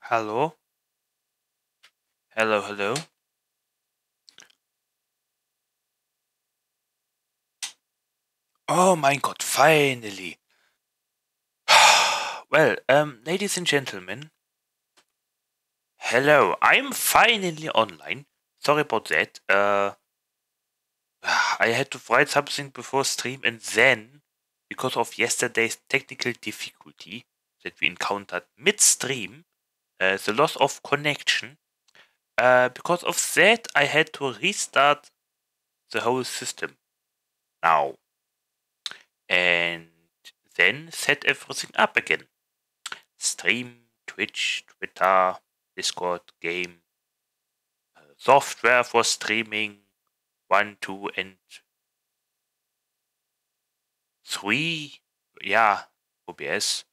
Hallo? Hello, hello? Oh mein Gott, finally. well, um, ladies and gentlemen. Hello, I'm finally online. Sorry about that. Uh, I had to write something before stream and then, because of yesterday's technical difficulty that we encountered mid-stream, the loss of connection, uh, because of that I had to restart the whole system now and then set everything up again. Stream, Twitch, Twitter, Discord, game, uh, software for streaming, one, two, and three. Yeah, OBS.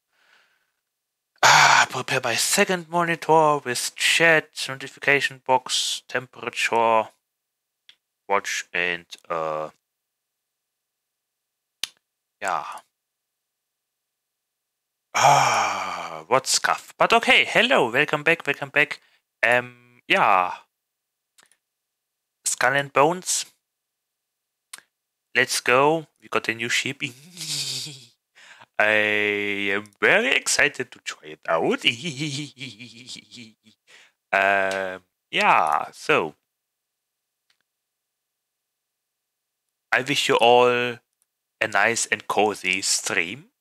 Ah, prepare my second monitor with chat, notification box, temperature, watch, and uh, yeah. Ah, what scuff? But okay, hello, welcome back, welcome back. Um, yeah. Skull and Bones. Let's go. We got a new ship. I am very excited to try it out. um, yeah, so. I wish you all a nice and cozy stream.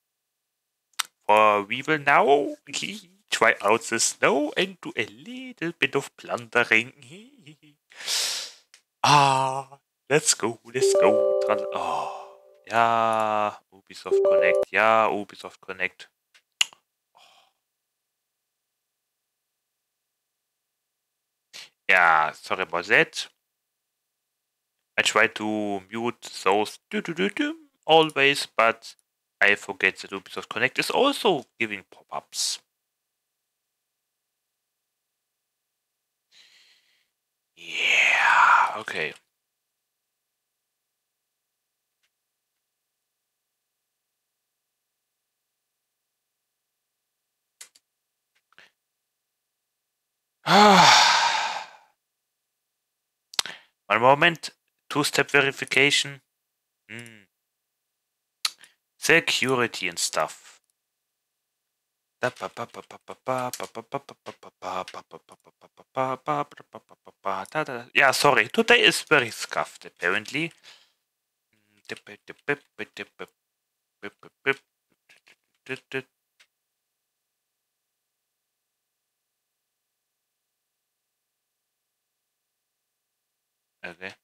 For we will now try out the snow and do a little bit of plundering. ah, let's go, let's go. Oh, yeah, Ubisoft Connect, yeah, Ubisoft Connect. Yeah, sorry about that. I try to mute those always, but I forget that Ubisoft Connect is also giving pop-ups. Yeah, okay. One moment. Two-step verification. Mm. Security and stuff. Yeah, sorry. Today is very scuffed, apparently. Okay.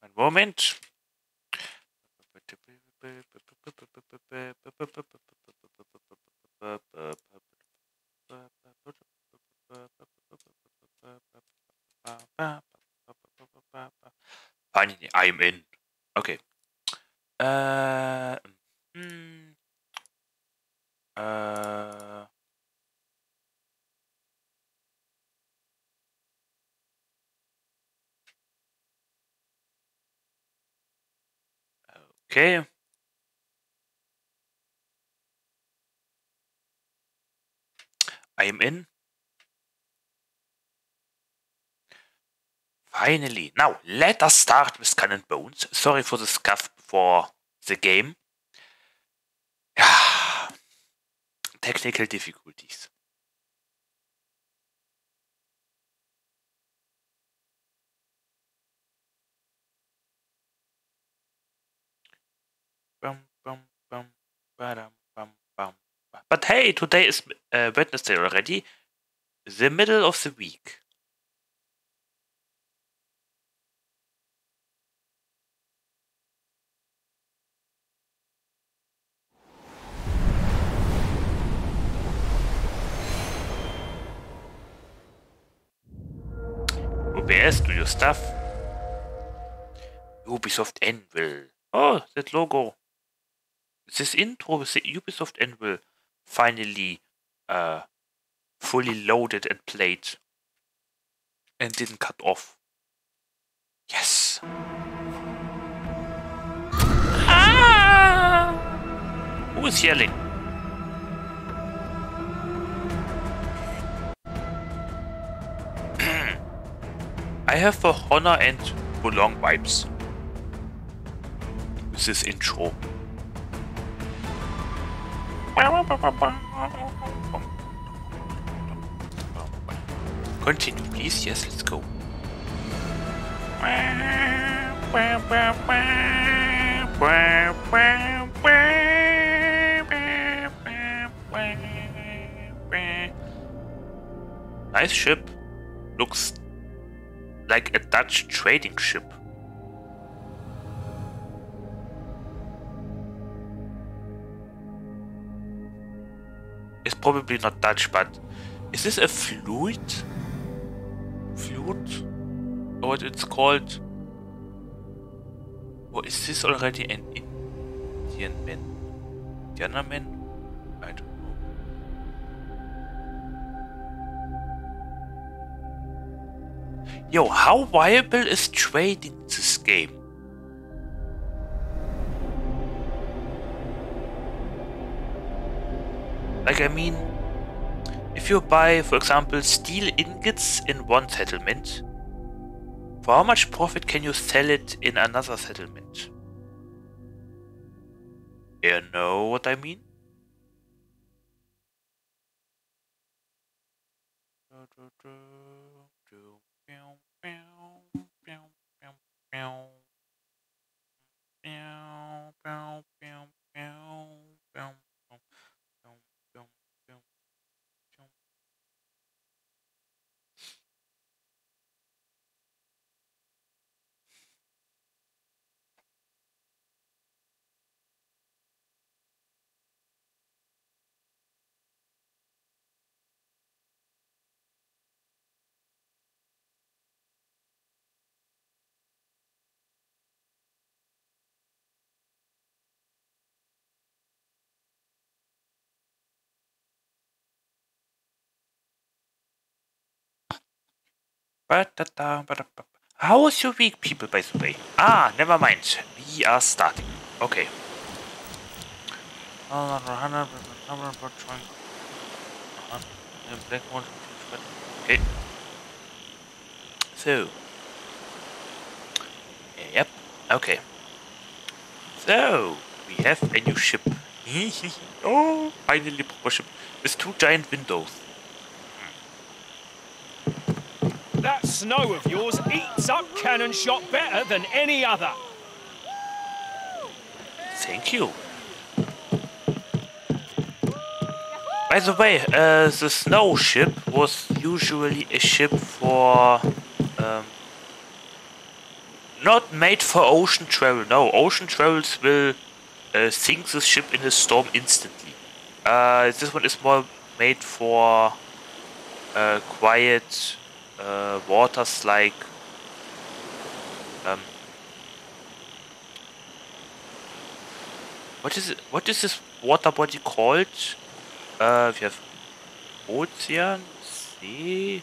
One moment. Finally, I'm in. Okay. Uh, hmm. Uh. Okay. I am in. Finally. Now, let us start with and Bones. Sorry for the scuff for the game. Technical difficulties. But hey, today is uh, Wednesday already. The middle of the week. OBS, do your stuff. Ubisoft Anvil. Oh, that logo. This intro with the Ubisoft Anvil finally uh, fully loaded and played. and didn't cut off. Yes. Ah! Who is yelling? I have a Honor and Bolong vibes with this intro. Continue, please. Yes, let's go. Nice ship. Looks like a Dutch trading ship. It's probably not Dutch, but is this a flute? Flute? Or what it's called? Or is this already an Indiaman? Indianer man? Yo, how viable is trading this game? Like, I mean, if you buy, for example, steel ingots in one settlement, for how much profit can you sell it in another settlement? You know what I mean? Bow, bow, bow, bow. How was your week, people, by the way? Ah, never mind. We are starting. Okay. Okay. So. Yep. Okay. So, we have a new ship. oh, finally proper ship. With two giant windows. That snow of yours eats up cannon shot better than any other. Thank you. By the way, uh, the snow ship was usually a ship for... Um, not made for ocean travel. No, ocean travels will uh, sink the ship in a storm instantly. Uh, this one is more made for uh, quiet uh, waters like um, what is it? What is this water body called? Uh, we have Ozean, See.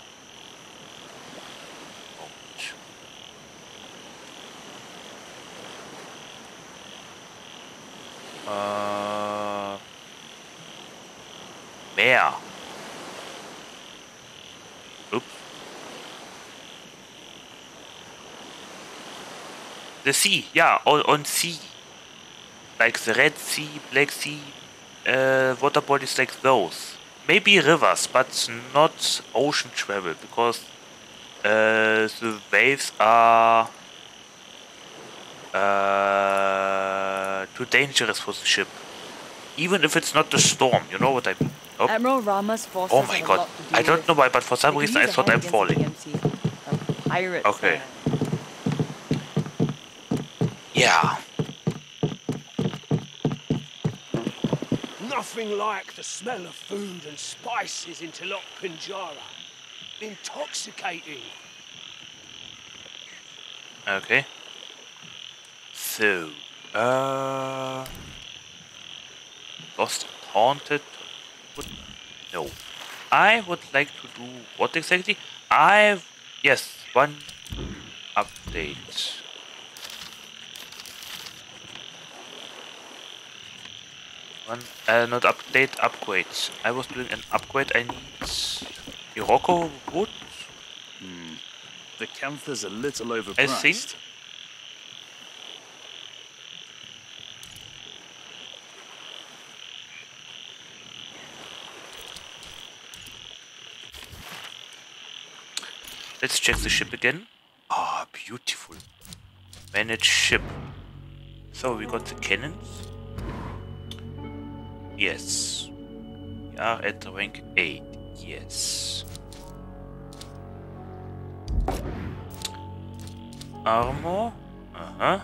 Uh, Meer. The sea, yeah, on, on sea. Like the Red Sea, Black Sea, uh, water bodies like those. Maybe rivers, but not ocean travel, because uh, the waves are uh, too dangerous for the ship. Even if it's not a storm, you know what I mean? Oh. Admiral Rahma's forces oh my god, I don't know why, but for some reason I thought I'm falling. Okay. Yeah. Nothing like the smell of food and spices in Telok Penjara. Intoxicating. Okay. So, uh, lost and haunted. Would, no, I would like to do what exactly? I've yes, one update. One, uh, not update, upgrades. I was doing an upgrade. I need Iroko wood. The Cantha's a little I overpriced. think. Let's check the ship again. Ah, beautiful. Manage ship. So we got the cannons. Yes. We are at rank 8. Yes. Armor. Uh-huh.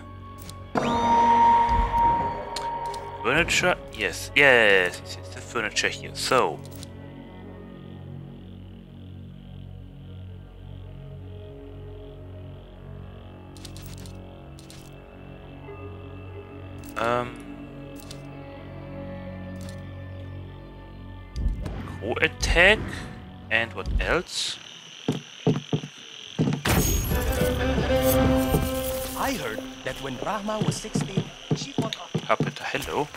Furniture. Yes. Yes. Yes. yes, The furniture here. So. Um. Attack. And what else? I heard that when Rahma was 16, she forgot. Carpenter, hello.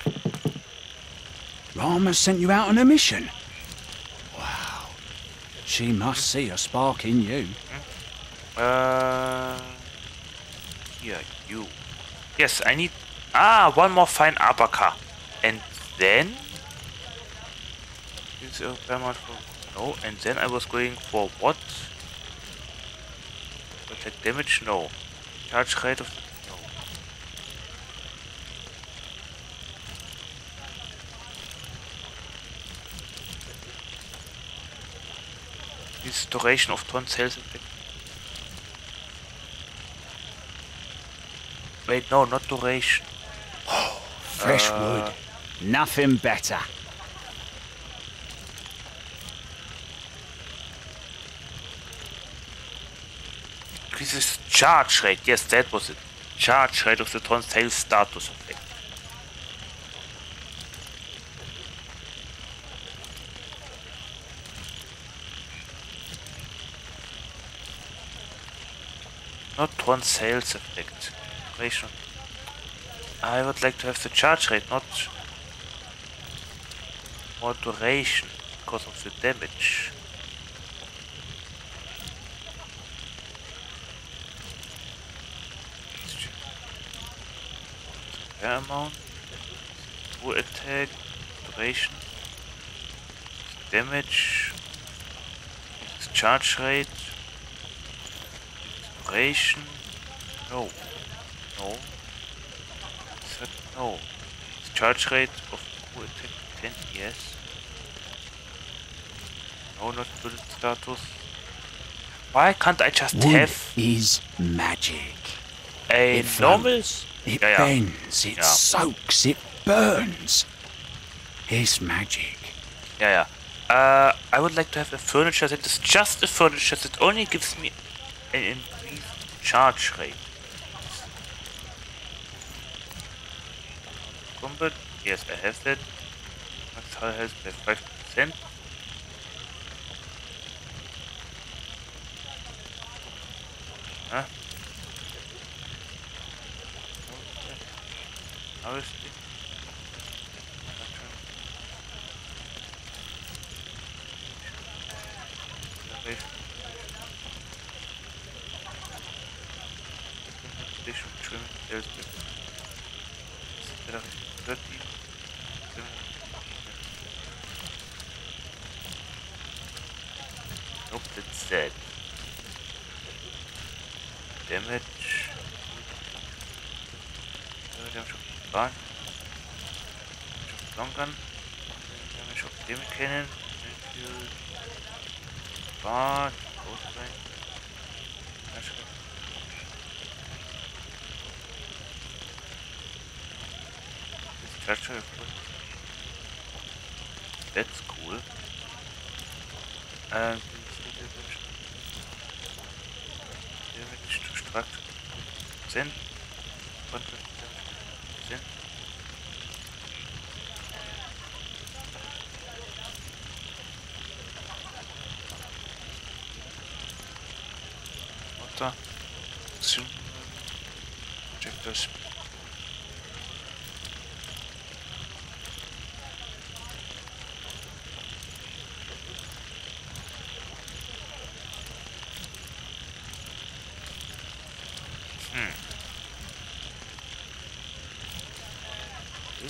Rahma sent you out on a mission? Wow. She must see a spark in you. Uh, Yeah, you. Yes, I need. Ah, one more fine abaca. And then. Is a paramount for. No, and then I was going for what? Attack damage? No. Charge rate of. No. This duration of torn sails effect. Wait, no, not duration. Fresh Uh, wood. Nothing better. Increases charge rate. Yes, that was it. Charge rate of the torn sails status effect. Not torn sails effect. Duration. I would like to have the charge rate, not more duration because of the damage. Fair amount. Full attack. Duration. Damage. Charge rate. Duration. No. No. That no? Charge rate of full attack 10 yes. No, not bullet status. Why can't I just Wood have is magic. a normal? It Yeah, yeah. bends, it Yeah. soaks, it burns. It's magic. Yeah, yeah. Uh, I would like to have a furniture that is just a furniture that only gives me an increased charge rate. Combat? Yes, I have that. Max hull health by 5%. How is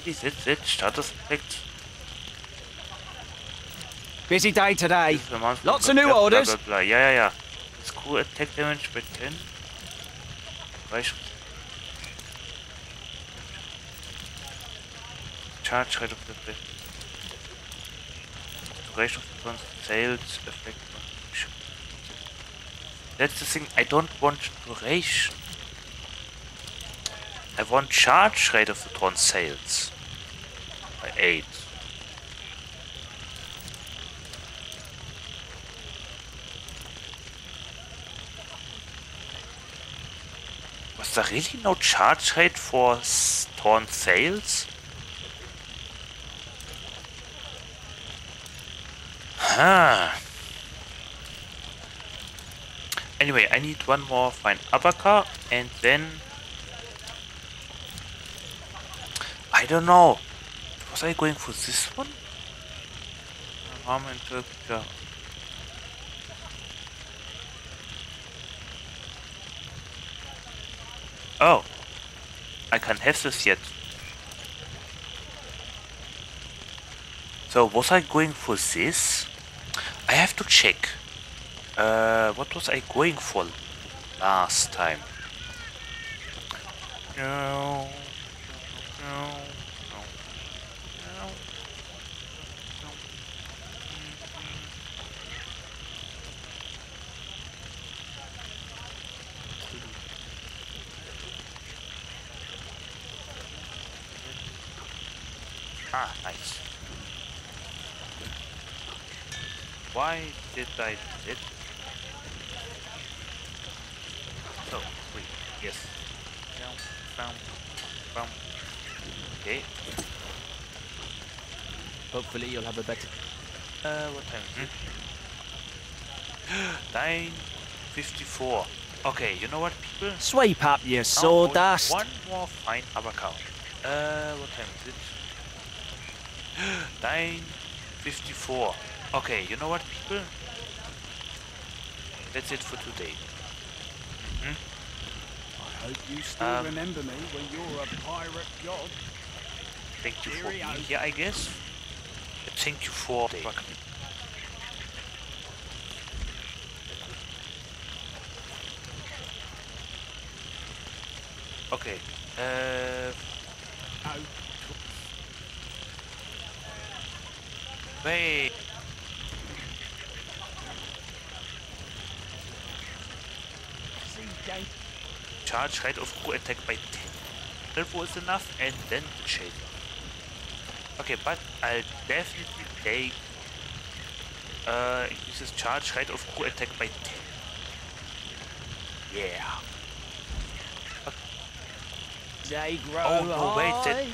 Really, that's it? Status effect? Busy day today. Lots of new blah, orders. Blah, blah, Yeah, yeah, yeah. Screw attack damage by 10. Right. Charge rate of the effect. Duration of the turn sales effect. That's the thing, I don't want duration. I want charge rate of the turn sales. 8. Was there really no charge rate for Torn sails? Huh. Anyway, I need one more fine abaca and then... I don't know. Was I going for this one? Harm interpreter. Oh. I can't have this yet. So was I going for this? I have to check. Uh, what was I going for last time? No. No. No. No. Ah, nice. Why did I it? So, wait, yes. Down, down, down. Okay. Hopefully you'll have a better... Uh, what time is it? 9.54. Okay, you know what, people? Sweep up your Now sawdust. One more fine avocado. Uh, what time is it? 9.54. Okay, you know what, people? That's it for today. Mhm. I hope you still Um, remember me when you're a pirate god. Thank you for being here, I guess. Thank you for the Okay. Uh, wait. Charge rate of crew attack by 10. That was enough, and then the shader. Okay, but I'll definitely take uh, increases charge rate of crew attack by 10. Yeah. They grow Oh, no, wait, that-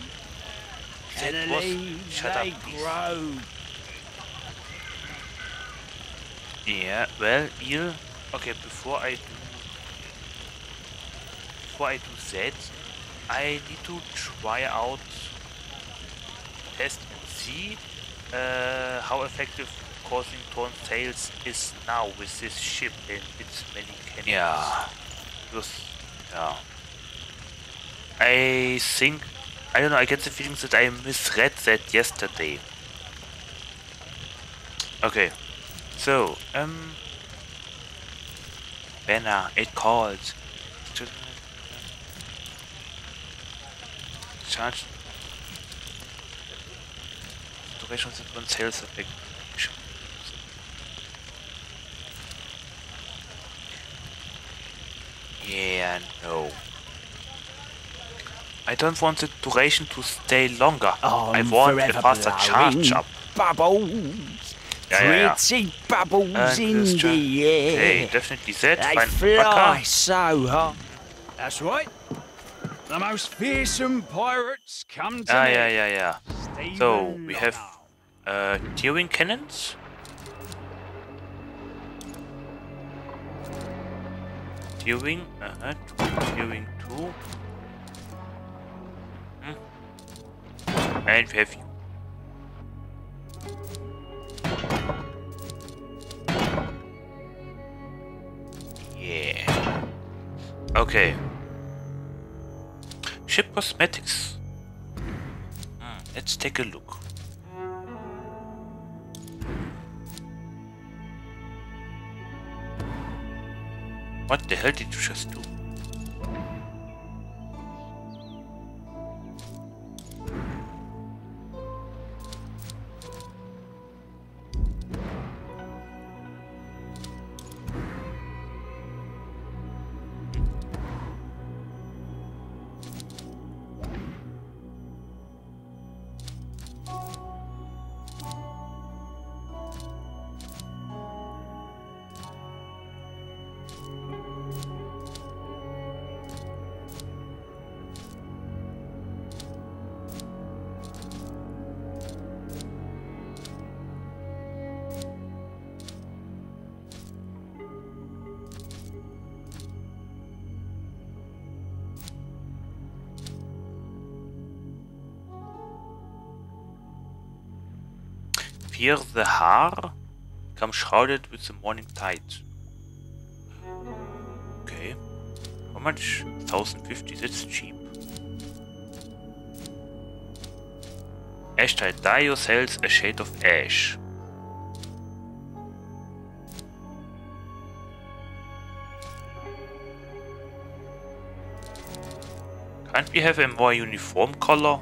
That and was shut they up. grow. Yeah, well, you. Okay, before I. Before I do that, I need to try out, test and see uh, how effective causing torn sails is now with this ship and its many cannons. Yeah. Because, yeah. I think. I don't know, I get the feeling that I misread that yesterday. Okay. So, um, banner, it calls. Charge. Duration of the sales effect. Yeah, no. I don't want the duration to stay longer. I I'm want a faster charge up. Bubbles. Yeah, yeah, yeah. Pretty bubbles And in the air. Okay, definitely that. They Fine. fly Baka. so high. that's right. The most fearsome pirates come to Ah, me. yeah, yeah, yeah. Stephen So, we have uh, tearing cannons. Steering, uh-huh, two, steering two. Hmm. And we have. Yeah. Okay. Ship cosmetics. Hmm, let's take a look. What the hell did you just do? Fear the Har come shrouded with the morning tide. Okay. How much? 1050, that's cheap. Ash tide, dye yourselves a shade of ash. Can't we have a more uniform color?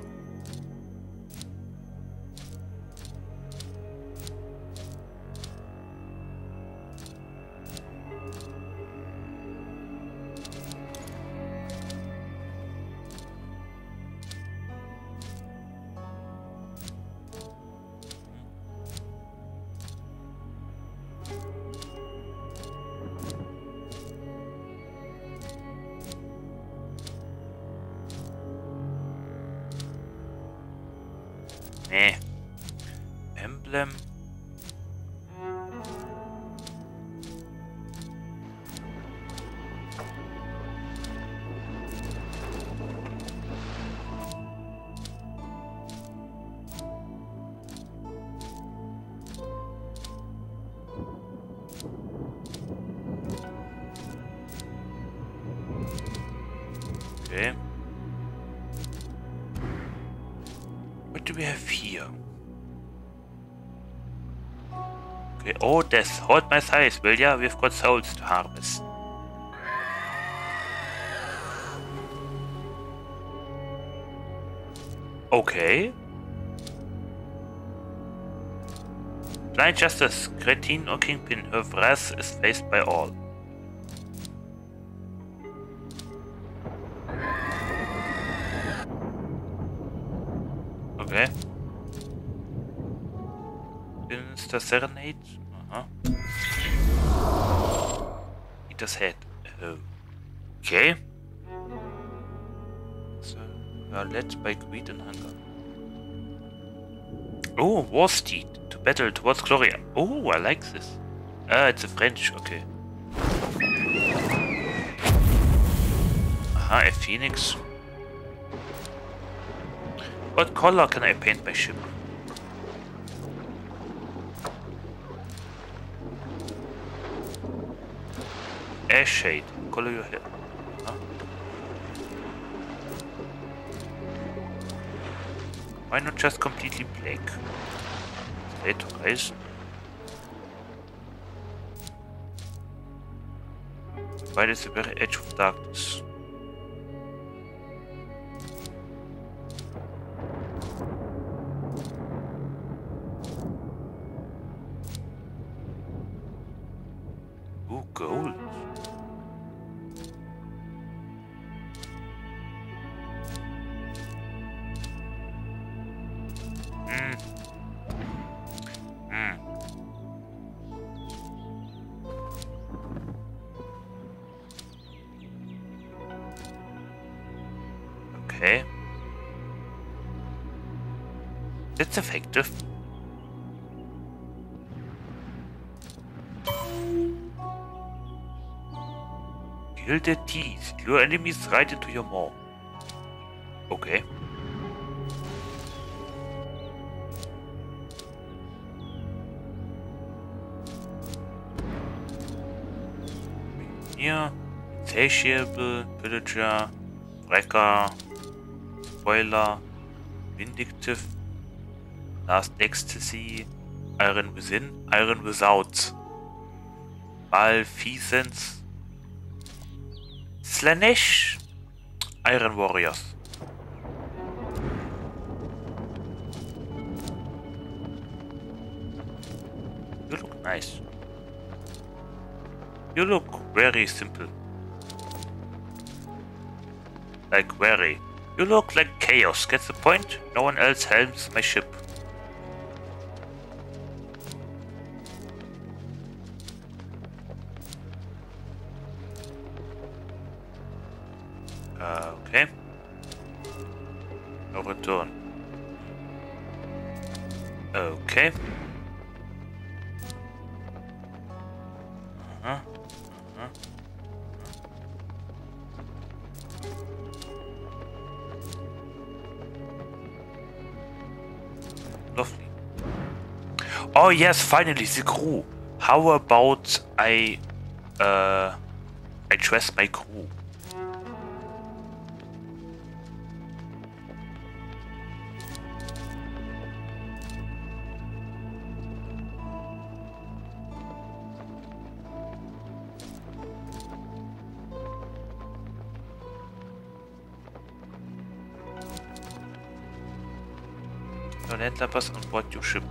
Hold my size, will ya? We've got souls to harvest. Okay. Blind Justice, Cretin or Kingpin, her wrath is faced by all. Okay. Sinister Serenade. Eater's Head. Okay. So, we are led by greed and hunger. Oh, War Steed. To battle towards glory. Oh, I like this. Ah, it's a French. Okay. Aha, a phoenix. What color can I paint my ship? Ash shade. Color your hair. Huh? Why not just completely black? Slate horizon. Right at the very edge of darkness. Lure enemies right into your maw. Okay. Hier. Insatiable, Pillager, Wrecker, Spoiler, Vindictive, Last Ecstasy, Iron Within, Iron Without, Malfeasance, Slaanesh, Iron Warriors. You look nice. You look very simple. Like very. You look like chaos. Get the point? No one else helms my ship. Yes, finally the crew. How about I uh I dress my crew? Pass on board your ship.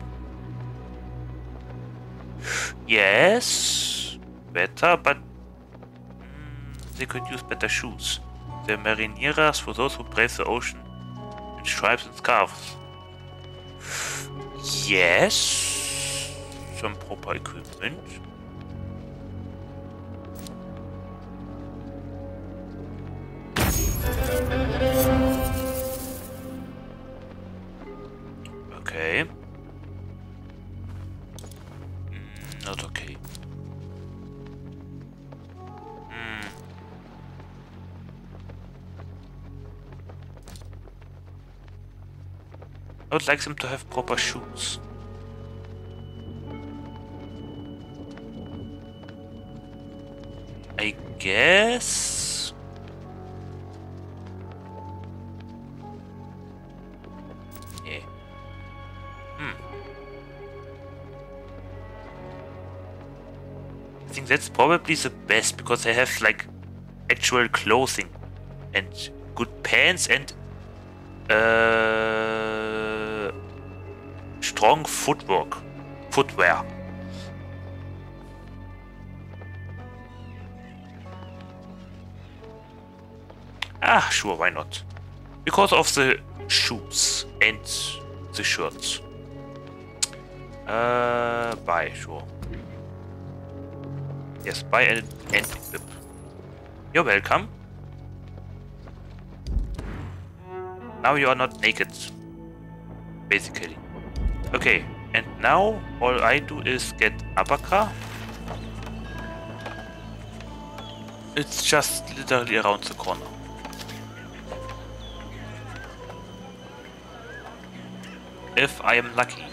Yes, better, but mm, they could use better shoes. They're marineras for those who brave the ocean in stripes and scarves. Yes, some proper equipment. I would like them to have proper shoes. I guess. Yeah. Hmm. I think that's probably the best because they have like actual clothing and good pants and uh, strong footwork, footwear. Ah, sure, why not? Because of the shoes and the shirts. Uh, buy, sure. Yes, buy and, and equip. You're welcome. Now you are not naked. Basically. Okay, and now all I do is get Abaca. It's just literally around the corner. If I am lucky.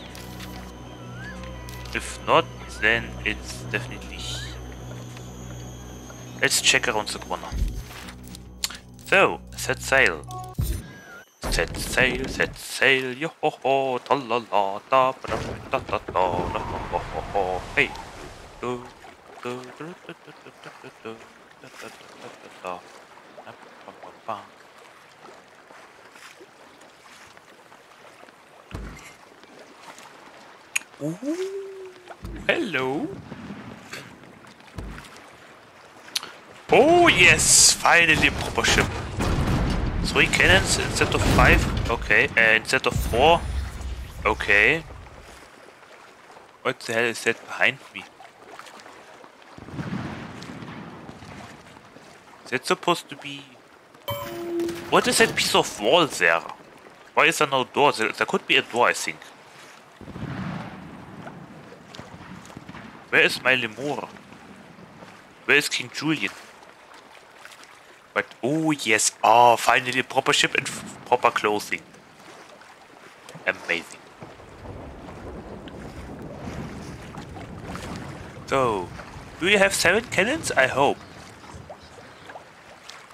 If not, then it's definitely... Let's check around the corner. So, set sail. Set sail, set sail, yo ho ho, ta la la, da ba da da da da, da ho ho ho ho, hey. Do, do, do, do, do, do, do, do, da, da, da, da, da, da. Da, ba, ba, ba. Ooh, hello. Oh yes, finally proper ship. Three cannons instead of five. Okay, uh, instead of four. Okay. What the hell is that behind me? Is that supposed to be... What is that piece of wall there? Why is there no door? There, there could be a door, I think. Where is my lemur? Where is King Julien? But oh yes, oh finally a proper ship and proper clothing. Amazing. So, do you have seven cannons? I hope.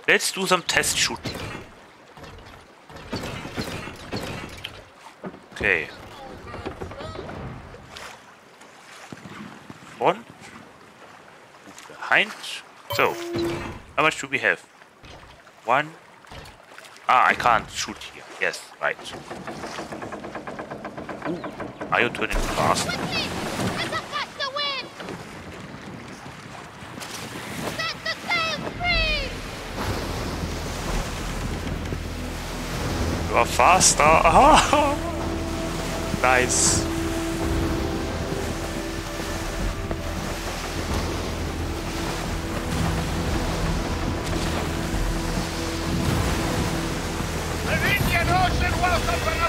Let's do some test shooting. Okay. Front. Behind. So, how much do we have? One. Ah, I can't shoot here. Yes, right. Ooh, are you turning fast? Quickly! Let's attack the wind! Set the sails free! You are faster. nice. Welcomes another faction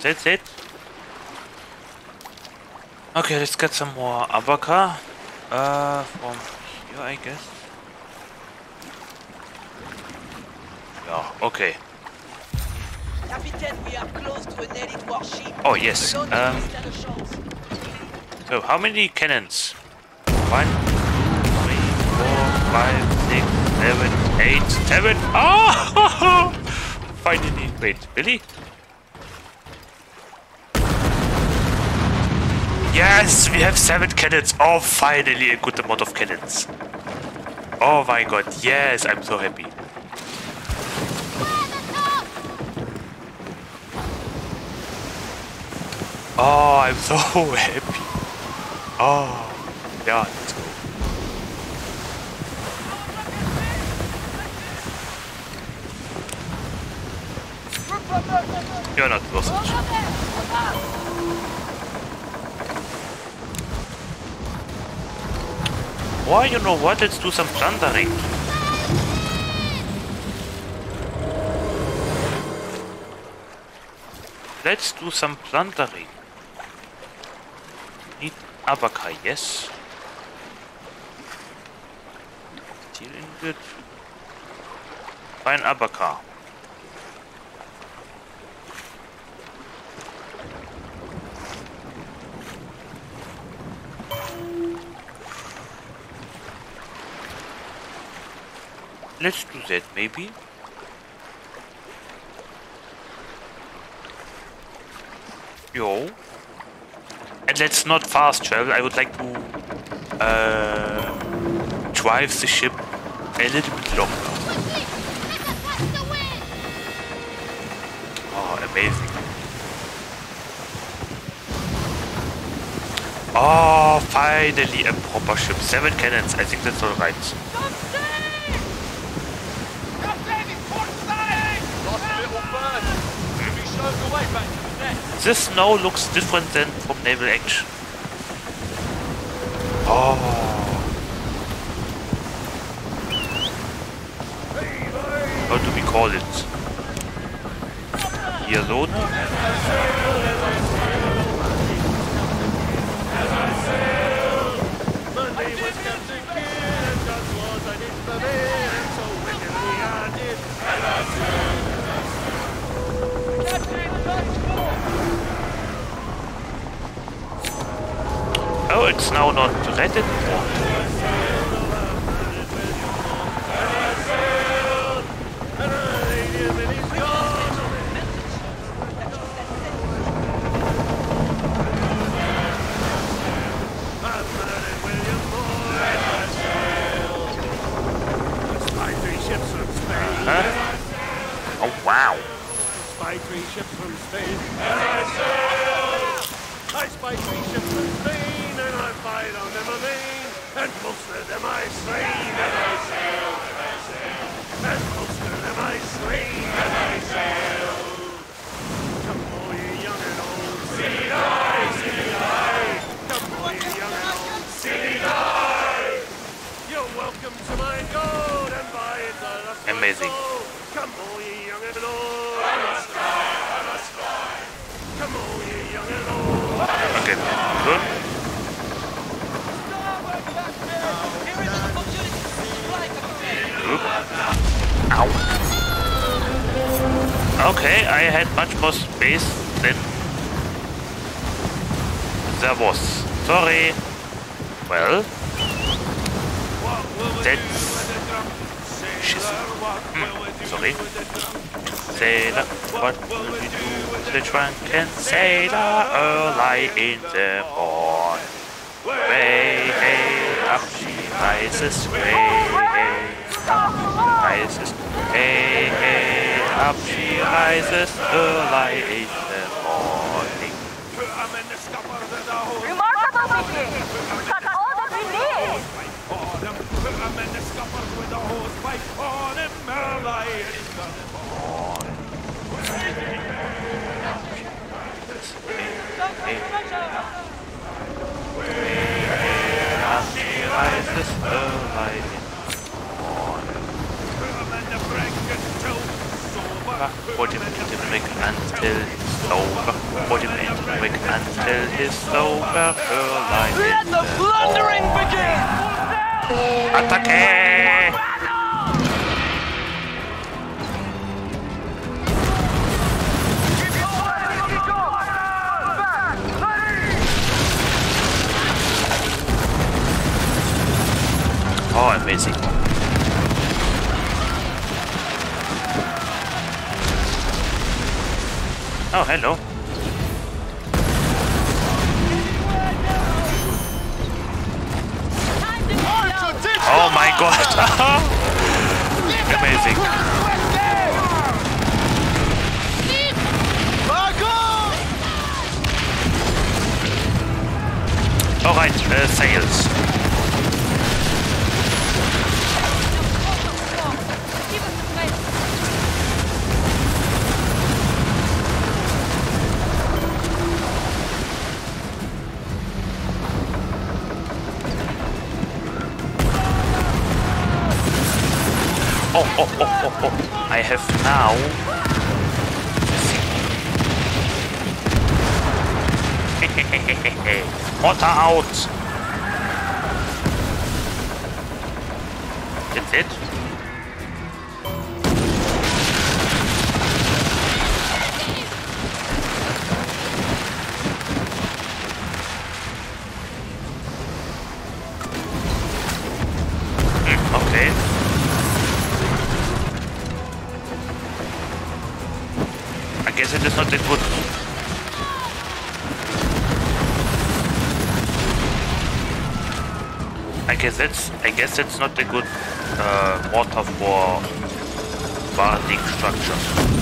that's it? Okay, let's get some more Abaca. Uh, from here, I guess. Yeah, okay. Capitaine, we are close to an elite warship. Oh, yes. Um, we stand a chance. So, how many cannons? One, two, three, four, five, six, seven, eight, seven. Oh! Finally. Wait, really? Yes, we have seven cannons. Oh, finally a good amount of cannons. Oh my god, yes, I'm so happy. Oh, I'm so happy. Oh, yeah, let's go. You're not Why, you know what? Let's do some plundering. Let's do some plundering. Need Abaca, yes. Steel ingot. Find Abaca. Let's do that, maybe. Yo. And let's not fast travel. I would like to uh, drive the ship a little bit longer. Oh, amazing. Oh, finally a proper ship. Seven cannons. I think that's alright. Captain, it's port side! Lost a little bird. We'll be stowed away back to the net. This now looks different than from naval action. Oh. How do we call it? Yellow was Captain Kidd, God was an inspiration, so wickedly handed. Captain, touch Oh, it's now not red anymore. Oh wow. ships from. I! Spy three ships from Spain, and I fight on them amain. And most them I slain, and I sail, and I sail. And them I slain, and I sail. Come all ye young and old, see die, die. Come all ye young and old, die. You're welcome to my gold, and by it I lost my Amazing. Come all ye young and old, I must fly, I must fly. Come all ye young and old. Okay, good. Okay, I had much more space than there was. Sorry. Well, that's shiz. Hmm, sorry. Sailor, what will we do with the drunken sailor early in the morn? Way, hey, up she rises, way, hey, rises, hey, hey, up she rises early in the morning. Remarkable, Mickey! That's all that we need! Up she rises early in the Put him the mic until he's over. Put him in the mic until he's over early Let in the plundering begin! Attacke! Oh, amazing. Oh, hello. Oh my god. amazing. Alright, uh, sails. Now. Water out. Guess that's not a good uh, water for guarding structures.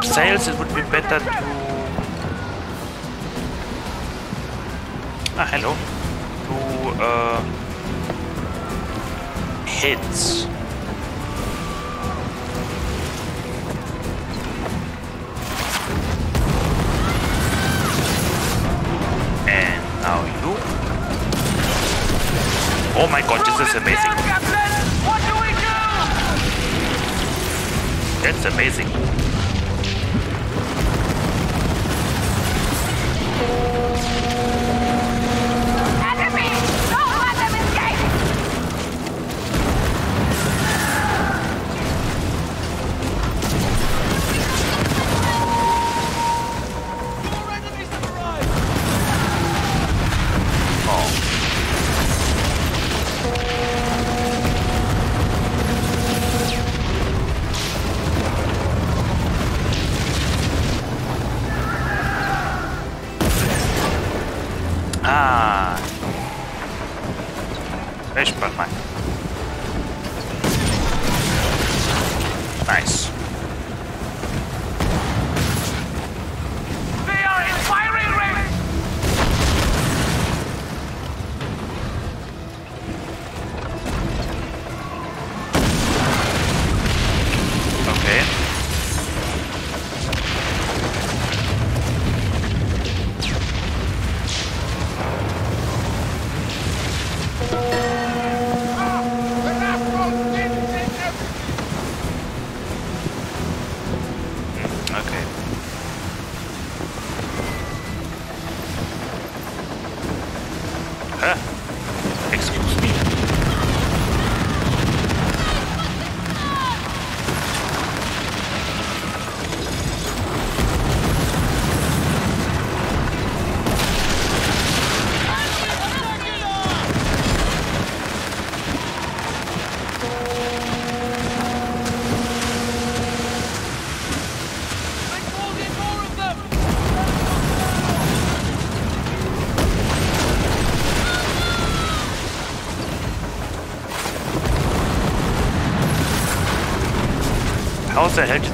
up it would be better to... Ah, hello.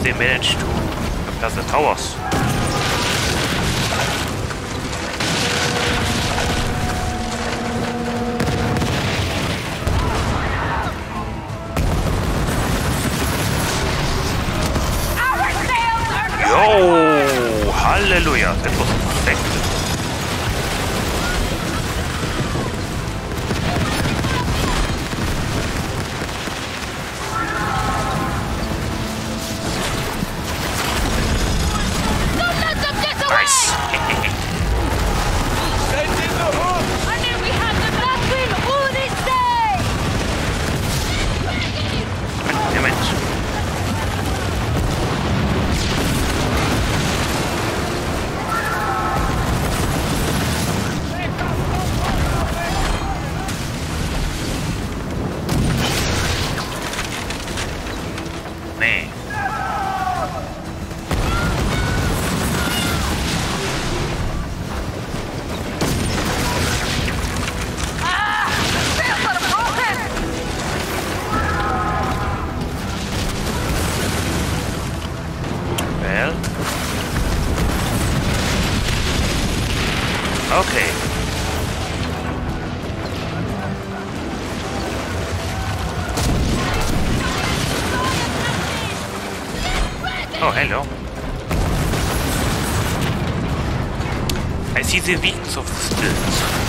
they managed to compass the towers. Yo! Hallelujah! That was the wings of the spirits.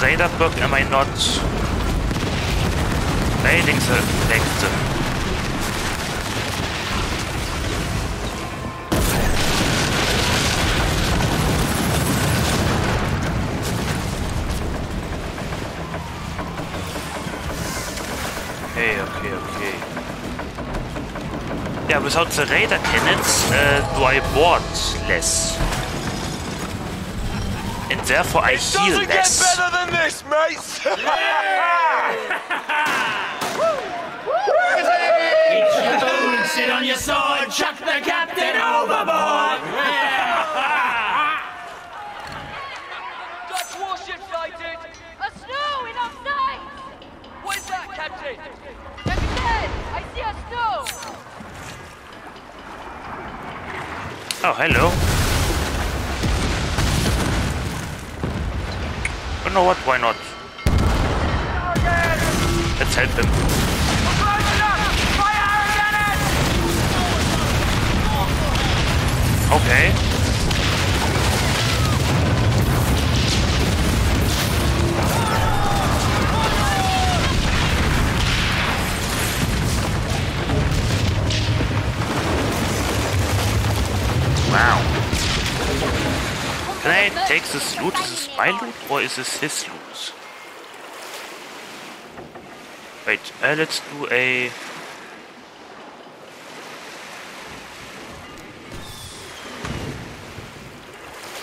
Räder Yeah, without the radar cannons, uh, do I board less. And therefore I heal less. than this, mates! Sit on your sword, chuck the captain overboard! Oh, hello. You know what? Why not? Can I take this loot? Is this my loot or is this his loot? Wait, uh, let's do a...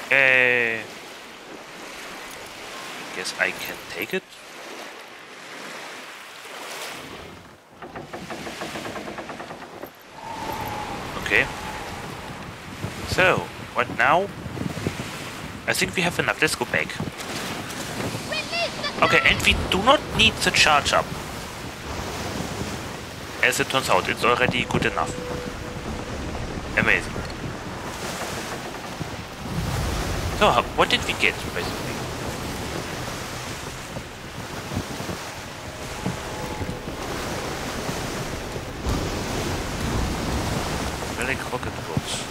Uh, guess I can take it. Okay. So, what now? I think we have enough. Let's go back. Okay, and we do not need the charge up. As it turns out, it's already good enough. Amazing. So, what did we get, basically? Relic rocket boats.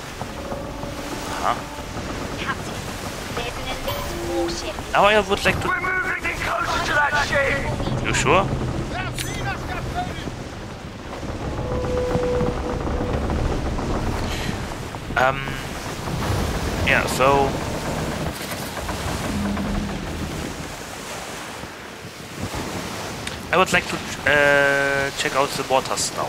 Huh? Captain, there's an elite warship. Now I would like to... We're moving in closer to that ship! You sure? Um. Yeah. So. I would like to uh, check out the waters now.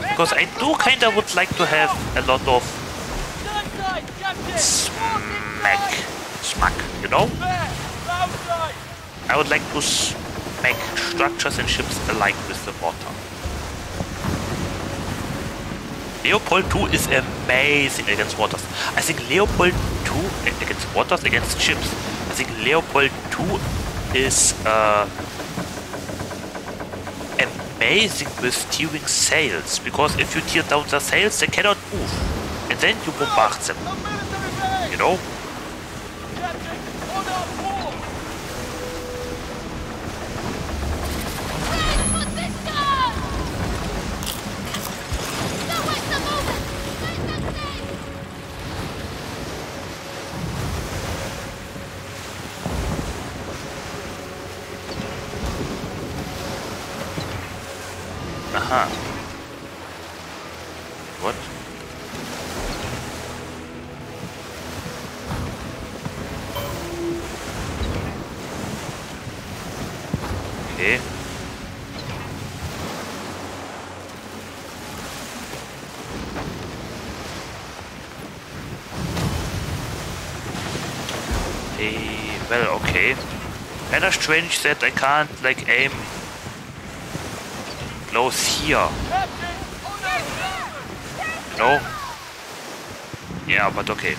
Because I do kinda would like to have a lot of Third side, Captain! smack, smack, you know? There! Loud side! I would like to make structures and ships alike with the water. Leopold 2 is amazing against waters. I think Leopold 2 against waters, against ships. I think Leopold 2 is uh, amazing with steering sails. Because if you tear down the sails, they cannot move. And then you bombard them. You know? Captain, on our port! Where's Francisco? No, wait a moment! Where's the thing? Aha. What? Okay. Eh, well, okay. Kinda strange that I can't, like, aim close here. No? Yeah, but okay.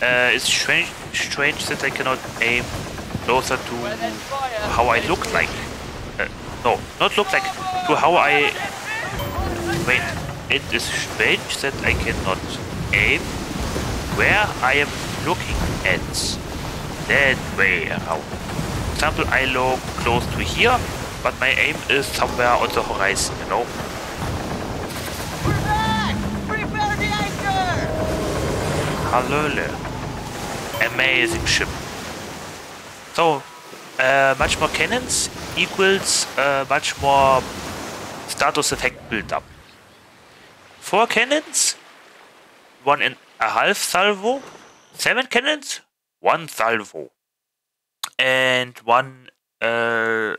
Uh, it's strange, strange that I cannot aim closer to how I look like. Uh, no, not look like, to how I... Wait, it is strange that I cannot aim where I am looking at. That way around. For example, I look close to here, but my aim is somewhere on the horizon, you know? We're back! Prepare the anchor! Hallöle. amazing ship. So, uh, much more cannons equals uh, much more status effect build up. Four cannons, one and a half salvo. Seven cannons, one salvo. And one uh,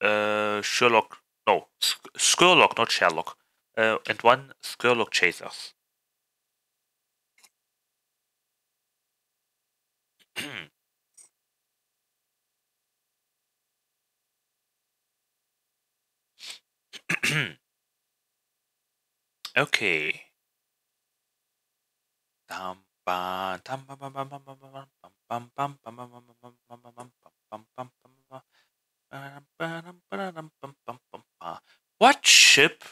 uh, Sherlock, no, Sk- Scurlock, not Sherlock. Uh, and one Scurlock chasers. okay. Dum, what ship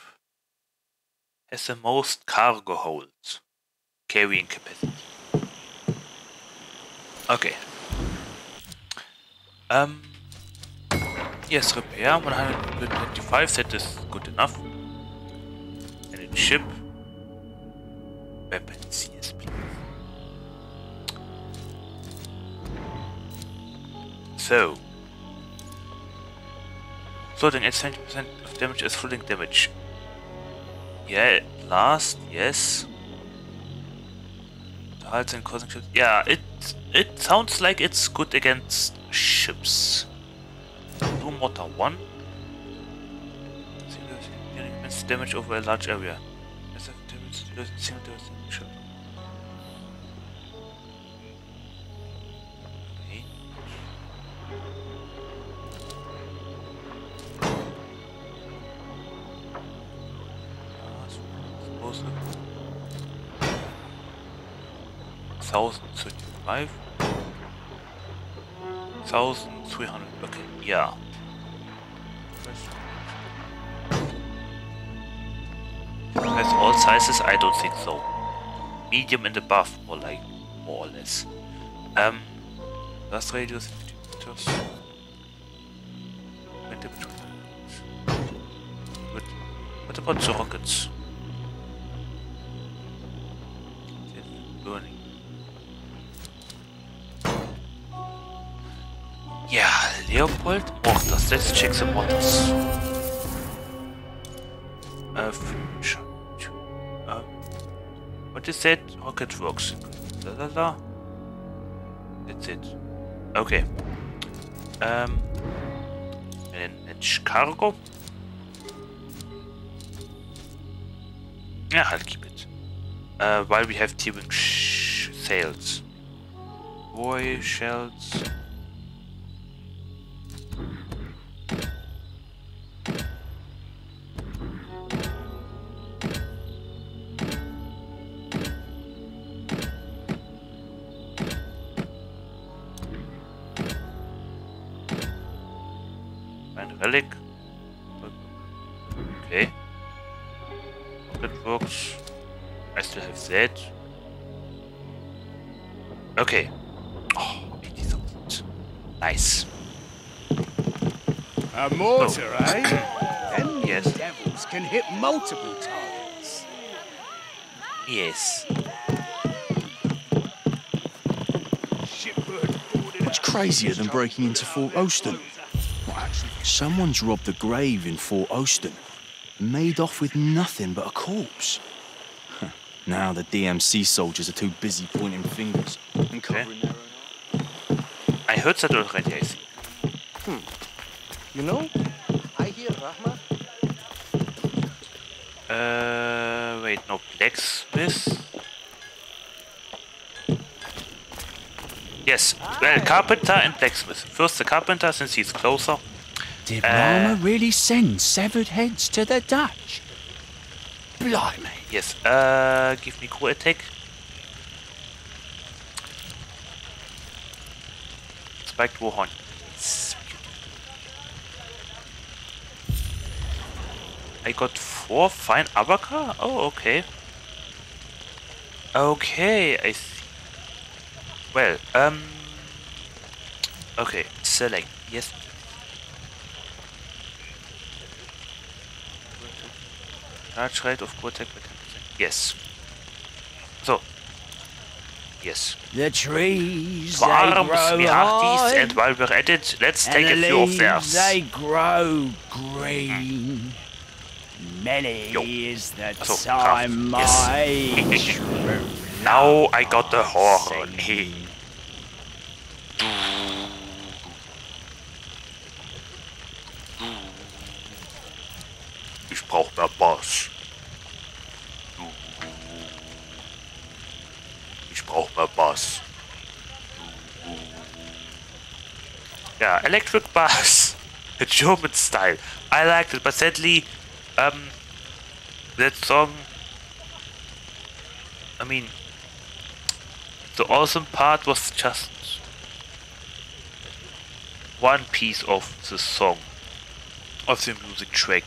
has the most cargo holds carrying capacity? Okay. Um. Yes, repair 125. That is good enough. And in ship, weapons. Yes, So. Floating at 70% of damage is floating damage. Yeah, last, yes. Hulls and causing ships. Yeah, it it sounds like it's good against ships. No mortar one. Immense damage over a large area. Single suppose- Thousand thirty-five. Thousand three hundred. Okay, yeah. Has all sizes? I don't think so. Medium and above, more like, more or less. Um, blast radius 50 meters. What about the rockets? Leopold Mortars. Let's check the mortars. Uh, future. Uh, what is that? Rocket works. That's it. Okay. Um. Manage cargo. Yeah, I'll keep it. Uh, while we have T-wing sails. Boy shells. Still have that. Okay. Oh, 80,000. Nice. A mortar, eh? Them Yes. devils can hit multiple targets. Yes. Shipbird boarded What's crazier than breaking into Fort Oston? Someone's robbed the grave in Fort Oston and made off with nothing but a corpse. Huh. Now the DMC soldiers are too busy pointing fingers and covering their own I heard that already, I think. You know, I hear Rahma. Uh, wait, no, blacksmith. Yes, well, carpenter and blacksmith. First the carpenter, since he's closer. Did Uh, Rahma really send severed heads to the Dutch? Blimey. Yes, uh, give me crew attack. Spiked Warhorn. I got four fine abaca? Oh, okay. Okay, I see. Well, um... Okay, select. Yes. Charge rate of core attack by 10%. Yes. So. Yes. The trees For they arms, grow we have these, high, and while we're at it, let's take a few of theirs. they grow green. Many Jo. is the So, time Yes. Now I got the horn. Ich brauch mehr Bass. Ich brauch mehr Bass. Yeah, electric bass. The German style. I liked it, but sadly, um, that song. I mean, the awesome part was just one piece of the song, of the music track.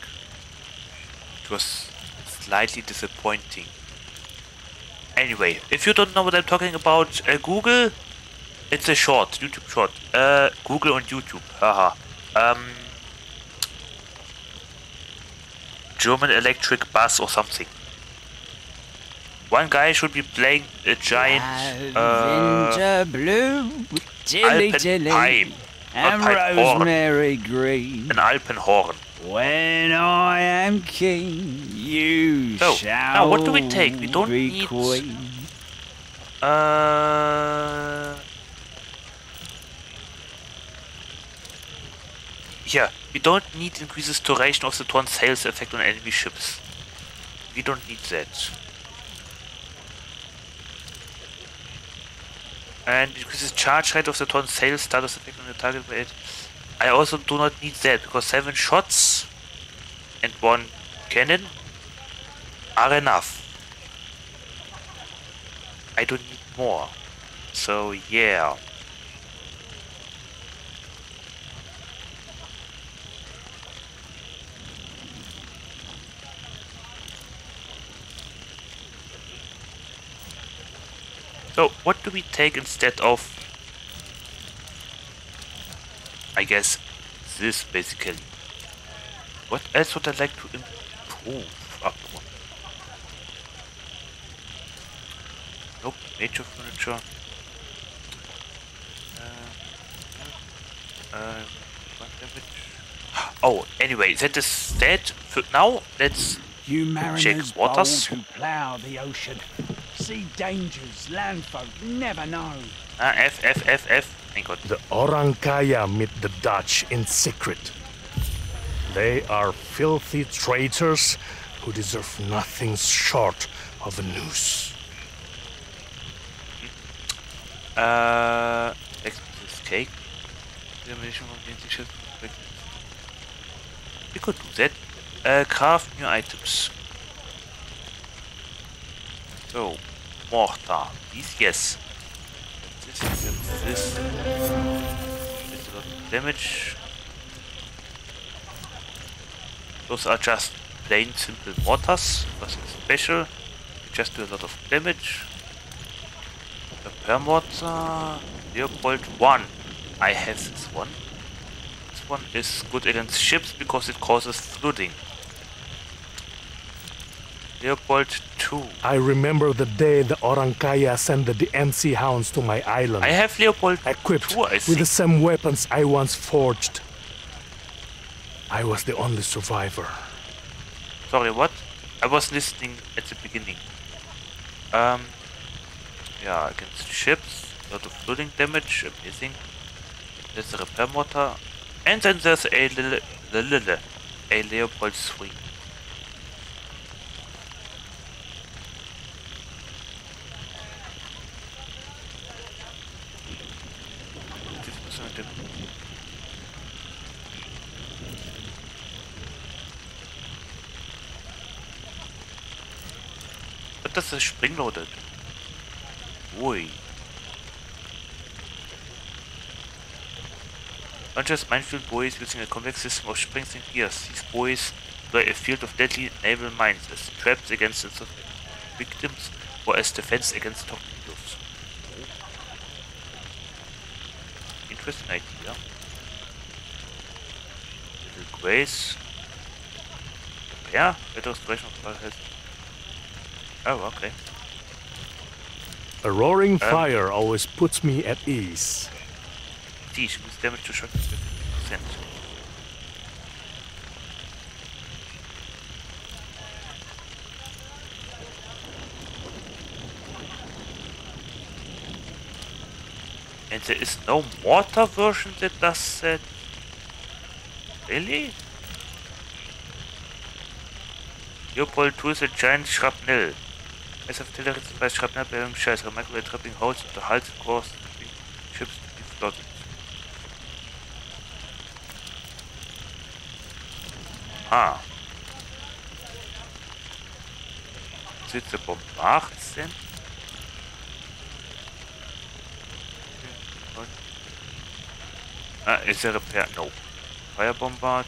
It was slightly disappointing. Anyway, if you don't know what I'm talking about, uh, Google. It's a short, YouTube short. Uh, Google on YouTube. Haha. Um, German electric bass or something. One guy should be playing a giant uh, blue, dilly Alpen dilly, pine. and horn. rosemary green. an Alpenhorn. When I am king, you So, shall now what do we take? We don't need- queen. Uh, yeah, we don't need increases duration of the torn Sails effect on enemy ships. We don't need that. And increases charge rate of the torn Sails status effect on the target by. I also do not need that because seven shots and one cannon are enough. I don't need more. So yeah. So what do we take instead of I guess this basically. What else would I like to improve upon? Nope, nature furniture. Uh, uh, damage. Oh, anyway, that is that. For now, let's You check waters. bold who plough the ocean, see dangers landfolk never know. Ah, F, F, F, F. God. The Orankaya meet the Dutch in secret. They are filthy traitors who deserve nothing short of a noose. Uh, explosive cake. Elimination from the anti-ship. We could do that. Uh, craft new items. So, mortar. These, yes. This. This a lot of damage. Those are just plain simple mortars. Nothing special. They just do a lot of damage. Repair mortar. Leopold 1. I have this one. This one is good against ships because it causes flooding. Leopold 2. I remember the day the Orankaya sent the DMC hounds to my island. I have Leopold equipped 2, I with the same weapons I once forged. I was the only survivor. Sorry, what? I was listening at the beginning. Um, yeah, against ships, a lot of flooding damage, amazing. There's a repair motor, and then there's a little, little, a Leopold 3. But that's a spring loaded. Ui. Launchers minefield buoys using a complex system of springs and gears. These buoys were a field of deadly naval mines as traps against its victims or as defense against torpedoes. Interesting idea. Little grace. Repair. Better restoration of. Oh, okay. A roaring um, fire always puts me at ease. Siege with damage to shock 50%. And there is no mortar version that does that? Eh, really? Leopold 2 is a giant shrapnel. As artillery supplies shrapnel bearing shells, remarkably trapping holes in the hulls and cores ships to be flooded. Ah. Is it the bombards then? What? Ah, is there a repair? No. Fire bombard.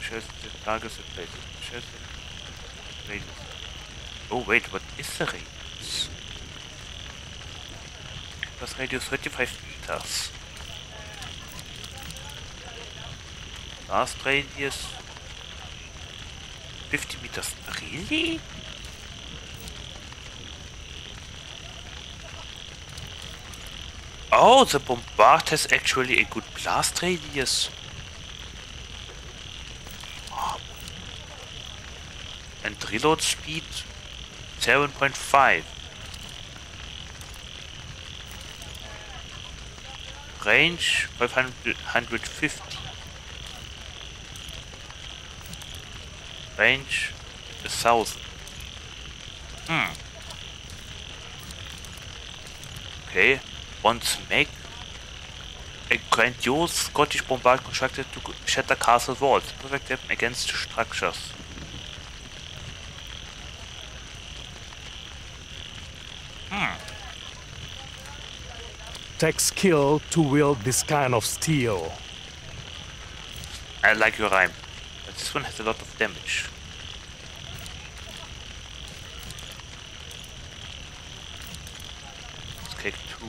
Shells the targets and places. Shells and radius. Oh wait, what is the radius? Das radius 35 meters. Last radius 50 meters. Really? Oh, the bombard has actually a good blast radius. And reload speed 7.5. Range 550. Range 1000. Hmm. Okay. Once make a grandiose Scottish bombard constructed to shatter castle walls, perfect weapon against structures. Hmm. Takes skill to wield this kind of steel. I like your rhyme, but this one has a lot of damage. Let's take two.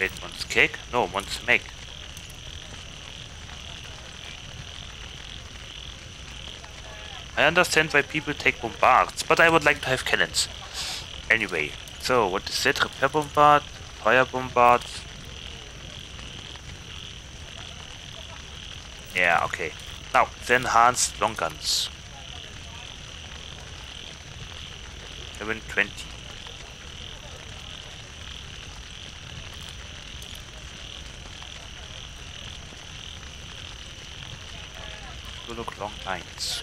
Wait, one's cake? No, one's make. I understand why people take bombards, but I would like to have cannons. Anyway, so what is that? Repair bombard, fire bombard. Yeah, okay. Now, the enhanced long guns. 720. Look long lines.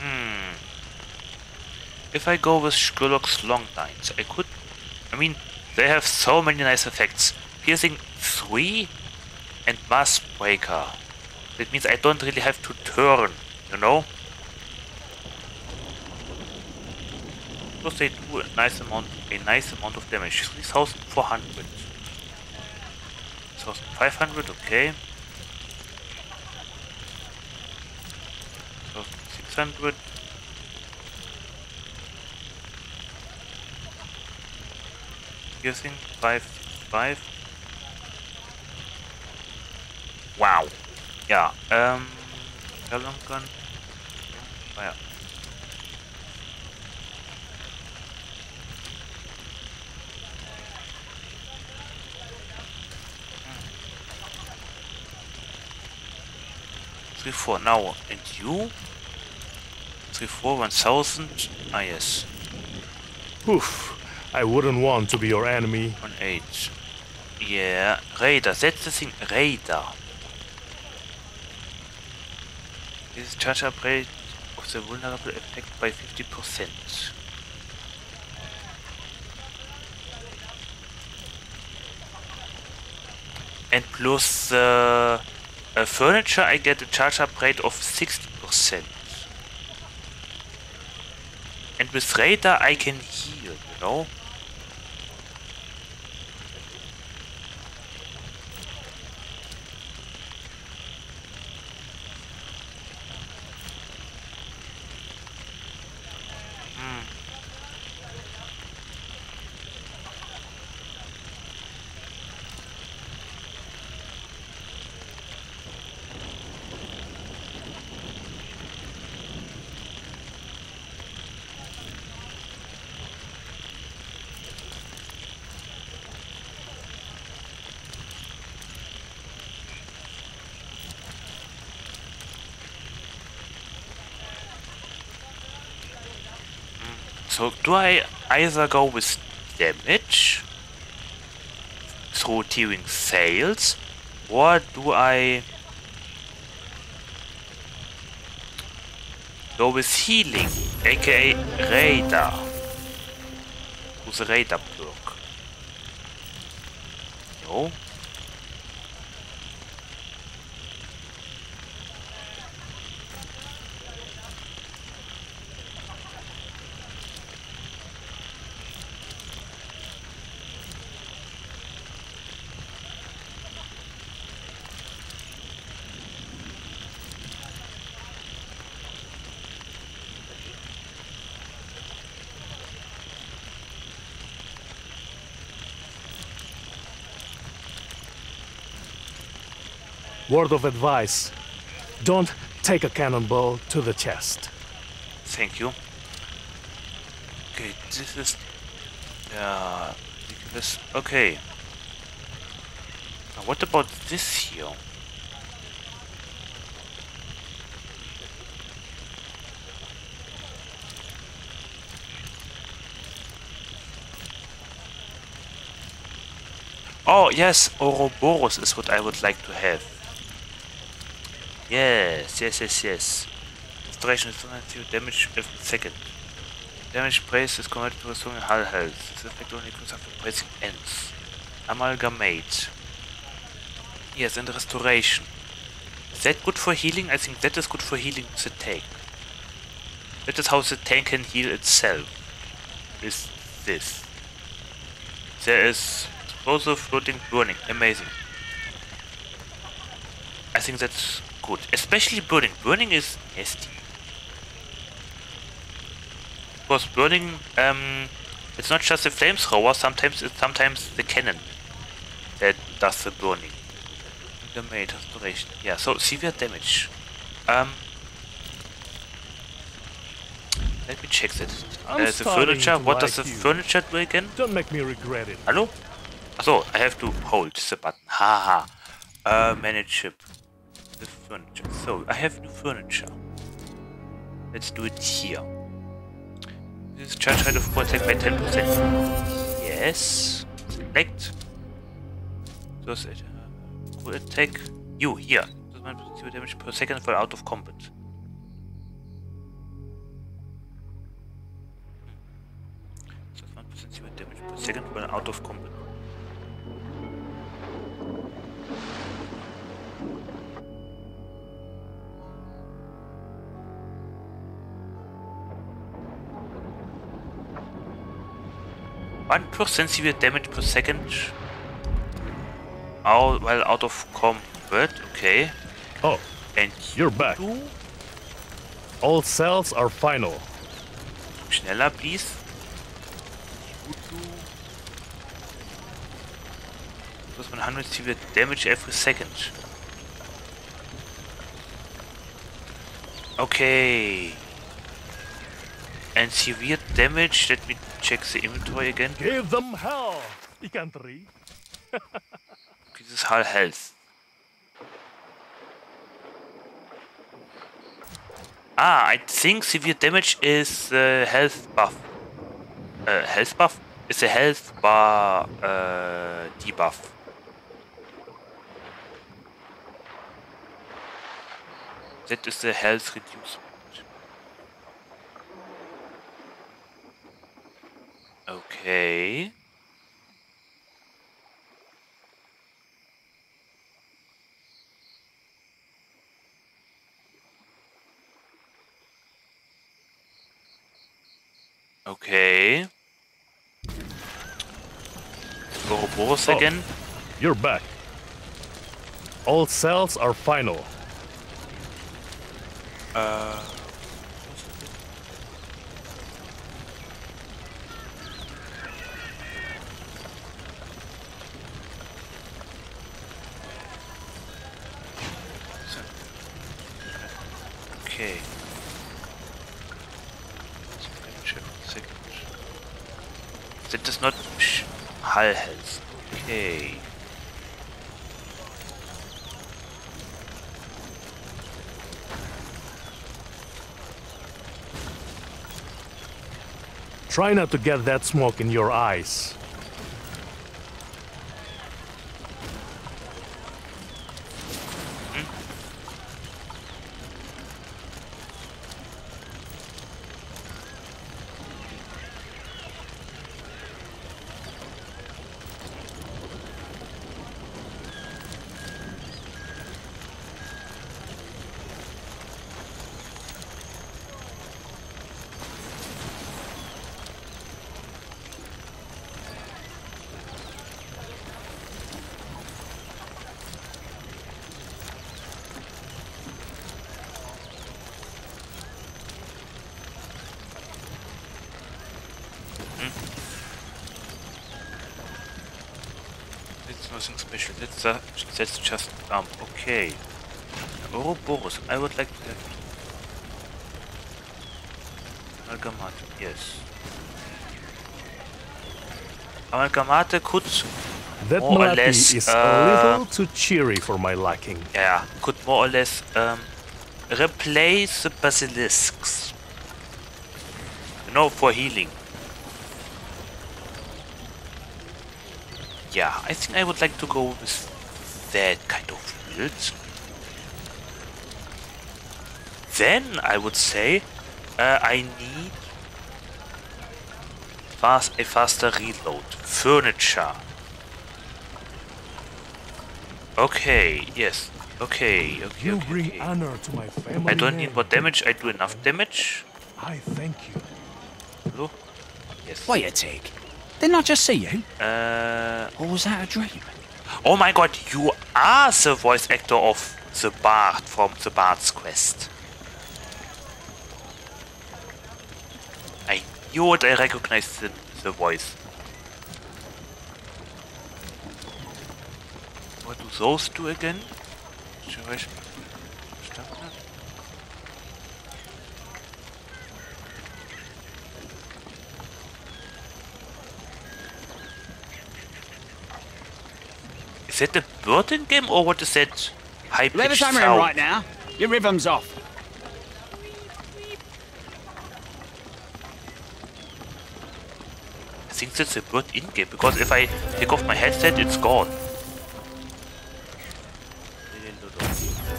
Hmm. If I go with Scurlock's long nines, I could... I mean, they have so many nice effects. Piercing 3 and Mass Breaker. That means I don't really have to turn, you know? Plus they do a nice amount, a nice amount of damage. 3400. 1500, okay. 600. Piercing 5, 5. Wow. Ähm, um, Galon Gun. Oh hmm. ja. Three, four. Now, and you? Three, four, one thousand. Ah, yes. Oof. I wouldn't want to be your enemy. One eight. Yeah, radar. That's the thing. Radar. This charge upgrade of the vulnerable effect by 50%. And plus the uh, furniture, I get a charge upgrade of 60%. And with radar, I can heal, you know? So do I either go with damage through tearing sails, or do I go with healing, aka radar? Who's a radar perk? No. Word of advice. Don't take a cannonball to the chest. Thank you. Okay, this is... Yeah... This, okay. Now what about this here? Oh, yes, Ouroboros is what I would like to have. Yes, yes, yes, yes. Restoration is 290 damage every second. Damage praise is converted to restoring hull health. This effect only occurs after bracing ends. Amalgamate. Yes, and restoration. Is that good for healing? I think that is good for healing the tank. That is how the tank can heal itself. Is this. There is explosive floating burning. Amazing. I think that's good. Especially burning. Burning is nasty. Because burning, um, it's not just the flamethrower, sometimes it's sometimes the cannon that does the burning. The made restoration. Yeah, so severe damage. Um, let me check that. Uh, the furniture, what does the you. furniture do again? Don't make me regret it. Hello? So I have to hold the button. Haha. Uh, manage ship. The furniture. So, I have new furniture. Let's do it here. This charge rate of full attack by 10%. Yes. Select. Is it, uh, attack. You, here. Does 1% damage per second while out of combat. Does 1% damage per second while out of combat. One percent severe damage per second. Out, while out of combat. Okay. Oh, And you're back. du? All cells are final. Schneller, please. Plus 100 severe damage every second. Okay. And severe damage, let me check the inventory again. Give them hell. You can't read. This is hull health. Ah, I think severe damage is uh, health buff. Uh, health buff? Is a health bar uh, debuff. That is the health reducement. Okay. Okay. Ouroboros Oh. again. You're back. All cells are final. Uh. Okay. That does not sh- hull health. Okay. Try not to get that smoke in your eyes. It's nothing special. That's, uh, that's just um okay. Ouroboros, I would like to have Amalgamate, yes. Amalgamate could That more or less is uh, a little too cheery for my liking. yeah, could more or less um, replace the basilisks. You know, for healing. Yeah, I think I would like to go with that kind of build. Then I would say uh, I need fast a faster reload. Furniture. Okay, yes. Okay, okay, You okay, bring okay. honor to my family. I don't need more damage, I do enough damage. I thank you. Hello? Yes. Wait a tick. Didn't I just see you? Uh, Or was that a dream? oh my god, you are the voice actor of the Bard from the Bard's Quest. I knew it, I recognized the, the voice. What do those do again? Situation- Is that a birthing game or what is that high ever pitched time in right now? Your rhythm's off. I think that's a bird in game because if I take off my headset, it's gone.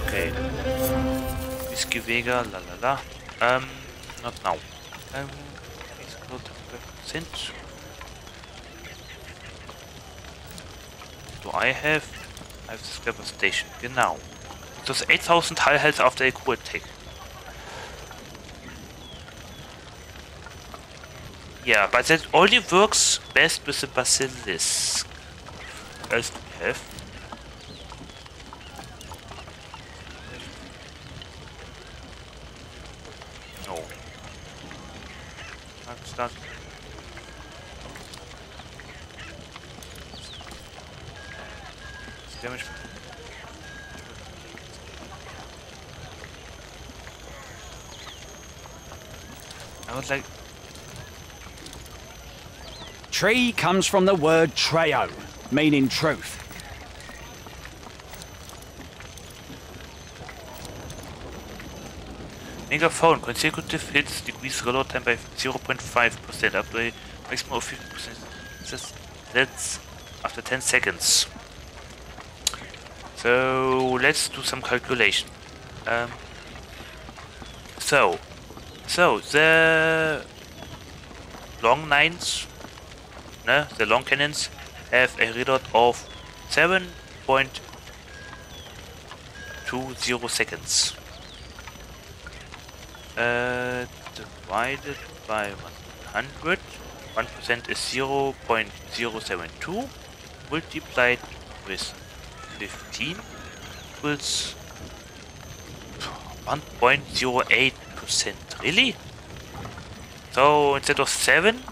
Okay. Whiskey Vega, la la la. Um, not now. Um, please go to percent. Do I have? I have the scrapper station. Genau. It was 8000 high health after a cool attack. Yeah, but that only works best with the basilisk. What we have? No. I'm start. Damage. I would like Tree comes from the word treo, meaning truth. Mega phone, consecutive hits decrease reload time by 0.5% up to a maximum of 50%. That's, that's after 10 seconds. So let's do some calculation. Um, so, so the long nines, no, the long cannons have a reload of 7.20 seconds. Uh, divided by 100, 1% is 0.072, multiplied with 15 equals 1.08%. Really? So instead of 7,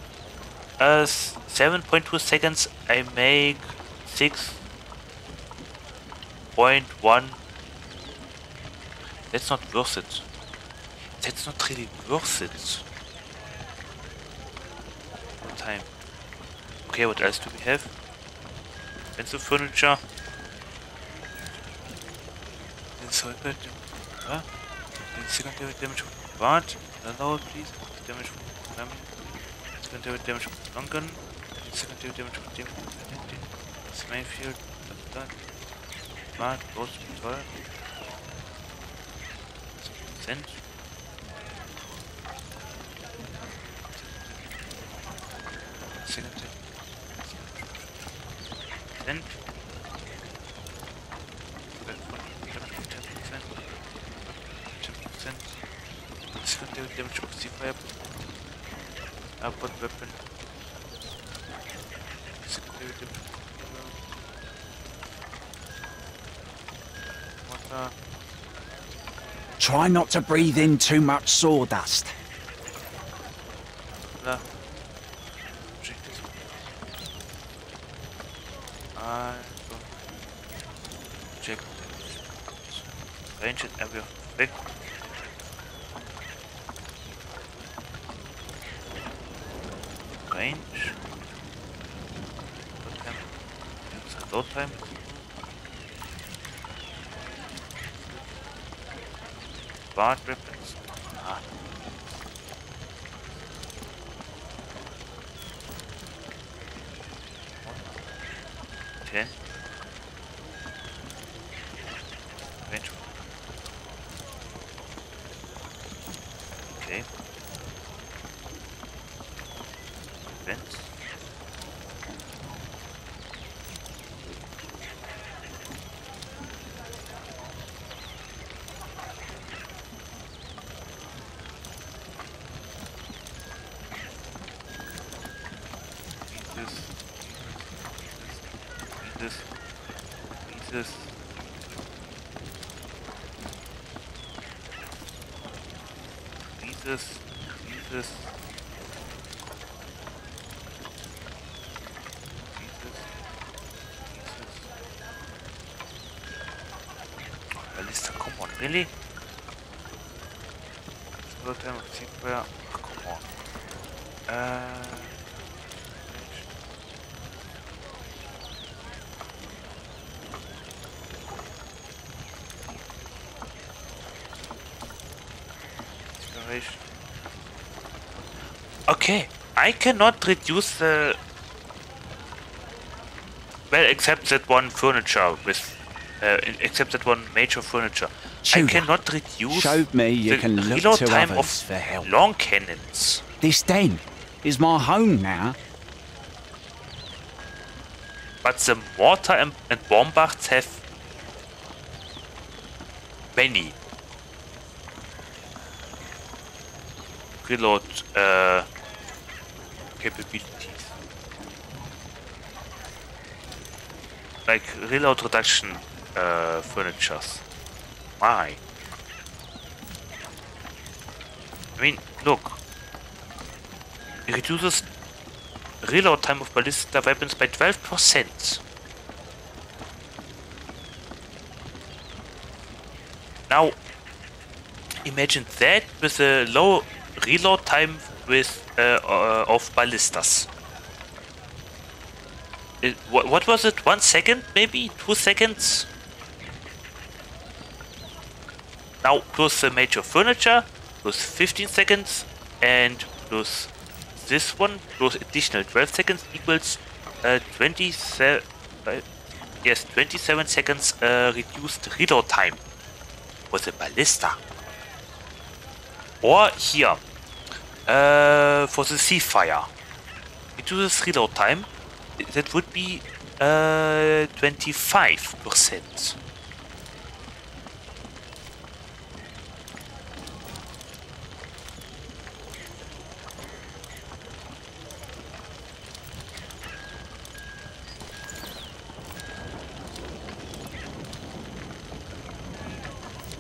uh, 7.2 seconds, I make 6.1. That's not worth it. That's not really worth it. Time. Okay, what else do we have? Expensive furniture. Inside bed. Huh? Second damage from Bart. Allow please. Damage from family. Secondary damage with long gun. Secondary damage with dim. Mayfield. Smart. Groß. Toll. Cent. Secondary. Cent. Secondary damage with the fire. Upward weapon. Secondary damage. Water. Try not to breathe in too much sawdust. I don't check. Range it every weg. Range. Time. It's a load time. Bard weapons. Ah. Ten. Range. Okay. Vents. this, this, this, Jesus, Jesus, Jesus, Ballista, come on, really? Slow time of Sequoia, come on. Uh, Inspiration. Okay, I cannot reduce the... Well, except that one furniture with... Uh, except that one major furniture. I cannot reduce showed me you the can look reload to time of for help. long cannons. This den is my home now. But the mortar and, and bombards have many reload uh, capabilities. Like reload reduction uh, furnitures. Why? I mean, look. It reduces reload time of ballista weapons by 12%. Now, imagine that with a low reload time with uh, uh, of ballistas. What, what was it? One second, maybe two seconds. Now plus the major furniture, plus 15 seconds, and plus this one, plus additional 12 seconds equals uh, 27. Uh, yes, 27 seconds uh, reduced reload time with a ballista. Or here, uh, for the sea fire, reduces reload time. That would be uh, 25%.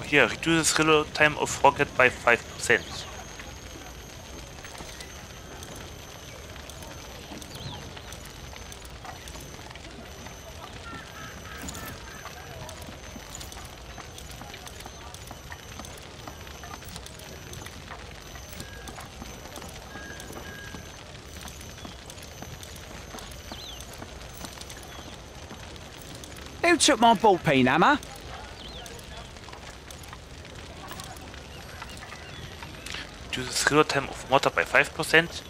Here, reduces reload time of rocket by 5%. Took my ball peen hammer? reduces reload time of mortar by 5%.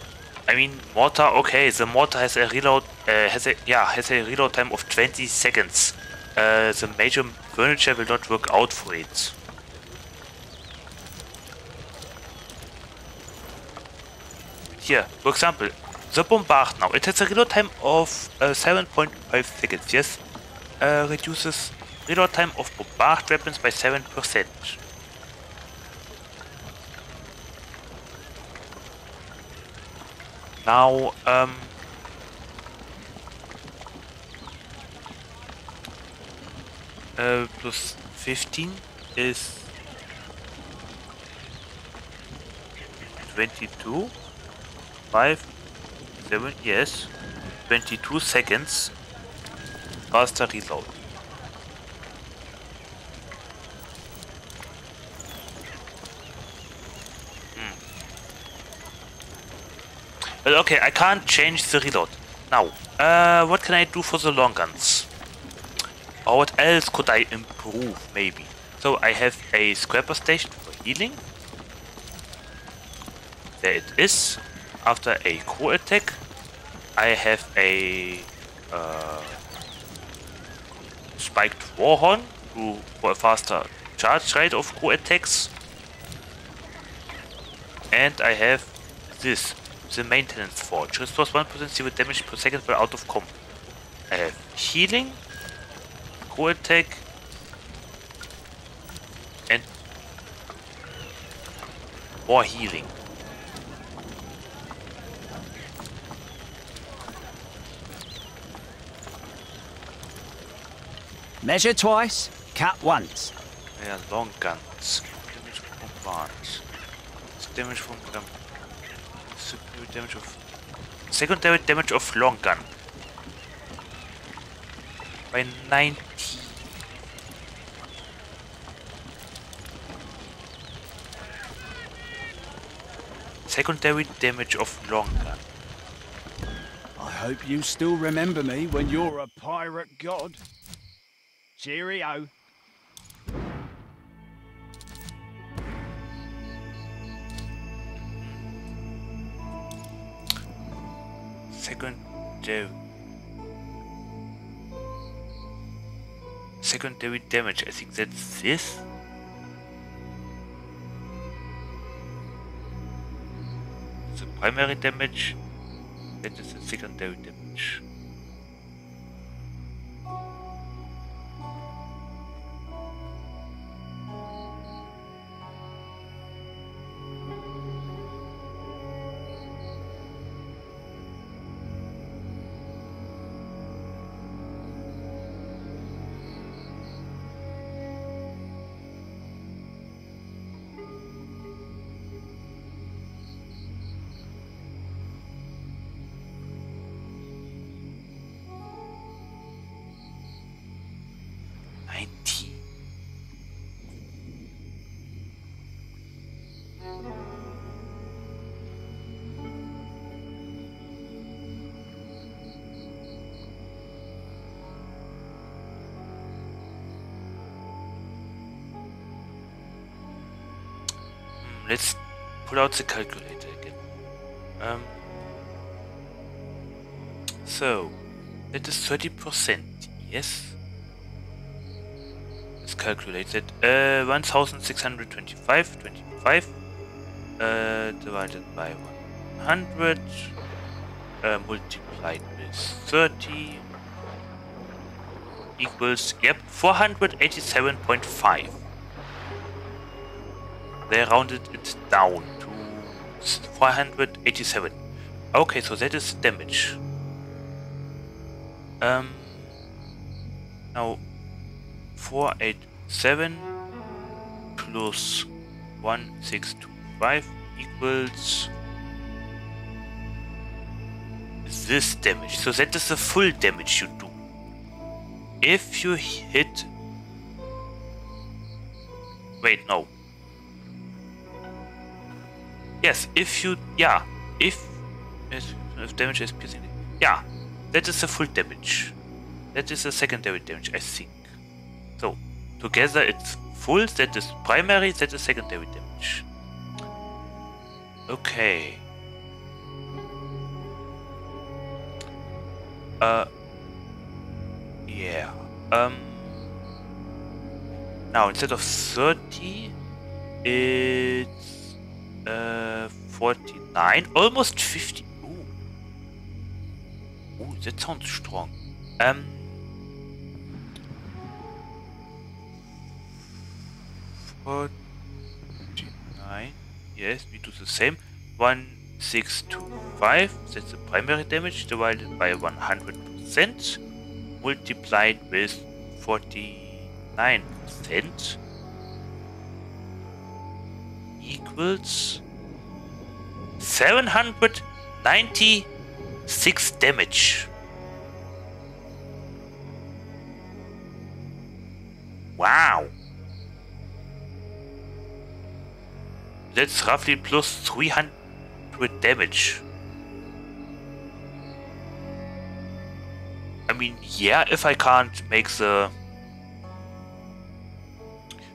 I mean, mortar. Okay, the mortar has a reload. Uh, has a yeah has a reload time of 20 seconds. Uh, the major furniture will not work out for it. Here, for example, the bombard now. It has a reload time of uh, 7.5 seconds. Yes, uh, reduces reload time of bombard weapons by 7%. Now, um, uh, plus 15 is 22, 5, 7, yes, 22 seconds faster reload. But okay, I can't change the reload. Now, uh, what can I do for the long guns? Or what else could I improve, maybe? So I have a scrapper station for healing. There it is. After a core attack, I have a uh, spiked warhorn to, for a faster charge rate of core attacks. And I have this the maintenance forge. Restores 1% zero damage per second while out of combat. I have healing, core attack, and more healing. Measure twice, cut once. Yeah, long guns. Damage from bombard. Damage from um, secondary damage of secondary damage of long gun by 90 secondary damage of long gun I hope you still remember me when you're a pirate god. Cheerio. secondary secondary damage. I think that's this. The primary damage. That is the secondary damage. Out the calculator again. Um, so, that is 30%, yes? It's calculated. calculate. Uh, 1625, 25, uh, divided by 100, uh, multiplied with 30, equals, yep, 487.5. They rounded it down to s- 487. Okay, so that is damage. Um, now 487 plus 1625 equals this damage. So that is the full damage you do. If you hit... Wait, no. Yes, if you... Yeah, if... If damage is piercing... Yeah, that is the full damage. That is the secondary damage, I think. So, together it's full, that is primary, that is secondary damage. Okay. Uh, yeah. Um. Now instead of 30, it's uh 49, almost 50. Ooh. Ooh, that sounds strong. Um. Forty-nine. Yes, we do the same. One six two five. That's the primary damage divided by one hundred percent, multiplied with forty-nine percent equals seven hundred ninety-six damage. Wow. That's roughly plus 300 damage. I mean, yeah, if I can't make the...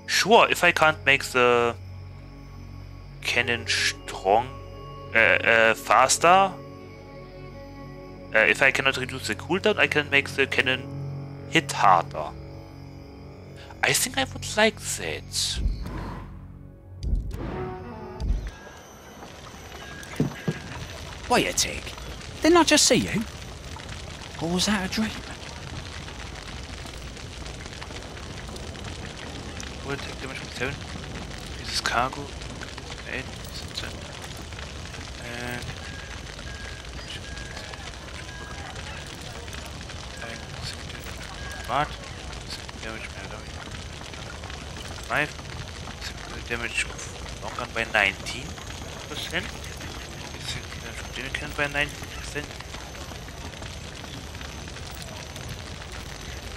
Sure, if I can't make the cannon strong, uh, uh, faster, uh, if I cannot reduce the cooldown, I can make the cannon hit harder. I think I would like that. Wait a tick. Didn't I just see you? Or was that a dream? Would take damage from 7. This is cargo. 8. seven, And. Smart. Damage by 5. Damage of long gun by 19%. Damage can by 19%.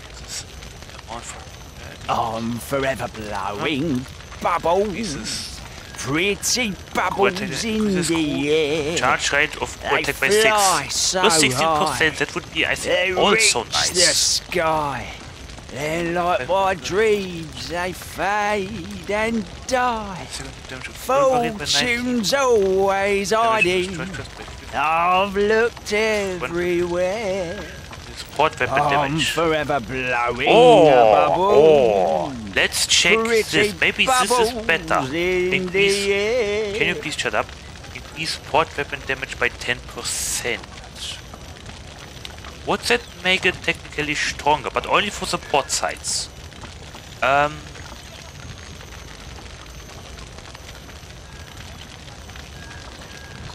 This is amount for I'm forever blowing bubbles. Pretty bubbles in the air. Charge rate of They attack by fly 6. so Plus 16%. high. That would be, I They think, also reach nice. the sky. They're like my dreams. They fade and die. Fortune's always hiding. I've looked everywhere. Support weapon I'm damage. forever blowing Oh, oh, let's check Pretty this. Maybe this is better. bubbles in Increase. the air. Can you please shut up? Increase support weapon damage by 10%. Would that make it technically stronger, but only for support sites? Um.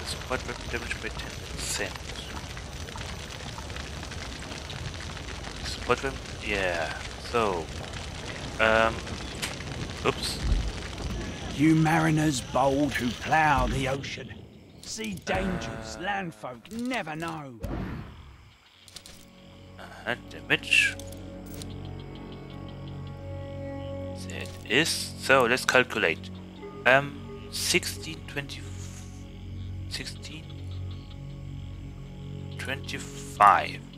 Support weapon damage by 10%. Yeah. So. Um. Oops. You mariners bold who plough the ocean. See dangers landfolk never know. Uh, damage. That is. So let's calculate. Um, 16, 20, 16, 25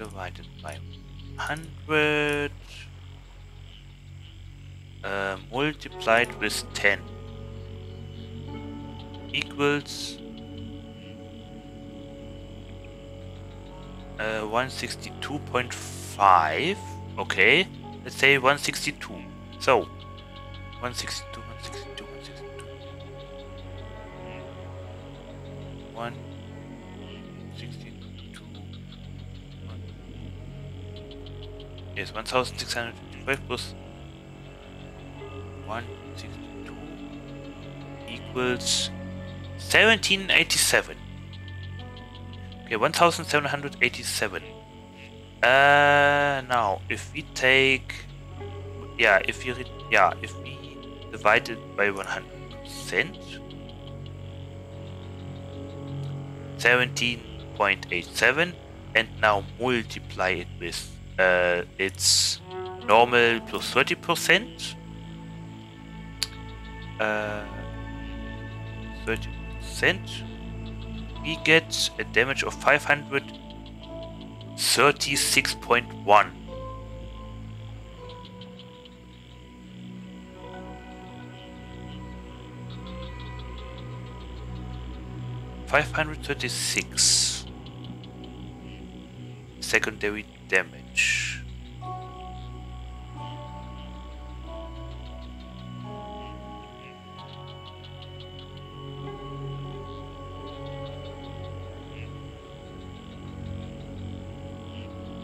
divided by 100 uh, multiplied with 10 equals uh, 162.5 okay let's say 162 so 162 162 162 162 yes 1655 plus 162 equals 1787 Okay, 1787. Uh, now, if we take, yeah, if we, yeah, if we divide it by 100%, 17.87, and now multiply it with uh, its normal plus 30%, uh, 30%, we get a damage of 536.1. 536 secondary damage.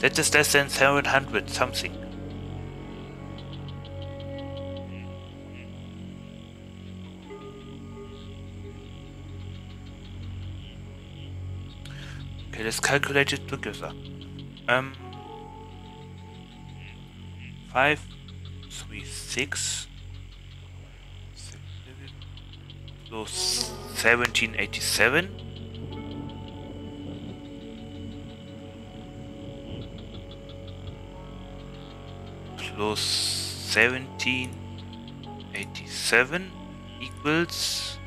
That is less than 700 something. Okay, let's calculate it together. Um, five, three, six, plus seventeen eighty-seven. Plus seventeen eighty-seven equals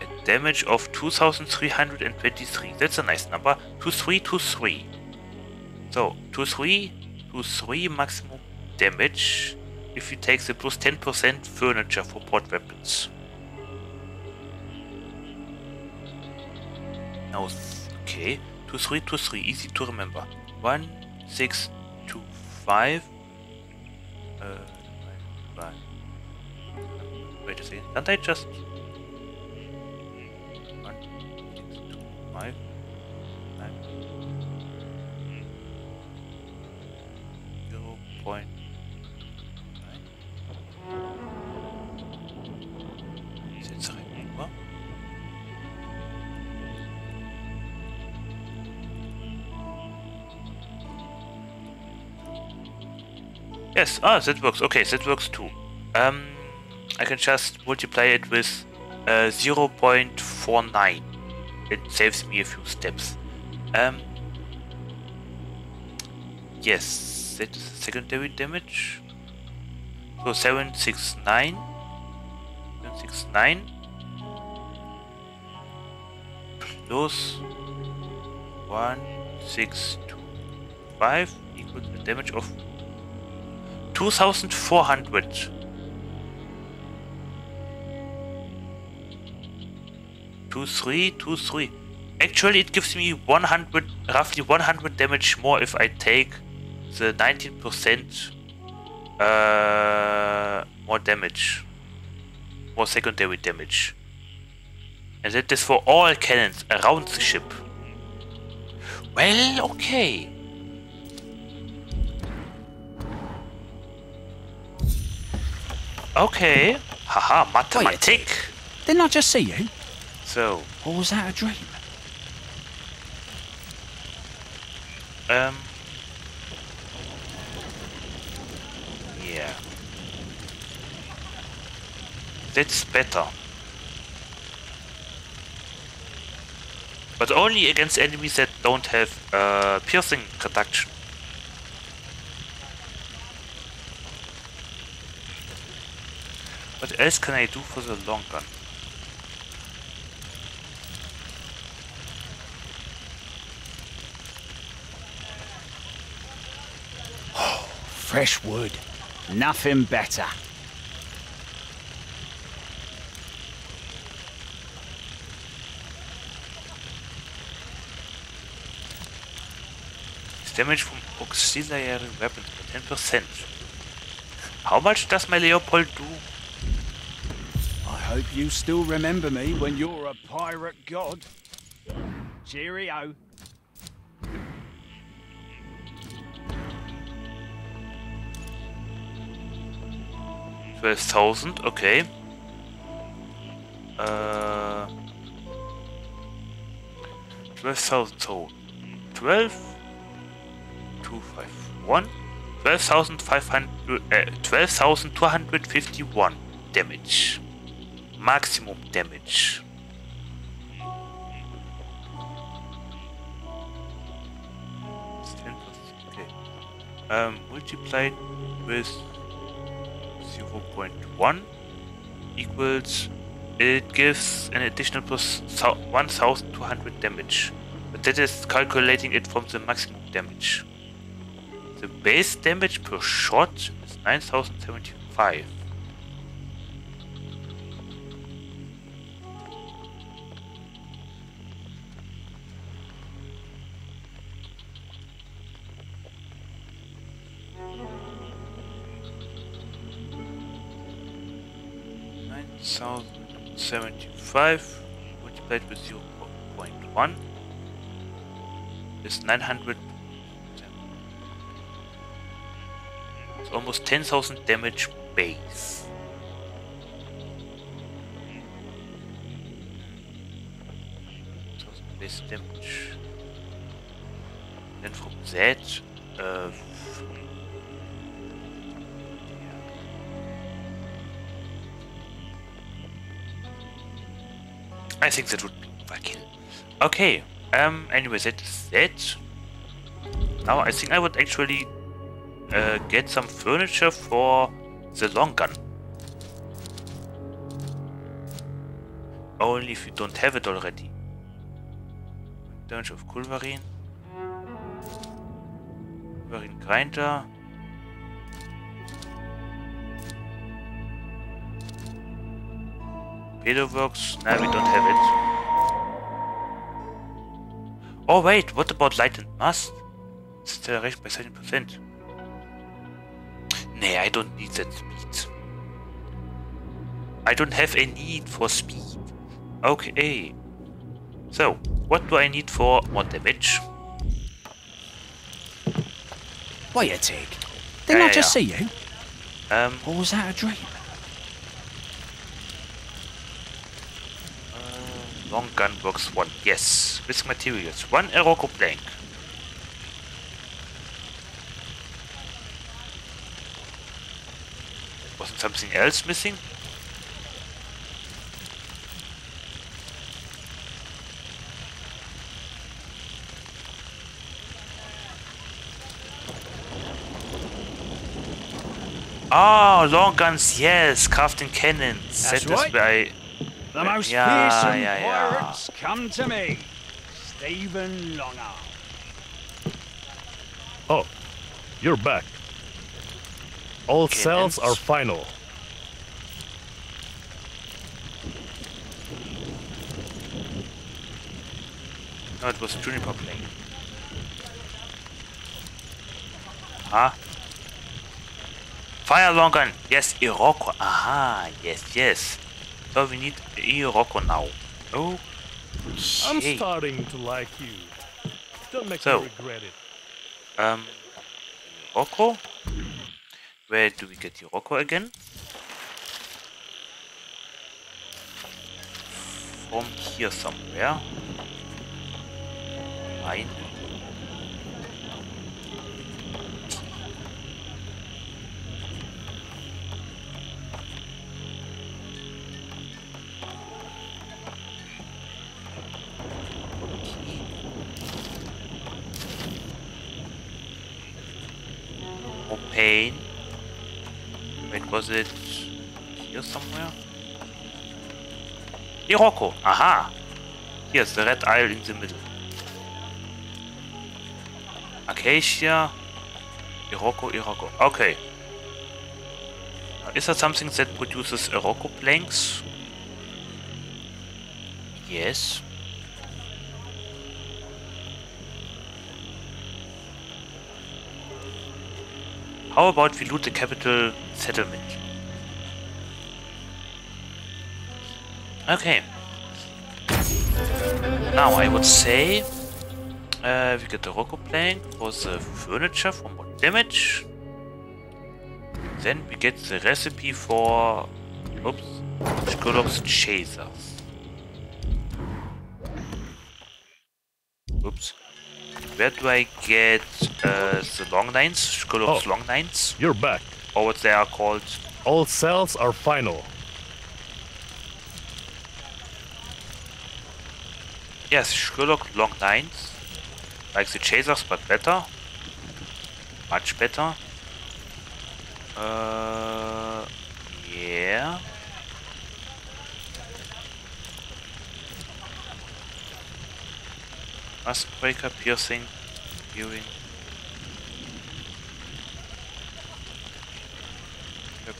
a damage of 2323. That's a nice number. 2323. So, 23, 23 maximum damage if you take the plus 10% furniture for port weapons. Now, okay. 2323, easy to remember. 1, 6, 2, 5. Uh, five. Wait a second, can't I just five, nine, zero point Yes, ah, that works. Okay, that works too. Um, I can just multiply it with uh, 0.49 it saves me a few steps. Um, yes, that is secondary damage. So 769. 769 plus 1625 equals a damage of 2400. Two three, two three. Actually, it gives me 100, roughly 100 damage more if I take the 19% uh, more damage, more secondary damage, and that is for all cannons around the ship. Well, okay. Okay. Haha, mathematic. Didn't I just see you? So, Or was that a dream? um. Yeah. That's better. But only against enemies that don't have uh, piercing reduction. What else can I do for the long gun? Oh, Fresh wood. Nothing better. Damage from auxiliary weapons by 10%. How much does my Leopold do? I hope you still remember me when you're a pirate god. Cheerio. Twelve thousand, okay. Uh, twelve thousand. So twelve two five one. Twelve thousand five hundred. Uh, twelve thousand two hundred fifty-one damage. Maximum damage. It's 10%, Okay. Um, multiplied with 0.1 equals it gives an additional 1200 damage but that is calculating it from the maximum damage the base damage per shot is 9075 1075 multiplied with 0.1 is 900. It's almost 10,000 damage base. Base damage. Then from that, uh, I think that would be. Okay, um, anyway, that is that. Now I think I would actually uh, get some furniture for the long gun. Only if you don't have it already. Damage of Culverin. Culverin Grinder. Pedo works. Now we don't have it. Oh wait, what about Light and Must? Still raised by 70%. Nee, I don't need that speed. I don't have a need for speed. Okay. So, what do I need for more damage? Wait a tick. Didn't Yeah, I just yeah. see you? Um, Or was that a dream? Long gun works one. Yes. Risk materials. One Aeroco plank. Wasn't something else missing? Oh, long guns, yes, crafting cannons. That's that is right. where I The most Yeah, fearsome yeah, yeah. pirates come to me. Stephen Longarm. Oh, you're back. All Okay, cells then. are final. No, it was Juniper playing. Huh? Fire long gun. Yes, Iroko. Aha, yes, yes. So we need Iroko now. Oh. I'm starting to like you. Don't make So. me regret it. Um, Iroko? Where do we get Iroko again? From here somewhere. Mine. Was it here somewhere? Iroko! Aha! Here's the red isle in the middle. Acacia. Iroko, Iroko. Okay. Is that something that produces Iroko planks? Yes. How about we loot the capital settlement? Okay. Now I would say uh, we get the Rocco plank for the furniture for more damage. Then we get the recipe for oops Scurlock's chasers. Oops. Where do I get uh, the long nines? Scurlock's Oh. long nines? You're back. Or what they are called? All cells are final. Yes, Scurlock long nines. Like the chasers, but better. Much better. Uh, yeah. Must breaker, piercing, viewing.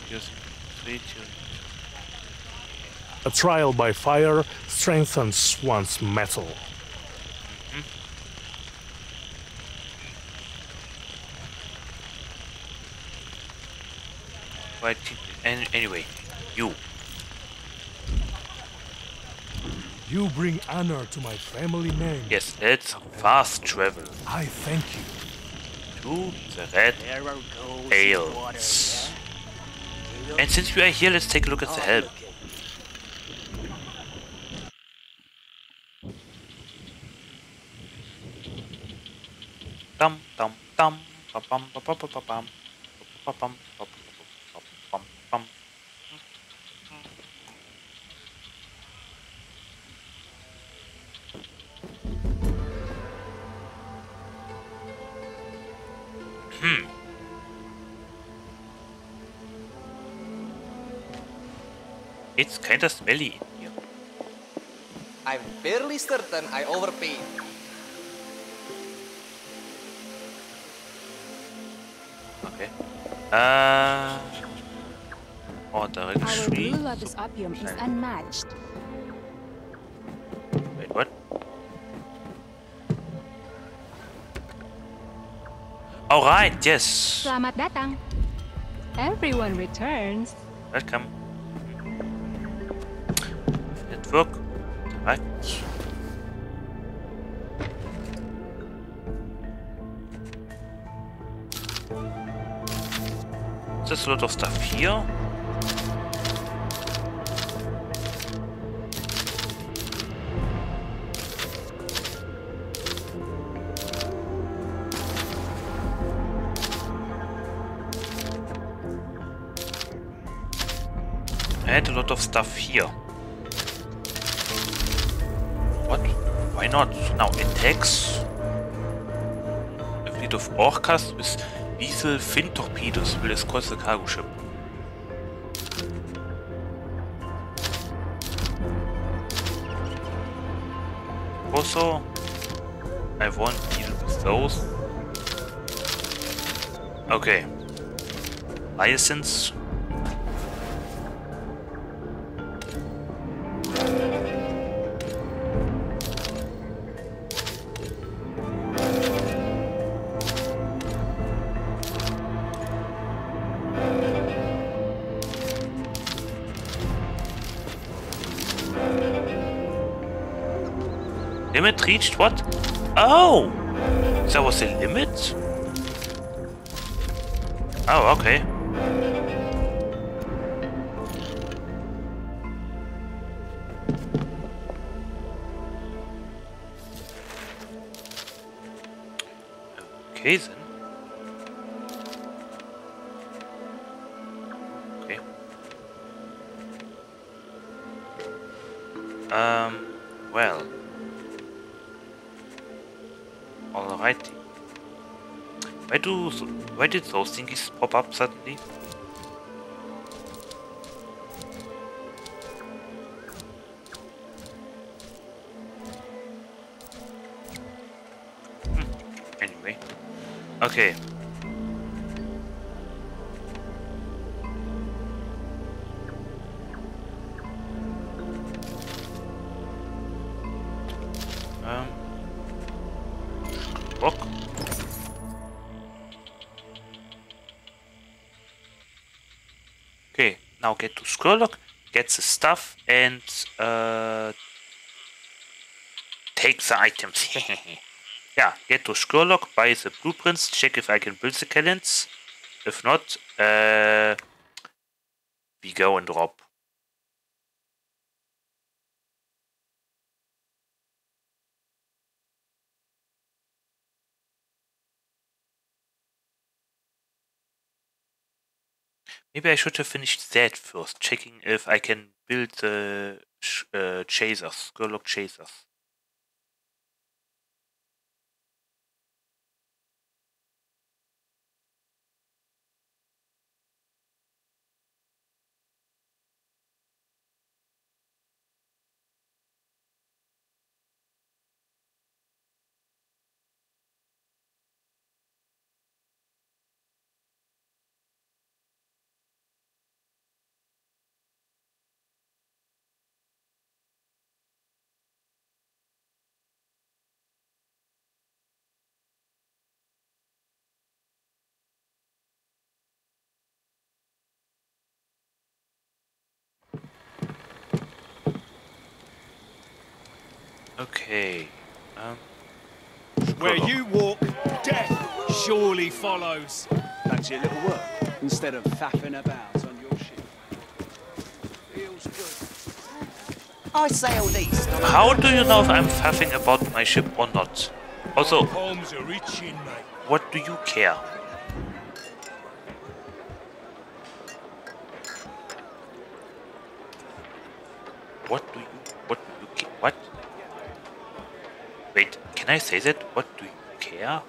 Piercing, three, two, A trial by fire strengthens one's metal. Mm-hmm. Right, an- anyway, you. You bring honor to my family name. Yes, let's fast travel I thank you. to the Red Isles. And since we are here, let's take a look at the helm. Dum dum dum ba bum ba ba ba ba bum ba bum Hmm. It's kinda smelly in here. I'm fairly certain I overpaid. Okay. Uh. Ordering Our three. Blue Lotus opium is unmatched. Wait, what? All right. Yes. Selamat datang. Everyone returns. Welcome. Network. Right. There's a lot of stuff here. Lot of stuff here. What? Why not? Now attacks. A fleet of orcas with lethal fin torpedoes will escort the cargo ship. Also, I won't deal with those. Okay. License. Reached what? Oh! There was a limit? Oh. Okay why did those thingies pop up suddenly? Scurlock, gets the stuff, and uh, take the items. yeah, get to Scurlock, buy the blueprints, check if I can build the cannons. If not, uh, we go and drop. Maybe I should have finished that first, checking if I can build the uh, chasers, Scurlock chasers. Okay. Um, Where you walk, death surely follows. That's your little work, instead of faffing about on your ship. Feels good. I sailed east. how do you know if I'm faffing about my ship or not? Also, Homes are itching, mate. what do you care? What do you, what do you care? What? Wait, can I say that? What do you care?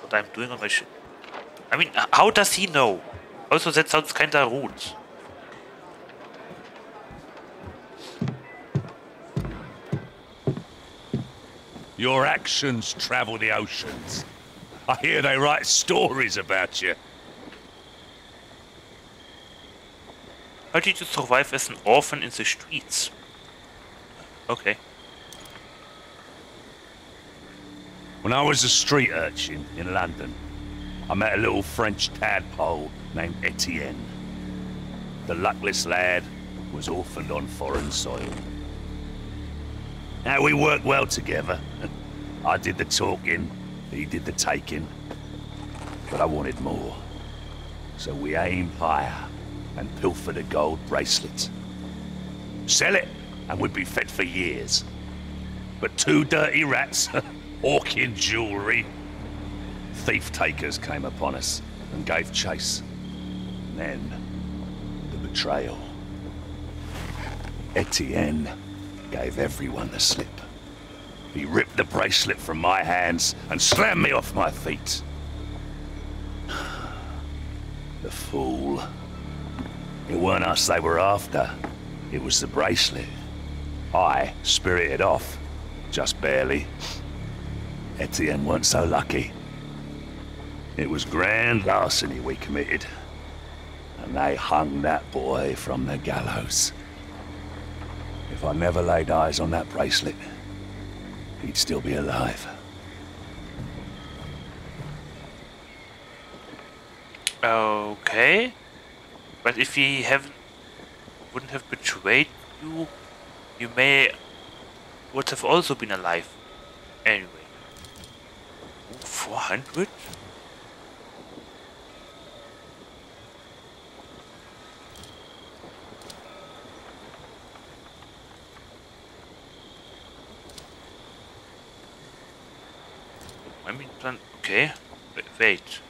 What I'm doing on my ship? I mean, how does he know? Also, that sounds kinda rude. Your actions travel the oceans. I hear they write stories about you. How did you survive as an orphan in the streets? Okay. When I was a street urchin in London, I met a little French tadpole named Etienne. The luckless lad was orphaned on foreign soil. Now we worked well together. I did the talking, he did the taking. But I wanted more. So we aimed higher and pilfered a gold bracelet. Sell it, and we'd be fed for years. But two dirty rats, hawking jewellery, thief takers came upon us and gave chase. And then, the betrayal. Etienne gave everyone the slip. He ripped the bracelet from my hands and slammed me off my feet. The fool. It weren't us they were after. It was the bracelet. I spirited off. Just barely. Etienne weren't so lucky. It was grand larceny we committed. And they hung that boy from the gallows. If I never laid eyes on that bracelet, he'd still be alive. Okay. But if he haven't wouldn't have betrayed you, you may would have also been alive. Anyway. 400? I mean, then, okay. Wait.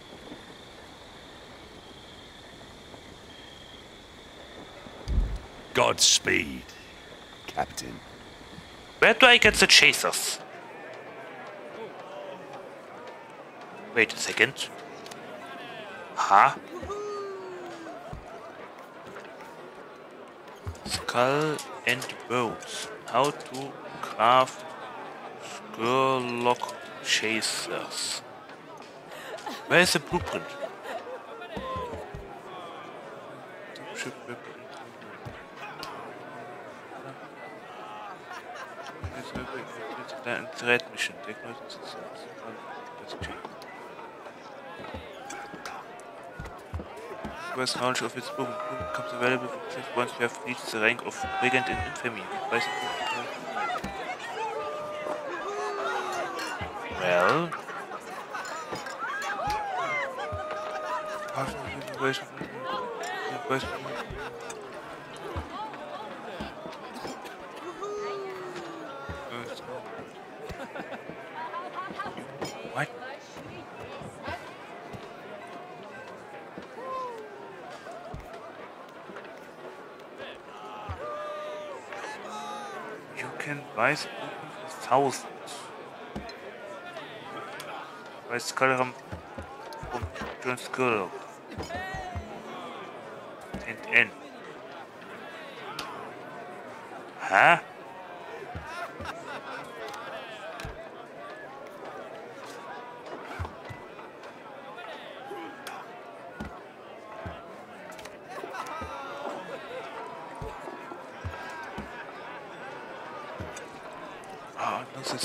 Godspeed, Captain. Where do I get the chasers? Wait a second. Huh? Skull and bones. How to craft Scurlock chasers. Where is the blueprint? Threat mission. Request knowledge of its book becomes available for just once you have reached the rank of Brigand in Infamy. Well. Partial information. Can buy the book for thousands. Bei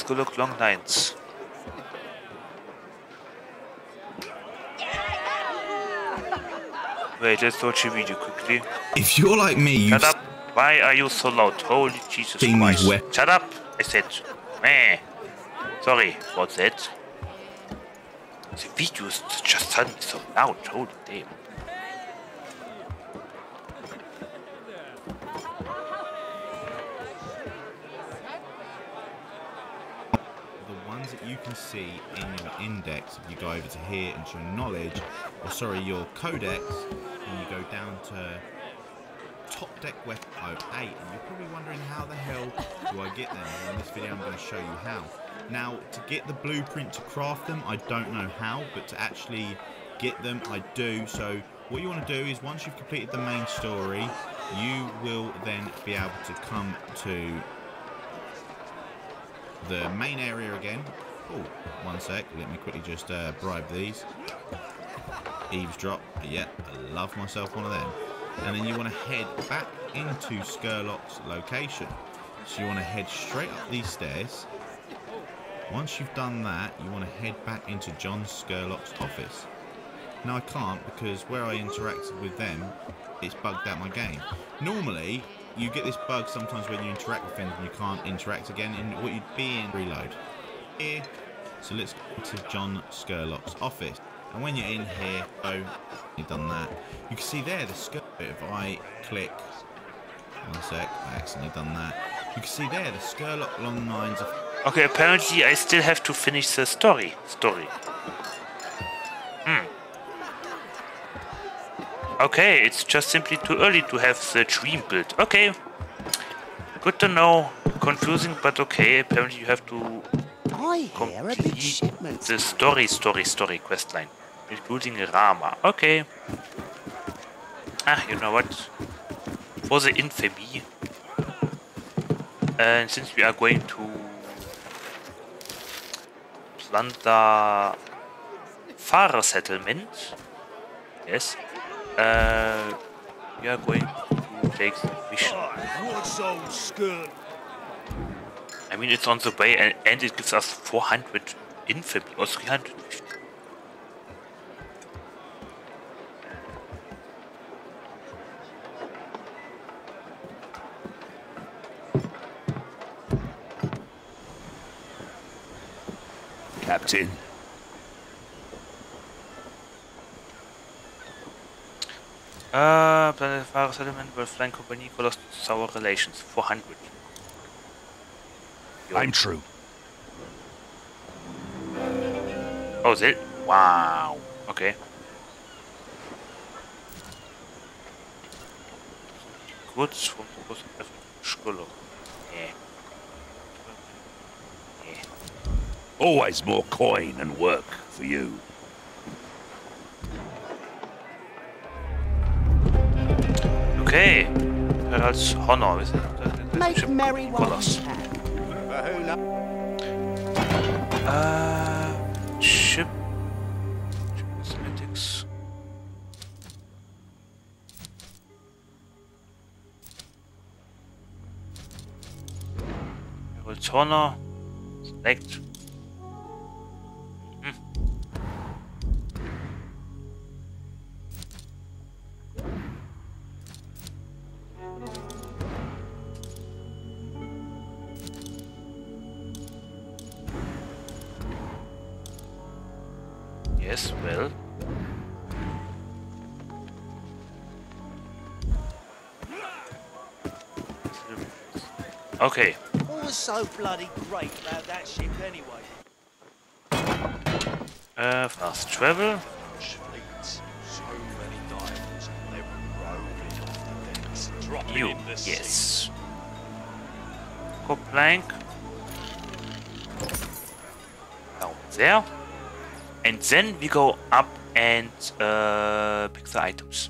No, long lines. Wait, let's watch a video quickly. If you're like me, you've Shut up! Why are you so loud? Holy Jesus seen Christ! wep- Shut up! I said, meh. Sorry what's that. The video is just suddenly so loud. Holy damn. the ones that you can see in your index if you go over to here into your knowledge or sorry your codex and you go down to top deck weapon 08 and you're probably wondering how the hell do I get them well in this video I'm going to show you how now to get the blueprint to craft them I don't know how but to actually get them I do so what you want to do is once you've completed the main story you will then be able to come to the main area again. Oh, one sec. Let me quickly just uh, bribe these. Eavesdrop. Yeah, I love myself one of them. And then you want to head back into Scurlock's location. So you want to head straight up these stairs. Once you've done that, you want to head back into John Scurlock's office. Now I can't because where I interacted with them, it's bugged out my game. Normally, you get this bug sometimes when you interact with things and you can't interact again in what you'd be in reload. Here, so let's go to John Scurlock's office. And when you're in here, oh, you've done that. You can see there the Scurlock. If I click, one sec, I accidentally done that. You can see there the Scurlock long nines of. Okay, apparently I still have to finish the story. Story. Hmm. Okay, it's just simply too early to have the dream built. Okay. Good to know. Confusing, but okay. Apparently you have to complete the story, story, story questline, including Rahma. Okay. Ah, you know what? For the infamy. And since we are going to plunder Far settlement, yes, uh, we are going to take the mission. What's old skirt? I mean, it's on the way and, and it gives us 400 infamy or 300 Captain. Uh, Planet Fire Settlement will flank company lost sour relations. 400. I'm true. Oh, is it? Wow. Okay. Goods from the coast of Shkulo. Yeah. Always more coin and work for you. Okay. Herald's Honor. Is Make merry while you can. Uh, ship. Cosmetics. Honor. Select. Okay. What was so bloody great about that ship anyway? Uh, fast travel. So many diamonds, they were rolling off the decks, dropping You, in the sea. yes. Go plank. Down there. And then we go up and uh, pick the items.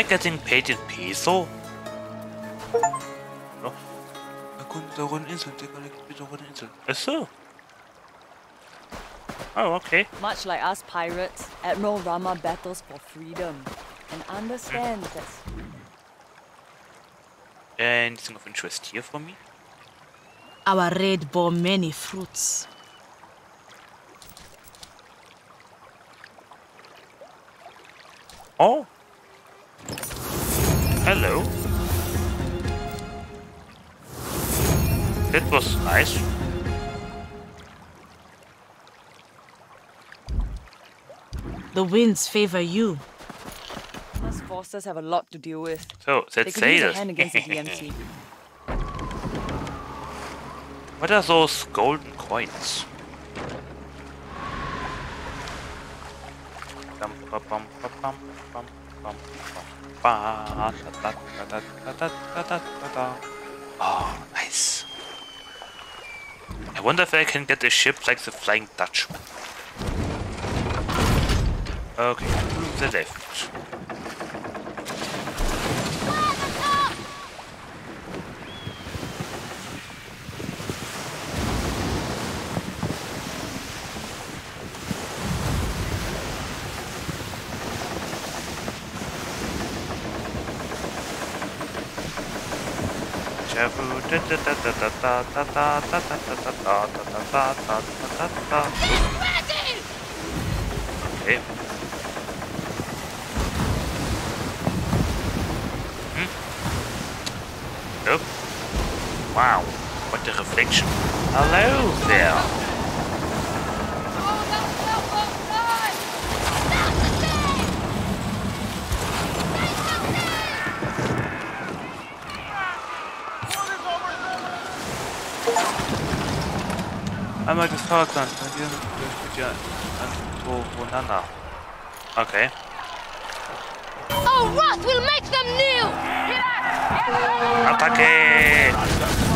I getting paid in peso? No. Erkunde der runden Insel, Decker der runden Insel. Ach so. Oh, okay. Much like us pirates, Admiral Rahma battles for freedom and understands mm. that Anything of interest here for me? Our raid bore many fruits. Oh. Hello. That was nice. The winds favor you. us forces have a lot to deal with. So, They let's could say that. hand against the DMC. What are those golden coins? Bum, ba, bum, ba, bum, Oh, nice. I wonder if I can get a ship like the Flying Dutchman. Okay, to the left. Hmm. Wow, what a reflection. Hello there. Einmal das Fahrrad dann verlieren durch die Antoronana. Okay. Oh, Roth will make them kneel! Attacke!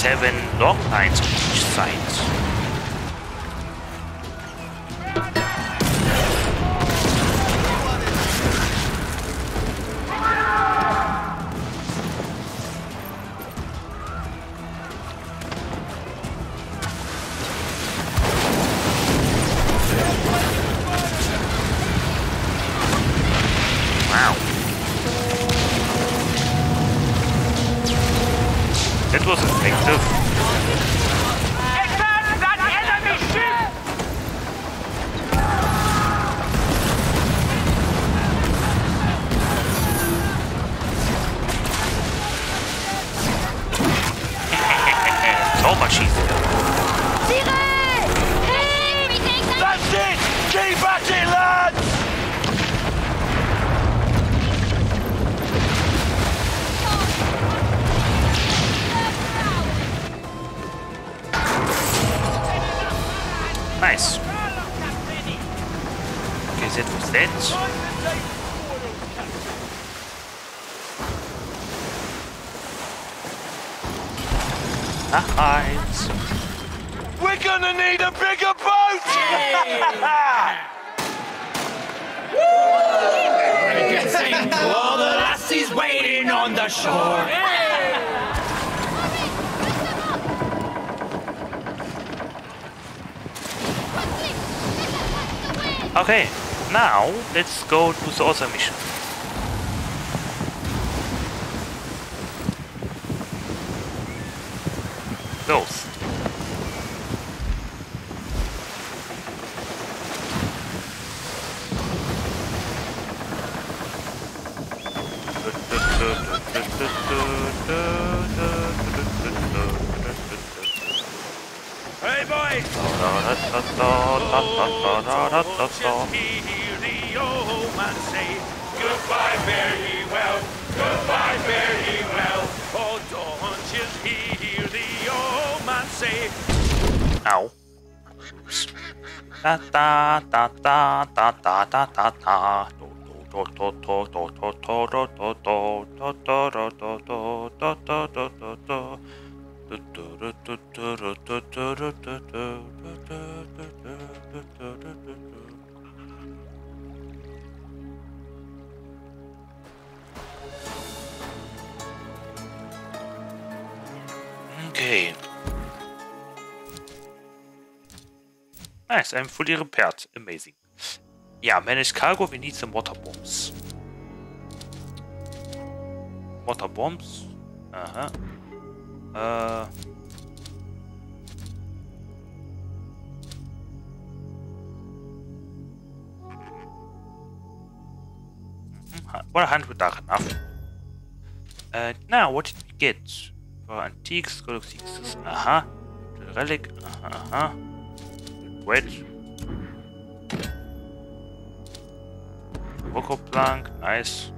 seven long nines. Nice. We're gonna need a bigger boat! We can sing all the lassies waiting on the shore. Okay, now let's go to the other mission. Não, ta ta ta. Okay. Nice, I'm fully repaired. Amazing. Yeah, manage cargo, we need some water bombs. Water bombs? Uh-huh. Uh... One hundred are enough. Äh, And now, what did we get? For antiques, collections, aha, uh -huh. relic, aha, uh -huh. wait. Rocco Plank, nice.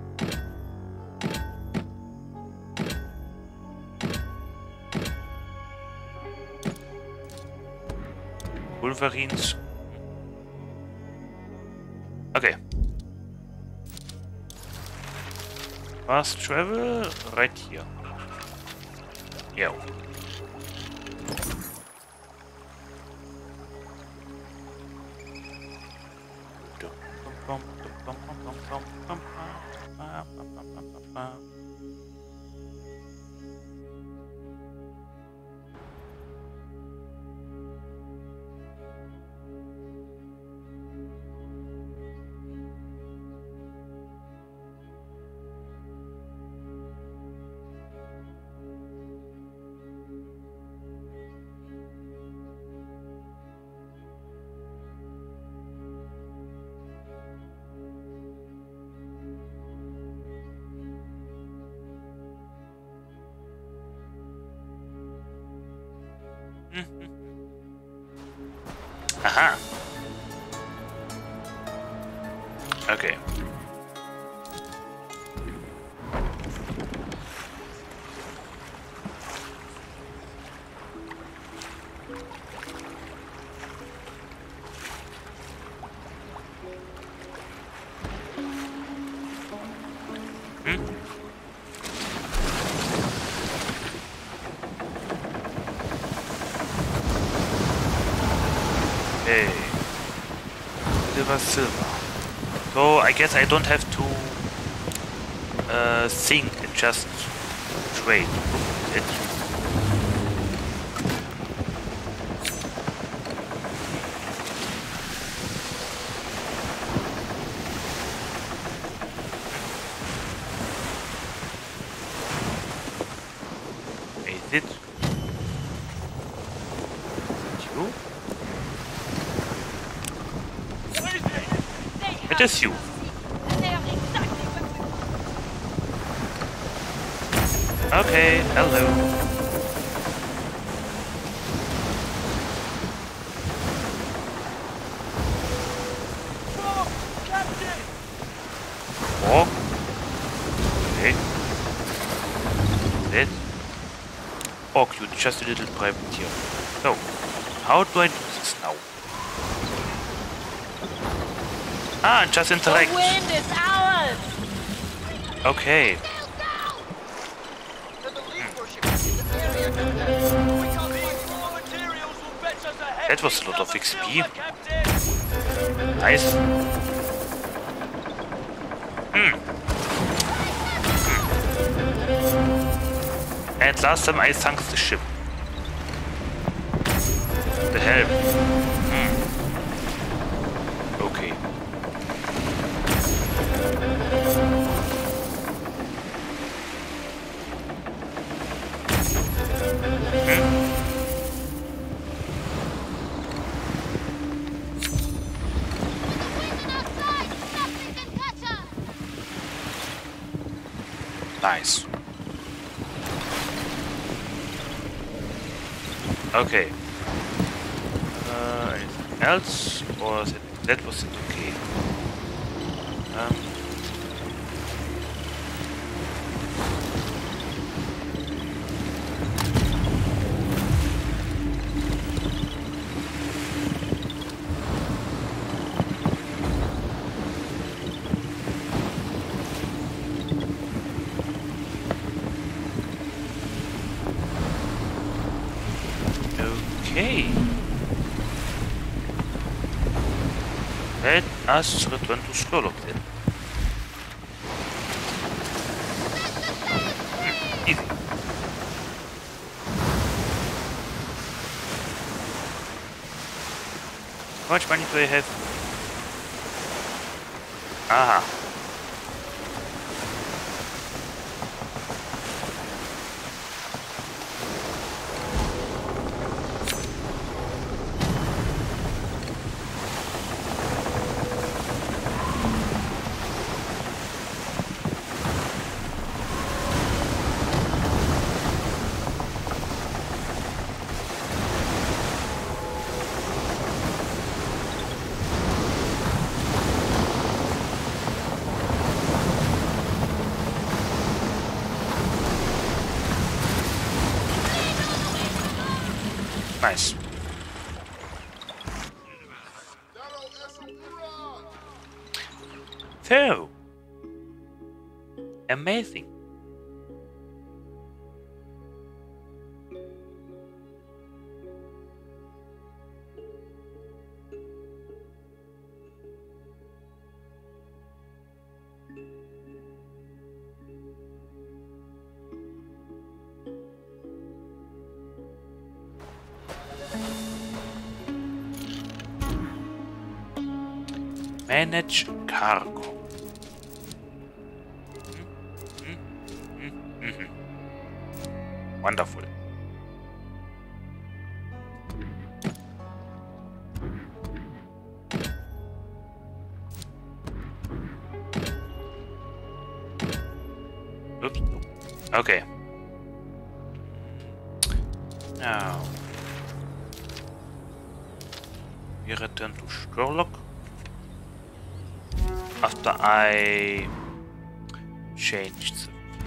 Wolverines. Okay. Fast travel right here. Yeah. I guess I don't have to uh, think and just trade. Is it? Is it? You? It is you. Okay, hello. Walk. Okay. Oh, cute, just a little privateer. So, how do I do this now? Ah, just interact. The wind is ours! Okay. Was a lot of XP. Nice. Hmm. And last time I sunk the ship. Us return to Sherlock then. Hmm, Easy. How much money do I have? Manage cargo.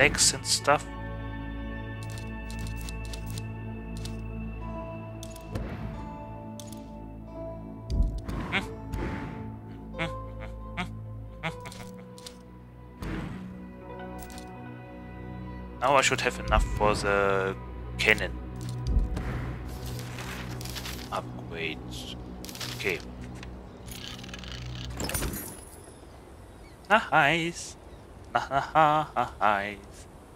Flags and stuff. Now I should have enough for the cannon upgrades. Okay. Nice. Nice.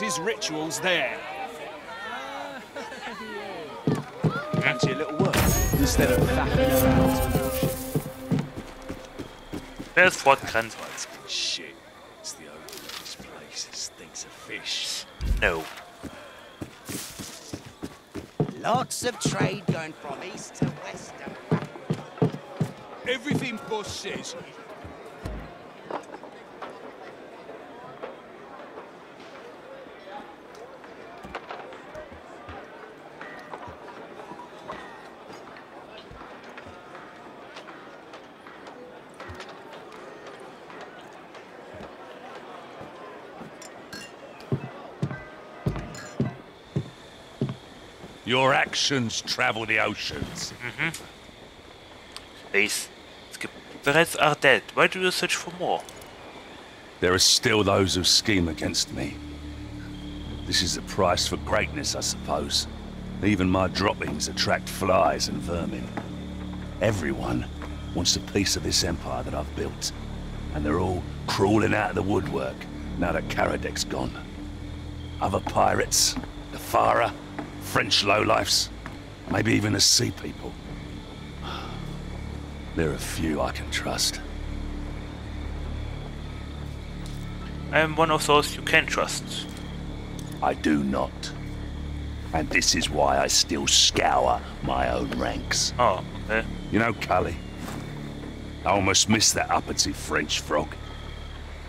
his rituals there. Fancy a little work instead of about. There's Fort Grenzwald. Actions travel the oceans. Mm-hmm. Ace. Es gibt are dead. Why do you search for more? There are still those who scheme against me. This is the price for greatness, I suppose. Even my droppings attract flies and vermin. Everyone wants a piece of this empire that I've built. And they're all crawling out of the woodwork now that Karadec's gone. Other pirates, the Farah, French lowlifes, maybe even the sea people. There are few I can trust. I am one of those you can trust. I do not. And this is why I still scour my own ranks. Oh, okay. You know, Cully, I almost missed that uppity French frog.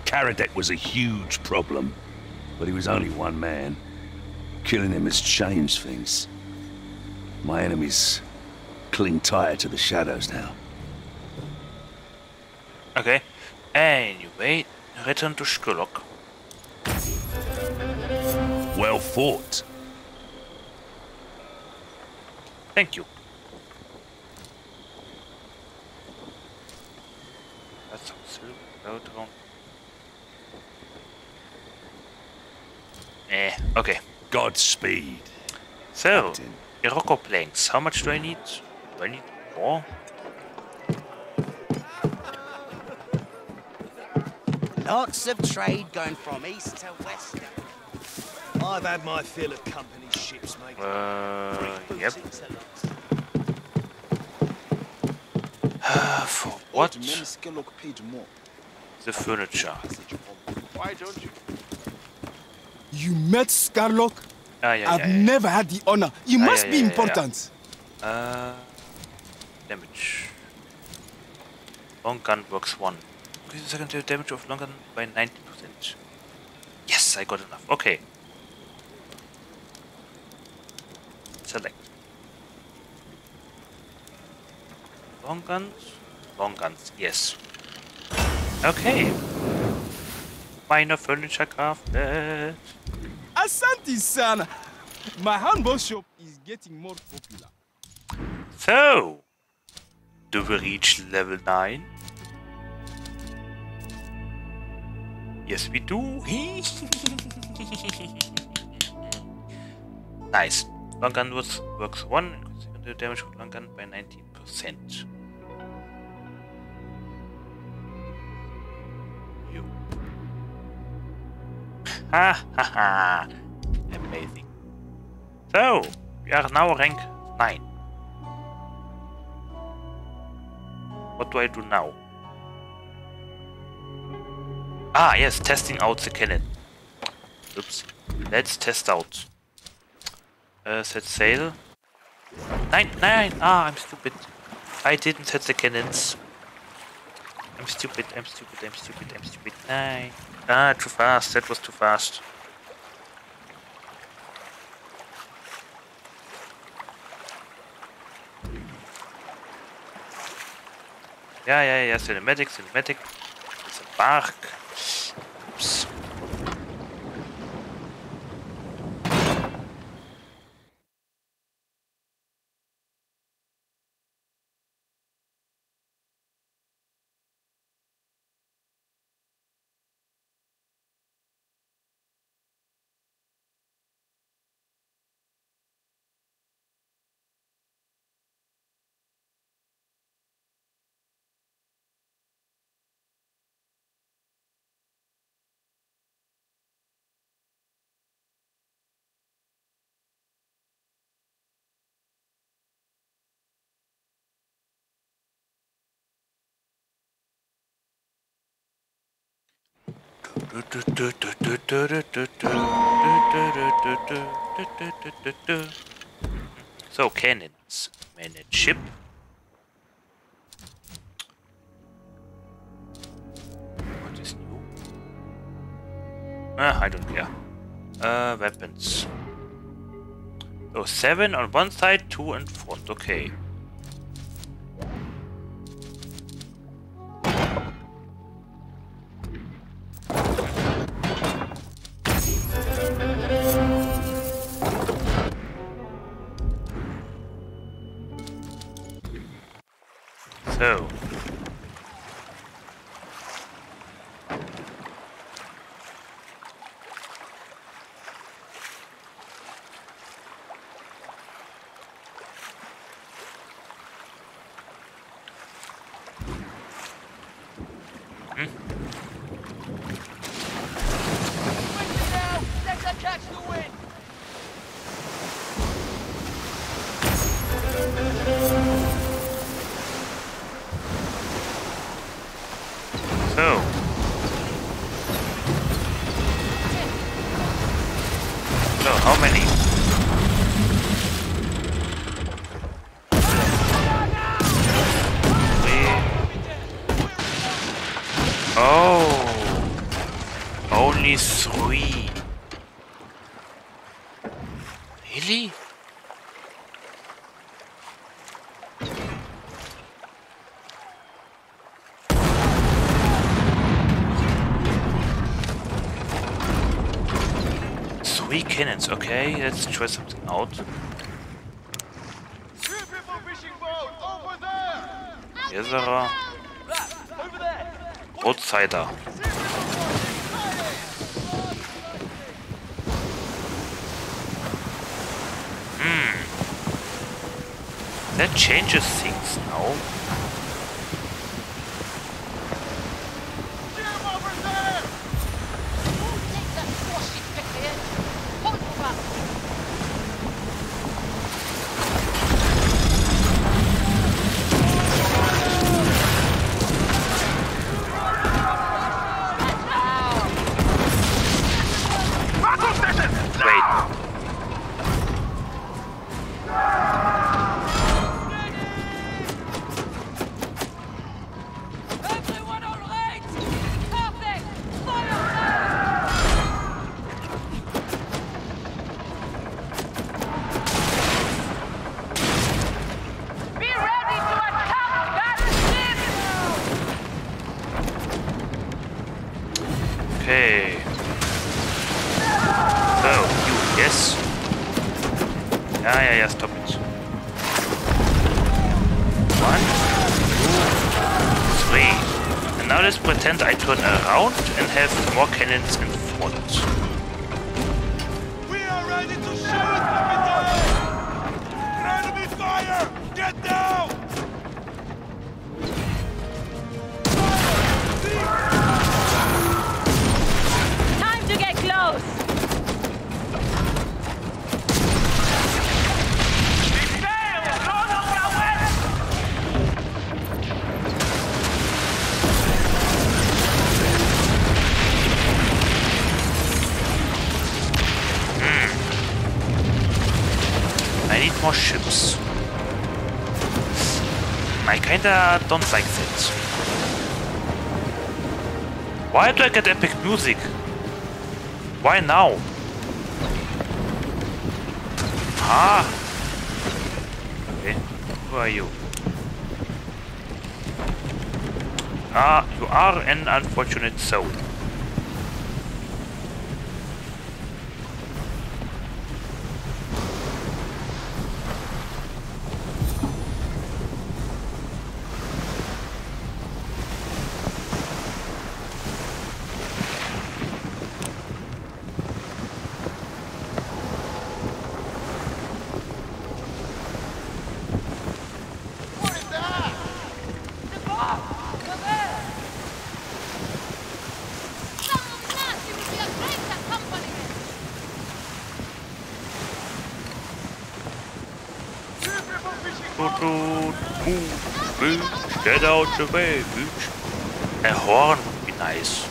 Karadec was a huge problem, but he was only one man. Killing him has changed things. My enemies cling tighter to the shadows now. Okay. Anyway, Return to Scurlock. Well fought. Thank you. That's out around. Eh, okay. Godspeed. So, Iroko planks. How much do I need? Do I need more? Lots of trade going from east to west. I've had my fill of company ships, mate. Uh, yep. For what? The furniture. Why don't you? You met Scurlock? Ah, yeah, I've yeah, yeah. never had the honor. You Ah, must be important. Uh, damage. Long gun works one. Increase the secondary damage of long gun by 90%. Yes, I got enough. Okay. Select. Long guns? Long guns, yes. Okay. Minor furniture crafted. Asante sana. My handball shop is getting more popular. So, do we reach level 9? Yes, we do. nice. Long gun works 1, increase the damage of long gun by 19%. Ha ha ha. Amazing. So, we are now rank 9. What do I do now? Ah, yes, testing out the cannon. Oops. Let's test out. Uh, set sail. Nine, nine! Ah, I'm stupid. I didn't set the cannons. I'm stupid, I'm stupid, I'm stupid, I'm stupid. Nine. Ah, too fast. That was too fast. Yeah, yeah, yeah, cinematic, cinematic. It's a bark. Oops. So cannons, manage ship. What is new? Ah, I don't care. Uh, weapons. So seven on one side, two in front. Okay. Let's try something out. Here's a outsider. Don't like that. Why do I get epic music? Why now? Ah! Okay, who are you? Ah, you are an unfortunate soul. Toot toot, boot, booch, get out the way, booch. A horn would be nice.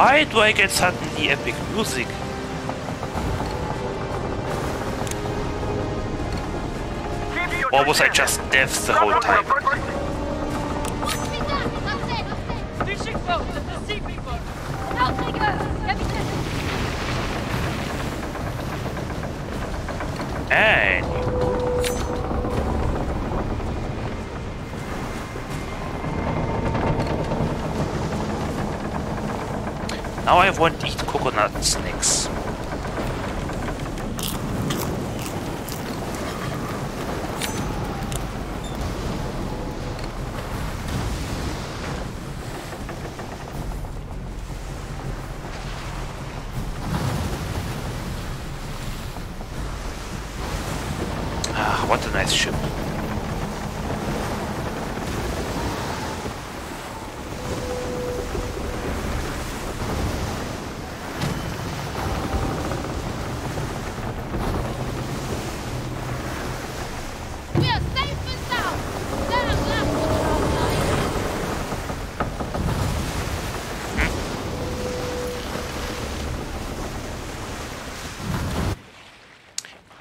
Why do I get suddenly epic music? Or was I just deaf the whole time?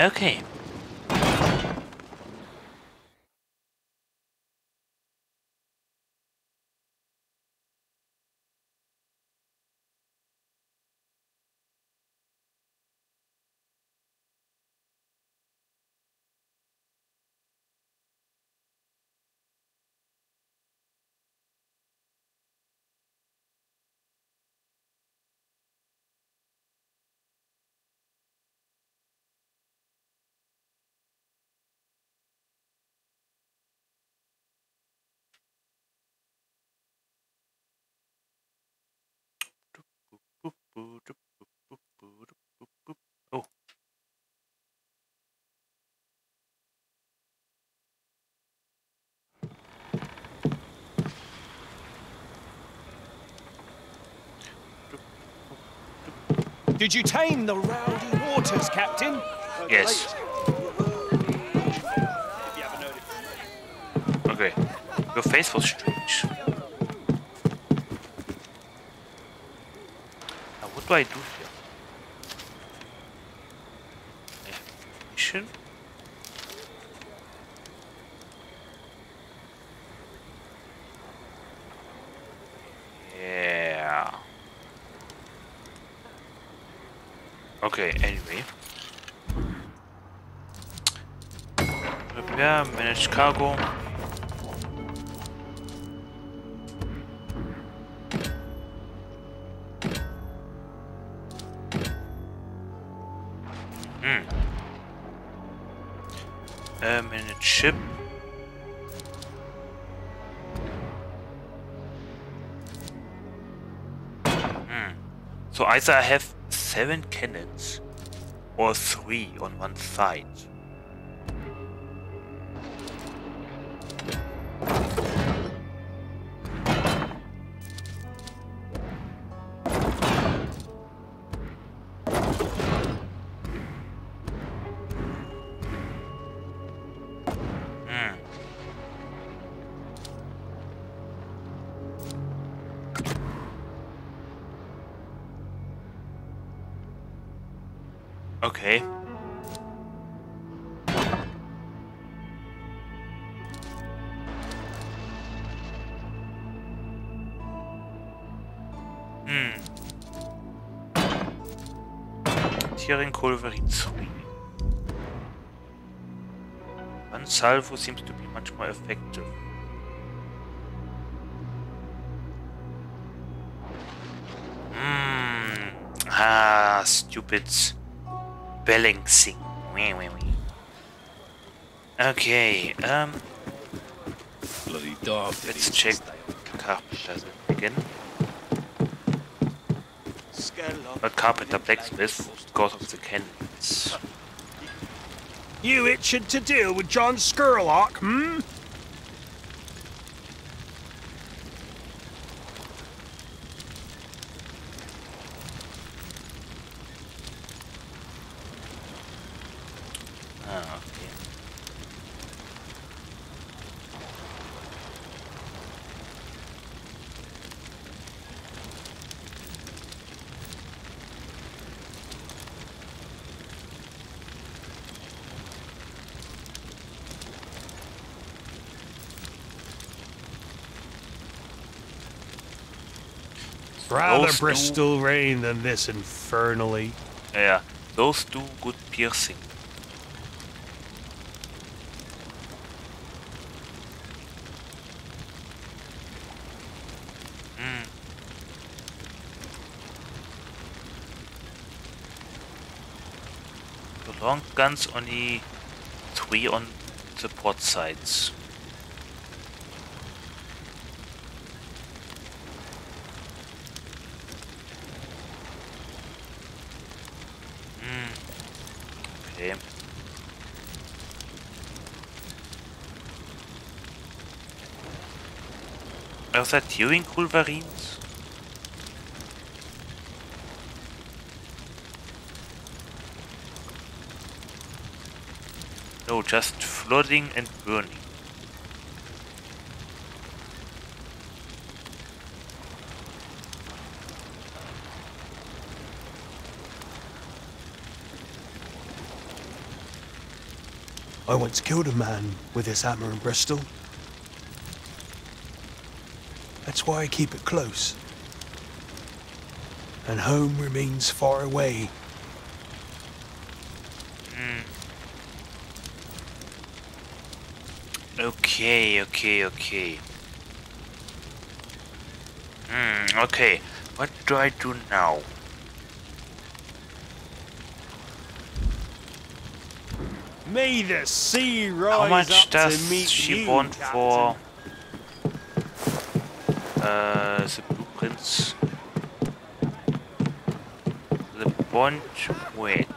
Okay. Oh. Did you tame the rowdy waters, Captain? Yes. Okay. Your face was strange. Now what do I do here? I have a mission? Yeah. Okay, anyway. Cargo. Hmm. Uh, manage ship. Hmm. So either I have seven cannons or three on one side. Tearing Culverin 3. One salvo seems to be much more effective. Hmm. Ah, stupid balancing. Wee, wee, wee. Okay, um. Bloody dog. Let's check Carpenter again. But Carpenter Blacksmith because of the cannons. You itching to deal with John Scurlock, hmm? Ah, okay. Those two- Bristol rain than this infernally. Yeah, those two good piercing. Hmm. The long guns only three on the port sides. Hmm. Okay. Are that tearing Culverins? No, just flooding and burning. I once killed a man with this hammer in Bristol. That's why I keep it close. And home remains far away. Hmm. Okay, okay, okay. Hmm, okay. What do I do now? May the sea rise How much up does to meet she you, want Captain. for uh, the blueprints? The bond wait.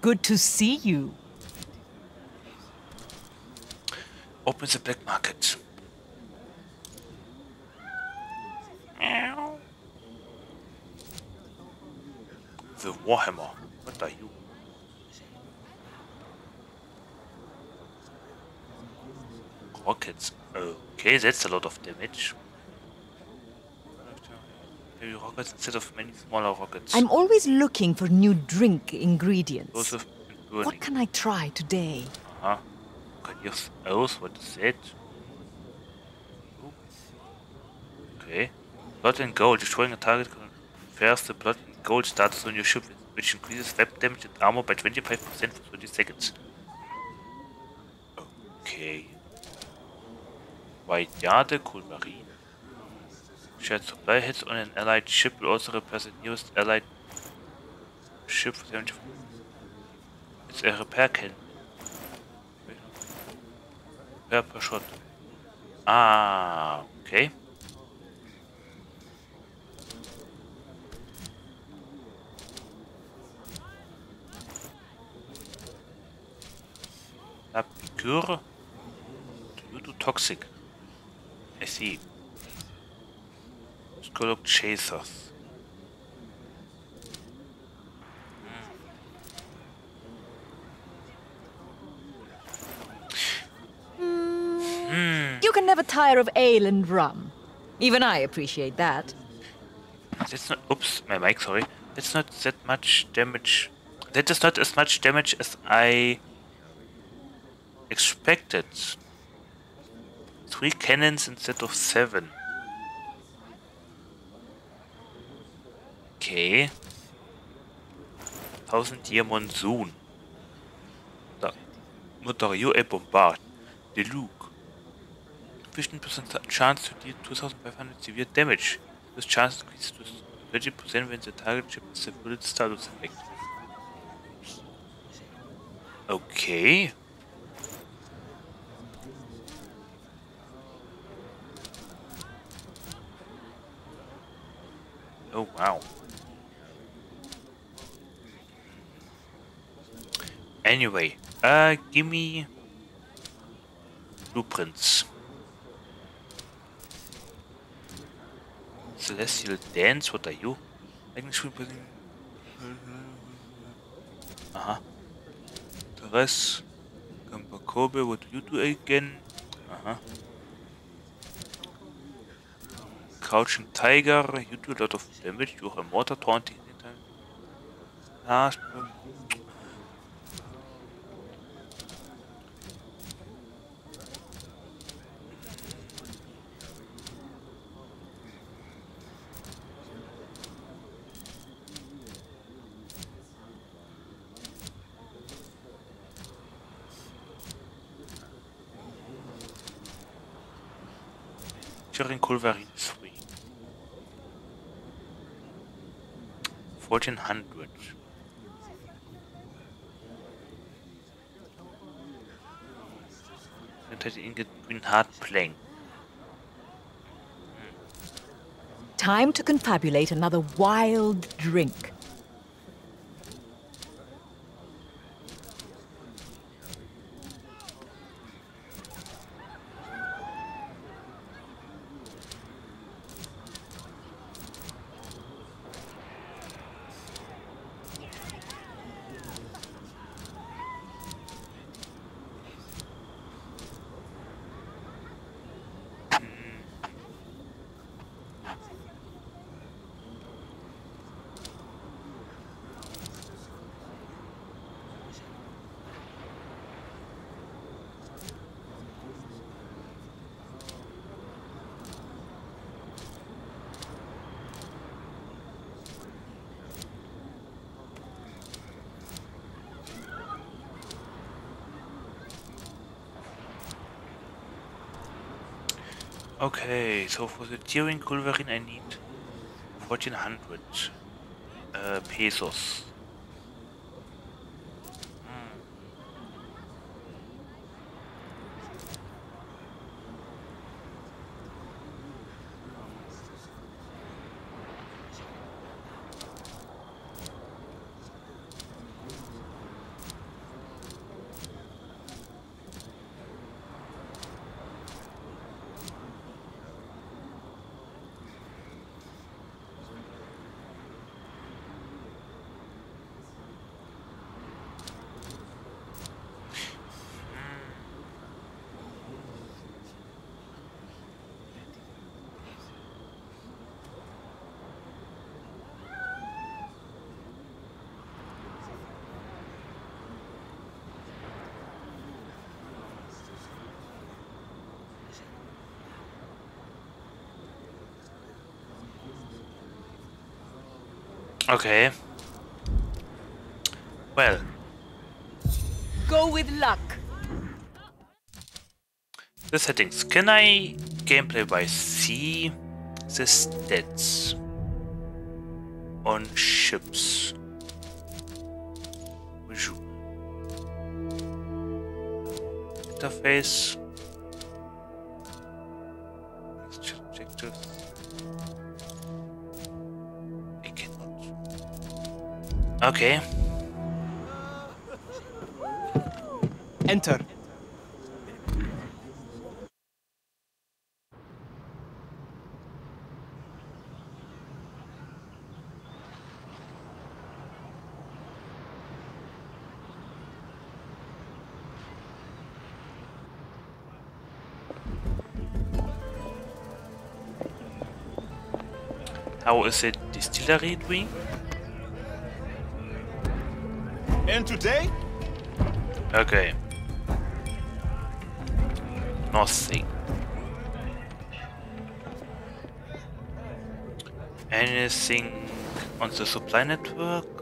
Good to see you. Open the black market. Meow. The Warhammer. What are you? Rockets. Okay, that's a lot of damage. Heavy rockets instead of many smaller rockets. I'm always looking for new drink ingredients. What can I try today? Uh-huh. Can you else? What is that? Okay. Blood and gold. Destroying a target confers the blood and gold status on your ship, which increases weapon damage and armor by 25% for 30 seconds. Okay. Cool marine. Shared supply hits on an allied ship will also repair nearest allied ship for 70 It's a repair can. Repair per shot. Ah, okay. La to toxic. See. Scallop chasers. Hmm. You can never tire of ale and rum. Even I appreciate that. That's not. Oops, my mic. Sorry. That's not that much damage. That is not as much damage as I expected. Three cannons instead of seven. Okay. Thousand year monsoon. Da. You a bombard? The Luke. 15% chance to deal 2500 severe damage. This chance increases to 30% when the target ship has a bullet status effect. Okay. Oh wow. Anyway, uh, give me blueprints. Celestial Dance, what are you? Magnitude building. Uh-huh. Teres. Gamba Kobe, what do you do again? Uh-huh. Crouching Tiger, you do a lot of damage, you are a mortar taunting the time. 1400. Synthetic ingot green hard plank. Time to confabulate another wild drink. Okay, so for the Tearing Culverin I need 1400 uh, pesos. Hmm. Okay. Well, Go with luck. the settings. Can I gameplay by see the stats on ships? Interface. Okay. Enter. How is the distillery doing? And today? Okay. Nothing. Anything on the supply network?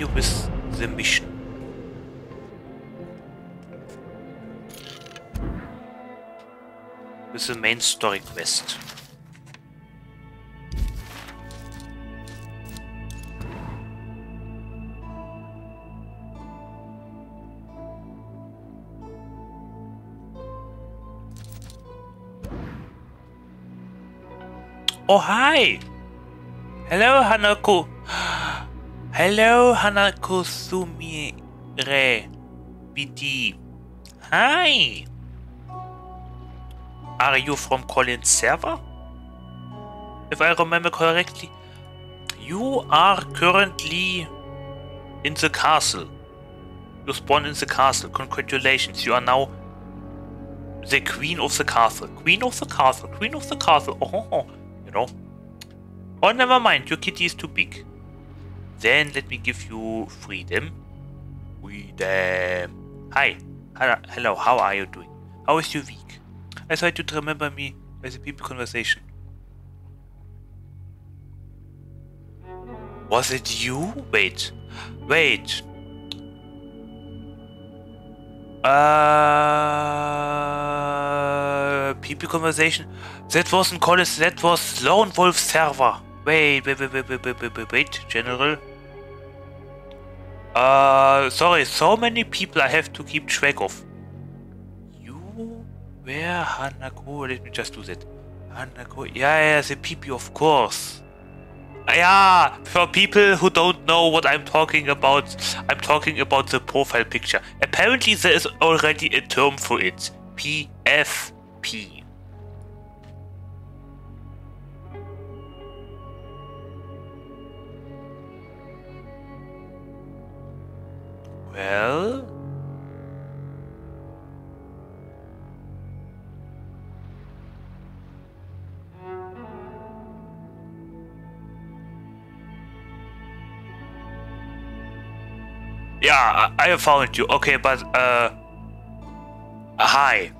Continue with the mission. With the main story quest. Oh, hi! Hello, Hanako. Hello, Hanako Sumire. BD. Hi! Are you from Colin's server? If I remember correctly, you are currently in the castle. You spawned in the castle. Congratulations, you are now the queen of the castle. Queen of the castle. Queen of the castle. Oh, you know. Oh, never mind. Your kitty is too big. Then let me give you freedom. Freedom. Hi. Hello, how are you doing? How is your week? I tried you'd remember me as a people conversation. Was it you? Wait. Wait. Uh, people conversation. That wasn't Collins, that was Lone Wolf server. Wait, wait, wait, wait, wait, wait, wait, wait, General. Uh, sorry. So many people I have to keep track of. You where Hanako? Let me just do that. Hanako. Yeah, yeah, the PP, of course. Yeah, for people who don't know what I'm talking about, I'm talking about the profile picture. Apparently there is already a term for it. PFP. Well? Yeah, I have found you. Okay, but, uh... uh hi.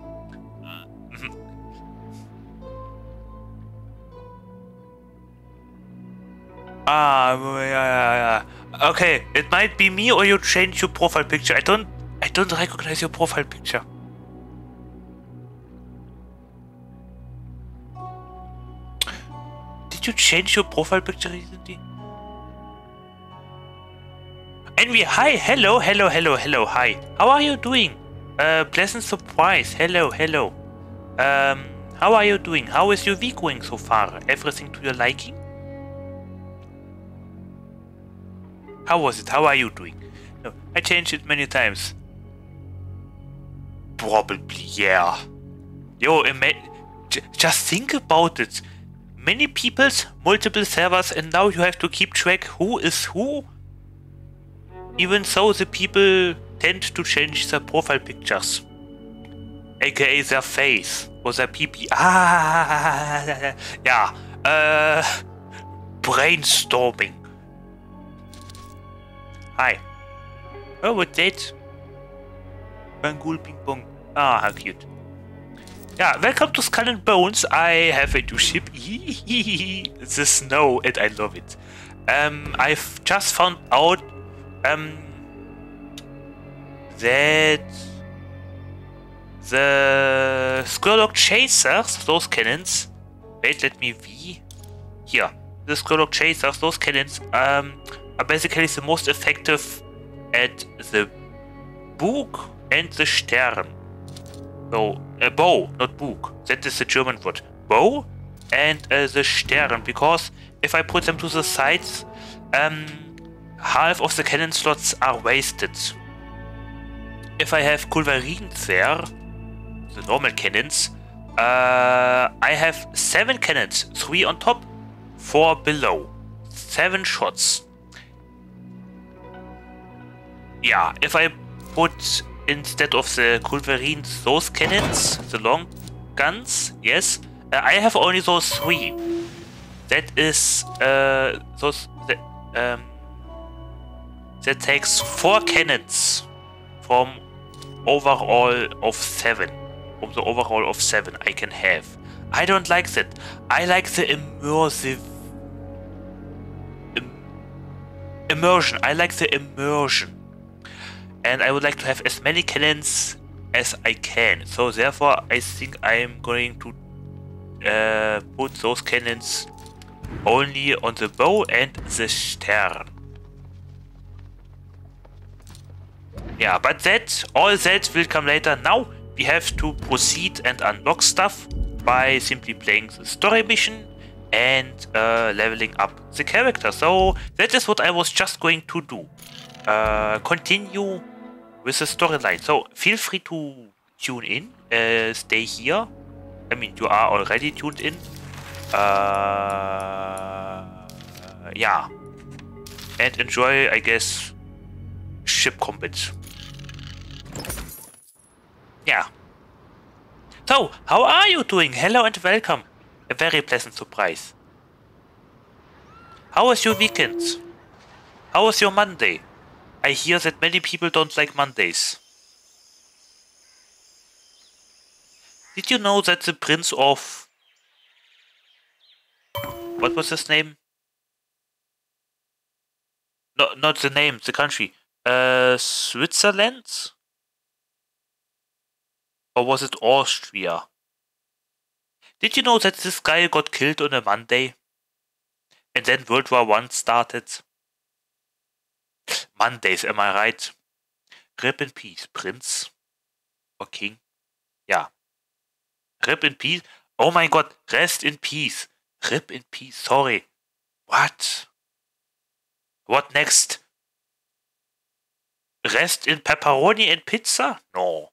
ah, yeah, yeah, yeah. Okay, it might be me or you changed your profile picture. I don't, I don't recognize your profile picture. Did you change your profile picture recently? Envy, hi, hello, hello, hello, hello, hi. How are you doing? Uh, pleasant surprise. Hello, hello. Um, how are you doing? How is your week going so far? Everything to your liking? How was it? How are you doing? No, I changed it many times. Probably, yeah. Yo, just think about it. Many peoples, multiple servers, and now you have to keep track who is who. Even so, the people tend to change their profile pictures, aka their face or their PP. Ah, yeah. Uh, brainstorming. Hi. Oh, what's that? Bangul Ping Pong. Ah, how cute. Yeah, welcome to Skull and Bones. I have a new ship. the snow, and I love it. Um, I've just found out um, that the Scurlock Chasers, those cannons. Wait, let me V. Here, the Scurlock Chasers, those cannons, um, are basically the most effective at the Bug and the Stern. So, a bow, not Bug. That is the German word. Bow and uh, the Stern, because if I put them to the sides, um, half of the cannon slots are wasted. If I have Culverins there, the normal cannons, uh, I have seven cannons, three on top, four below. Seven shots. Yeah, if I put instead of the Culverins those cannons, the long guns, yes, uh, I have only those three. That is uh, those that um, that takes four cannons from overall of seven. From the overall of seven I can have. I don't like that. I like the immersive im- immersion. I like the immersion. And I would like to have as many cannons as I can. So therefore I think I'm going to uh, put those cannons only on the bow and the stern. Yeah, but that, all that will come later. Now we have to proceed and unlock stuff by simply playing the story mission and uh, leveling up the character. So that is what I was just going to do. Uh, continue with the storyline. So feel free to tune in, uh, stay here. I mean, you are already tuned in. Uh, yeah. And enjoy, I guess, ship combat. Yeah. So, how are you doing? Hello and welcome. A very pleasant surprise. How was your weekend? How was your Monday? I hear that many people don't like Mondays. Did you know that the Prince of... What was his name? No, not the name, the country. Uh, Switzerland? Or was it Austria? Did you know that this guy got killed on a Monday? And then World War One started? Mondays, am I right? Rip in peace, Prince or King? Yeah. Rip in peace. Oh my god, rest in peace. Rip in peace. Sorry. What? What next? Rest in pepperoni and pizza? No.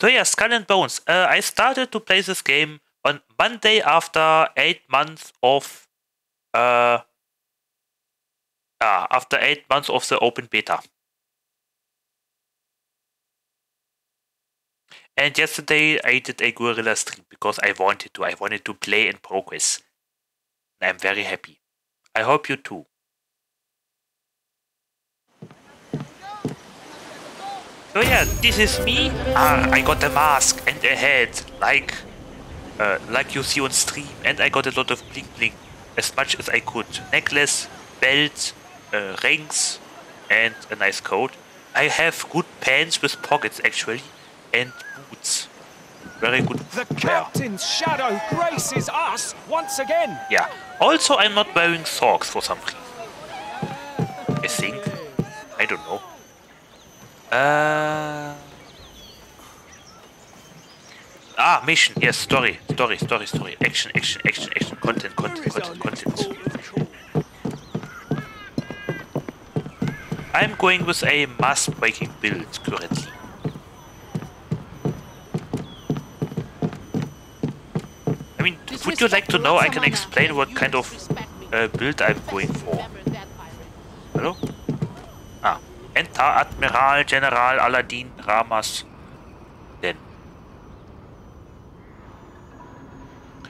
So yeah, Skull and Bones. Uh, I started to play this game on Monday after eight months of uh, uh after eight months of the open beta. And yesterday I did a Gorilla stream because I wanted to. I wanted to play in progress. I'm very happy. I hope you too. So yeah, this is me. Ah, I got a mask and a head, like, uh, like you see on stream, and I got a lot of bling bling, as much as I could. Necklace, belt, uh, rings, and a nice coat. I have good pants with pockets actually, and boots. Very good. The captain's shadow graces us once again. Yeah. Also, I'm not wearing socks for some reason. I think. I don't know. Uh. Ah, mission. Yes, story, story, story, story. Action, action, action, action. Content, content, content, content. I'm going with a mass-breaking build currently. I mean, would you like to know? I can explain what kind of uh, build I'm going for. Hello? Ah, Enter Admiral General Aladdin Ramas. Then.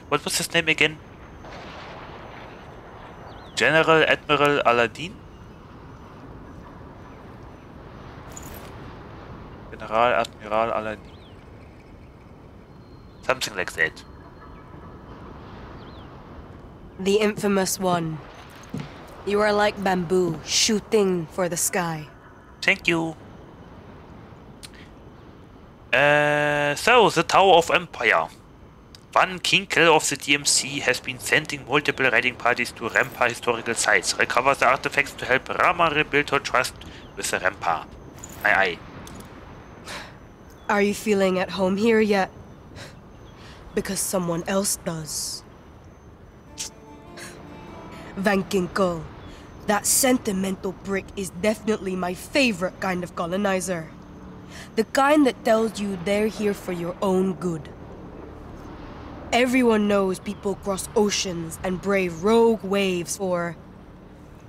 What was his name again? General Admiral Aladdin? General Admiral Aladdin. Something like that. The infamous one. You are like bamboo, shooting for the sky. Thank you. Uh, so, the Tower of Empire. Van Kinkel of the DMC has been sending multiple raiding parties to Rampa historical sites. Recover the artifacts to help Rahma rebuild her trust with the Rampa. Aye aye. Are you feeling at home here yet? Because someone else does. Van Ginkel, that sentimental brick is definitely my favorite kind of colonizer. The kind that tells you they're here for your own good. Everyone knows people cross oceans and brave rogue waves for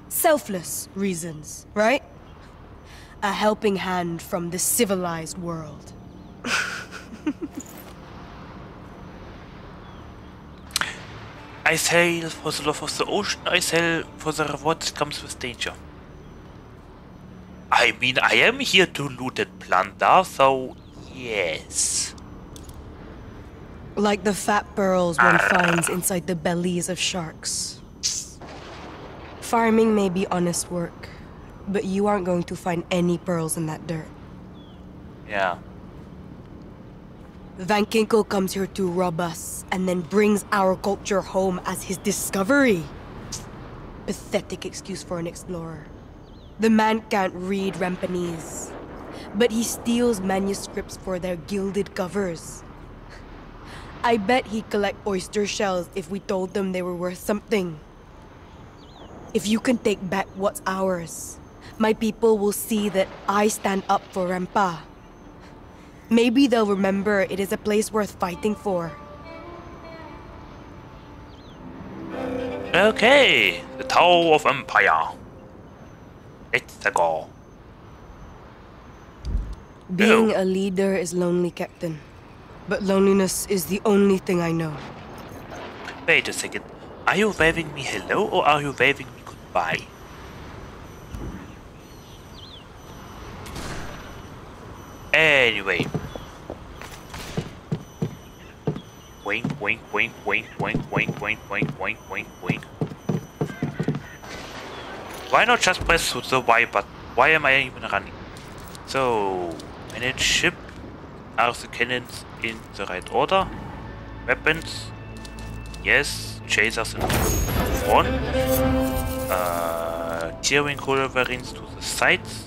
selfless reasons, right? A helping hand from the civilized world. I sail for the love of the ocean, I sail for the reward that comes with danger. I mean, I am here to loot and plunder, so yes. Like the fat pearls one ah. finds inside the bellies of sharks. Farming may be honest work, but you aren't going to find any pearls in that dirt. Yeah. Van Kinkel comes here to rob us and then brings our culture home as his discovery. Pathetic excuse for an explorer. The man can't read Rampanese, but he steals manuscripts for their gilded covers. I bet he'd collect oyster shells if we told them they were worth something. If you can take back what's ours, my people will see that I stand up for Rampa. Maybe they'll remember it is a place worth fighting for. Okay, the Tower of Empire. Let's goal. Being a leader is lonely, Captain. But loneliness is the only thing I know. Wait a second. Are you waving me hello or are you waving me goodbye? Anyway. Wink, wink, wink, wink, wink, wink, wink, wink, wink, wink, wink. Why not just press the Y button? Why am I even running? So, manage ship. Are the cannons in the right order? Weapons? Yes. Chasers in front. Uh, tearing culverins to the sides.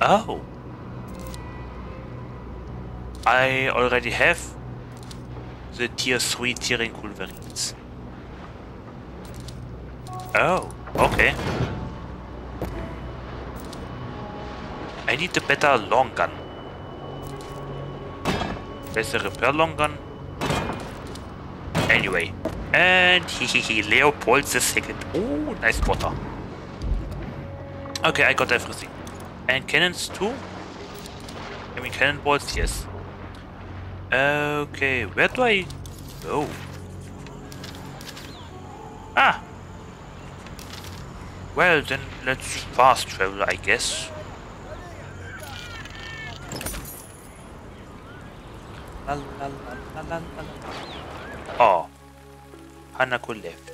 Oh. I already have the tier 3 tearing culverins. Oh, okay. I need a better long gun. There's a repair long gun. Anyway. And hehehe, Leopold the second. Oh, nice water. Okay, I got everything. And cannons too? I mean cannonballs, yes. Okay, where do I go? Ah! Well, then let's fast travel, I guess. Oh, Hanako left.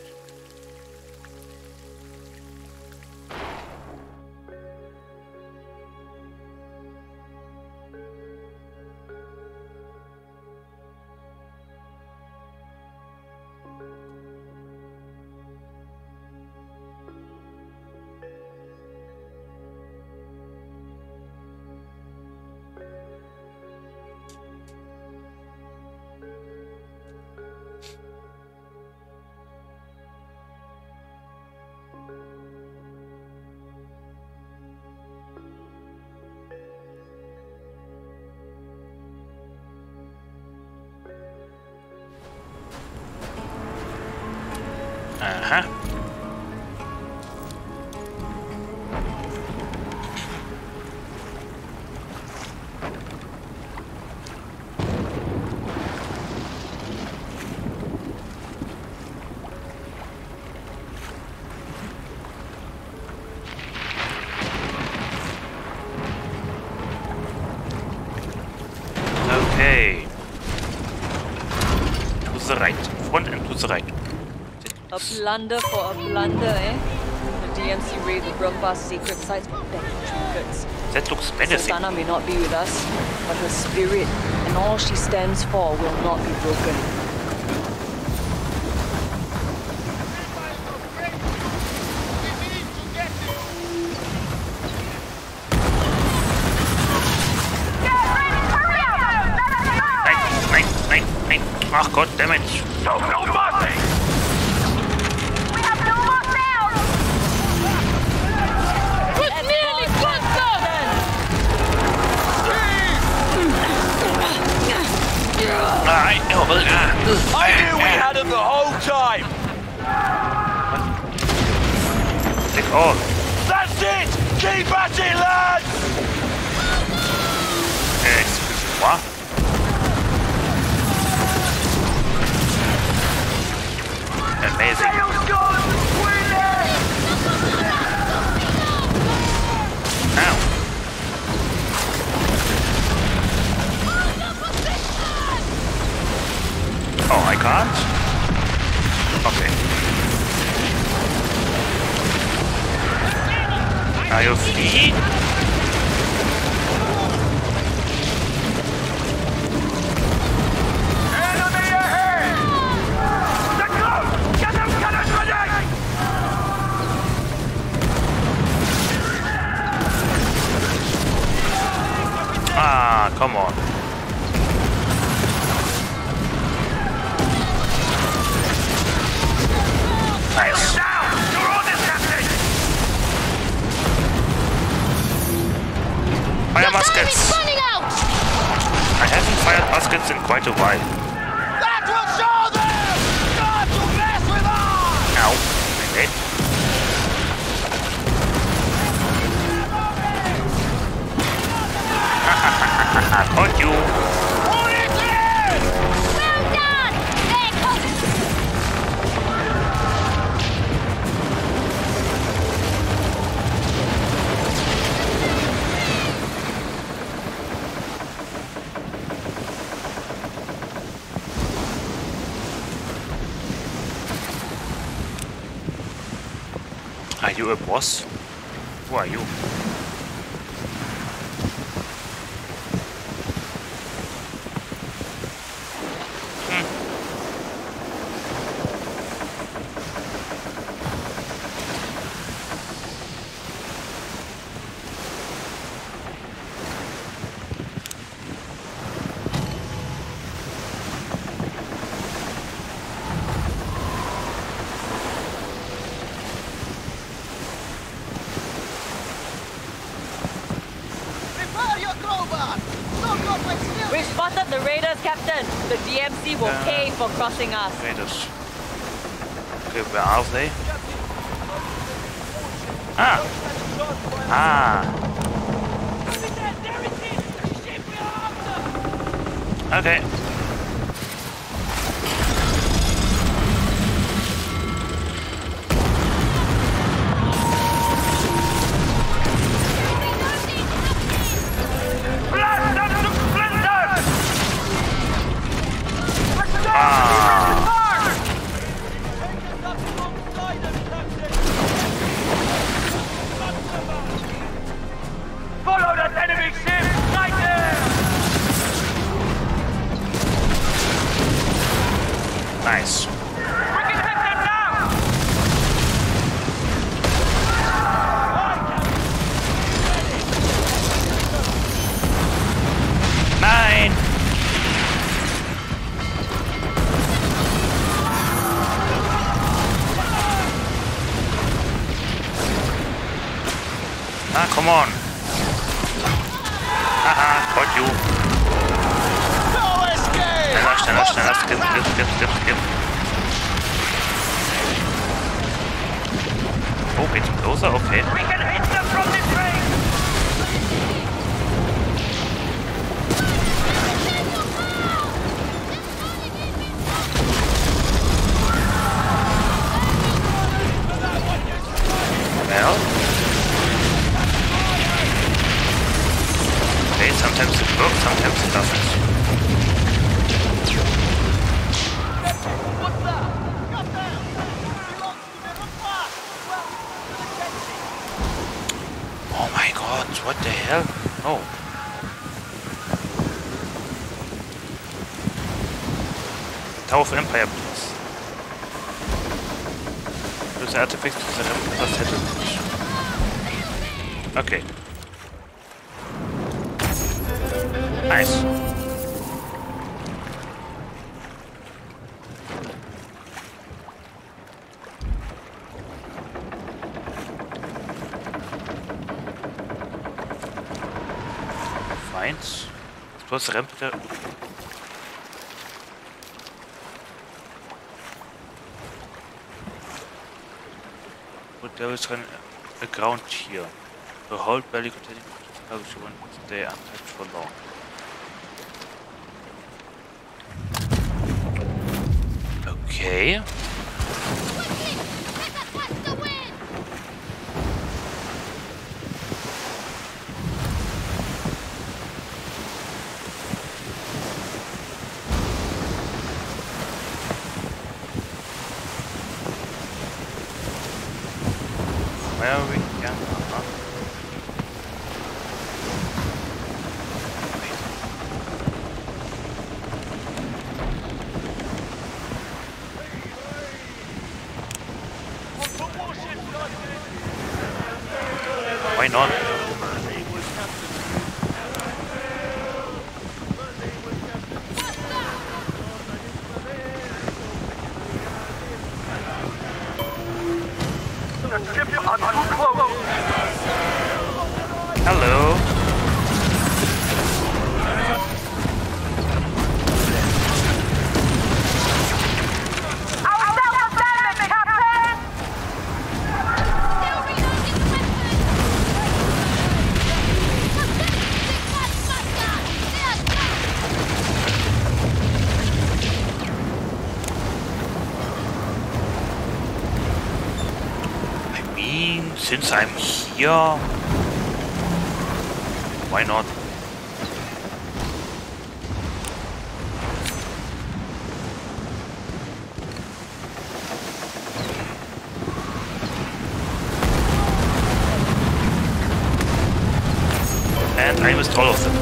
A plunder for a blunder, eh? The DMC raid will run past sacred sites for petty trinkets. That looks menacing. Sultana may not be with us, but her spirit and all she stands for will not be broken. Nein, nein, nein, nein. Time! Take all. That's it! Keep at it, lads! Excusez-moi. Amazing. Ow. Oh, I can't? Okay. Are you free? Ah, muskets in quite a while. That will show them! Not to mess with us! Ow. I'm dead. Got you. Are you a boss? Who are you? Prepare your crowbar! Don't go by still! We've spotted the raiders, Captain. The DMC will Uh, pay for crossing us. Okay, where are they? Ah! Ah! Okay. auf Vampire Plus. Böse Artefakte dieser Vampire Plus hätte nicht. Okay. Nice. Feind. Du hast der? größeren äh, Ground hier. The whole belly containing the cargo they attacked for long. since I'm here, why not? And I missed all of them.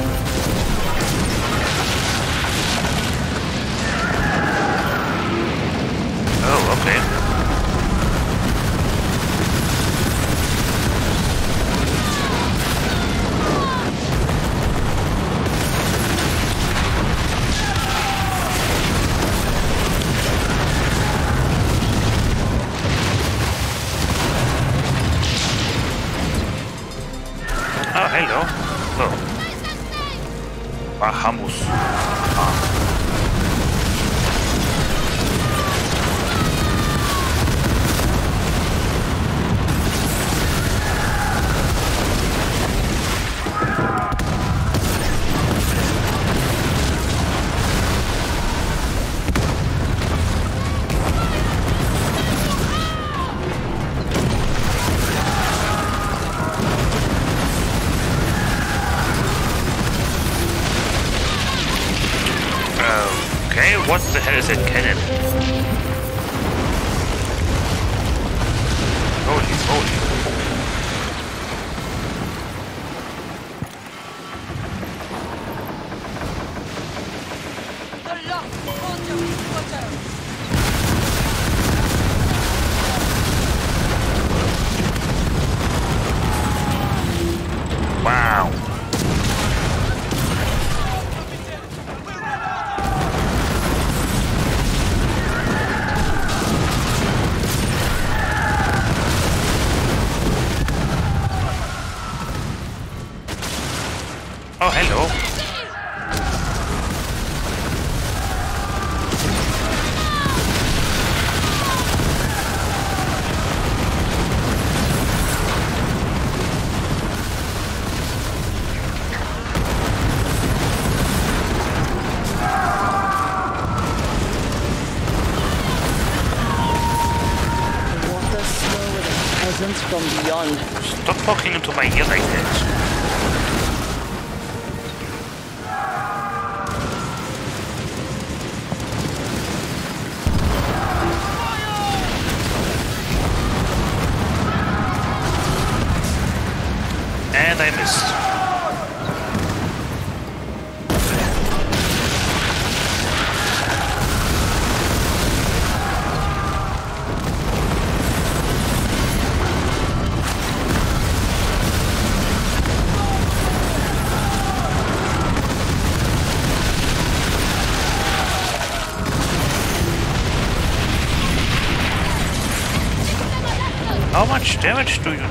Much damage do you do?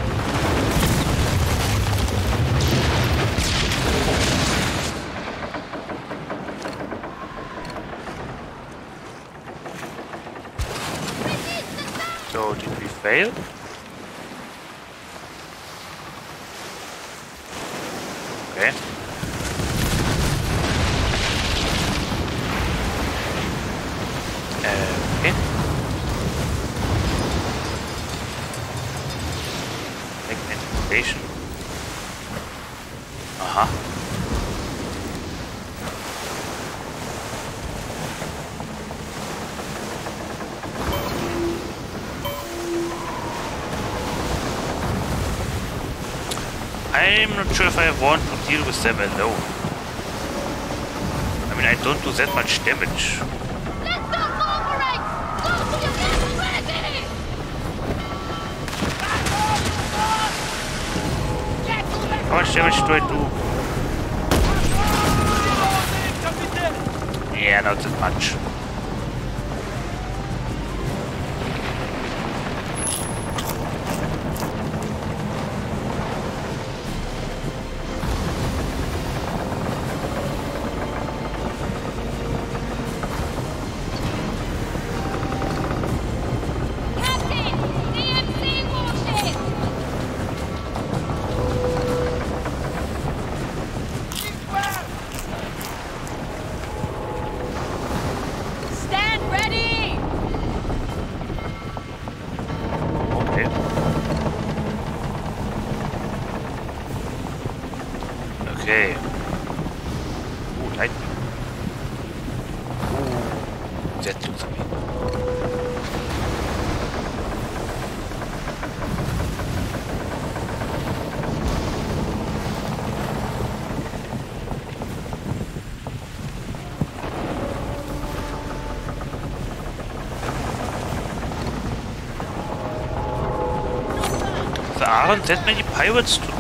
So, did we fail? Okay. Okay. Magnification. Aha. I'm not sure if I want to deal with them alone. I mean, I don't do that much damage. How much damage do I do? Yeah, not that much. Aren't that many pirates today.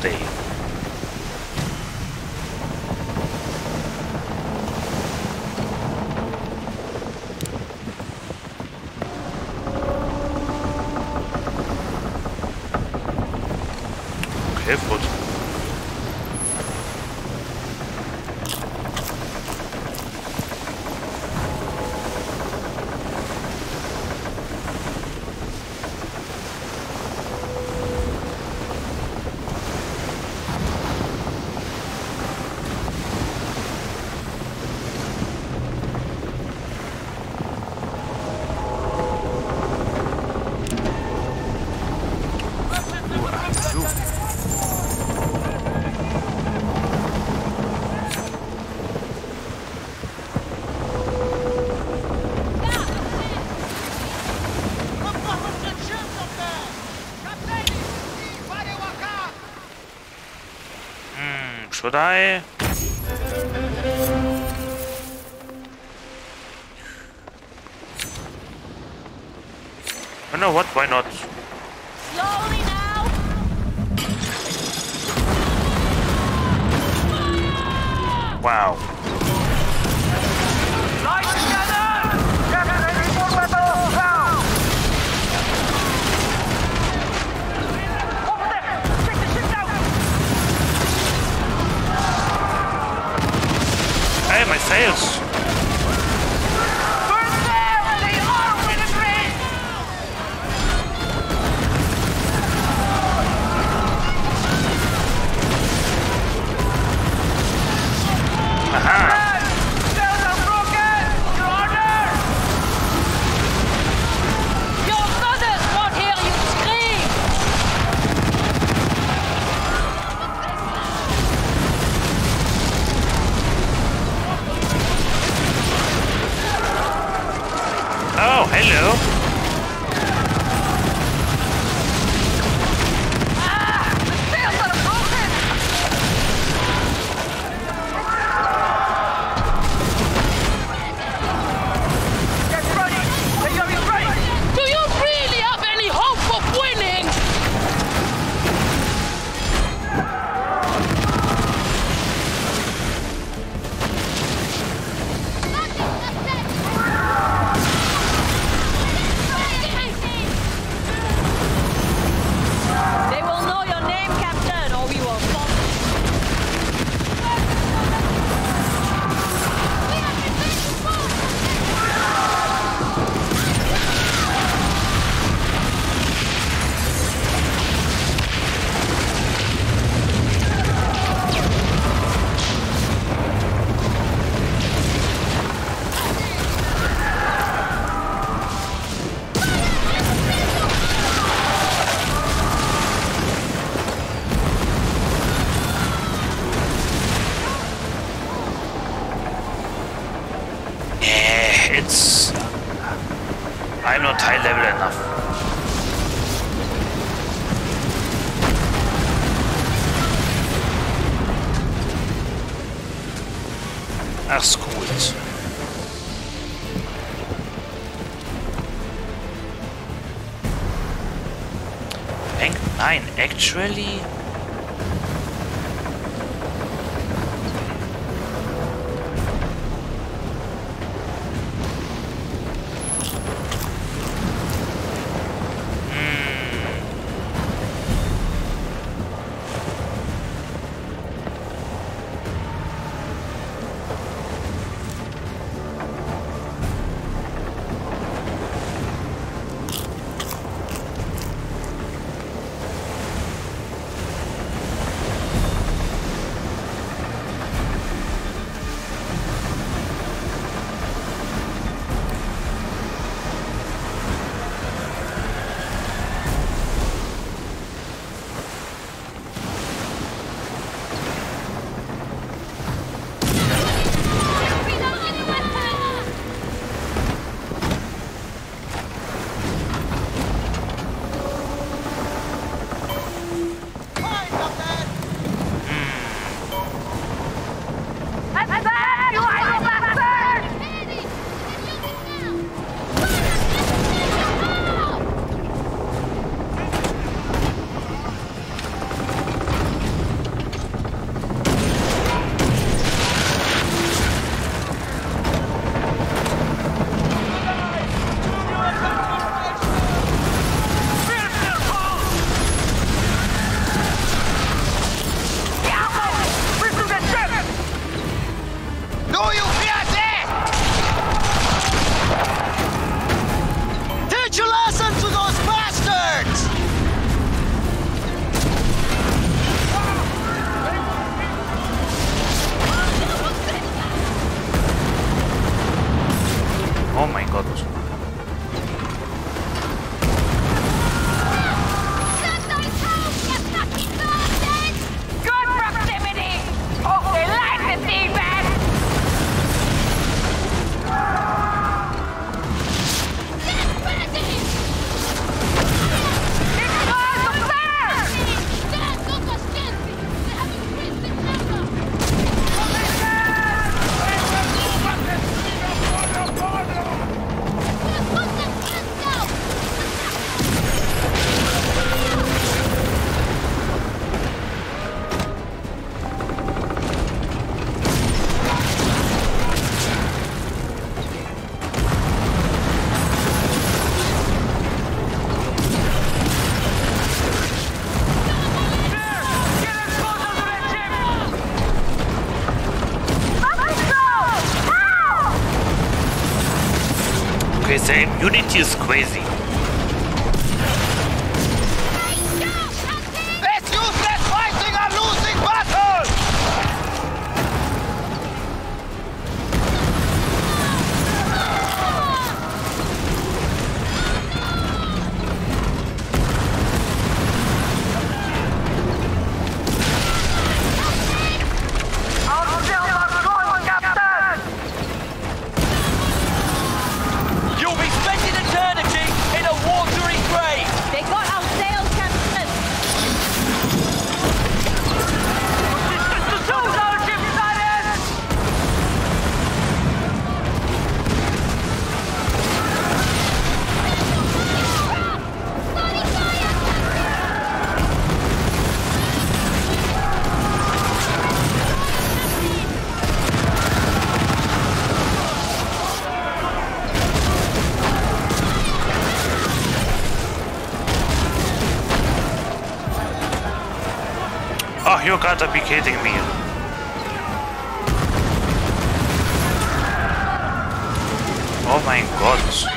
Should I? Oh no, what? Why not? Actually... You gotta be kidding me. Oh my god.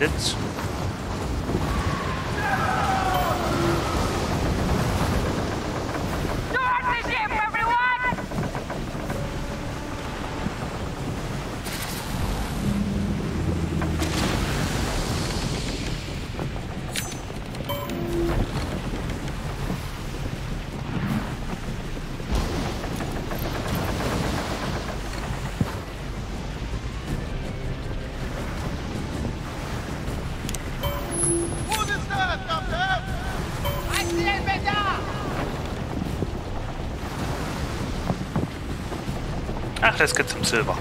distance. Test geht zum Silber.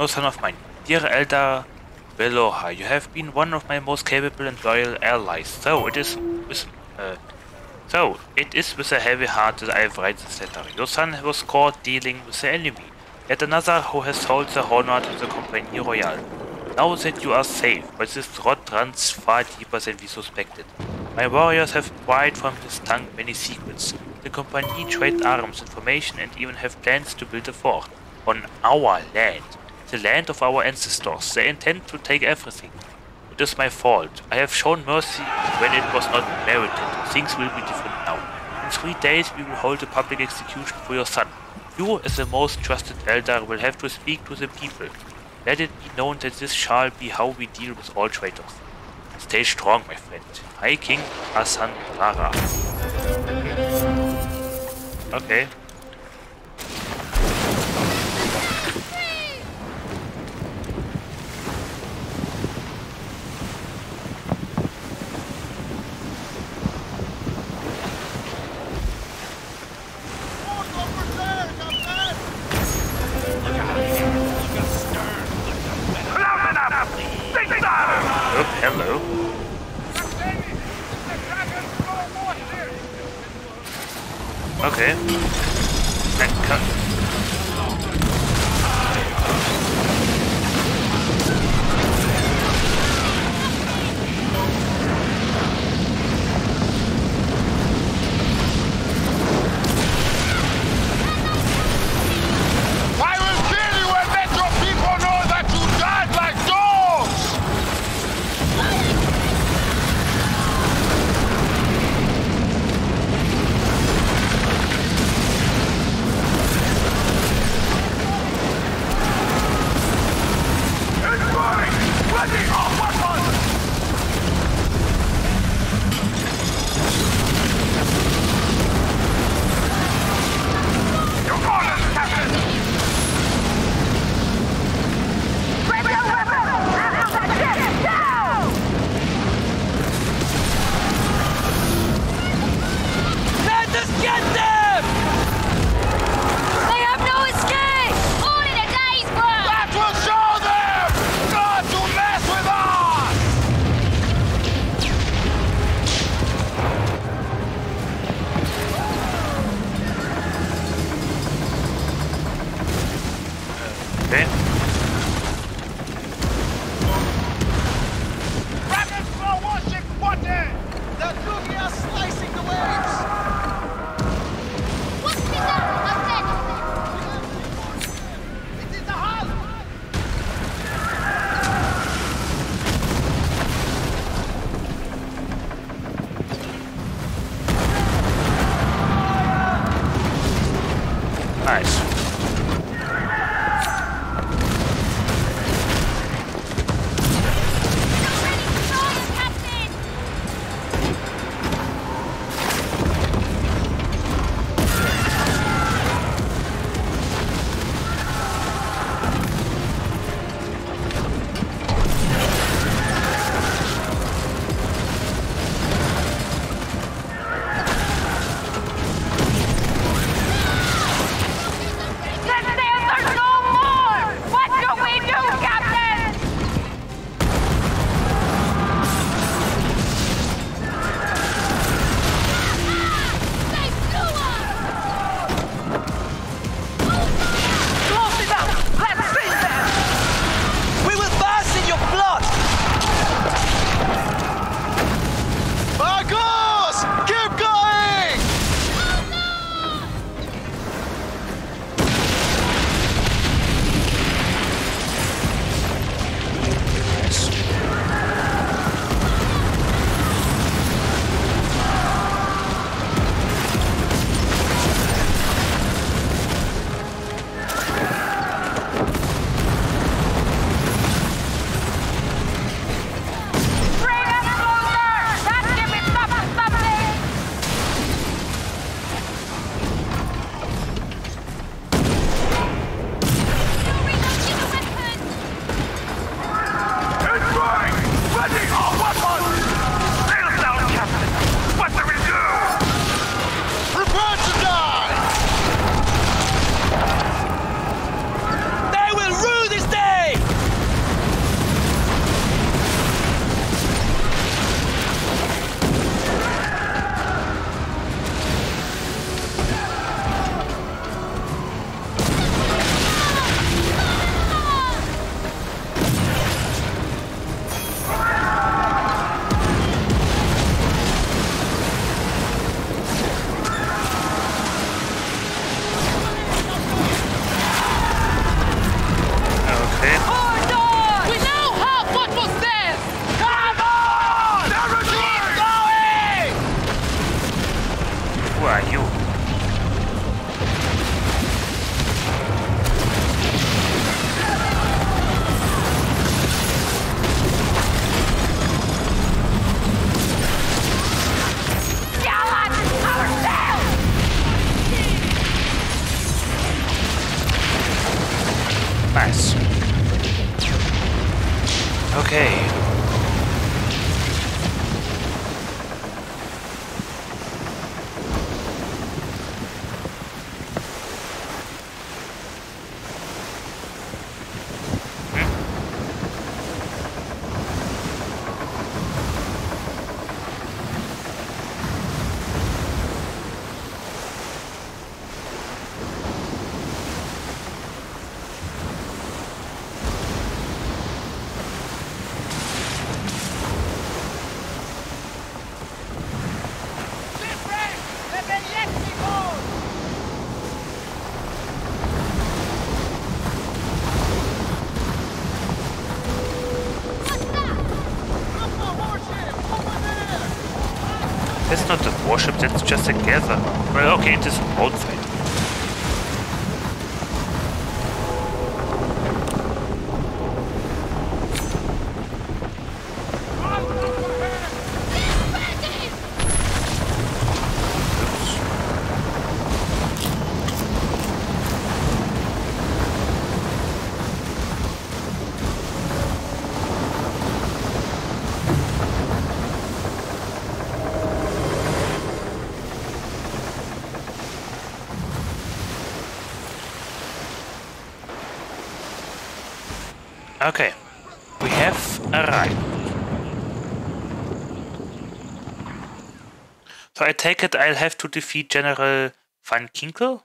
No son of mine. Dear Elder Veloha, you have been one of my most capable and loyal allies. So it is with uh, so it is with a heavy heart that I write this letter. Your son was caught dealing with the enemy. Yet another who has sold the honor to the Compagnie Royale. Now that you are safe, but this rot runs far deeper than we suspected. My warriors have pried from his tongue many secrets. The Compagnie trade arms, information, and even have plans to build a fort on our land, the land of our ancestors. They intend to take everything. It is my fault. I have shown mercy when it was not merited. Things will be different now. In three days we will hold a public execution for your son. You, as the most trusted elder, will have to speak to the people. Let it be known that this shall be how we deal with all traitors. Stay strong, my friend. High King Hassan Rara. Okay. That's just a gather. Well, okay, it is a Okay, we have arrived. So I take it I'll have to defeat General Van Kinkel?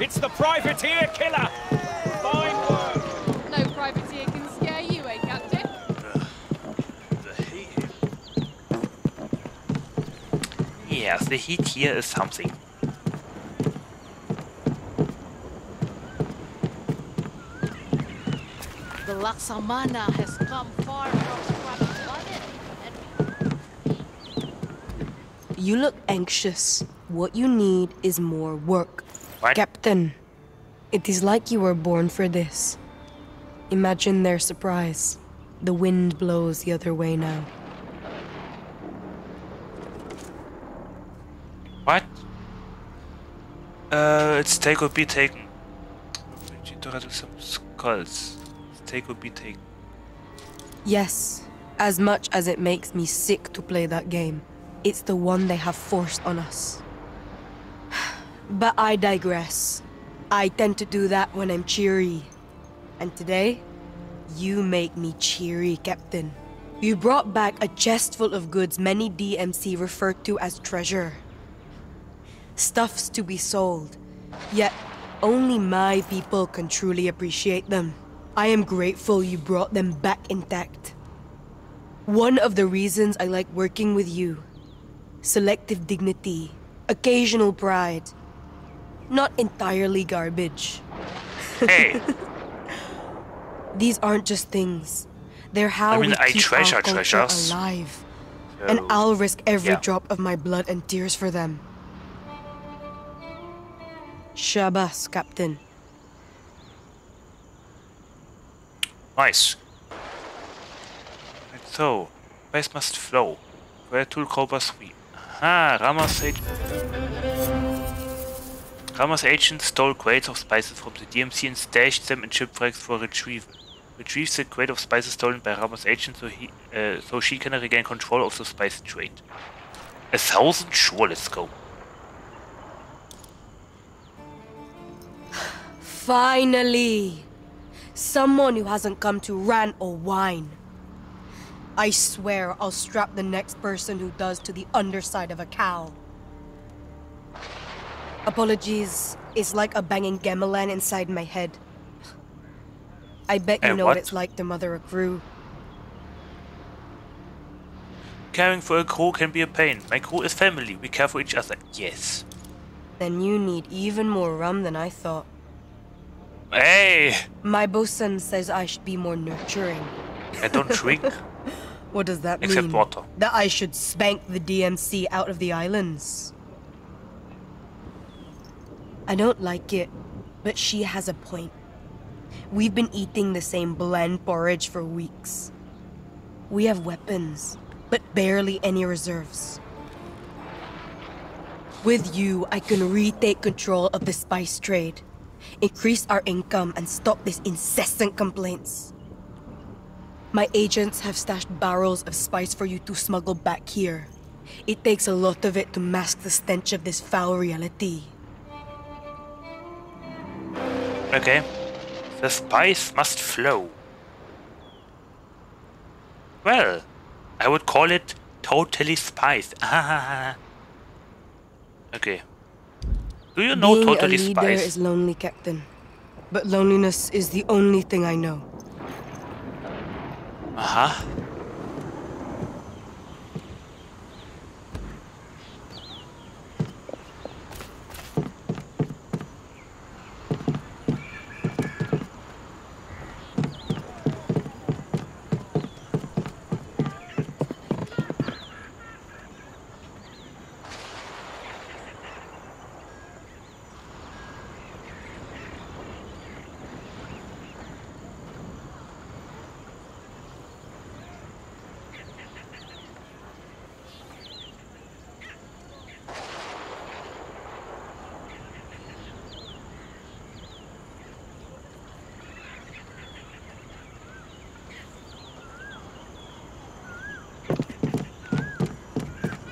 It's the privateer killer! Fine work! No privateer can scare you, eh, Captain? Yes, the heat here is something. The Laksamana has come far from Scrap You look anxious. What you need is more work. What? Captain, it is like you were born for this. Imagine their surprise. The wind blows the other way now. What? Take or be taken. To rattle some skulls. Take or be taken. Yes, as much as it makes me sick to play that game, it's the one they have forced on us. But I digress. I tend to do that when I'm cheery. And today, you make me cheery, Captain. You brought back a chest full of goods many DMC refer to as treasure. Stuffs to be sold. Yet, only my people can truly appreciate them. I am grateful you brought them back intact. One of the reasons I like working with you selective dignity, occasional pride. Not entirely garbage. Hey! These aren't just things. They're how I mean, we I keep treasure our culture treasures. alive. And I'll risk every yeah. drop of my blood and tears for them. Shabas, Captain. Nice. Right, so, waste must flow. Where tool cobra sweep. Aha, Rahma's agent. Rahma's agent stole crates of spices from the DMC and stashed them in shipwrecks for retrieval. Retrieve the crate of spices stolen by Rahma's agent so he, uh, so she can regain control of the spice trade. A thousand? Sure, let's go. Finally! Someone who hasn't come to rant or whine. I swear I'll strap the next person who does to the underside of a cow. Apologies, it's like a banging gamelan inside my head. I bet you Eh, know what what? it's like to mother a crew. Caring for a crew can be a pain. My crew is family. We care for each other. Yes. Then you need even more rum than I thought. Hey! My bosun says I should be more nurturing. I don't drink. What does that Except mean? water. That I should spank the DMC out of the islands. I don't like it, but she has a point. We've been eating the same bland porridge for weeks. We have weapons, but barely any reserves. With you, I can retake control of the spice trade, increase our income, and stop these incessant complaints. My agents have stashed barrels of spice for you to smuggle back here. It takes a lot of it to mask the stench of this foul reality. Okay. The spice must flow. Well, I would call it totally spiced. Okay. Do you know Being totally a leader spiced? is lonely, Captain. But loneliness is the only thing I know. Uh huh.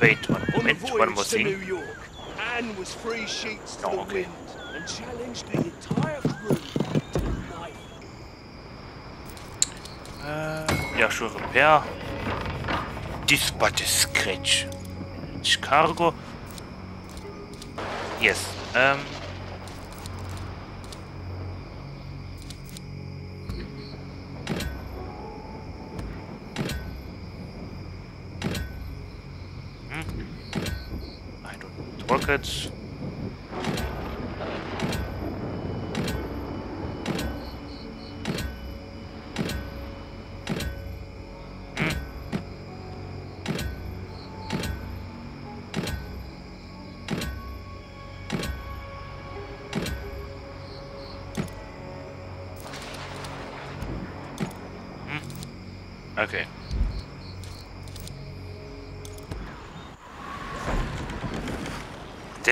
Wait one On the moment, voyage one more to. New York, Anne was three sheets to Oh, the okay. wind and challenged the entire crew to knife. Uh, yeah, sure, repair. Dispatch scratch. Cargo. Yes. Um. Rockets.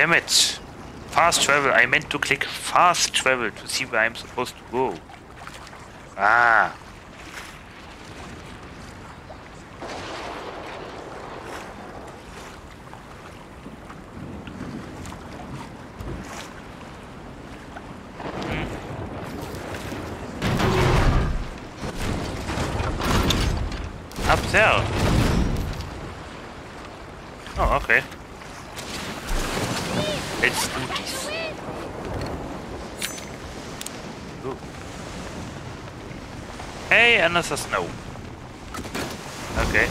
Damn it! Fast travel. I meant to click fast travel to see where I'm supposed to go. Ah. Up there. Oh, okay. Let's do this. Ooh. Hey, another snow. Okay.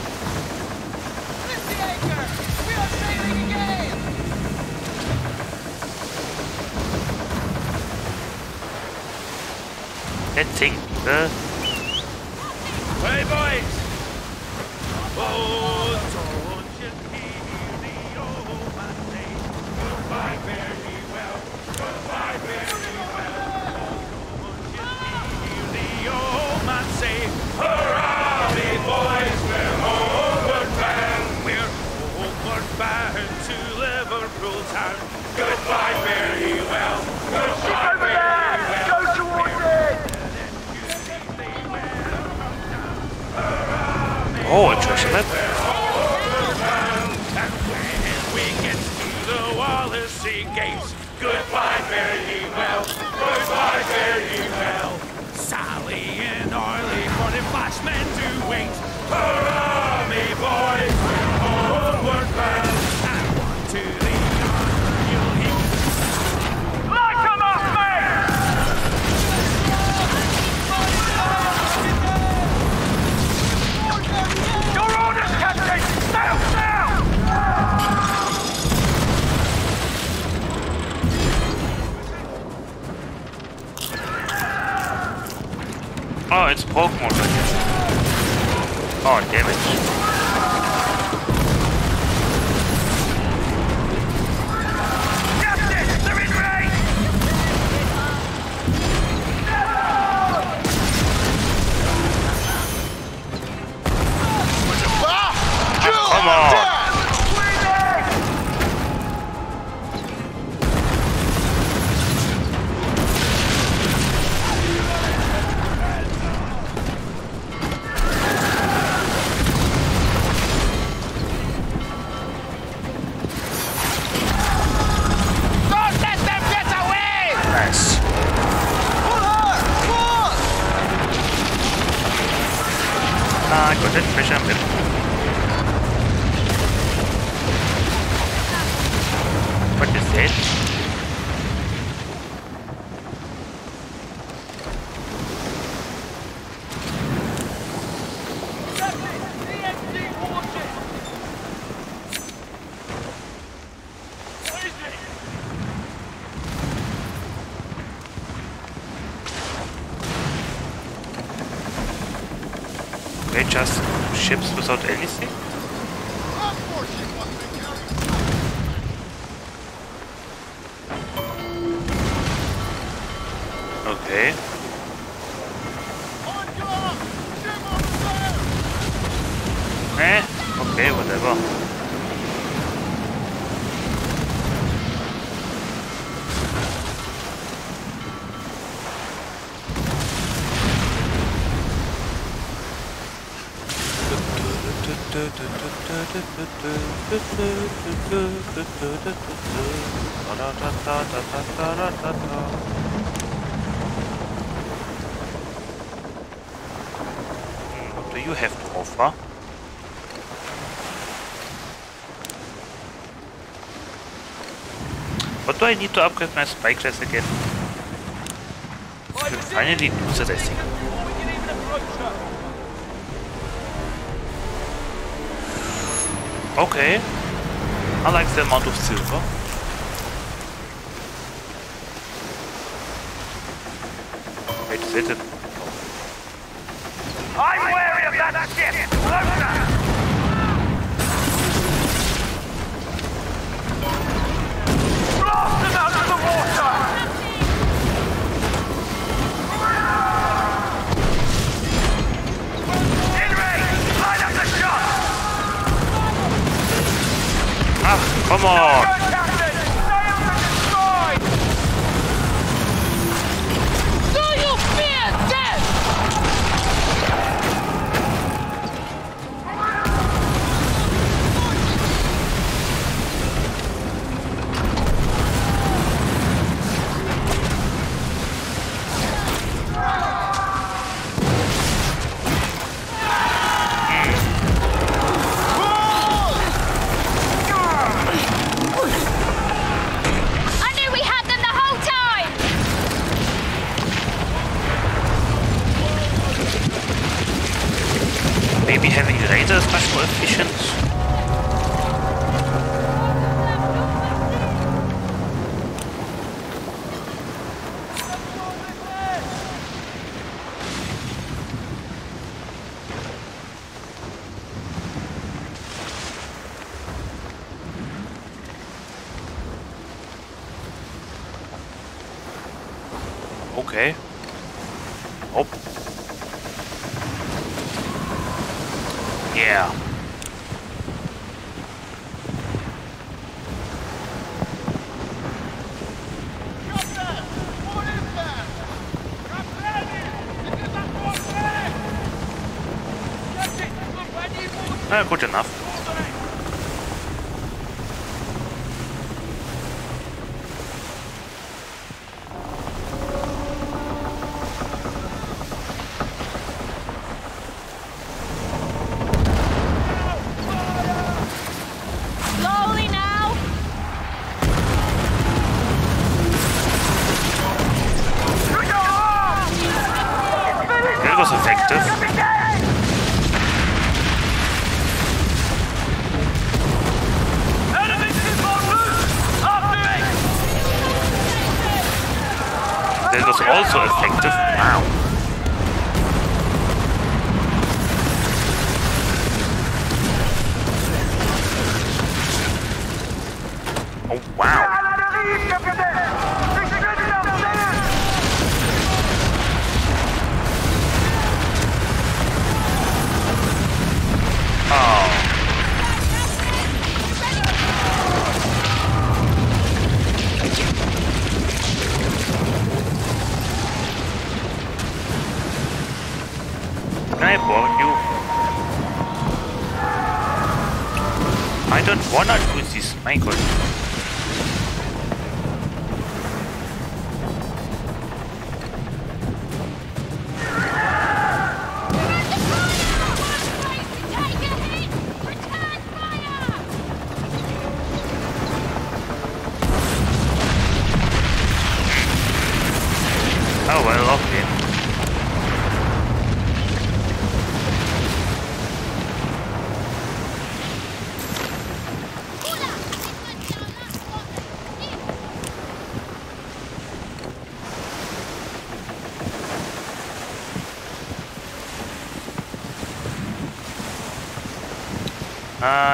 Let's sing the uh, Hey, boys! Oh, don't you hear the old man say, Goodbye, very well, goodbye, very well. Don't you hear the old man say, Hurrah, me boys, we're homeward bound. We're homeward bound to Liverpool town. Goodbye, very well, goodbye, very well. Go towards it! Oh, Wallasey gates, goodbye, very well, goodbye, very well. Sally and Arlie for the flashmen wait. Hurrah, Oh, it's Pokemon. Oh, damage. What do you have to offer? What do I need to upgrade my spike class again? I finally do racing. Okay. I like the amount of silver. Wait, is it 爱哭者拿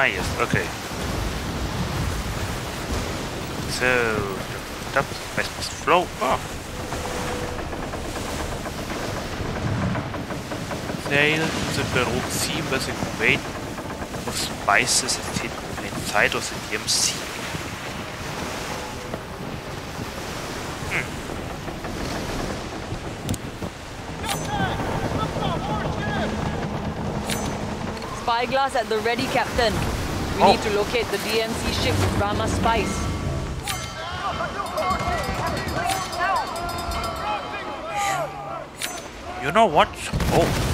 Ah, yes, okay. So, the top spice must flow off. Sail the approximately weight of spices is hidden inside of the DMC. Spyglass at the ready, Captain. We Oh. need to locate the DMC ship with Rahma Spice. You know what? Oh,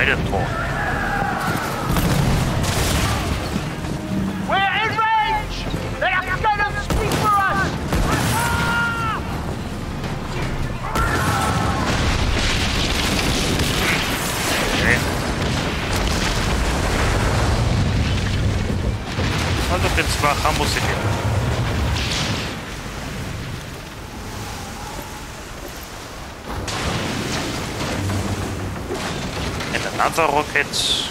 Feel rockets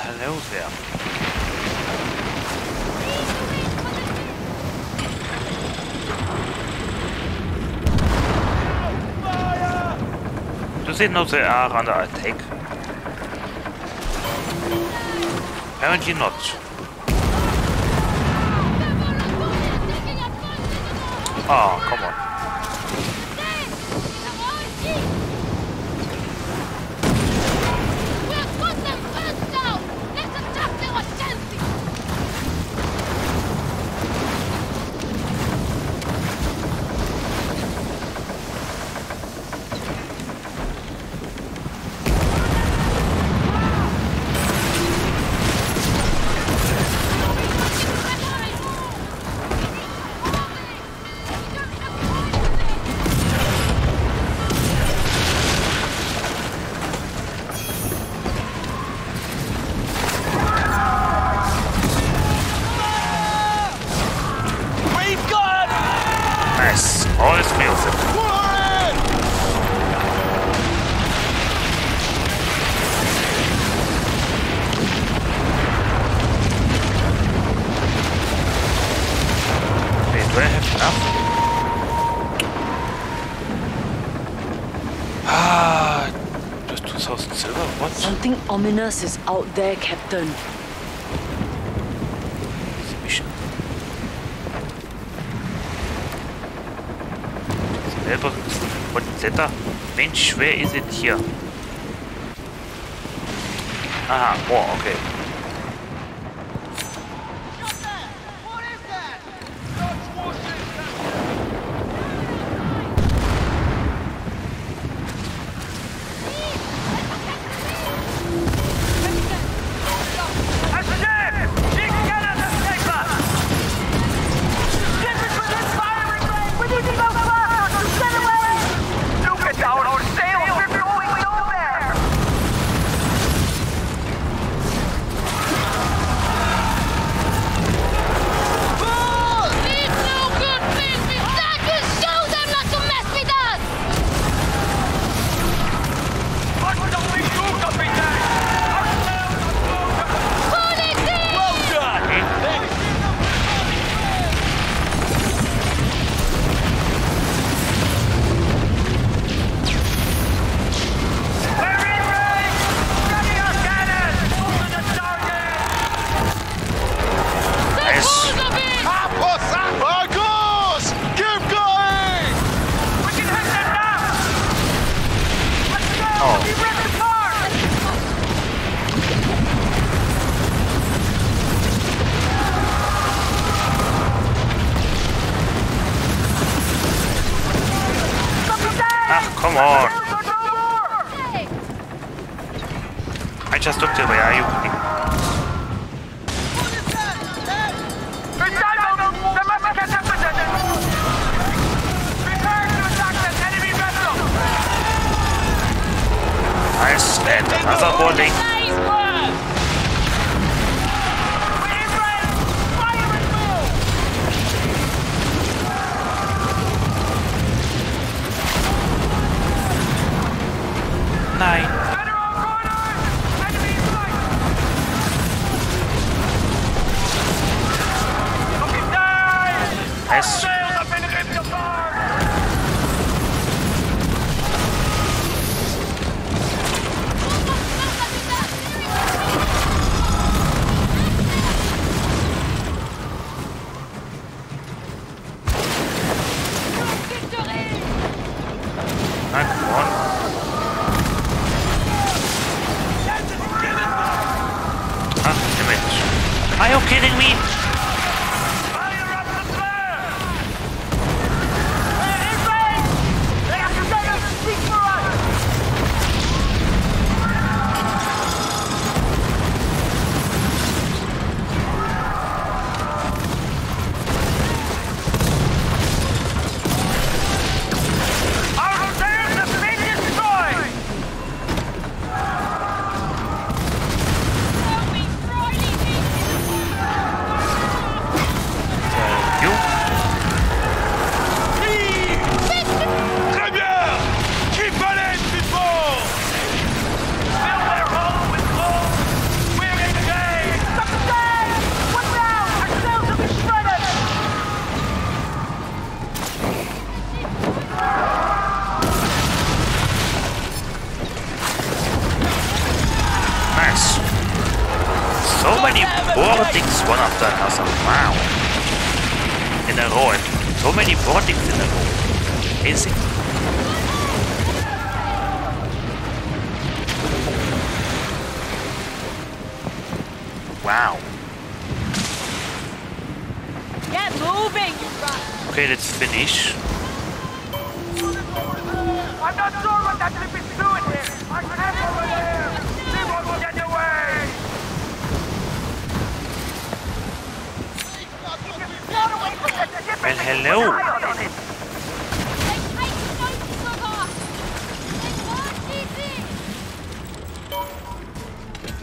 hell's there? To see no they are under attack. Apparently not. Dominus is out there, Captain. Mission. Selber Pottzetter. Mensch, wer ist es hier? Aha, boah, okay.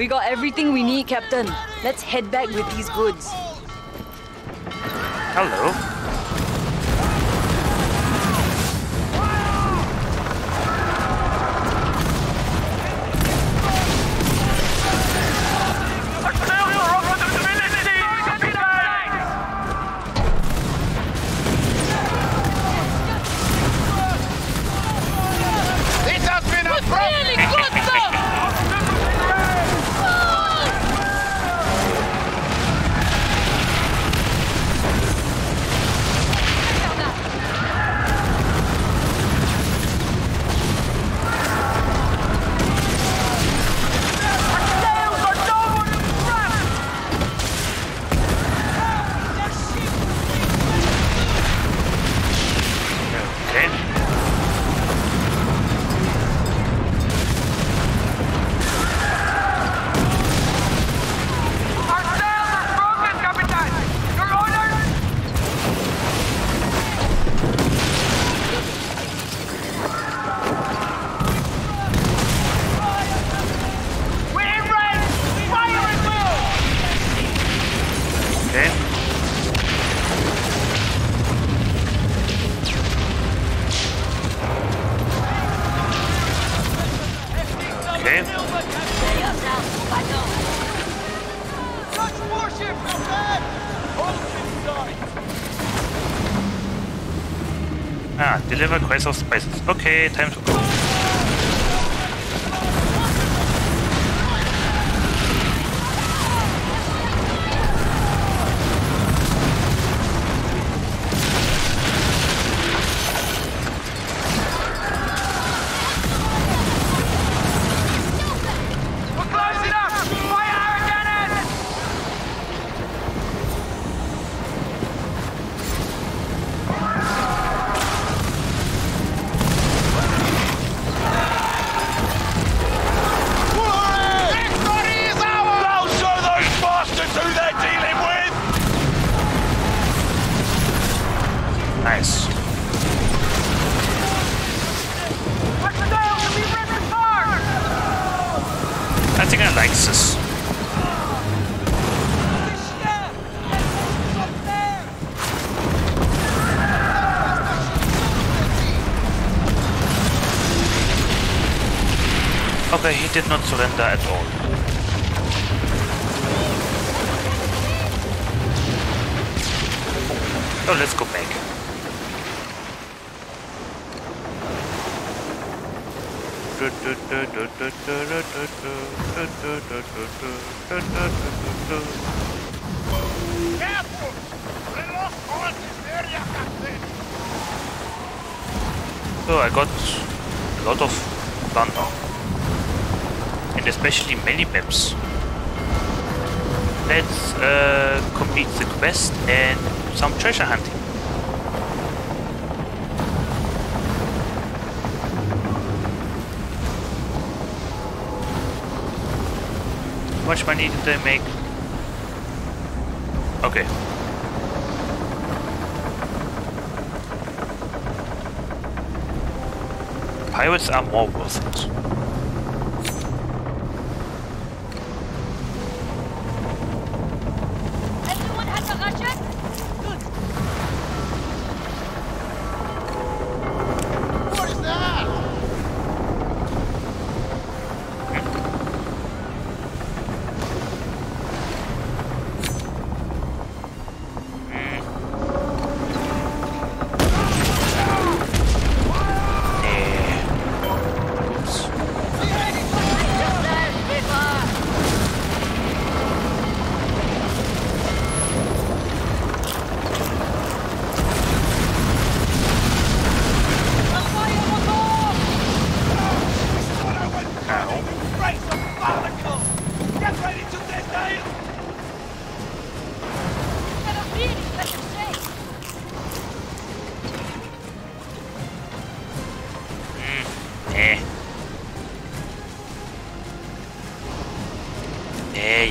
We got everything we need, Captain. Let's head back with these goods. Hello. pesos, pesos. Okay, time to go. surrender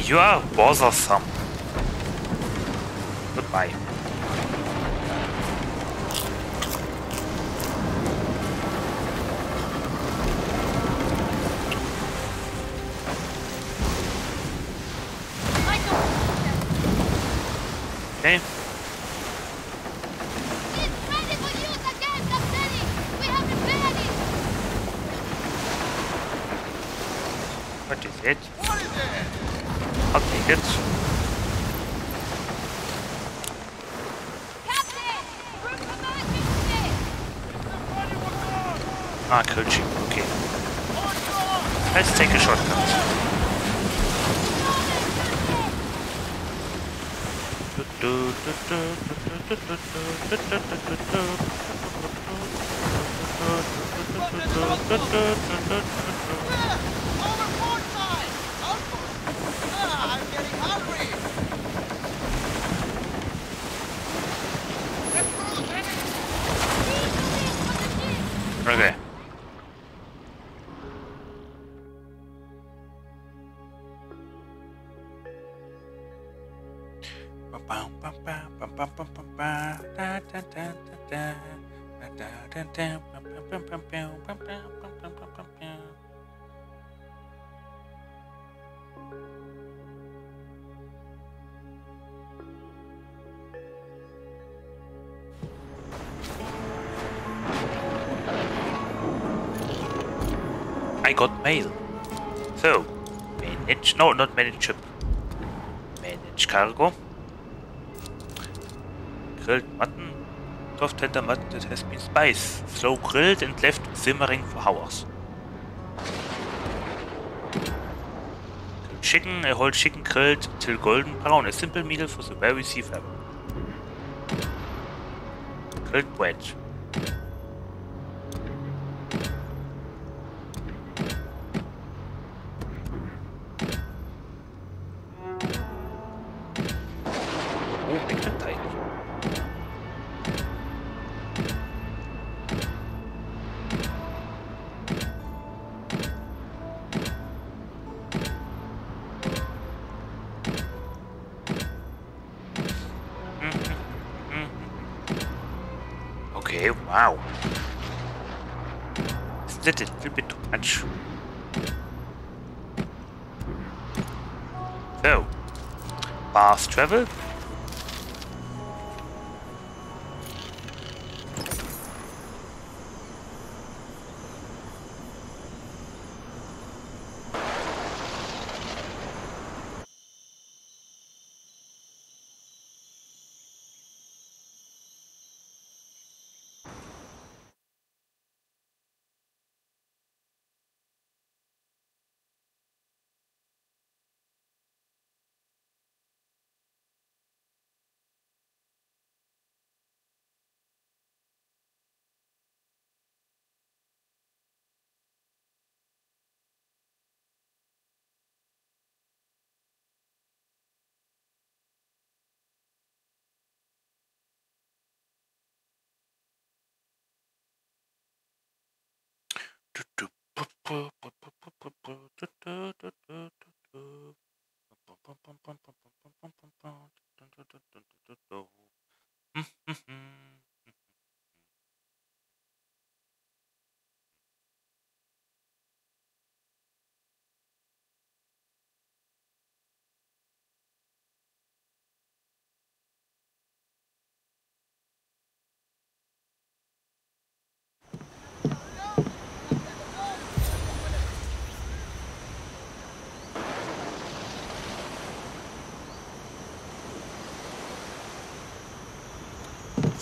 You are bothersome. Goodbye. got mail. So, manage, no, not manage ship. Manage cargo. Grilled mutton, soft tender mutton that has been spiced, slow grilled and left simmering for hours. Grilled chicken, a whole chicken grilled till golden brown, a simple meal for the very seafarer. Grilled bread. Fast Mm-hmm.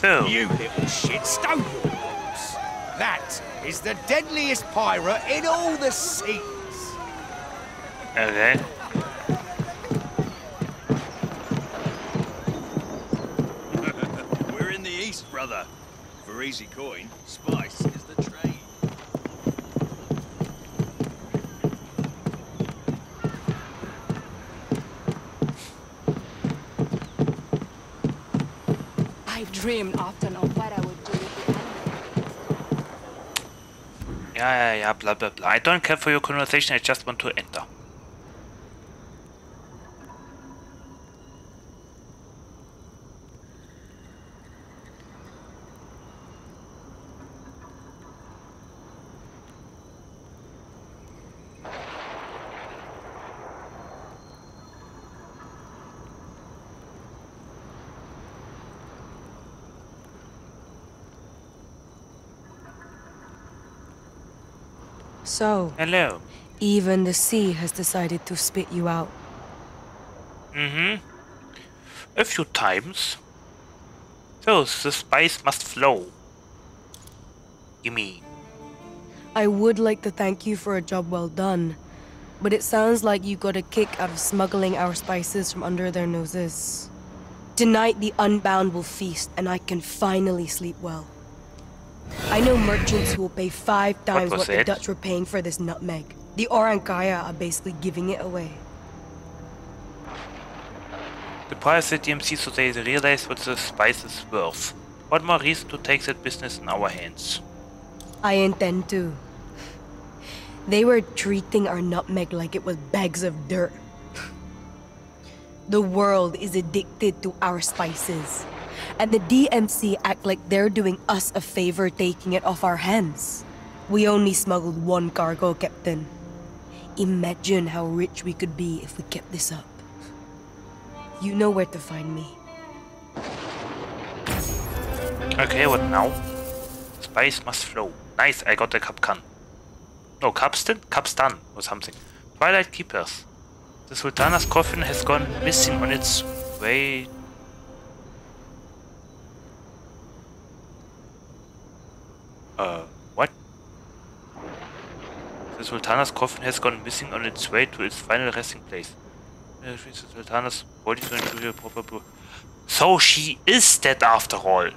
Travel. So, You little shit, stow your bombs. That is the deadliest pirate in all the seas. okay. We're in the east, brother. For easy coin, spice is the trade. I've dreamed often of what I would do Yeah, yeah, yeah, blah, blah, blah. I don't care for your conversation, I just want to enter. So, Hello. even the sea has decided to spit you out. Mm-hmm. A few times. So, the spice must flow. You mean? I would like to thank you for a job well done, but it sounds like you got a kick out of smuggling our spices from under their noses. Tonight, the unbound will feast, and I can finally sleep well. I know merchants who will pay five times was what, the? Dutch were paying for this nutmeg. The Orankaya are basically giving it away. The price at DMC so they realize what the spice is worth. What more reason to take that business in our hands? I intend to. They were treating our nutmeg like it was bags of dirt. The world is addicted to our spices. And the DMC act like they're doing us a favor taking it off our hands. We only smuggled one cargo, Captain. Imagine how rich we could be if we kept this up. You know where to find me. Okay, what now? Spice must flow. Nice, I got the Capcan. No, Capstan? Capstan or something. Twilight Keepers. The Sultana's coffin has gone missing on its way. Uh, what? The Sultana's coffin has gone missing on its way to its final resting place. Uh, The Sultana's body to proper. So she is dead after all.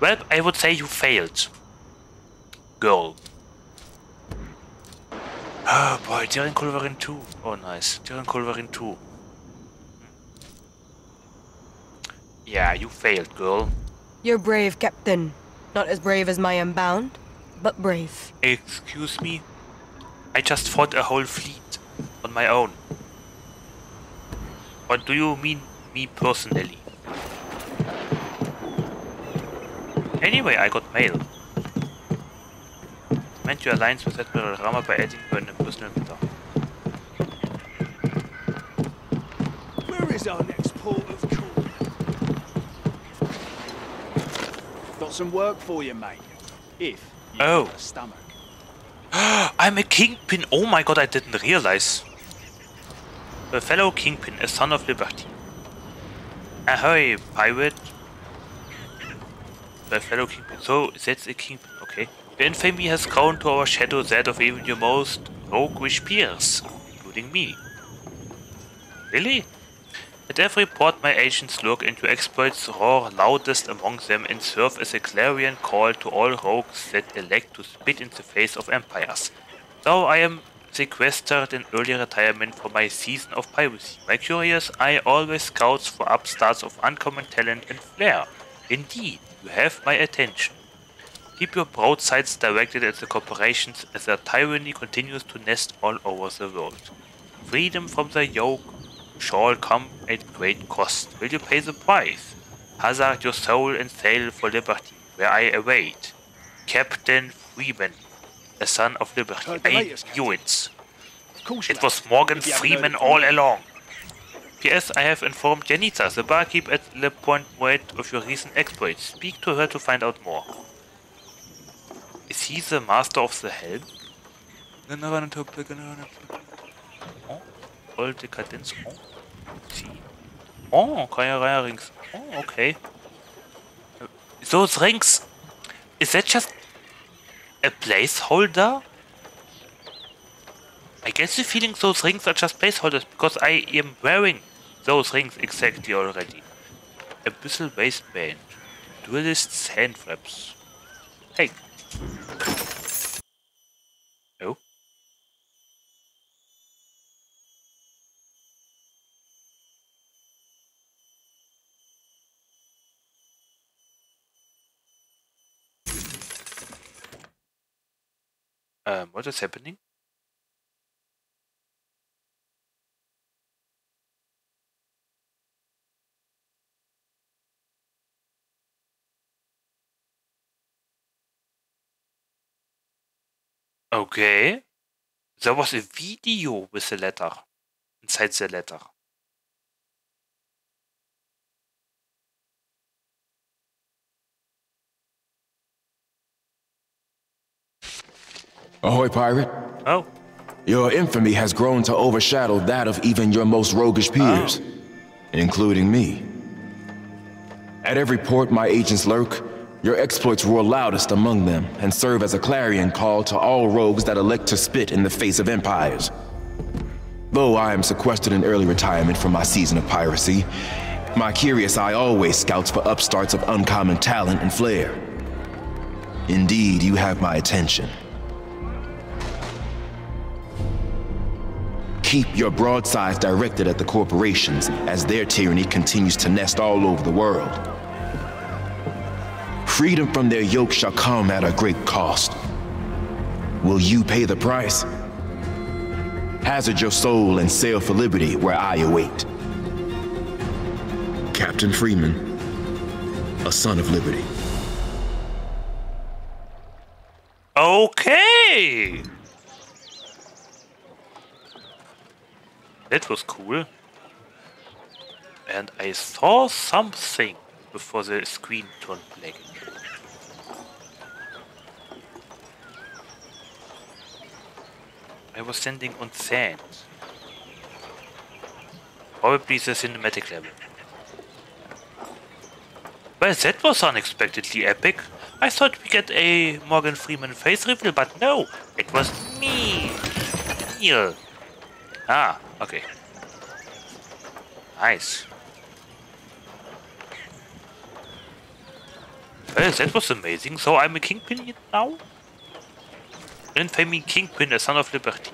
Well, I would say you failed. Girl. Oh boy, Tearing Culverin 2. Oh nice. Tearing Culverin 2. Yeah, you failed, girl. You're brave, Captain. Not as brave as my Unbound, but brave. Excuse me? I just fought a whole fleet on my own. Or do you mean me personally? Anyway, I got mail. Meant your alliance with Admiral Rahma by adding to an personal letter. Where is our next port of call? Got some work for you, mate. If you Oh. got a stomach. I'm a kingpin. Oh my god, I didn't realize. A fellow kingpin, a son of liberty. Ahoy, pirate. A fellow kingpin. So, that's a kingpin, okay. The infamy has grown to our shadow that of even your most roguish peers, including me. Really? At every port my agents look into exploits, roar loudest among them and serve as a clarion call to all rogues that elect to spit in the face of empires. Though I am sequestered in early retirement for my season of piracy, my curious eye always scouts for upstarts of uncommon talent and flair. Indeed, you have my attention. Keep your broadsides directed at the corporations as their tyranny continues to nest all over the world. Freedom from the yoke shall come at great cost. Will you pay the price? Hazard your soul and sail for liberty, where I await. Captain Freeman, a son of liberty. Heard the I knew it. Of course you It was Morgan If you haven't Freeman all along. P.S. I have informed Janita, the barkeep at Le Point Moet, of your recent exploits. Speak to her to find out more. Is he the master of the helm? Voll Dekadenz. Oh. Oh, Karriere Rings. Oh, okay. Those rings. Is that just a placeholder? I get the feeling those rings are just placeholders because I am wearing those rings exactly already. Abyssal waistband. Duelist's hand flaps. Hey. What is happening? Okay. There was a video with the letter. Inside the letter. Ahoy, pirate. Oh. Your infamy has grown to overshadow that of even your most roguish peers, oh. including me. At every port my agents lurk, your exploits roar loudest among them and serve as a clarion call to all rogues that elect to spit in the face of empires. Though I am sequestered in early retirement from my season of piracy, my curious eye always scouts for upstarts of uncommon talent and flair. Indeed, you have my attention. Keep your broadsides directed at the corporations as their tyranny continues to nest all over the world. Freedom from their yoke shall come at a great cost. Will you pay the price? Hazard your soul and sail for liberty where I await. Captain Freeman, a son of liberty. Okay. That was cool. And I saw something before the screen turned black. I was standing on sand. Probably the cinematic level. Well, that was unexpectedly epic. I thought we get a Morgan Freeman face reveal, but no, it was me. Neil. Ah, okay. Nice. Well, that was amazing. So I'm a kingpin now? Infamy Kingpin, a son of liberty.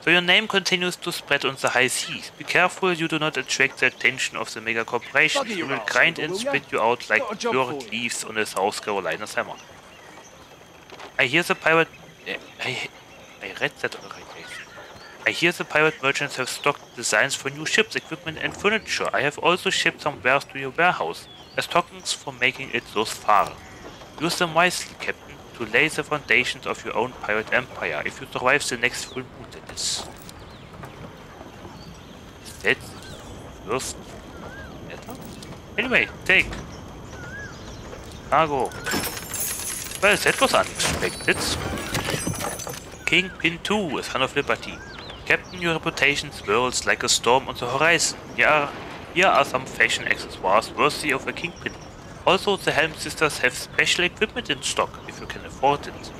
So your name continues to spread on the high seas. Be careful you do not attract the attention of the mega corporations who will grind and spit you out like burnt leaves on a South Carolina summer. I hear the pirate... I, I read that already. I hear the pirate merchants have stocked designs for new ships, equipment and furniture. I have also shipped some wares to your warehouse, as tokens for making it thus far. Use them wisely, Captain, to lay the foundations of your own pirate empire, if you survive the next full moon, that is. Is that first letter? Anyway, take. Cargo. Well, that was unexpected. Kingpin 2, is son of liberty. Captain, your reputation swirls like a storm on the horizon. Here are, here are some fashion accessoires worthy of a kingpin. Also, the Helm sisters have special equipment in stock, if you can afford it.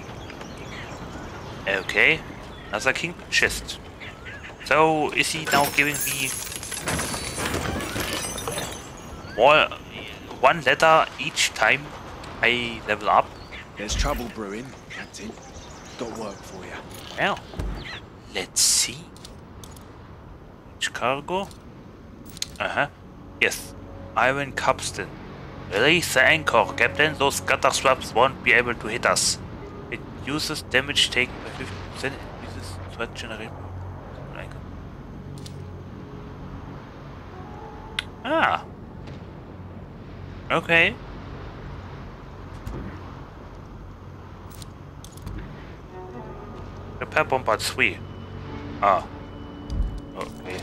Okay, another kingpin chest. So, is he now giving me more, one letter each time I level up? There's trouble brewing, Captain. Got work for you. Well, let's see. Which cargo? Uh-huh. Yes. Iron Capstan. Release the anchor, Captain. Those gutter swabs won't be able to hit us. It uses damage taken by 50% and uses threat generate. Like. Ah. Okay. Repair Bombard 3. Ah. Okay.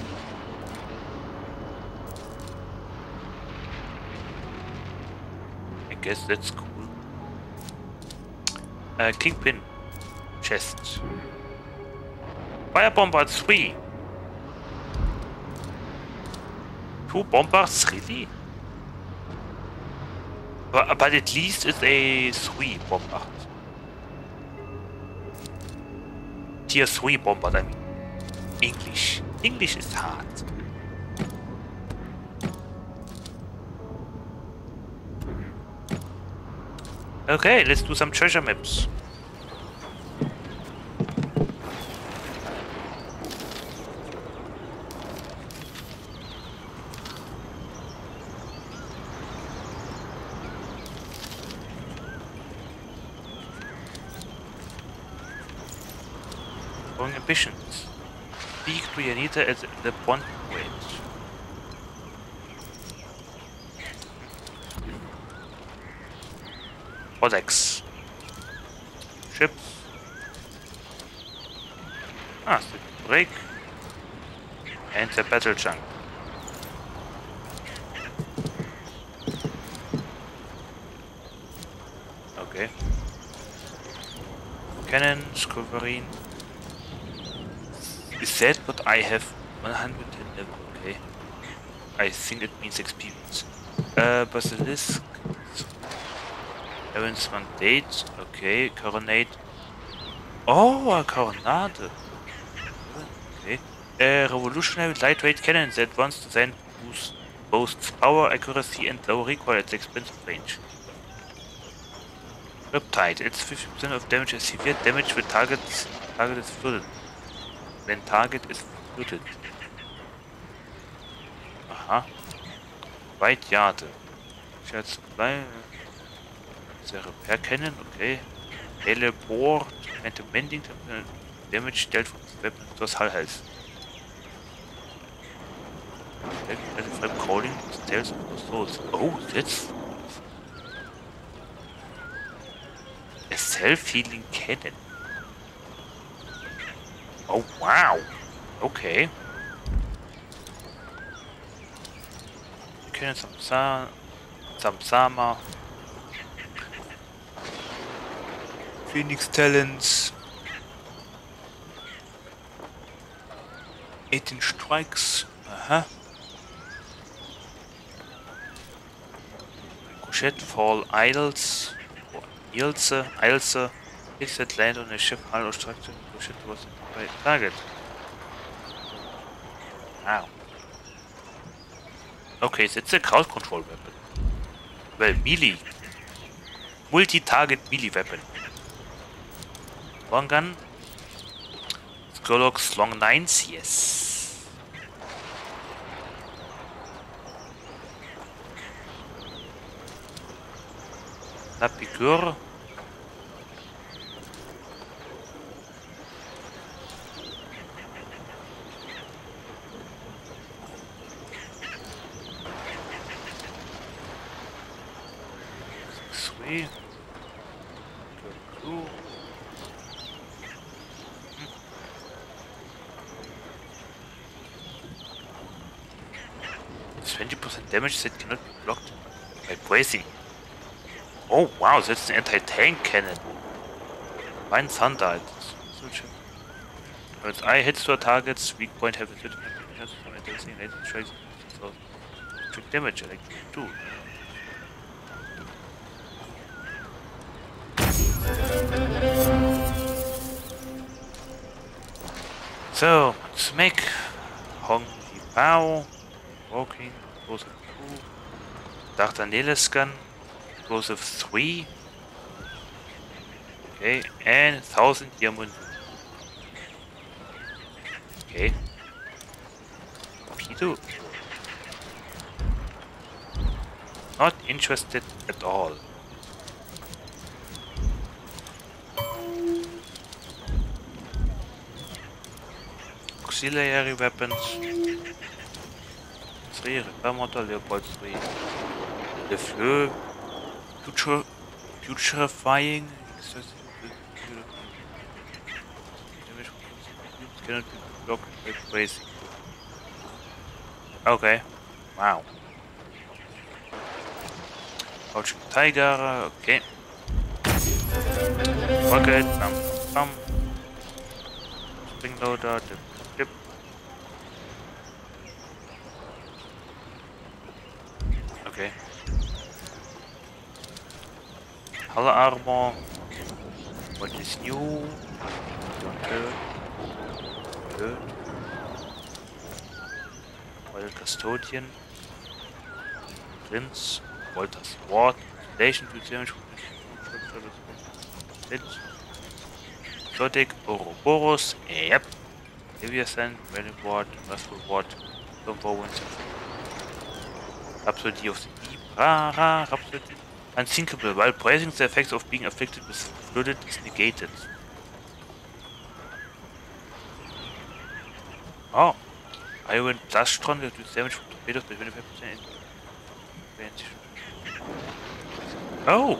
I guess that's cool. Uh, Kingpin. Chest. Fire Bombard 3. Two bombers, really? But, but at least it's a 3 bombard. Tier 3 bombard, I mean. English. English is hard. Okay, let's do some treasure maps. Speak to Yanita at the bridge. Codex. Ships. Ah, the break. And the battle junk. Okay. Cannon, Skulverine. Is that what I have? 110 level, okay. I think it means experience. Uh, Basilisk. Heaven's Mandate, okay. Coronate. Oh, a Carronade. Okay. A revolutionary lightweight cannon that once designed boost boasts power, accuracy, and low recoil at the expense of range. Riptide. It's 50% of damage as severe damage when target, target is flooded when target is flooded. Aha. White Yard. Shared supply. The repair cannon, okay. Teleport and the mending damage dealt from the weapon to Hull health. Frame crawling tails of souls. Oh, that's a self-healing cannon. Oh, wow. Okay. Okay, some sa some Sama. Phoenix Talents. 18 strikes. Uh-huh. Ricochet, Fall, Idles. Or Ilse, Ilse. Hits that land on a ship hull or structure. Ricochet was by target. Wow. Okay, that's a crowd control weapon. Well, melee. Multi-target melee weapon. Long gun. Skurlock's long nines, yes. La Sweet. Cool. 20% damage that cannot be blocked by bracing. Oh wow, that's an anti-tank cannon. Mine Thunder. When its eye hits to a target's weak point have a certain of addressing later strikes so strict damage like two. So let's make Hong Di Bao walking explosive two Dardanelles gun of three Okay, and thousand year moon. Okay. Torpedo. Not interested at all. Auxiliary weapons. 3, repair motor, Leopold 3. Le Fleu. Future, putrefying. Cannot be blocked by bracing. Okay. Wow. Crouching Tiger, okay. Rocket, bam, bam. Spring loader, Hull armor. What is new? Good. Good. Royal Custodian. Prince. Walter's Ward. Relation to damage. Exotic. Ouroboros. Yep. Leviathan. Rally Ward. Muscle Ward. Combo Rhapsody of the Deep. Rara. Rhapsody. Unsinkable. While praising the effects of being afflicted with flooded is negated. Oh. Iron Plastron reduces damage from torpedoes by 25% range. Oh!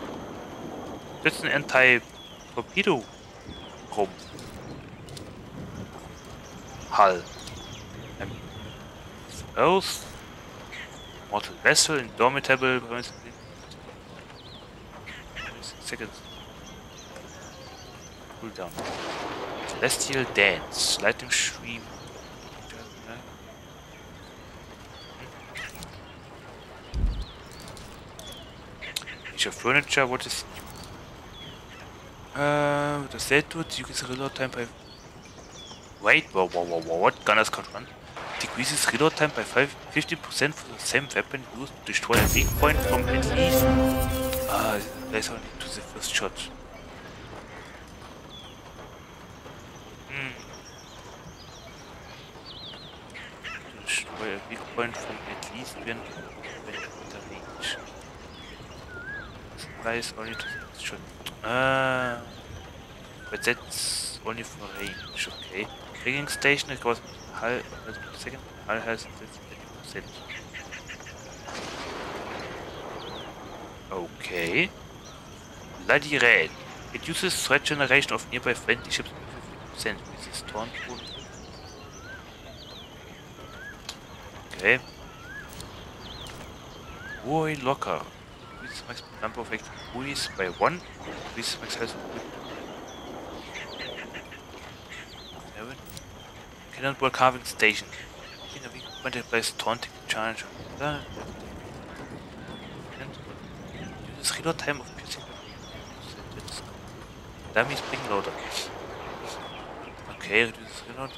That's an anti-torpedo Rumpf. Hull. Um, Earth. Mortal Vessel, Indomitable, seconds. Cool down. Celestial Dance, Lightning Stream. Nature Furniture, what is uh, does that do? Decreases reload time by... Wait, whoa, whoa, whoa, whoa, what? Gunners can't run. Decreases reload time by 5, 15% for the same weapon used to destroy a weak point from at least... Ah, there's only to the first shot. Hmm. To destroy a weak point from at least 20 meter range. Supplies only to the first shot. Ah, but that's only for range, okay. Rigging station, it goes hull, second, hull has 50%. Okay. Bloody Red. Uses threat generation of nearby friendly ships by 50% with this torn Okay. Buoy locker. Increases maximum number of active buoys by one. Increases max health of Seven. Cannonball carving station. In a it plays taunting charge. Uh, uses reload time of Dummy spring loader. Okay, reduces reload.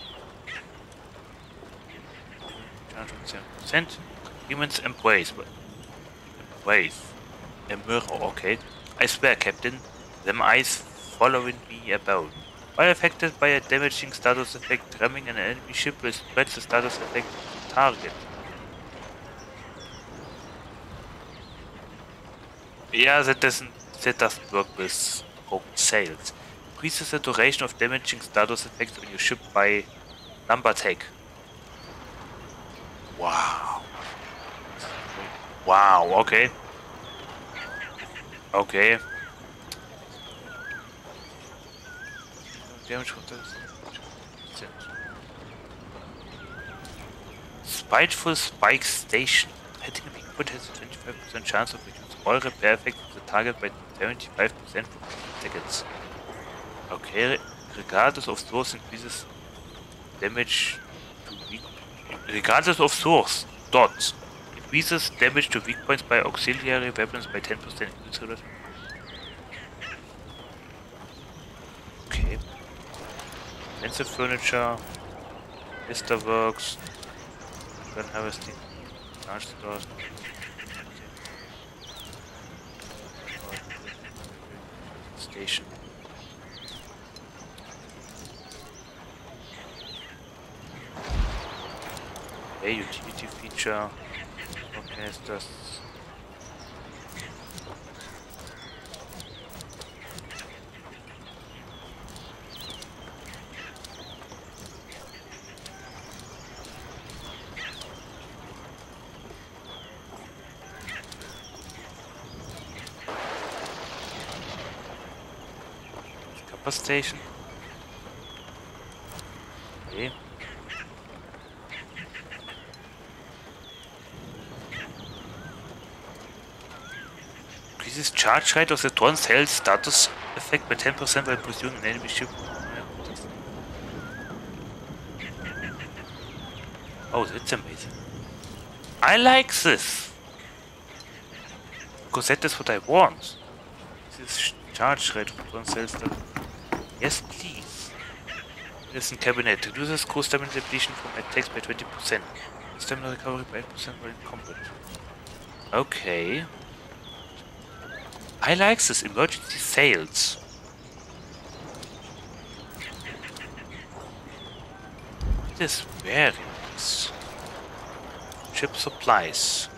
Charge of 7%. Humans embrace. Embrace. Mirror, okay. I swear, Captain, them eyes following me about. While affected by a damaging status effect, ramming an enemy ship spread the status effect to target. Yeah, that doesn't that doesn't work with broken sails. Increases the duration of damaging status effects on your ship by number tag. Wow. Wow, okay. Okay. Damage. Spiteful Spike Station. hitting a weak point has a 25% chance of reducing all repair effects of the target by 75% for 15 seconds. Okay, re- regardless of source increases damage to weak regardless of source dot increases damage to weak points by auxiliary weapons by 10% Increase Okay. Expensive furniture, Mister works, gun harvesting, large stores. Station. A utility feature. Okay, ist das? Kappa Station. Okay. Increases charge rate of the Tron cell status effect by 10% while pursuing an enemy ship. Oh, that's amazing. I like this! Because that is what I want. This charge rate of Tron cell status. Yes, please. Listen, cabinet. Reduces core stamina depletion from attacks by 20%. Stamina recovery by 8% while in combat. Okay. I like this emergency sales. It is very nice. Ship supplies.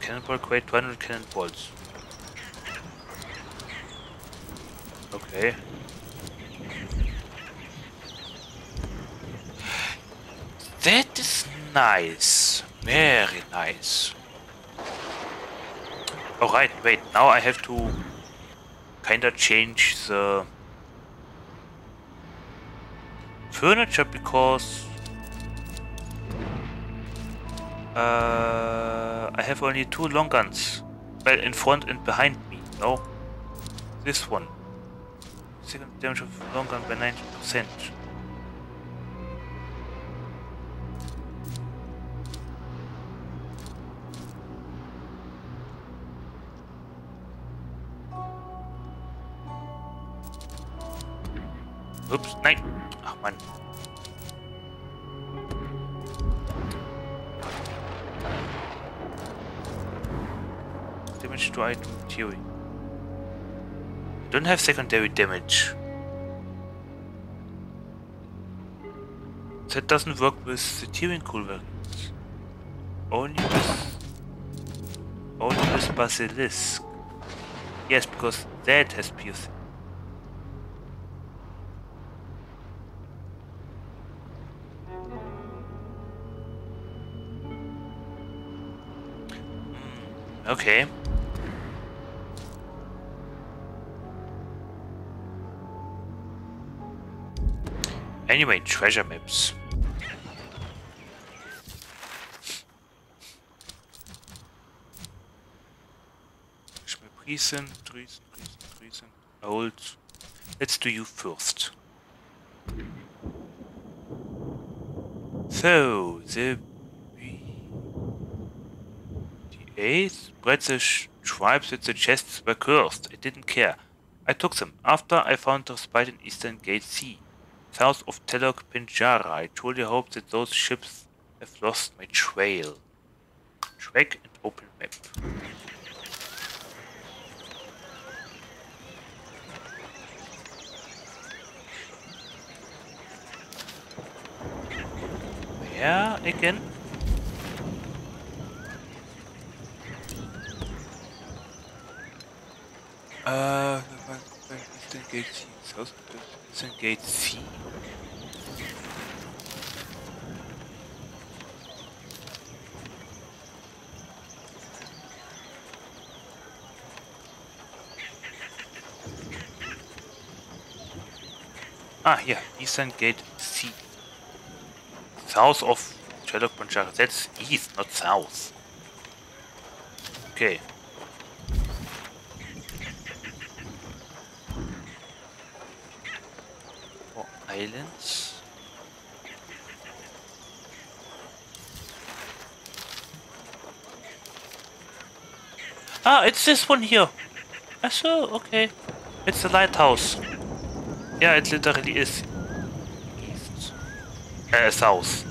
Cannonball create 200 cannonballs. Okay. That is nice. Very nice. Alright, wait, now I have to kinda change the furniture because uh, I have only two long guns. Well, in front and behind me, no? This one. Second damage of long gun by 90%. Ups, Mann. Damage to item theory. Don't have secondary damage. That doesn't work with the Tearing Cool. Only with... Only with Basilisk. Yes, because that has piercing. Hmm, okay. Anyway, treasure maps. Recent, recent, recent, recent, old. Let's do you first. So, the A spread the sh- tribes that the chests were cursed. I didn't care. I took them. After I found the spite in Eastern Gate Sea, south of Telok Penjarah, I truly hope that those ships have lost my trail. Track and open map. Where again? Uh, C. South Eastern Gate C. Ah, here, Eastern Gate C. South of Sherlock Ponchara. That's east, not south. Okay. Ah, it's this one here. Ah, so, okay. It's the lighthouse. Yeah, it literally is. East. Uh, south.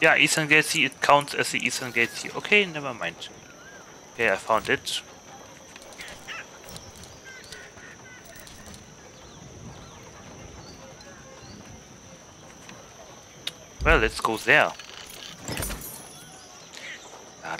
Yeah, Eastern Gate Sea, it counts as the Eastern Gate Sea. Okay, never mind. Okay, I found it. Well, let's go there.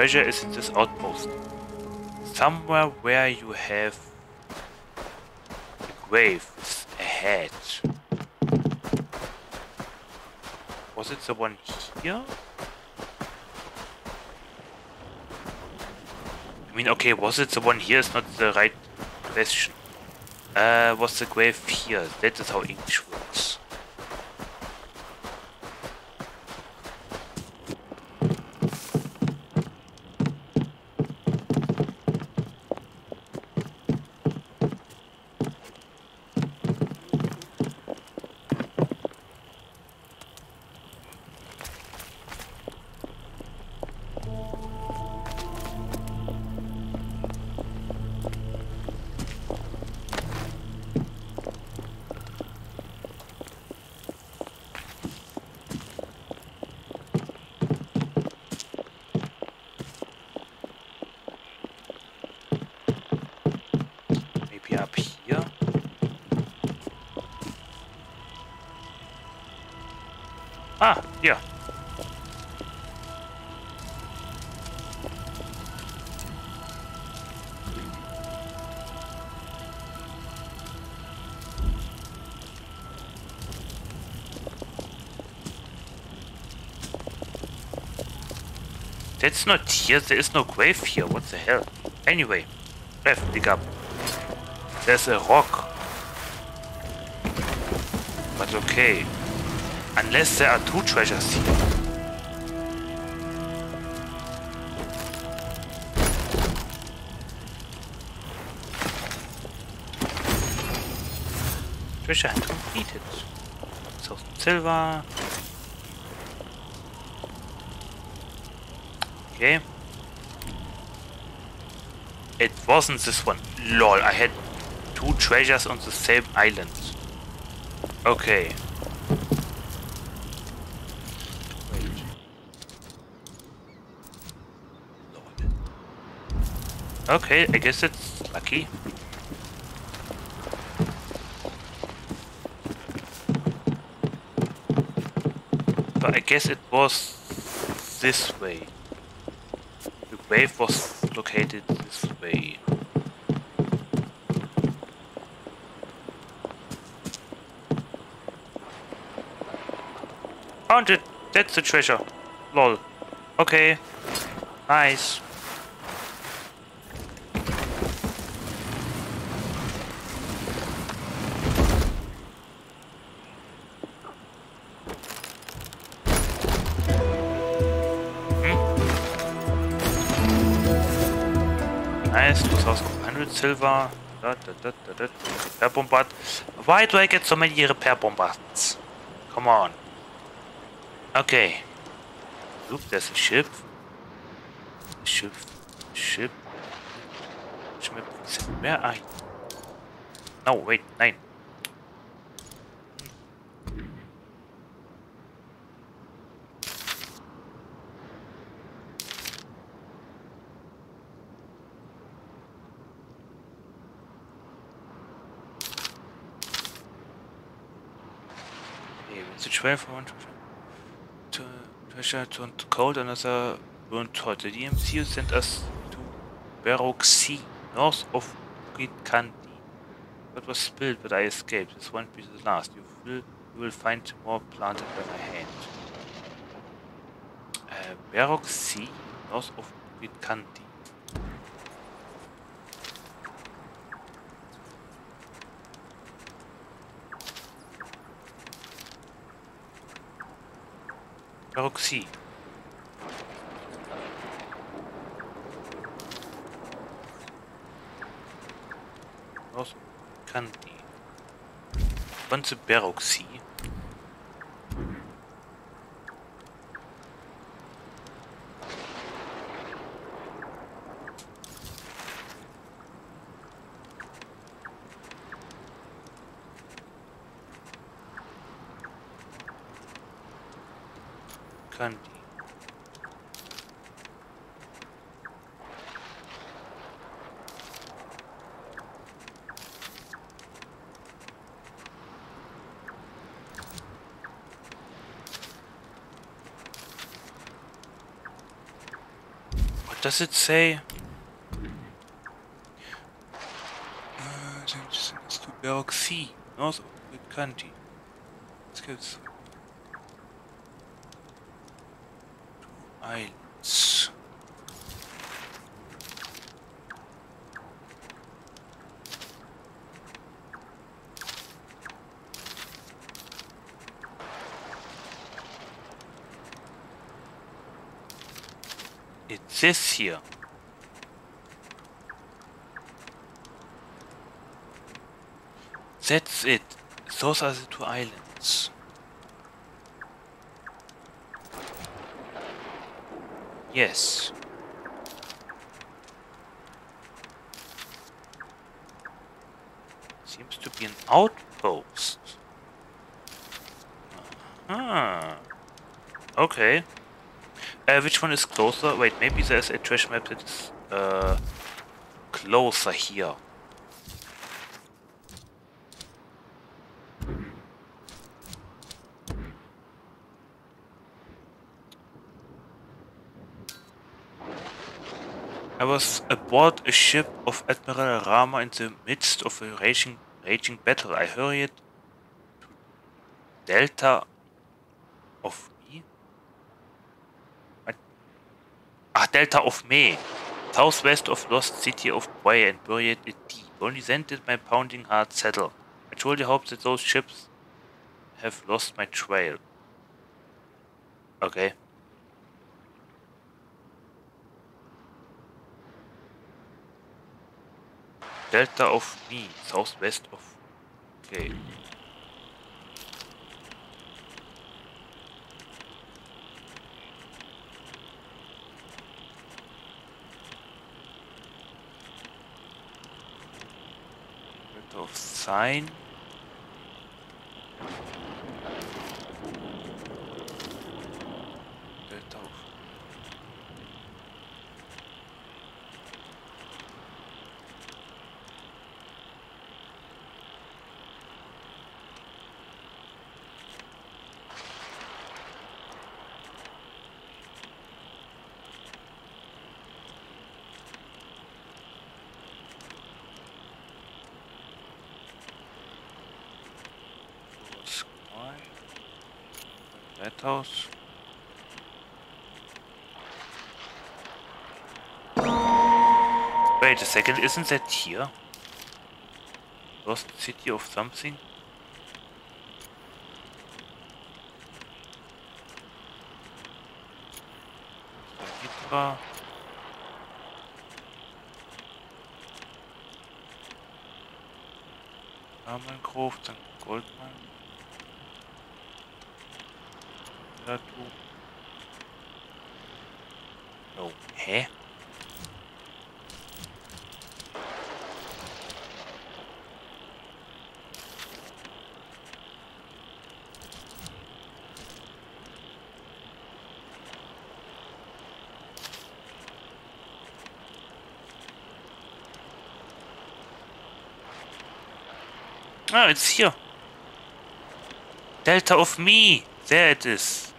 Treasure is in this outpost. Somewhere where you have a grave ahead. Was it the one here? I mean, okay, was it the one here is not the right question. Uh, was the grave here? That is how English works. That's not here, there is no grave here, what the hell? Anyway, left, dig up. There's a rock. But okay. Unless there are two treasures here. Treasure completed. So silver. Okay. It wasn't this one. Lol, I had two treasures on the same island. Okay. Okay, I guess it's lucky. But I guess it was this way. Wave was located this way. Found it! That's the treasure. Lol. Okay. Nice, 2100 silver. Da, da, da, da, bombard. Why do I get so many repair bombards? Come on. Okay. Oop, there's a ship. Ship. Ship. Ship. Where are you? No, wait, nine. Treasure turned cold, another burned hot. The DMCU sent us to Baroque Sea, north of Kandi. What was spilled, but I escaped. This won't be the last. You will, you will find more planted by my hand. Uh, Baroque Sea, north of Kandi. Baroque Sea. North Kandi. Once a Baroque Sea. Kandi. What does it say? Uh, to Baroque Sea, north of the Kandi. Let's go. Two islands. It's this here. That's it. Those are the two islands. Yes. Seems to be an outpost. Ah. Okay. Uh, which one is closer? Wait, maybe there's a trash map that is uh, closer here. I was aboard a ship of Admiral Rahma in the midst of a raging, raging battle. I hurried to Delta of me? What? Ah, Delta of Me, southwest of lost city of Bray and buried it deep. Only then did my pounding heart settle. I truly hope that those ships have lost my trail. Okay. Delta of me, southwest of. Okay. Delta second, isn't that here? Lost city of something? Armengrove, dann Goldmine. Ah, it's here. Delta of me! There it is.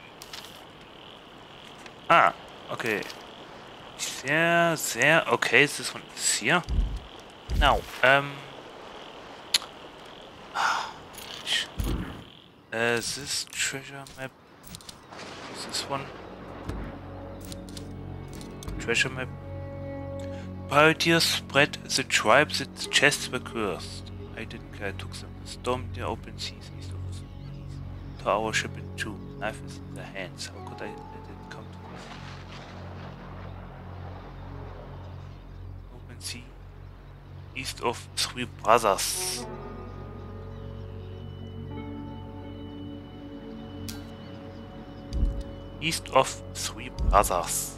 Ah, okay. There, there. Okay, this one is here. Now, um... Uh, this treasure map... Is this one? Treasure map. Pioneers spread the tribes that the chests were cursed. I took them. Stormed the open seas east of us. To our ship in two. Knife is in their hands. How could I let it come to this? Open sea. East of Three Brothers. East of Three Brothers.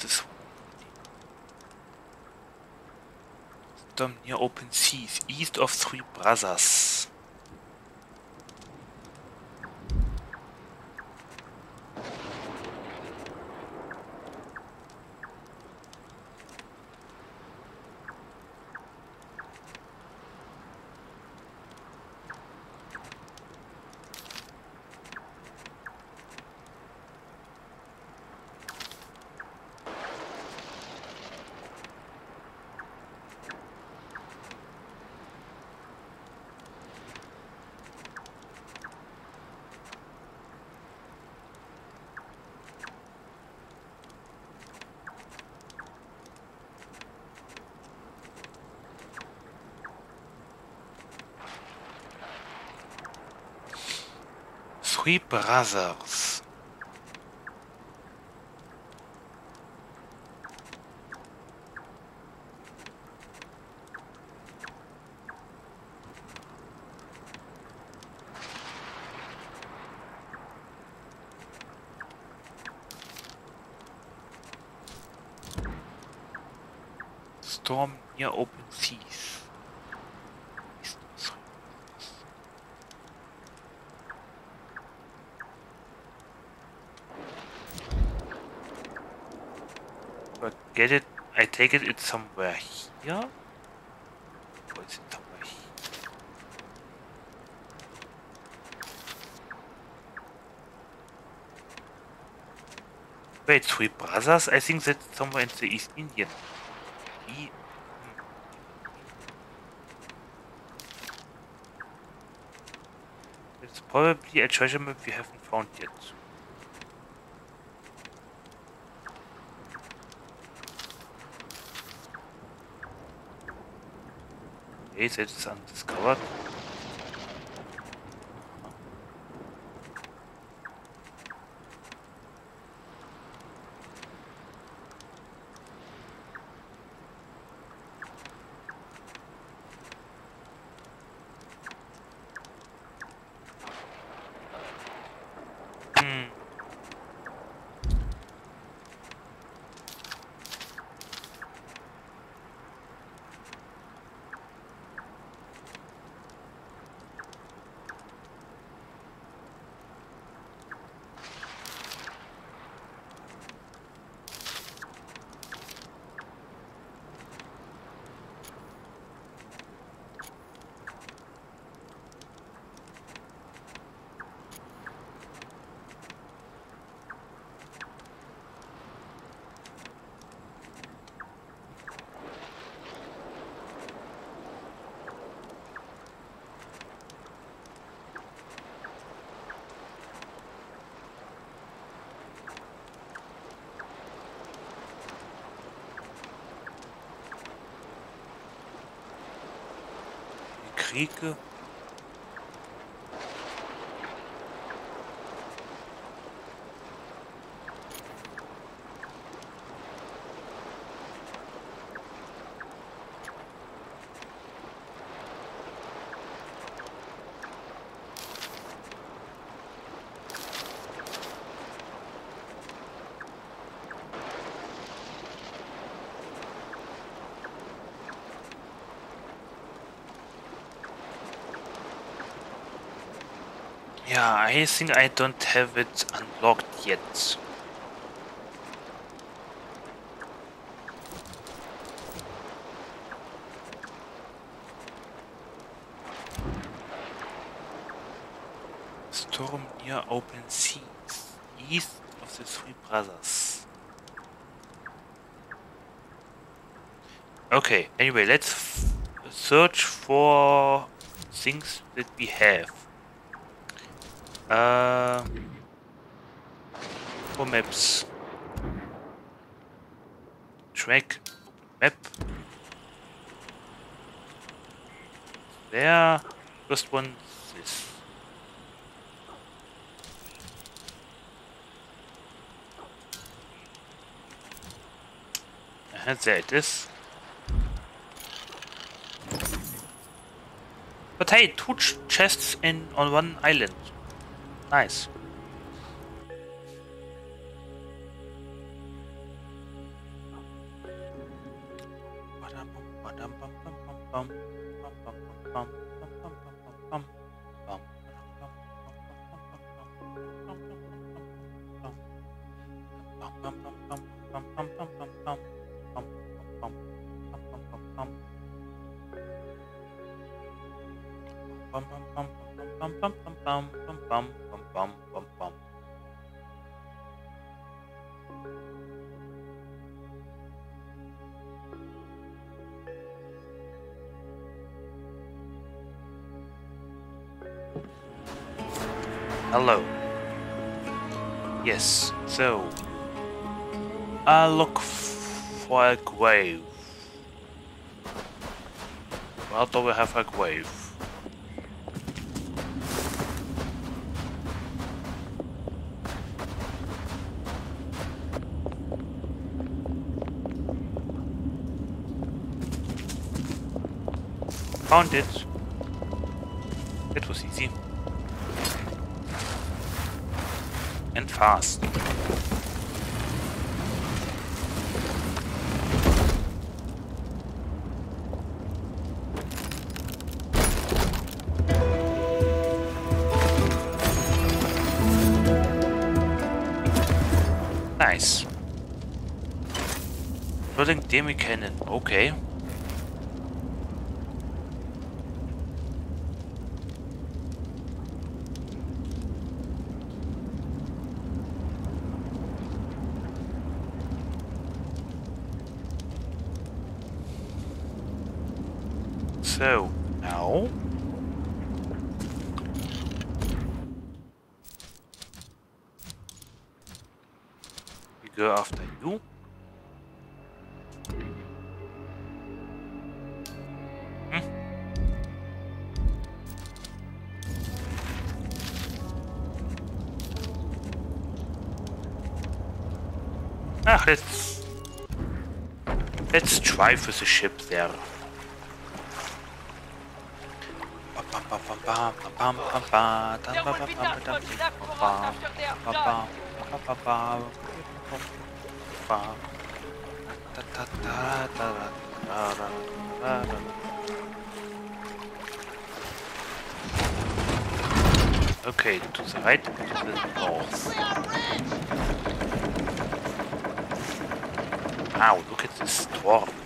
Found this one. Storm near open seas, east of Three Brothers. Three Brothers. Storm near open seas. Get it, I take it it's somewhere here? It somewhere here? Wait, Three Brothers? I think that's somewhere in the East Indian. E- hmm. It's probably a treasure map we haven't found yet. Okay, so it's unique Yeah, I think I don't have it unlocked yet. Storm near open seas, east of the Three Brothers. Okay, anyway, let's search for things that we have. Uh, for maps. Track map. There. First one is Uh, there it is. But hey, two ch chests in on one island. Nice. bum bum bum bum bum bum Hello. Yes, so I look for a grave. Well, do we have a grave? Found. It fast. Nice. Floating demi cannon, okay. Drive with the ship there. Okay, to the right and to the north. Wow, look at this storm.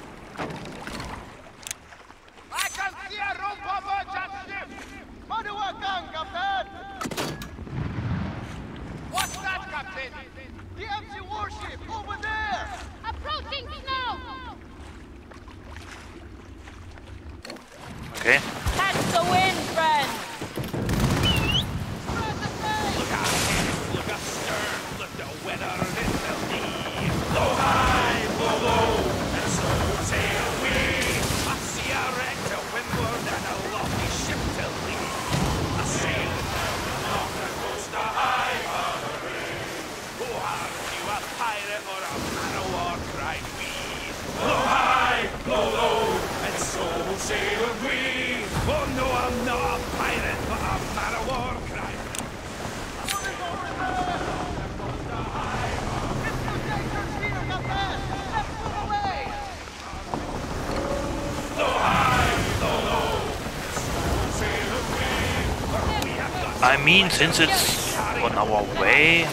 since it's on our way,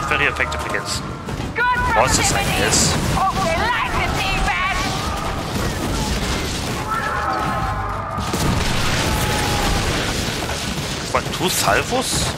not very effective against bosses like this. What, two salvos?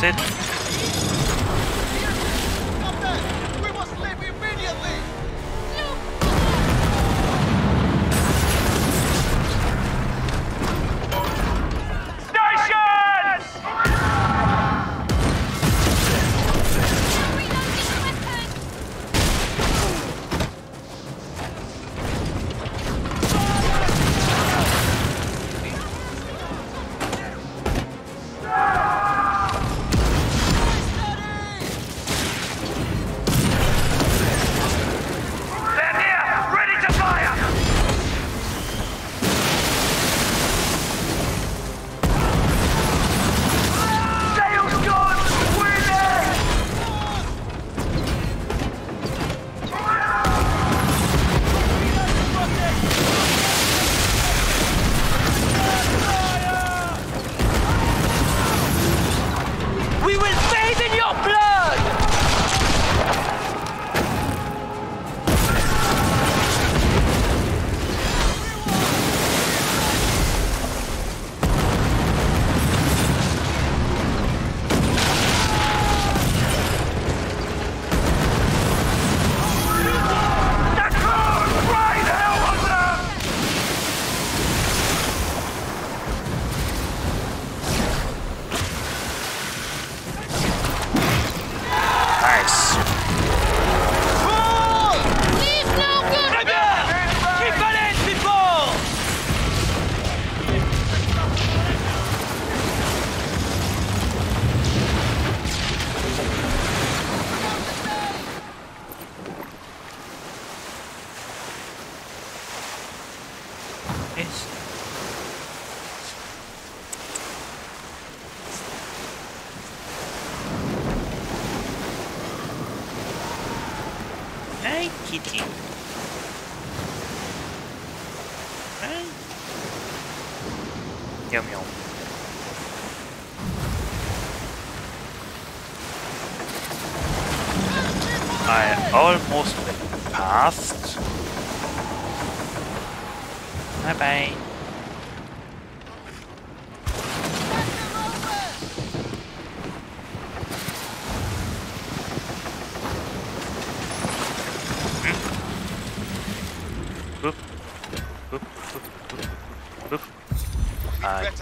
You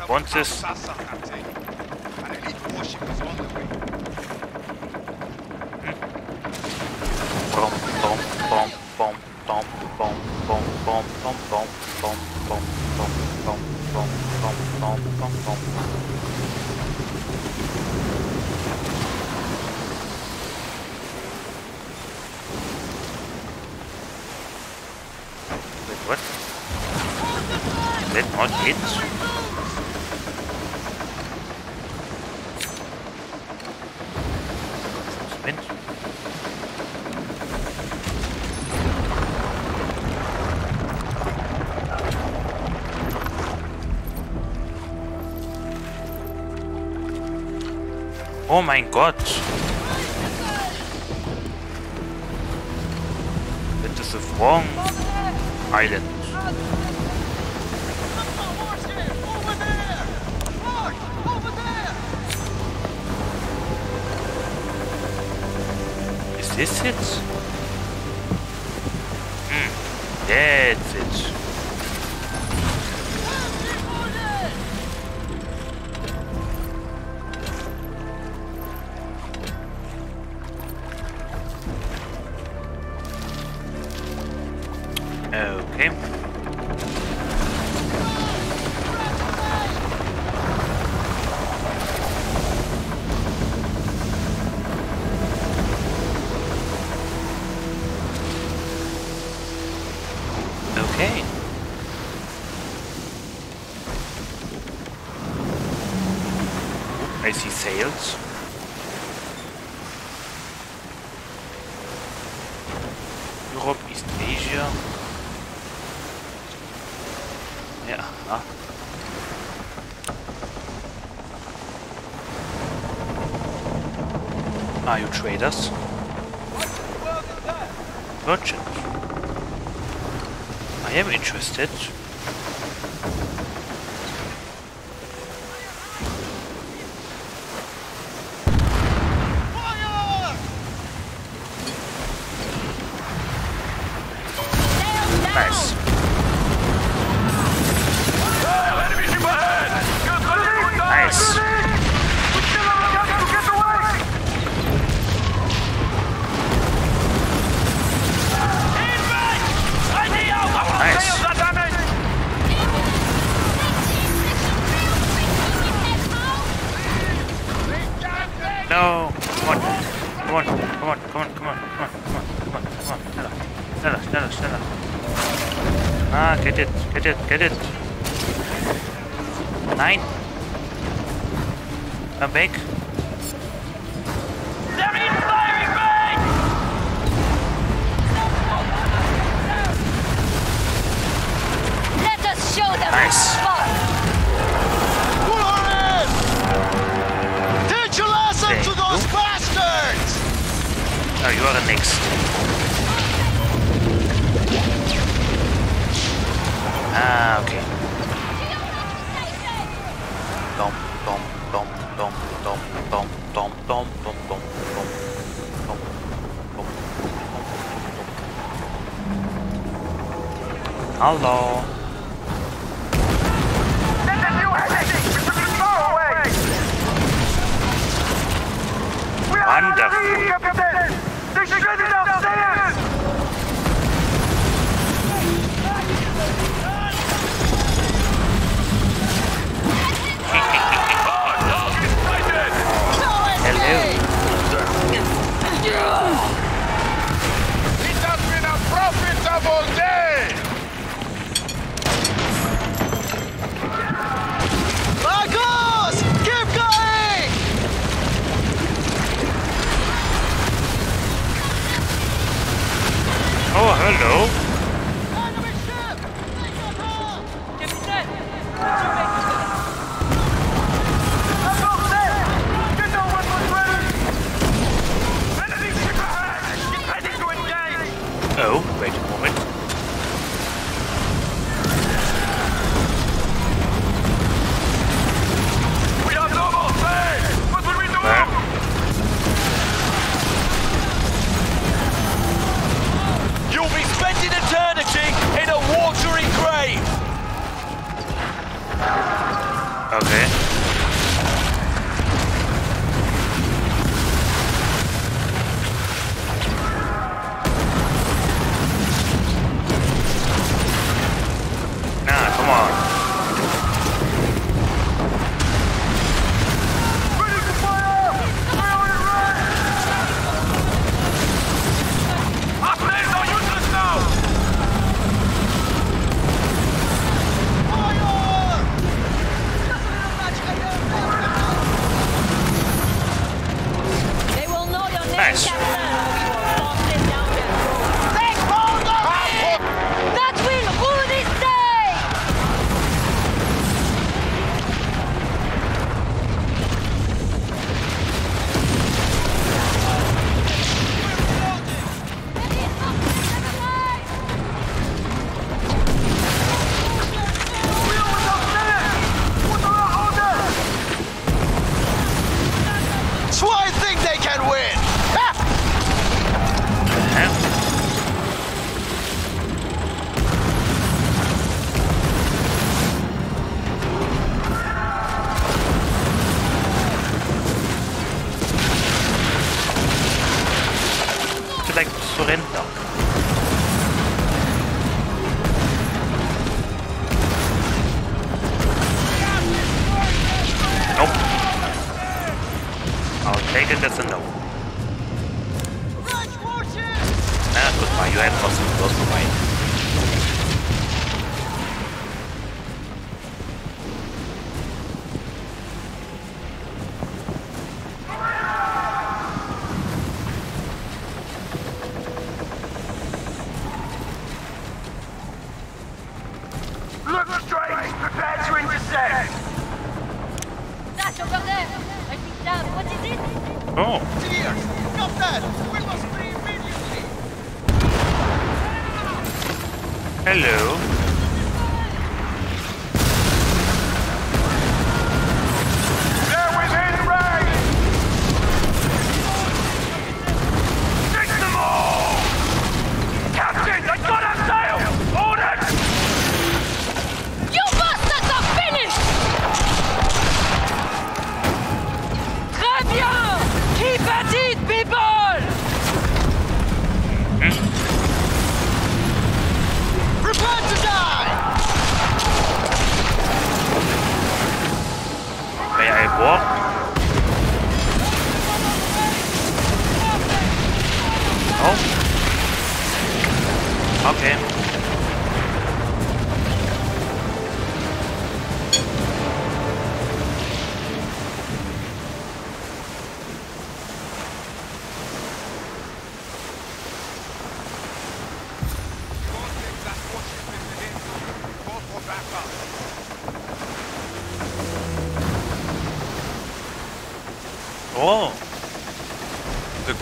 Once this Oh mein Gott. Bitte, Frank Island. us. Show them Nice. fun. Teach a lesson Thank to those you. bastards! Oh, you are the next. Ah, okay. Dom, dom, dom, dom, dom, dom, dom, dom, dom, dom, dom, Wonderful. They shredded our! Hello. It has been a profitable day! I don't know.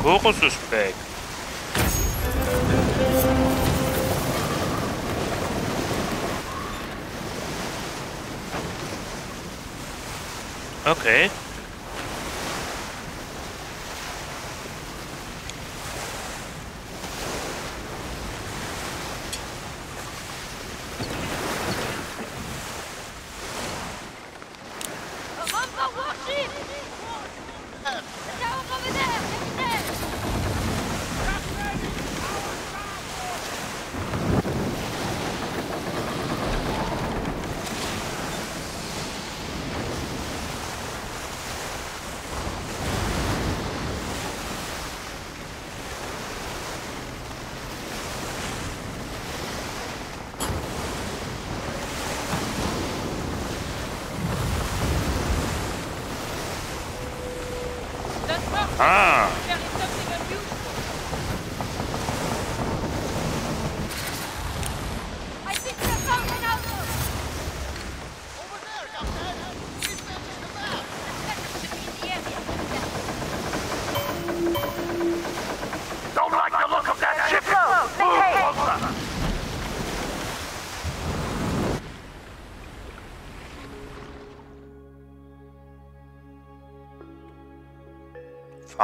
horen suspect. Okay.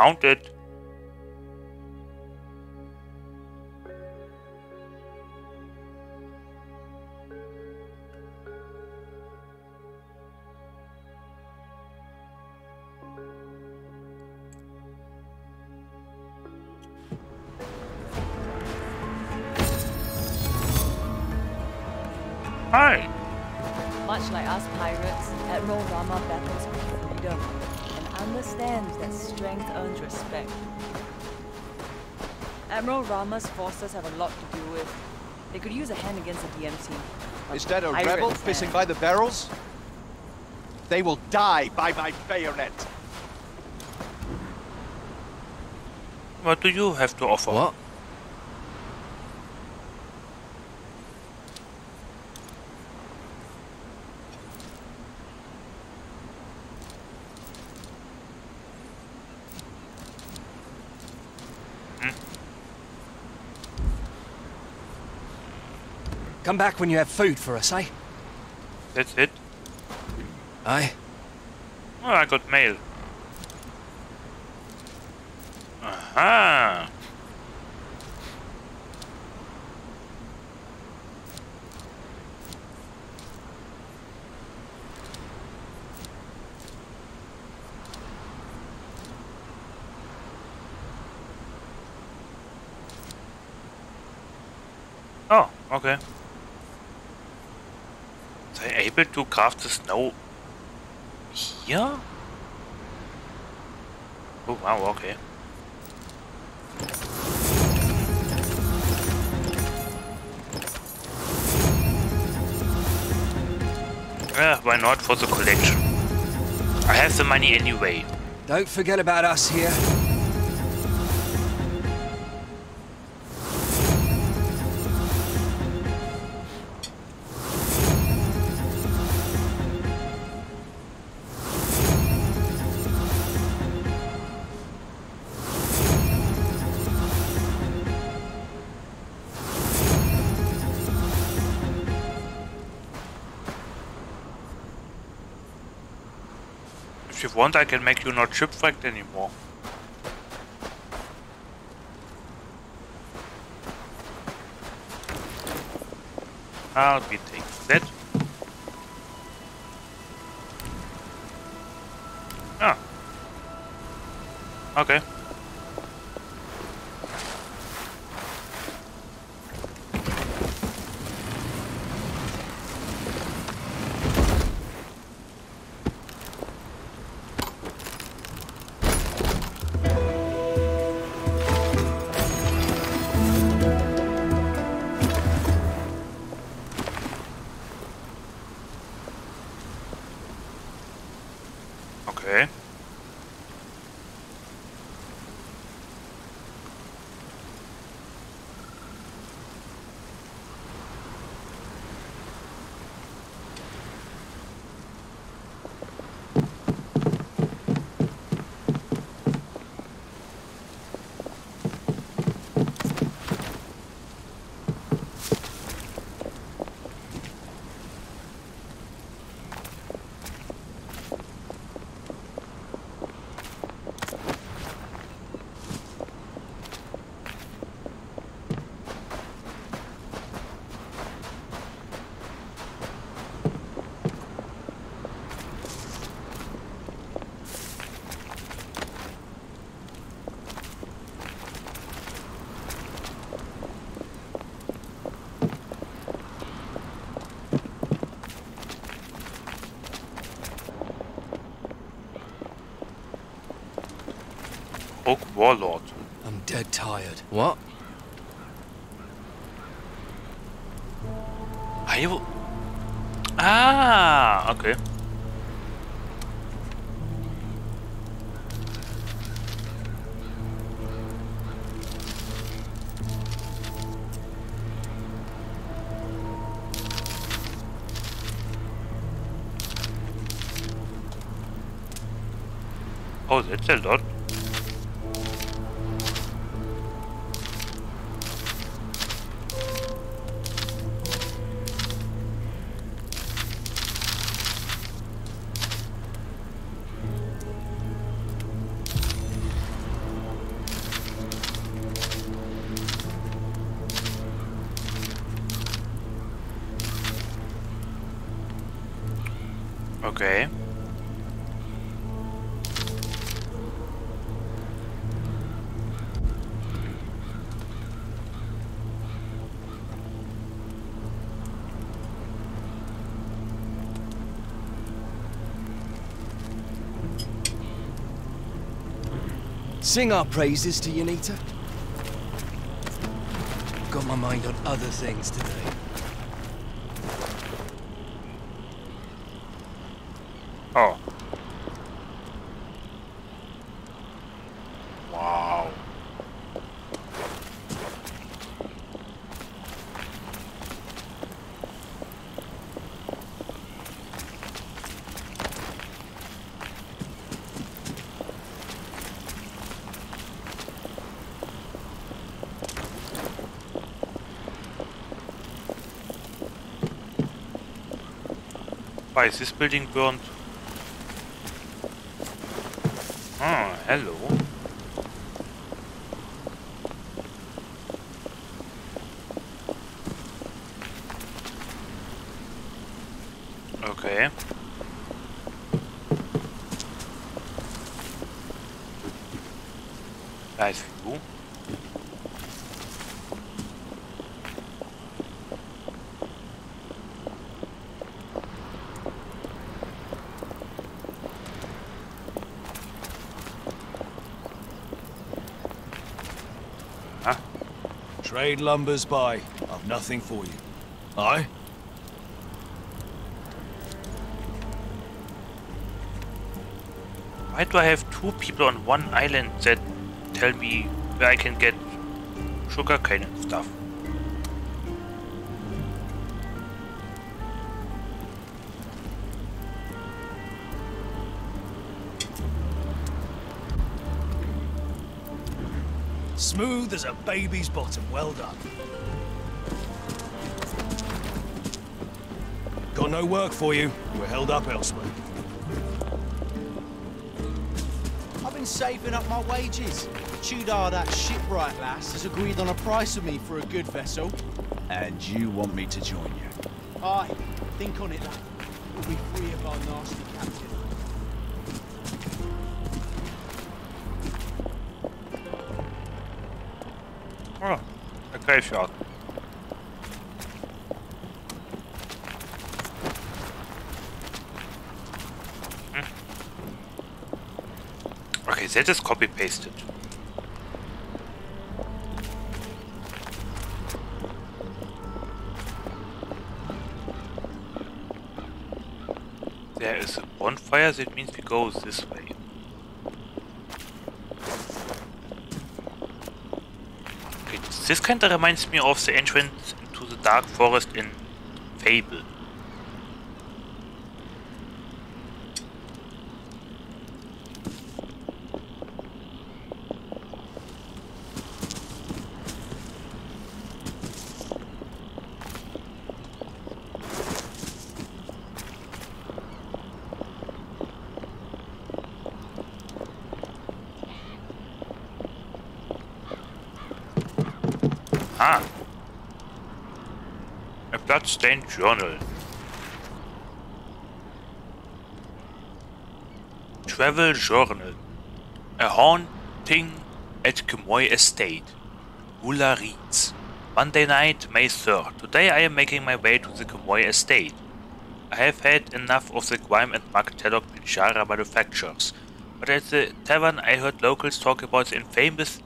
mounted Admiral Rahma's forces have a lot to do with. They could use a hand against the DMC. Is that a I rebel pissing by the barrels? They will die by my bayonet. What do you have to offer? What? Come back when you have food for us, eh? That's it. Aye. Well, I got mail. Aha! Oh, okay able to craft the snow here? Oh wow, okay. Yeah, why not for the collection? I have the money anyway. Don't forget about us here. Want, I can make you not shipwrecked anymore. I'll be taking dead tired. What? Are you... Ah, okay. Oh, that's a lot. Sing our praises to Yanita. Got my mind on other things today. Oh. Wow. Why is this building burned? Ah, hello. Okay. Nice view. Trade lumbers by. I've nothing for you. Aye? Why do I have two people on one island that tell me where I can get sugarcane and stuff? Smooth as a baby's bottom. Well done. Got no work for you. We're held up elsewhere. I've been saving up my wages. Tudor, that shipwright lass, has agreed on a price with me for a good vessel. And you want me to join you? Aye, think on it, lad. We'll be free of our nasty captain. Graveyard. Hmm. Okay, that is copy pasted. There is a bonfire, that means we go this way. This kinda reminds me of the entrance into the dark forest in Fable. Ah. A journal. Travel journal. A haunting at Kemoy Estate. Hula reads. Monday night, May 3rd. Today I am making my way to the Kemoy Estate. I have had enough of the grime and muck Telok Penjarah manufacturers, but at the tavern I heard locals talk about the infamous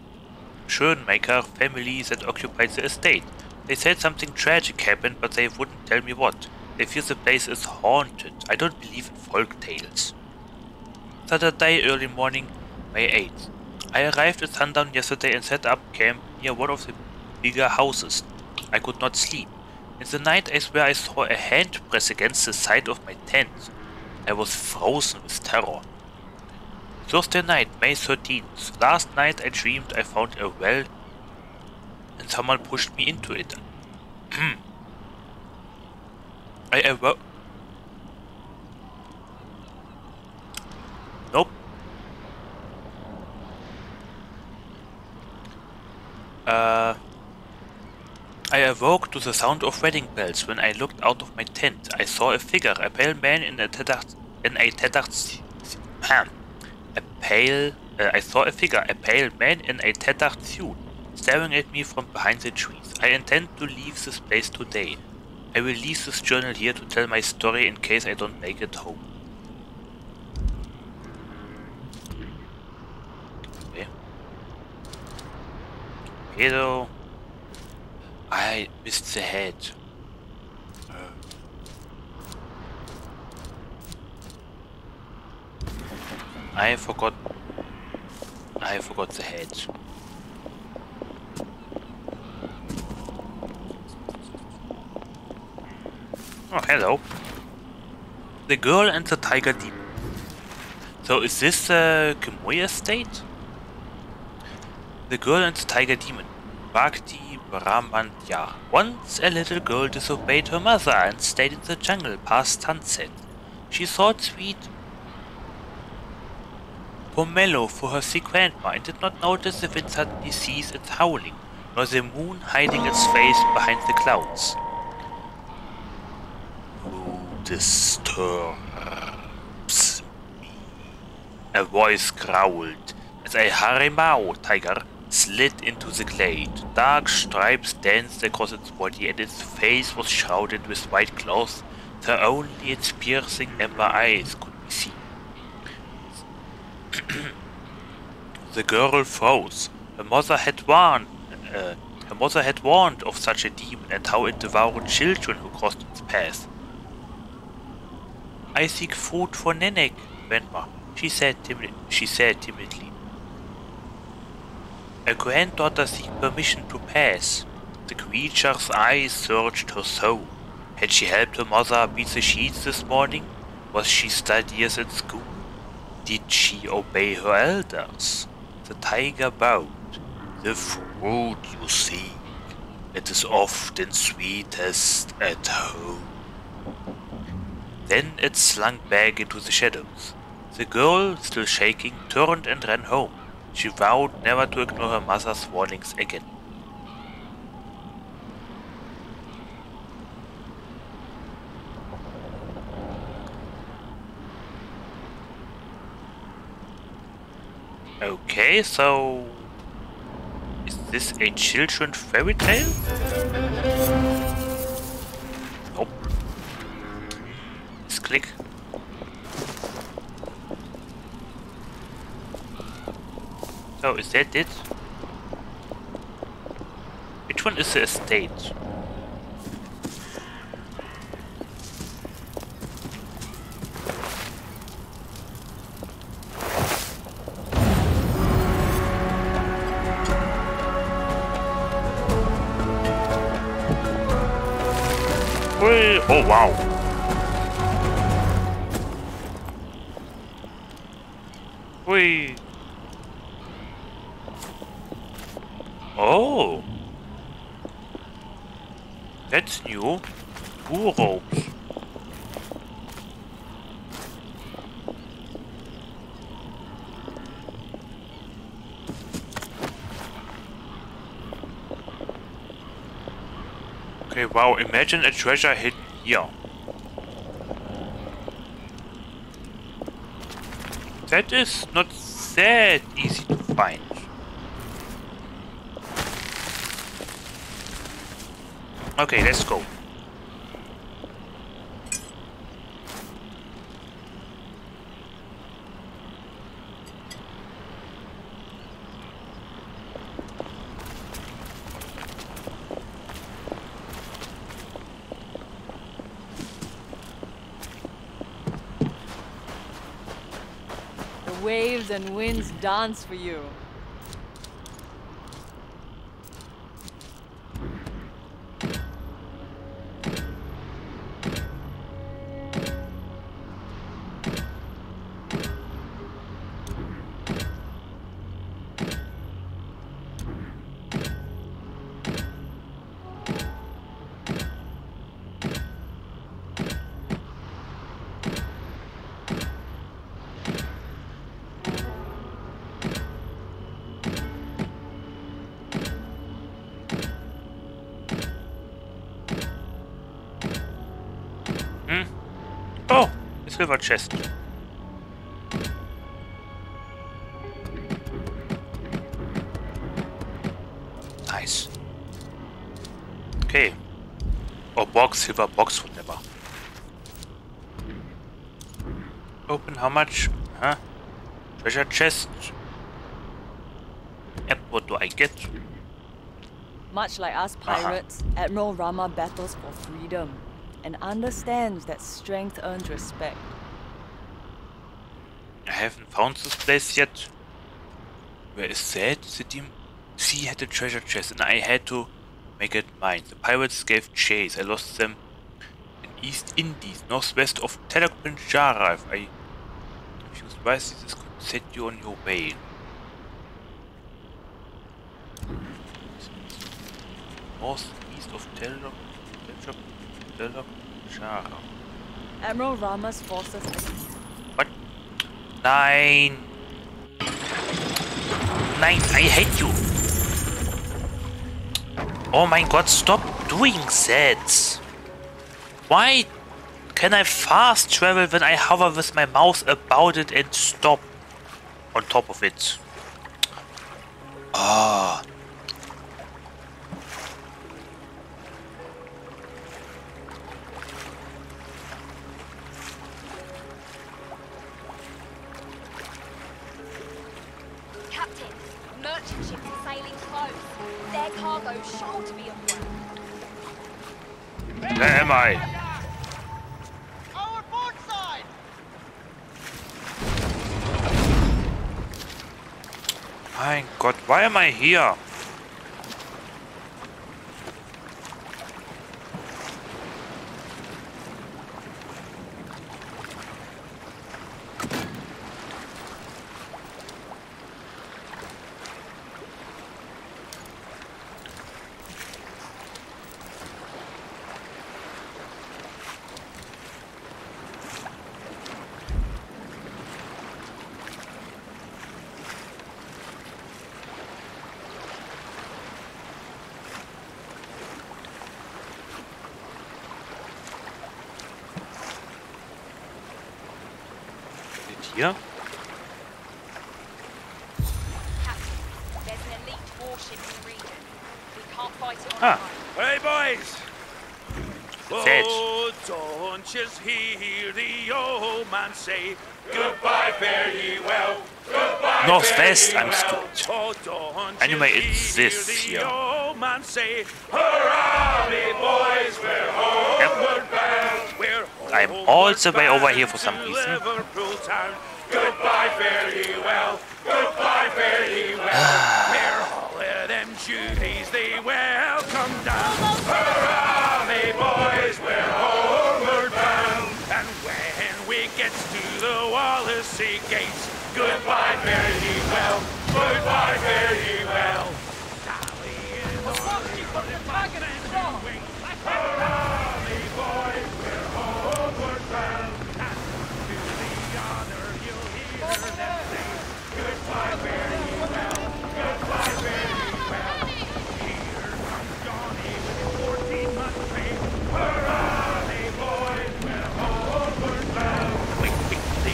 Schönmaker family that occupied the estate. They said something tragic happened, but they wouldn't tell me what. They feel the place is haunted. I don't believe in folk tales. Saturday early morning, May 8th. I arrived at sundown yesterday and set up camp near one of the bigger houses. I could not sleep. In the night I swear I saw a hand press against the side of my tent. I was frozen with terror. Thursday night, May 13th. Last night I dreamed I found a well someone pushed me into it. I awoke. Nope. Uh, I awoke to the sound of wedding bells. When I looked out of my tent, I saw a figure, a pale man in a tattered, in a tattered, a pale, uh, I saw a figure, a pale man in a tattered staring at me from behind the trees. I intend to leave this place today. I will leave this journal here to tell my story in case I don't make it home. Okay. Hello. I missed the head. Uh. I forgot. I forgot the head. Oh, hello. The girl and the tiger demon. So is this uh, Kemoy estate? The girl and the tiger demon. Bhakti Brahmandya. Once a little girl disobeyed her mother and stayed in the jungle past sunset. She sought sweet pomelo for her sick grandma and did not notice the wind suddenly ceased its howling, nor the moon hiding its face behind the clouds. Disturbs me? A voice growled as a harimau tiger slid into the glade. Dark stripes danced across its body and its face was shrouded with white cloth, so only its piercing amber eyes could be seen. the girl froze. Her mother had warned, uh, Her mother had warned of such a demon and how it devoured children who crossed its path. I seek food for Nenek, Grandma, she said, timid, she said timidly. A granddaughter seek permission to pass. The creature's eyes searched her soul. Had she helped her mother beat the sheets this morning? Was she studious at school? Did she obey her elders? The tiger bowed. The fruit you seek, it is often sweetest at home. Then it slunk back into the shadows. The girl, still shaking, turned and ran home. She vowed never to ignore her mother's warnings again. Okay, so is this a children's fairy tale? Let's click. So is that it? Which one is the estate? Oh wow. Wait. Oh. That's new. Two ropes. Okay, wow, imagine a treasure hidden here. That is not that easy to find. Okay, let's go. The waves and winds dance for you. Silver chest. Nice. Okay. Or box, silver box, whatever. Open how much? Huh? Treasure chest. And what do I get? Much like us pirates, Admiral Rahma battles for freedom and understands that strength earns respect. I haven't found this place yet. Where is that? Demon? Sea had a treasure chest and I had to make it mine. The pirates gave chase. I lost them in East Indies, northwest of Telok Penjarah. If I confused wisely, this could set you on your way. Northeast of. Telok Penjarah. Admiral Rahma's forces Nine. Nine, I hate you. Oh my god, stop doing that. Why can I fast travel when I hover with my mouse about it and stop on top of it? Ah. Their cargo's sure to be of worth. Where am I? Our port side! Mein Gott, why am I here? Steht hier? There's an elite warship in the region. We can't fight it on Ah. our own. Hey, boys! Said. Oh, don't just hear the old man say, Goodbye, fare ye well. Goodbye, Northwest, I'm well. Anyway, it's this man say, boys, we're homeward bound. We're I'm all the way over here for some reason. Goodbye, fare ye well. Goodbye, fare ye well. Where all of them duties they welcome down. Wallasey gates, goodbye, fare ye well. Goodbye, fare ye well. Sally in the Hurrah, me boys, we're homeward bound. And to the honor you'll hear them say, goodbye, fare ye well. Goodbye, fare ye well. Here comes Johnny with his fourteen-month pay. Hurrah, me boys, we're homeward bound. Okay.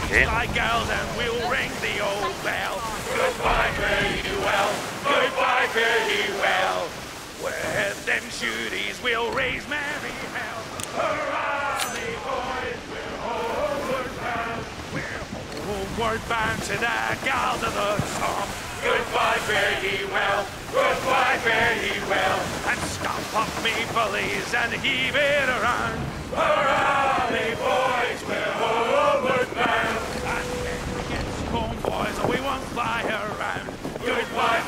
Fly gals and we'll ring the old bell. Goodbye, fare ye well. Goodbye, fare ye well. With them shooties, we'll raise merry hell. Hurrah, me boys, we're homeward bound. We're homeward bound to the gals of the Somme. Goodbye, fare ye well. Goodbye, fare ye well. And stomp up me bullies and heave it around. Hurrah, me boys, we're homeward bound. And when we get home, boys, we won't fly around.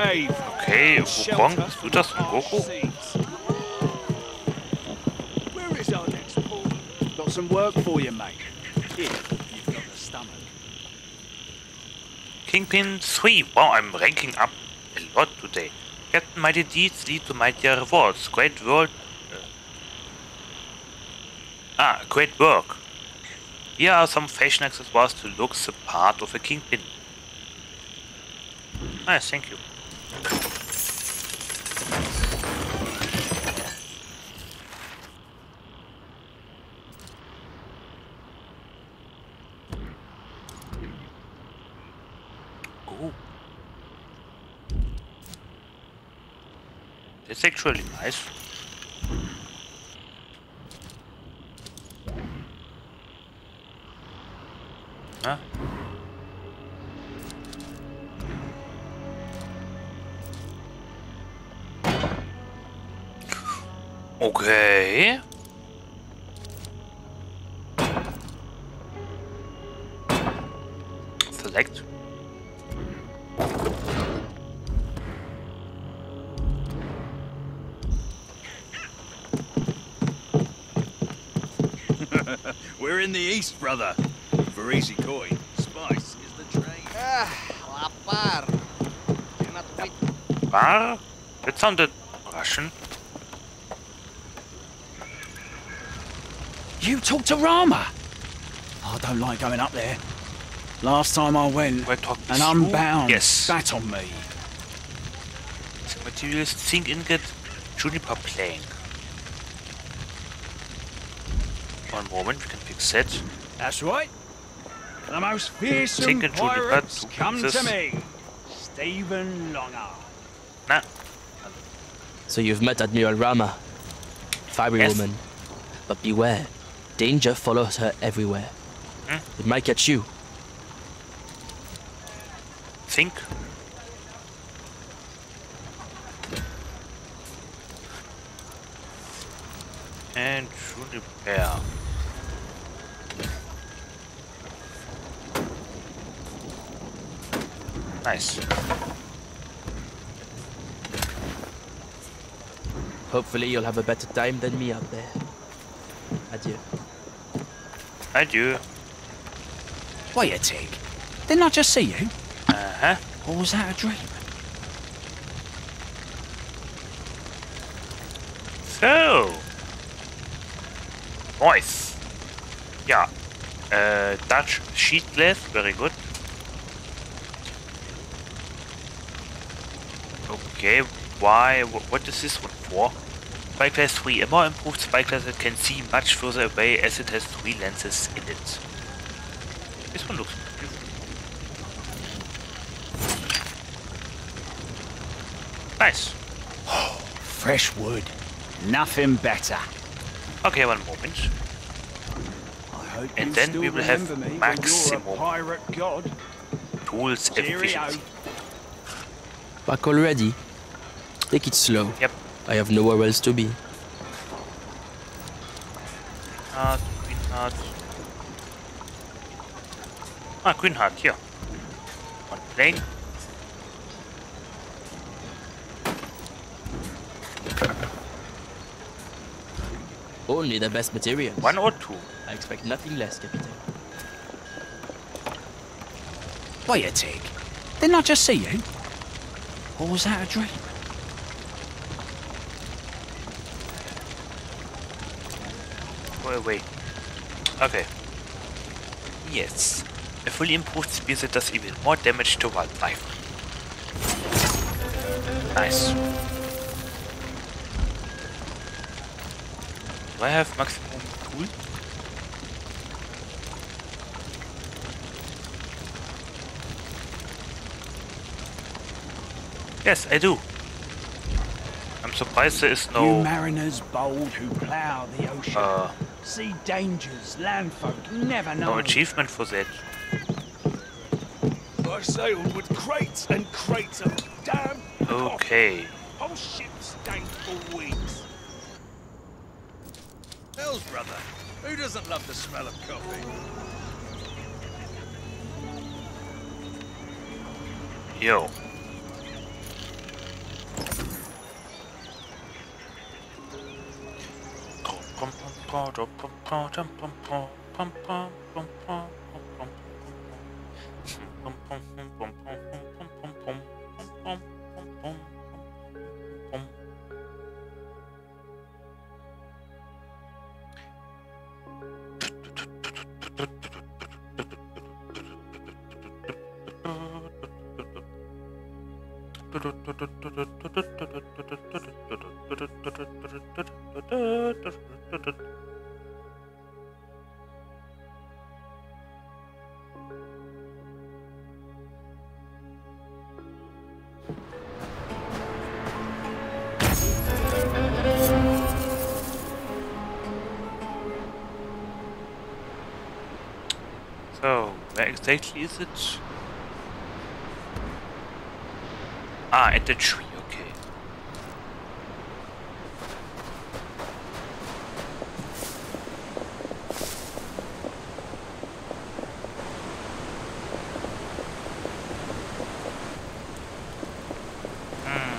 Cave. Okay, Wukong, Shelter bist du das Goku? Where is our next port? Got some work for you, mate. Here, you've got the stomach. Kingpin 3. Wow, I'm ranking up a lot today. Captain Mighty Deeds lead to mightier rewards. Great world. uh, ah, great work. Here are some fashion accessories to look the part of a kingpin. Nice, thank you. That's actually nice. Huh? Okay. In the east, brother. For easy coin, spice is the trade. Ah, la par. Cannot wait. Bar? That sounded Russian. You talked to Rahma? I don't like going up there. Last time I went, We're talking an unbound Yes. spat on me. Materials, zinc ingot, juniper plank. One moment, we can fix that. That's right. The most fearsome Take a pirates come to me. Stephen Longer. Nah. So you've met Admiral Rahma, fiery Yes. woman. But beware, danger follows her everywhere. Hmm? It might catch you. Think. And juniper. Hopefully you'll have a better time than me out there. Adieu. Adieu. Wait a tick. Didn't I just see you? Uh-huh. Or was that a dream? So. Nice. Yeah. Uh, Dutch sheet glass, very good. Okay, why? wh- What is this one for? Spyglass 3. A more improved spyglass that can see much further away as it has three lenses in it. This one looks beautiful. Nice. Fresh wood. Nothing better. Okay, one moment. I hope And then we will have remember me maximum pirate god. tools efficiency. Back already? Take it slow. Yep. I have nowhere else to be. Heart, Queen Heart. Ah, Queen Heart, here. One plane. Only the best materials. One or two? I expect nothing less, Captain. Wait a tick. Didn't I just see you? Or was that a dream? Wait. Okay. Yes. A fully improved spear that does even more damage to wildlife. Nice. Do I have maximum cool? Yes, I do. I'm surprised there is You no mariners bold who plough the ocean. uh, See dangers landfolk never know. no achievement for that. I sailed with crates and crates of damn Okay. whole ship stank for weeks. Hells, brother. Who doesn't love the smell of coffee? Yo. So, Where exactly is it? Ah, at the tree, okay. Hmm.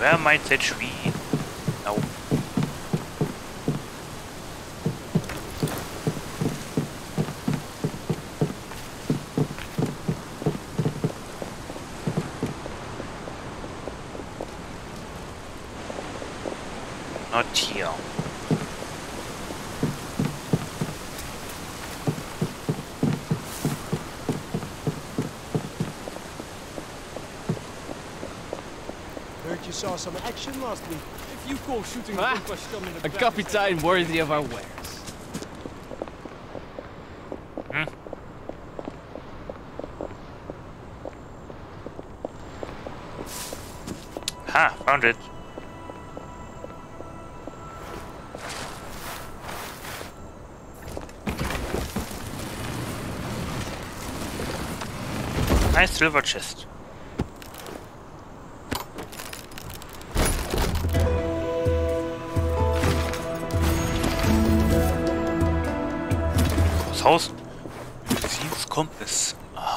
Where might that tree? No. Not here. Heard you saw some action last week. If you call shooting Ah, a Captain worthy of our wares. Ha, found it. Nice silver chest.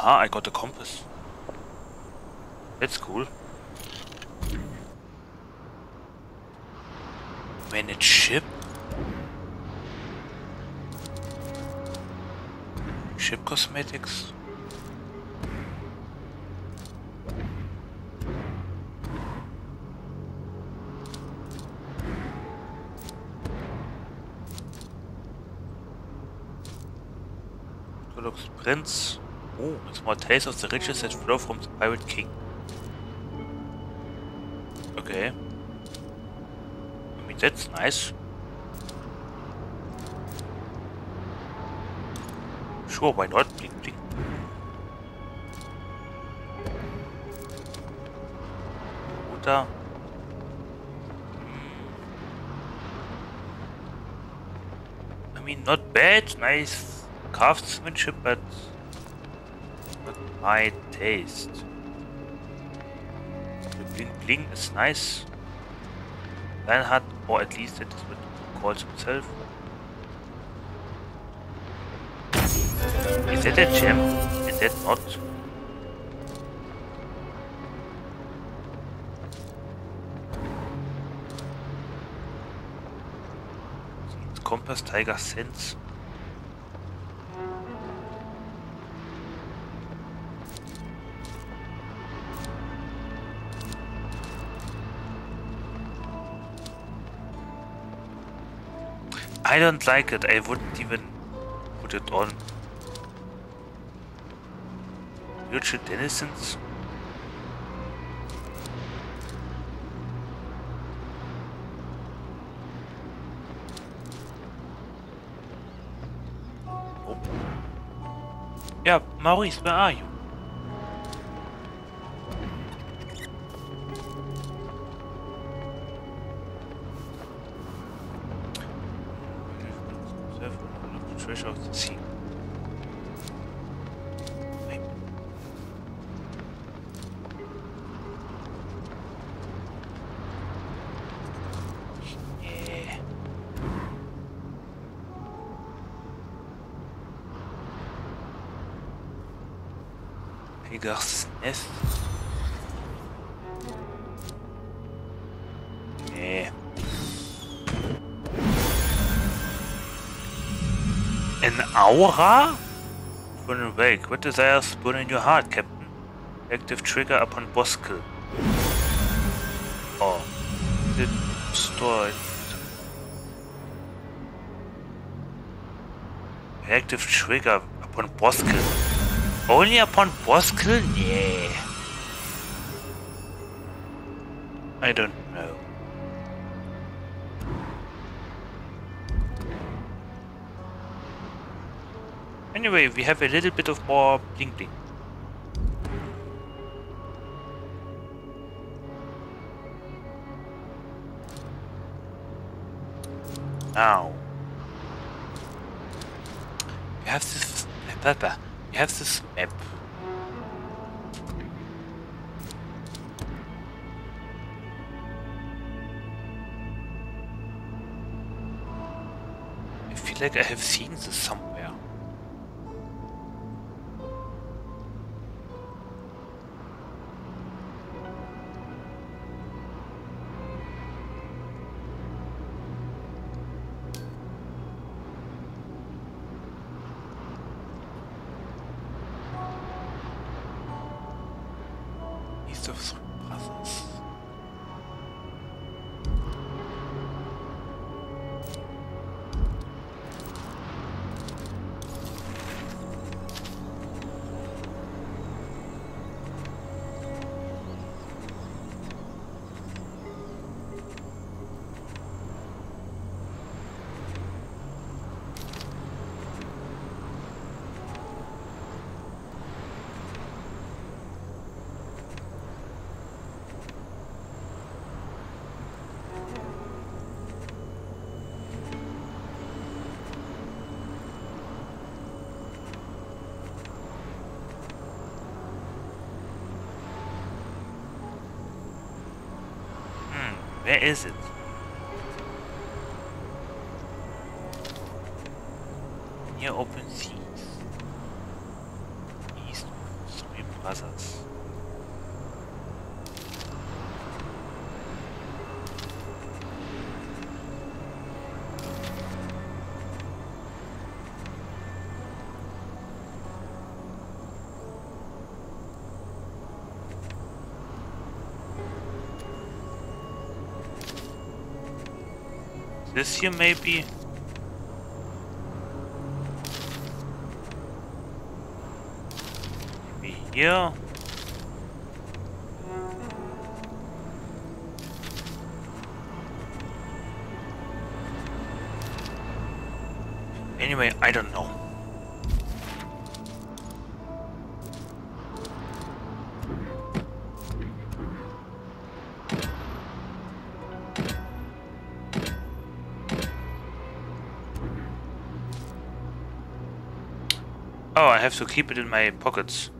Aha, I got a compass. Taste of the riches that flow from the Pirate King. Okay. I mean, that's nice. Sure, why not? Bling, bling. Oder? Hmm. I mean, not bad. Nice craftsmanship, but not my taste. The bling bling is nice. Reinhardt, or at least that is what he calls himself. Is that a gem? Is that not? Compass Tiger Sense. I don't like it. I wouldn't even put it on. Future denizens? Oh. Yeah, Maurice, where are you? Aura? When awake, what desires burn in your heart, Captain? Active trigger upon boss kill. Oh. Did store. Active trigger upon boss kill. Only upon boss kill? Yeah. I don't Anyway, we have a little bit of more bling bling. Now. We have this. We have this map. I feel like I have seen this somewhere. Is it? Here maybe? Maybe here? Have to keep it in my pockets.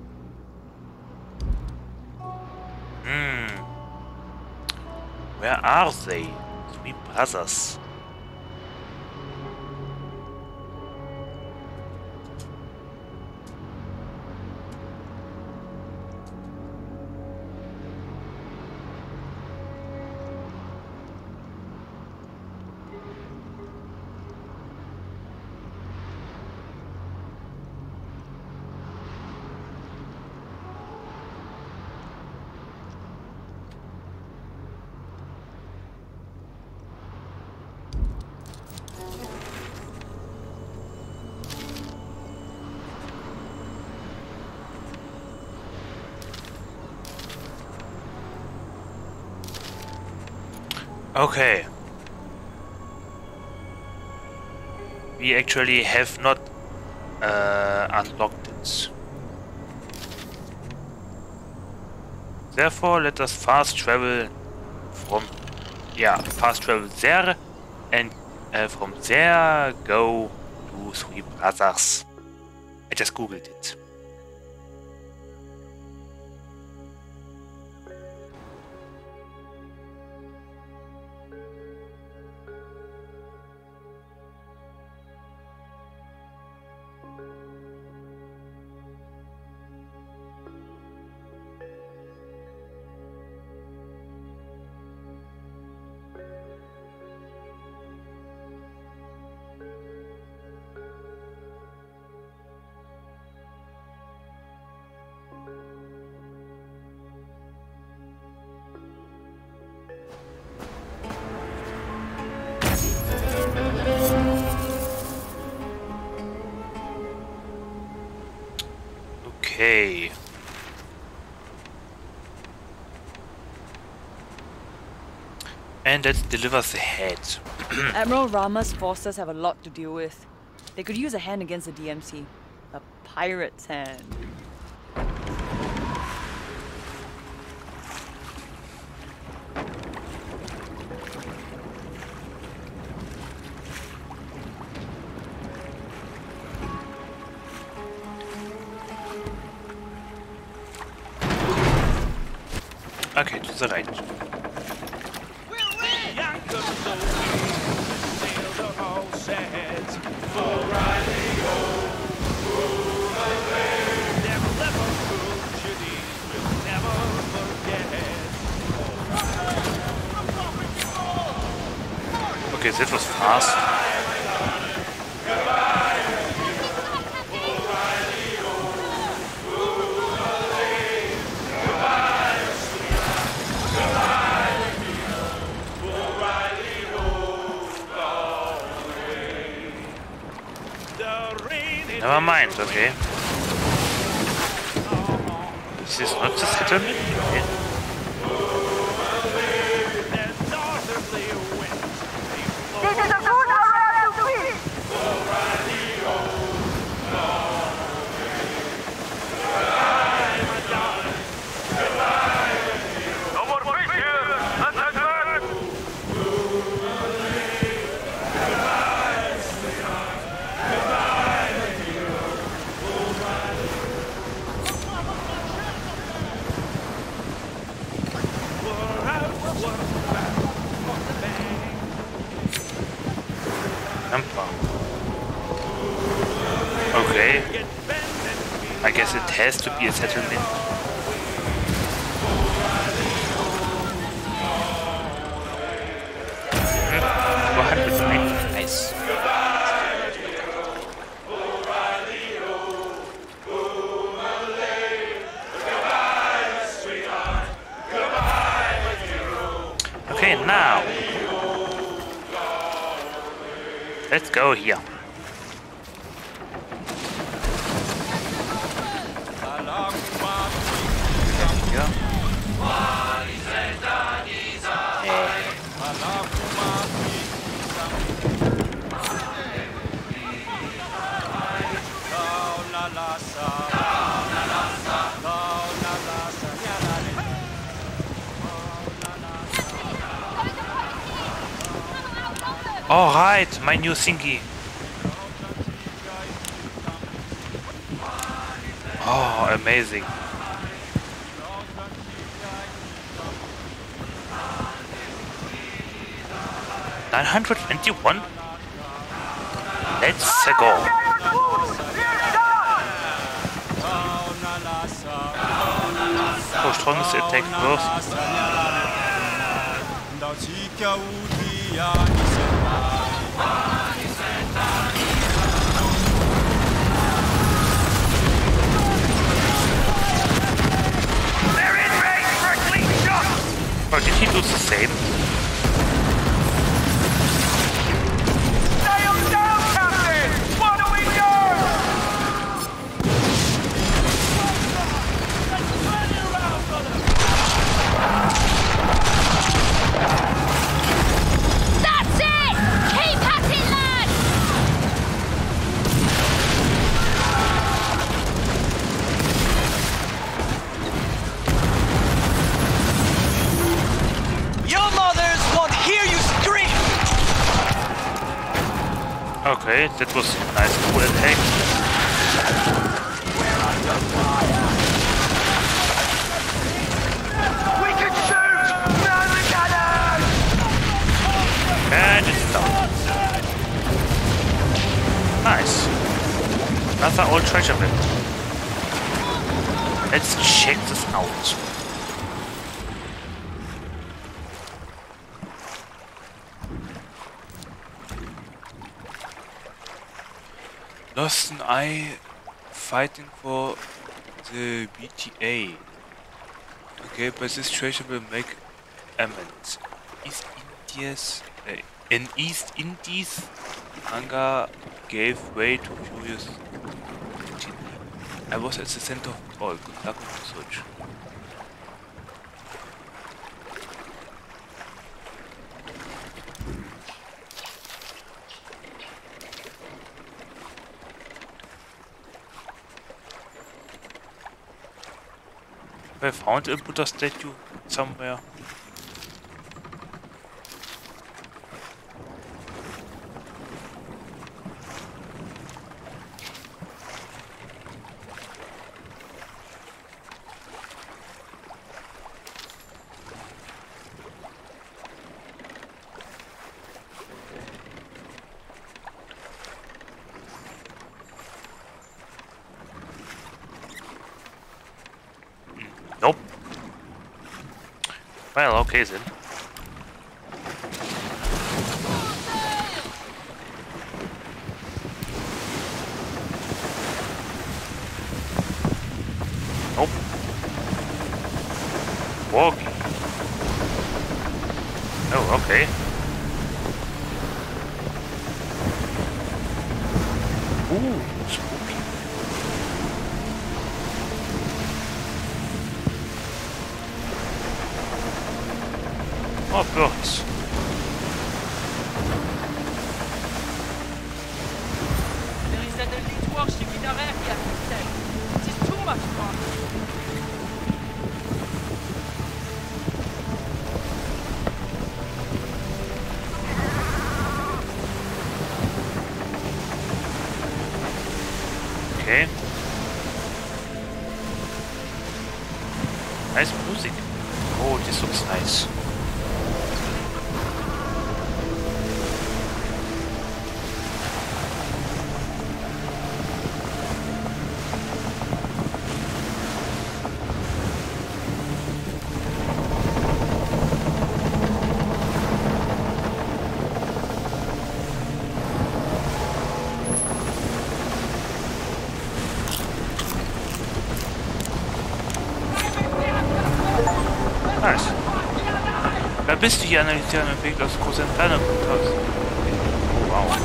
Hmm. Where are they? Three brothers. Okay. We actually have not uh, unlocked it. Therefore, let us fast travel from, yeah, fast travel there and uh, from there go to Three Brothers. I just googled it. And let's the head. Admiral Rahma's forces have a lot to deal with. They could use a hand against the DMC. A pirate's hand. Mind, okay. This is not the settlement? Okay. Emperor. Okay. I guess it has to be a settlement. Hmm, 409. Nice. Okay, now let's go here. All right, my new thingy. Oh, amazing. Nine hundred twenty-one. Let's go. Oh, strongest attack first. Oh, did he do Okay, that fighting for the BTA. Okay, but this treasure will make amends. East Indies, uh, in East Indies, hunger gave way to furious. I was at the center of all. Good luck on the search. Found a statue somewhere. bist du hier analysieren und Weg aus großer Entfernung hast. Wow.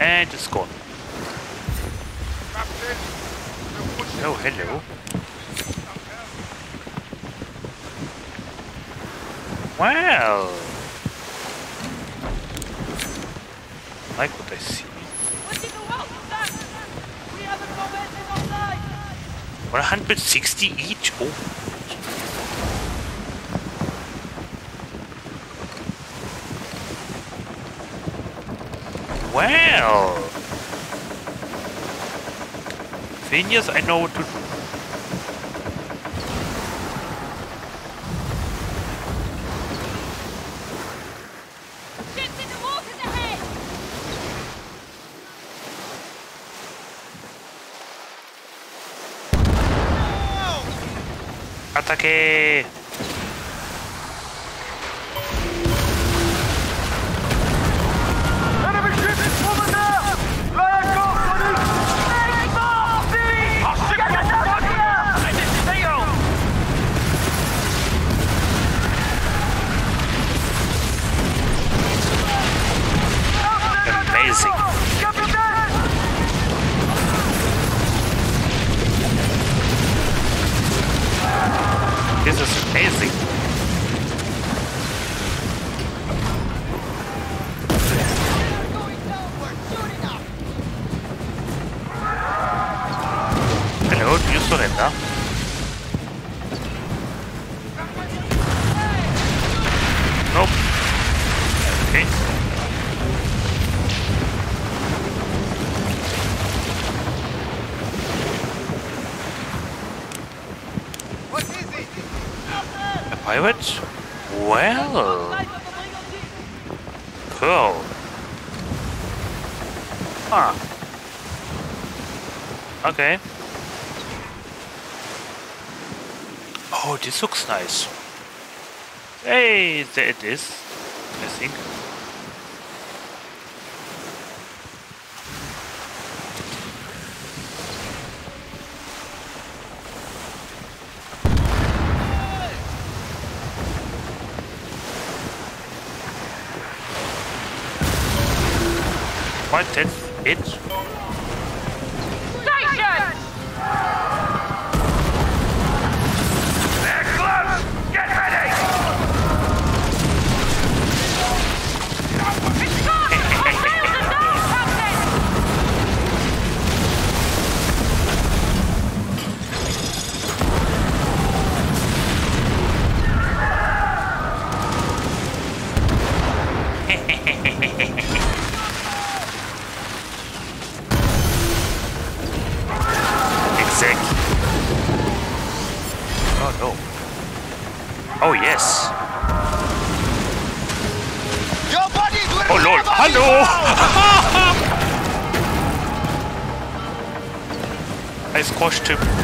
And it's gone. Oh, hello. Wow. like what I see. One hundred sixty each. Oh. Well. Thing I know what to do. two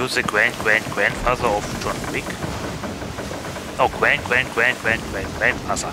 you the grand grand grandfather of John Wick? Oh, grand grand grand grand grand grandfather.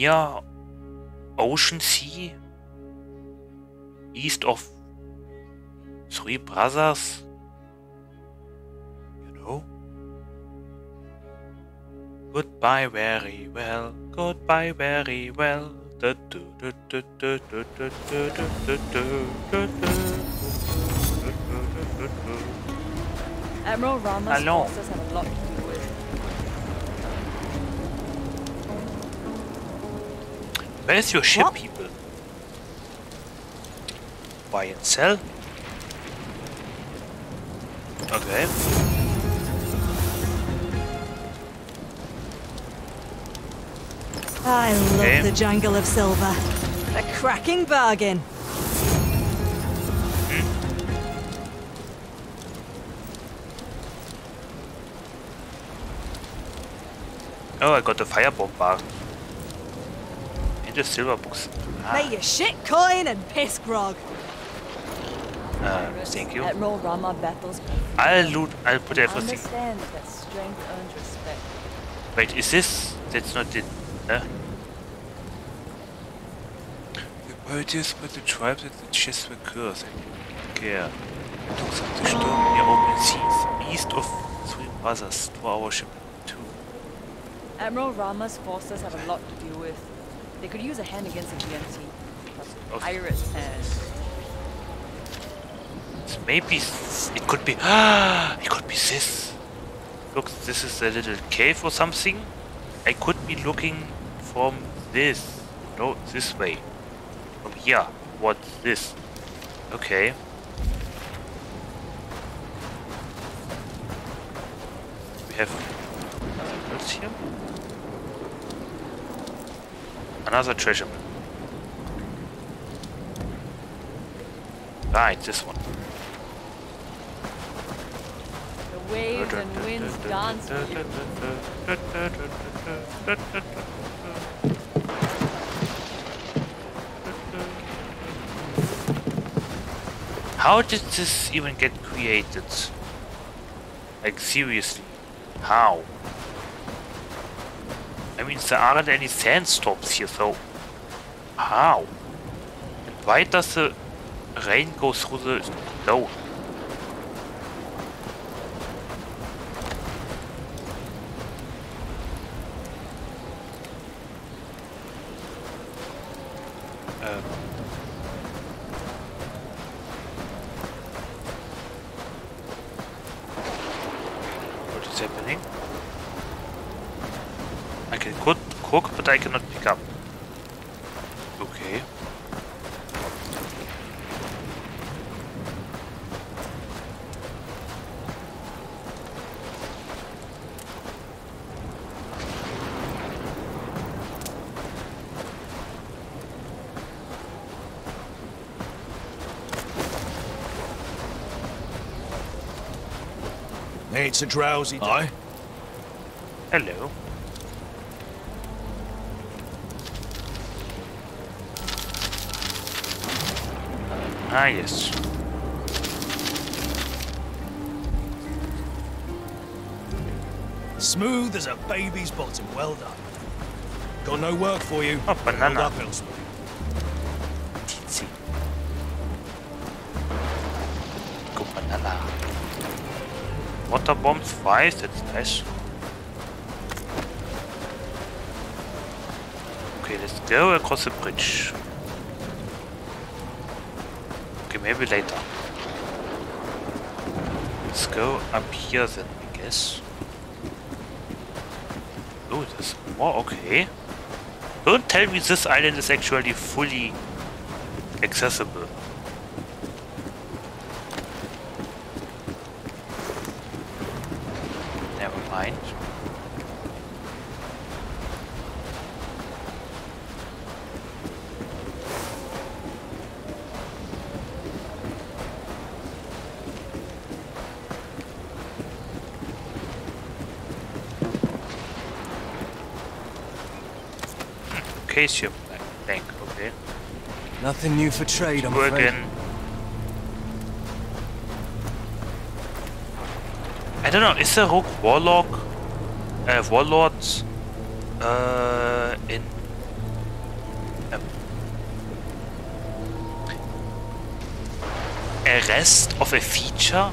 Near Ocean Sea, east of Three Brothers. You know? Goodbye, very well. Goodbye, very well. Du- du- du- Where's your ship, people? Buy and sell? Okay. I love Okay. the jungle of silver. A cracking bargain. Hmm. Oh, I got the firebomb bar. And the silver books. Ah, May your shit coin and piss grog. uh, thank you. Admiral Rahma battles. I'll loot. I'll put everything. Understands that strength earns respect. Wait, is this? That's not it. Huh? The parties with the tribes at the chest were cursed. Care. Took some the storm in the open seas, east of Three Brothers, to our ship two. Admiral Rahma's forces have a lot to deal with. They could use a hand against the GMT. Pirates and Maybe it could be. Ah, it could be this. Look, this is a little cave or something. I could be looking from this. No, this way. From here. What's this? Okay. We have what's here? Another treasure. Right, this one. the waves and winds dance. How did this even get created? Like seriously, how? I mean, there aren't any sandstorms here, so how? And why does the rain go through the stone? Um, what is happening? I can cook, cook, but I cannot pick up. Okay. It's a drowsy day. Hello. Ah, yes. Smooth as a baby's bottom. Well done. Got no work for you. Oh, banana. Hold up elsewhere. Go banana. Water bombs fries, that's nice. Okay, let's go across the bridge. Maybe later. Let's go up here then, I guess. Oh, there's more, okay. Don't tell me this island is actually fully accessible. Never mind. Cassia bank, okay. Nothing new for trade, I'm afraid. again. I don't know, is the Rogue Warlock, uh, Warlord, uh, in, um, a rest of a feature?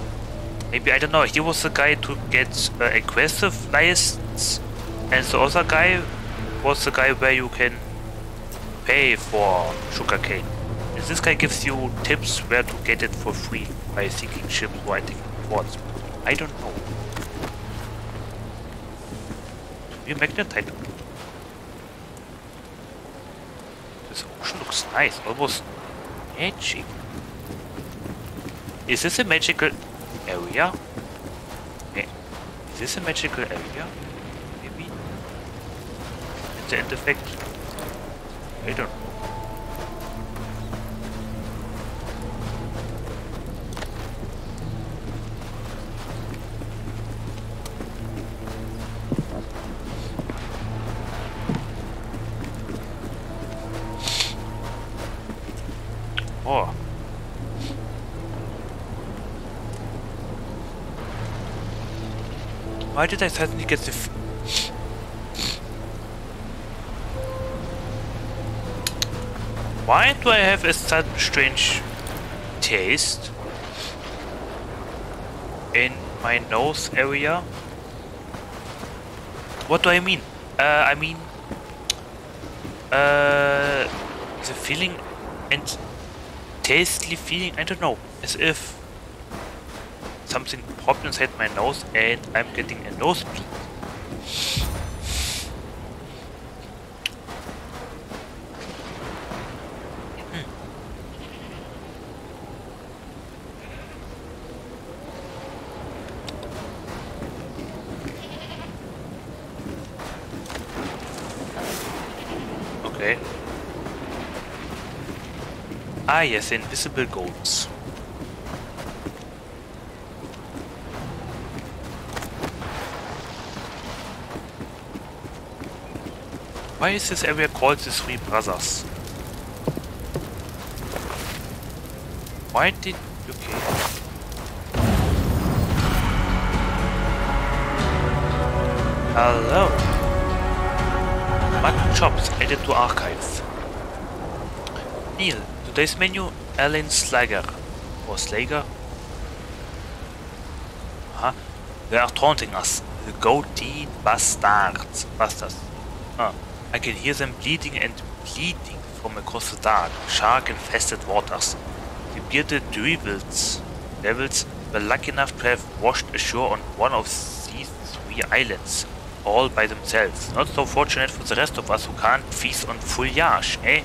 Maybe, I don't know, he was the guy to get uh, aggressive license, and the other guy was the guy where you can pay for sugarcane. This guy gives you tips where to get it for free by seeking ships or I think ports. I don't know. Be magnetite. This ocean looks nice, almost magic. Is this a magical area? Is this a magical area? Maybe? It's the end effect. Know. Oh. Why did I suddenly get the... Why do I have a sudden strange taste in my nose area? What do I mean? Uh, I mean, uh, the feeling and tastely feeling, I don't know, as if something popped inside my nose and I'm getting a nosebleed. Okay. Ah yes, invisible goats. Why is this area called the Three Brothers? Why did... Okay. Hello. Mutton chops added to archive. Neil, today's menu, Alan Slager. Or Slager? Huh? They are taunting us. The goatee bastards. Bastards. Huh. I can hear them bleeding and bleeding from across the dark, shark-infested waters. The bearded devils, devils were lucky enough to have washed ashore on one of these three islands, all by themselves. Not so fortunate for the rest of us who can't feast on foliage, eh?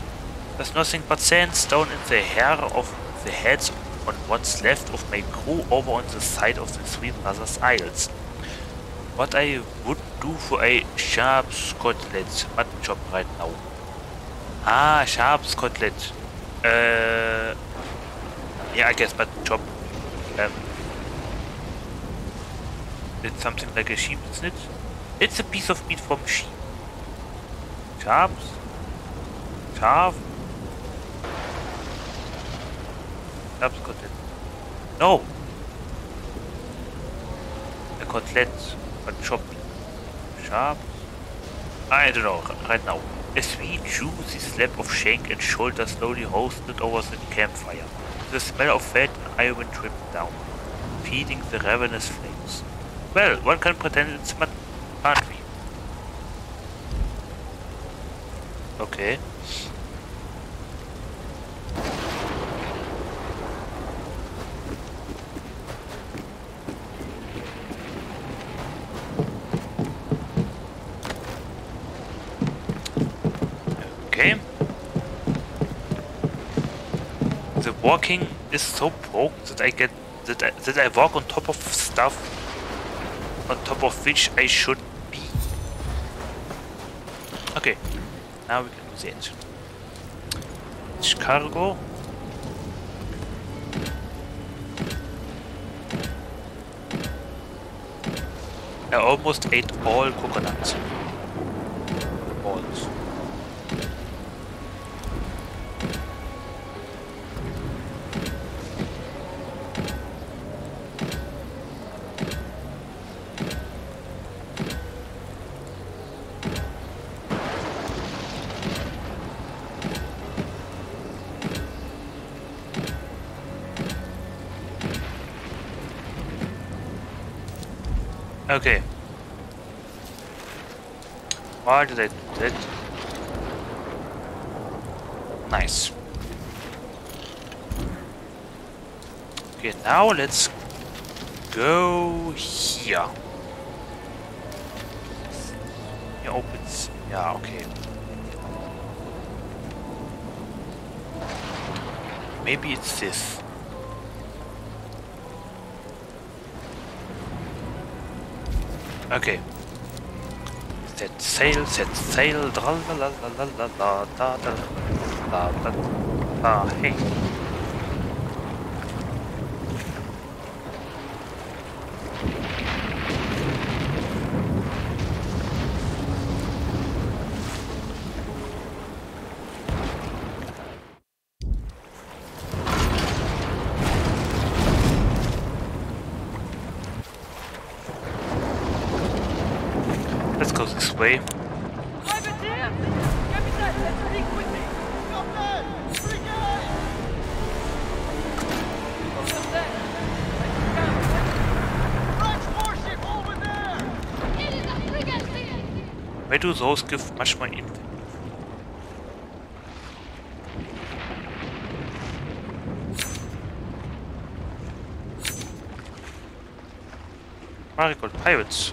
There's nothing but sandstone in the hair of the heads on what's left of my crew over on the side of the Three Brothers Isles. What I would do for a sharp's cutlet mutton chop right now. Ah, sharp's cutlet. Uh, yeah, I guess mutton chop. Um, it's something like a sheep, isn't it? It's a piece of meat from sheep. Sharps? Sharp? Sharp's cutlet. No! A cutlet. A chop. Sharp. I don't know, right now. A sweet, juicy slab of shank and shoulder slowly roasted over the campfire. The smell of fat and iron dripped down, feeding the ravenous flames. Well, one can pretend it's mut, can't we? Okay. The walking is so broke that I get that I, that I walk on top of stuff on top of which I should be. Okay, now we can do the engine. Cargo. I almost ate all coconuts. Balls. Okay. Why did I do? Nice. Okay, now let's go here. Here opens. Yeah, okay. Maybe it's this. Okay. Set sail, set sail, la la la la la la da da da da da hey. Way. Where do those give much more info? Marigold Pirates.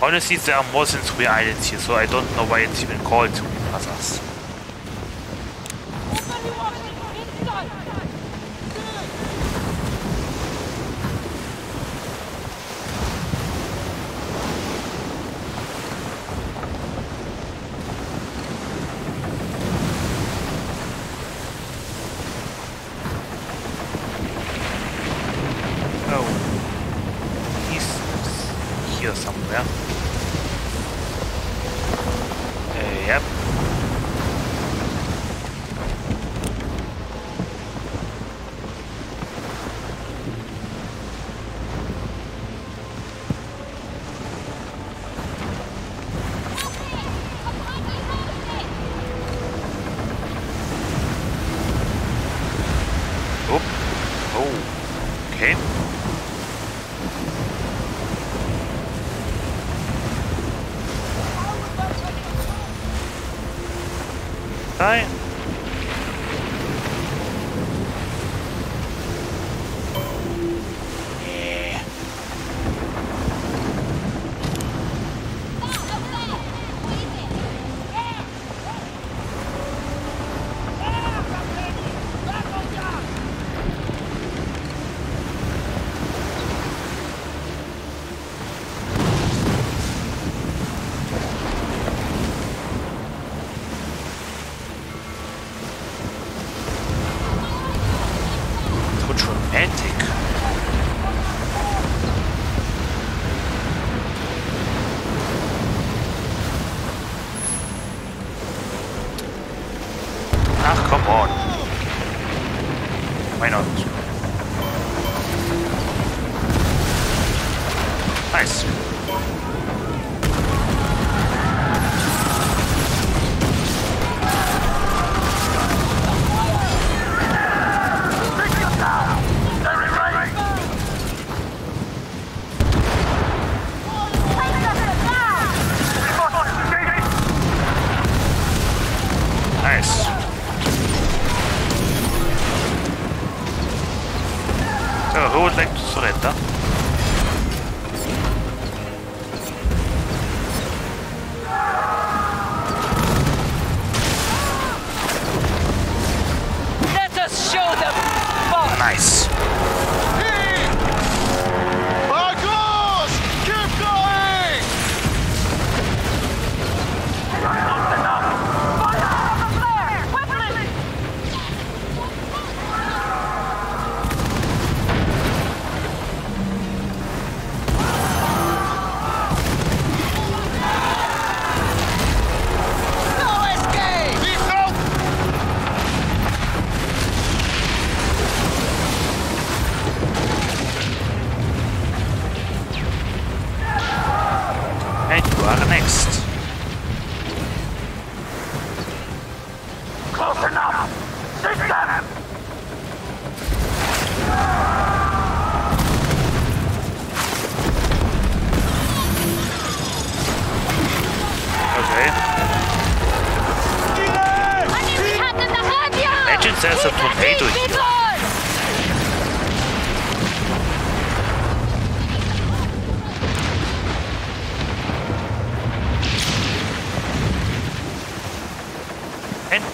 Honestly, there are more than three islands here, so I don't know why it's even called Three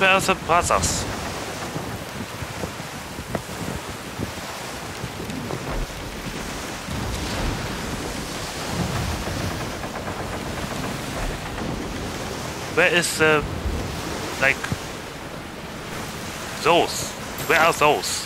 Verse Brothers. Where is the, like, those? Where are those?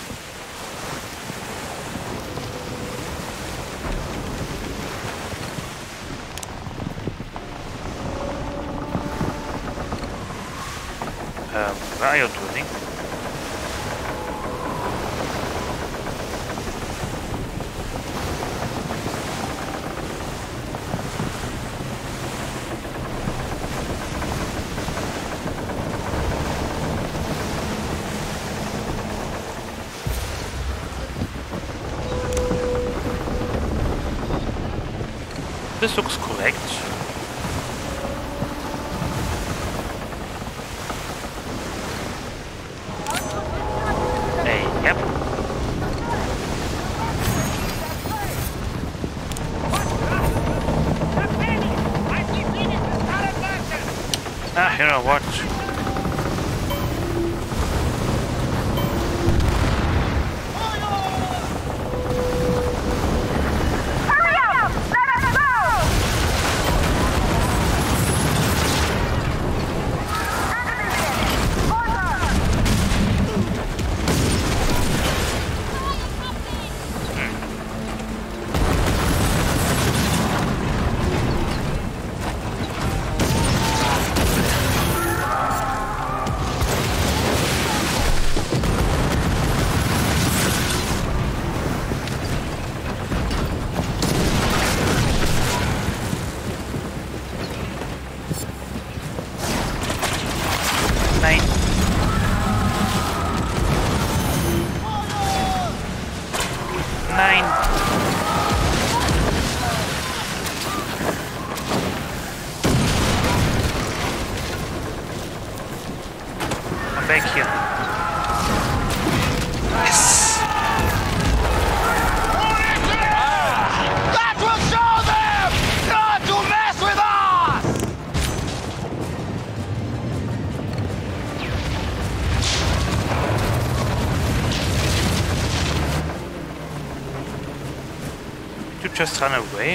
just run away?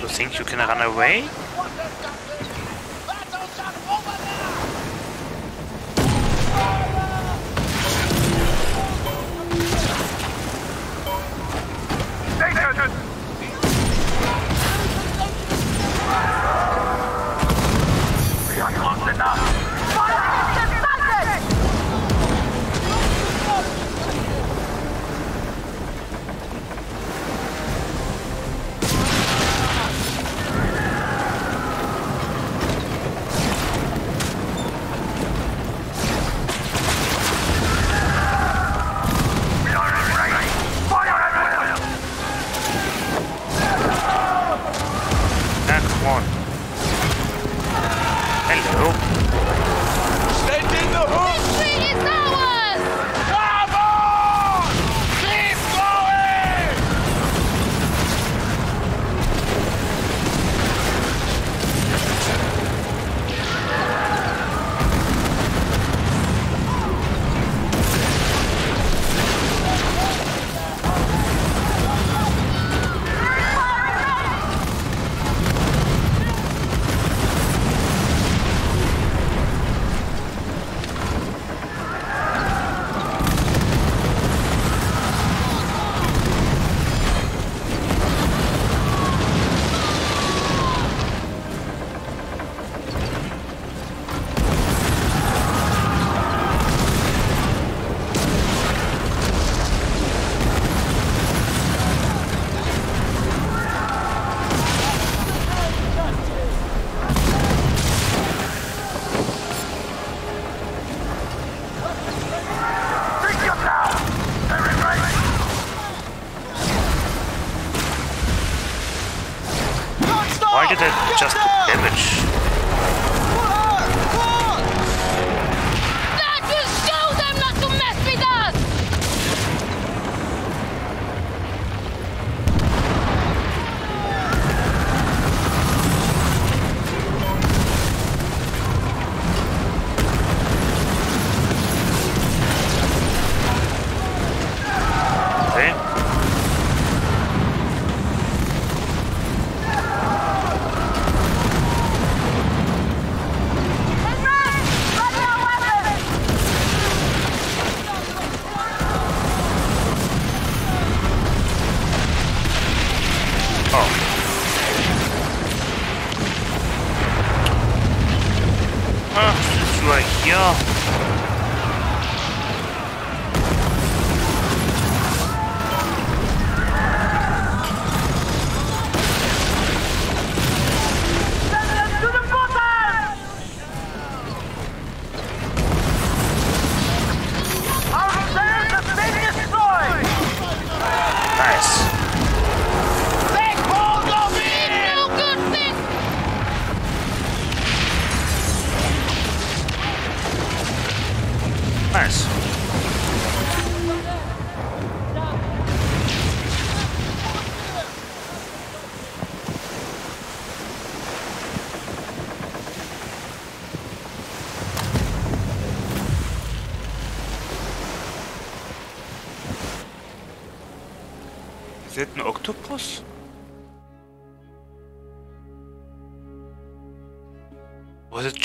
You think you can run away?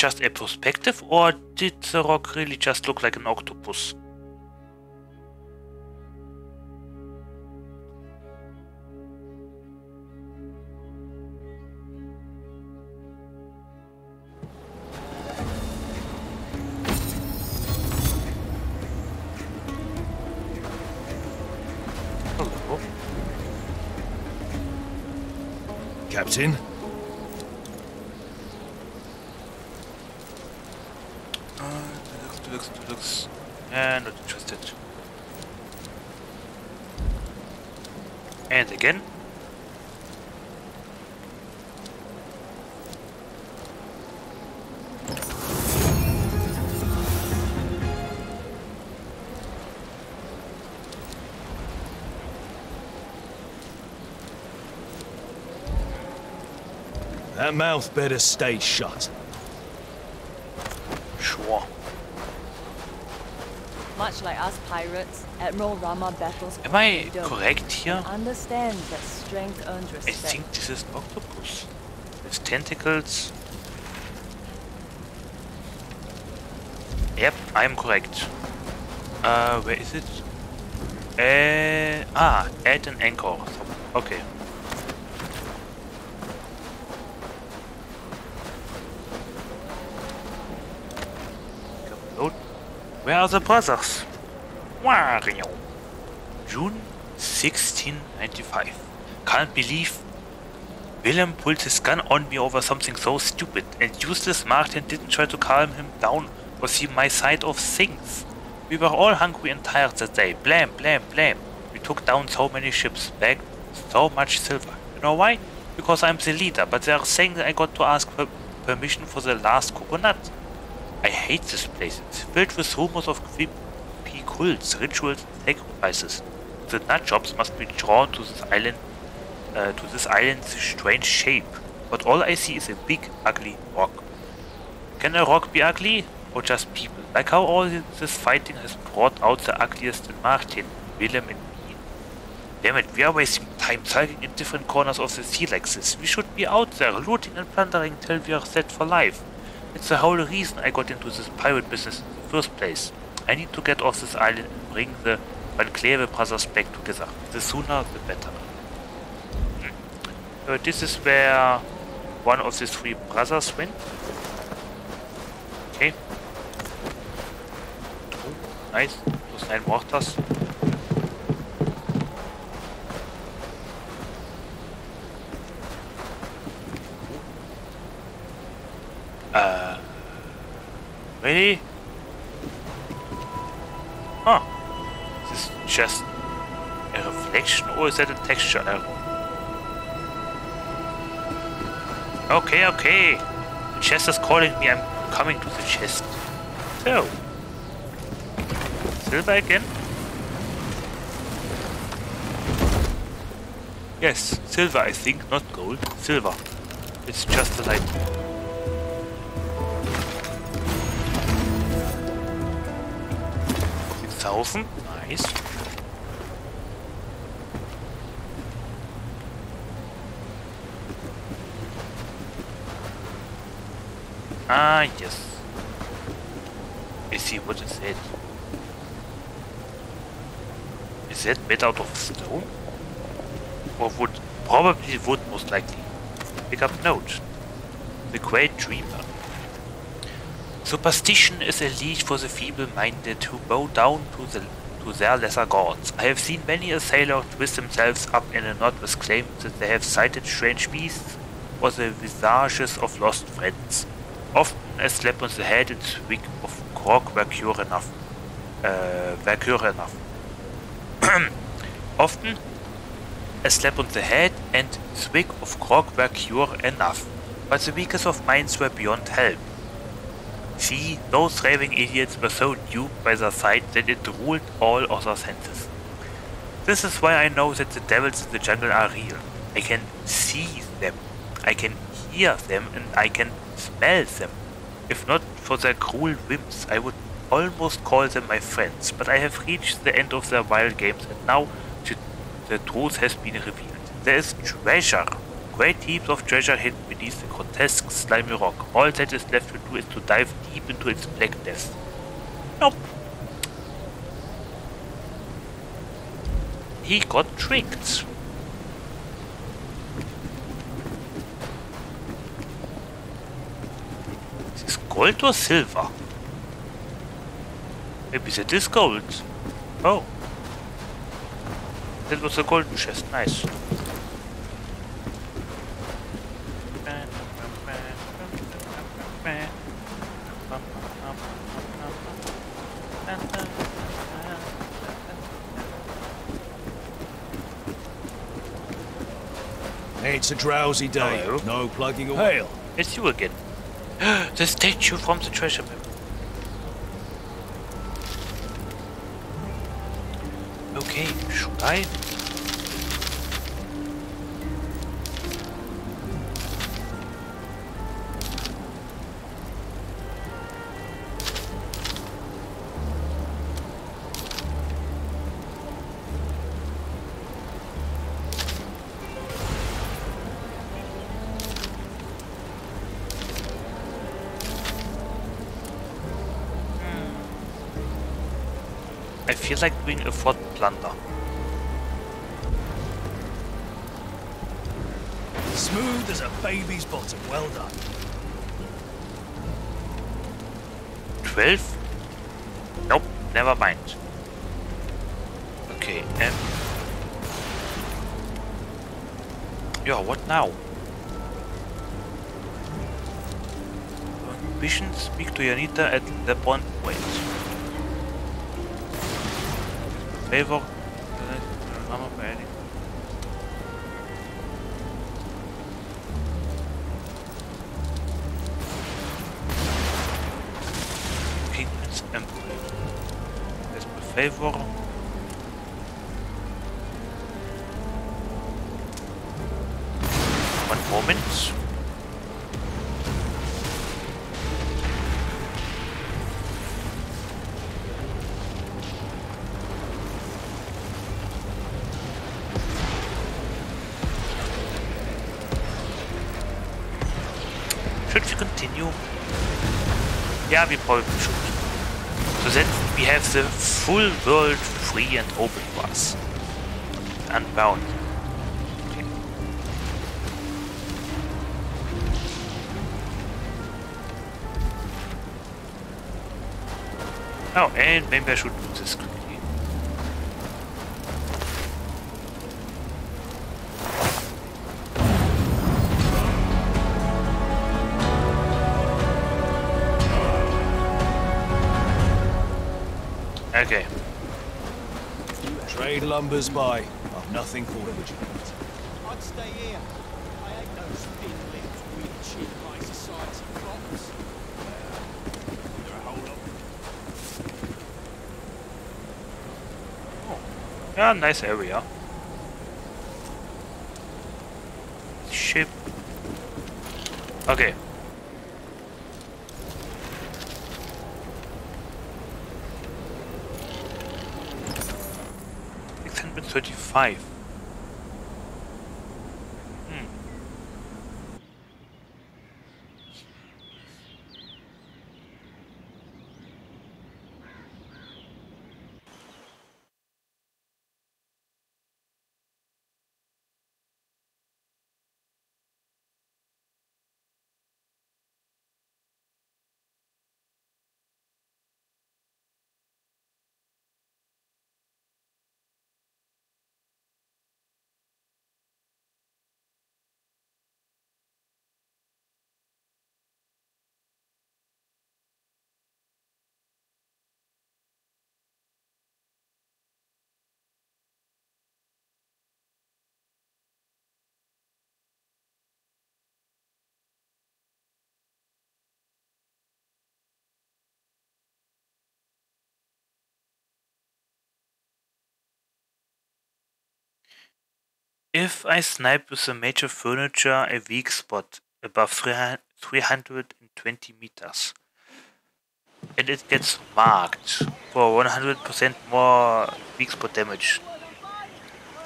Just a perspective or did the rock really just look like an octopus? Mouth better stay shut. Sure. Much like us pirates, Admiral Rahma battles Am I correct here? and understands that strength earns I think this is an octopus. With tentacles. Yep, I am correct. Uh, where is it? Uh, ah, add an anchor. Okay. The brothers? Wario. June 1695. Can't believe Willem pulled his gun on me over something so stupid, and useless Martin didn't try to calm him down or see my side of things. We were all hungry and tired that day. Blam, blam, blam. We took down so many ships, bagged so much silver. You know why? Because I'm the leader, but they are saying that I got to ask for permission for the last coconut. I hate this place. It's filled with rumors of creepy cults, rituals, and sacrifices. The nut jobs must be drawn to this island, uh, to this island's strange shape. But all I see is a big, ugly rock. Can a rock be ugly, or just people? Like how all this fighting has brought out the ugliest in Martin, Willem, and me. Damn it, we are wasting time sulking in different corners of the sea like this. We should be out there, looting and plundering till we are set for life. It's the whole reason I got into this pirate business in the first place. I need to get off this island and bring the Van Cleve brothers back together. The sooner, the better. Hmm. Uh, this is where one of the three brothers went. Okay. Oh, nice. Those nine mortars. Uh, really? Huh. Is this just a reflection or is that a texture error? Okay, okay. The chest is calling me. I'm coming to the chest. So. Silver again? Yes, silver I think, not gold. Silver. It's just the light. Thousand? Nice. Ah, yes. I see what is it. Is that made out of stone? Or wood? Probably wood, most likely. Pick up note. The Great Dreamer. Superstition is a leash for the feeble-minded who bow down to the to their lesser gods. I have seen many a sailor twist themselves up in a knot with claims that they have sighted strange beasts or the visages of lost friends. Often a slap on the head and swig of grog were cure enough. Uh, were cure enough. Often a slap on the head and swig of grog were cure enough, but the weakest of minds were beyond help. See, those raving idiots were so duped by the sight that it ruled all other senses. This is why I know that the devils in the jungle are real. I can see them, I can hear them, and I can smell them. If not for their cruel whims, I would almost call them my friends, but I have reached the end of their wild games, and now the truth has been revealed. There is treasure! Great heaps of treasure hidden beneath the grotesque slimy rock. All that is left to do is to dive deep into its black depths. Nope. He got tricked. Is this gold or silver? Maybe that is gold. Oh. That was a golden chest. Nice. It's a drowsy day. Hello. No plugging away. Hail. It's you again. the statue from the treasure map. Okay, should I? I feel like doing a fort plunder. Smooth as a baby's bottom. Well done. 12? Nope, never mind. Okay, um... Yeah, what now? Vision, speak to Janita at the point. Wait. Favor. Armor for any. King's Empire. Let's per favor. Yeah, we probably should. So then we have the full world free and open to us. Unbound. Oh, and maybe I should do this. Lumbers by. I've nothing for you. I'd stay here. I ain't no thin-lipped, society Ah, nice area. If I snipe with a major furniture a weak spot above 320 meters and it gets marked for 100% more weak spot damage,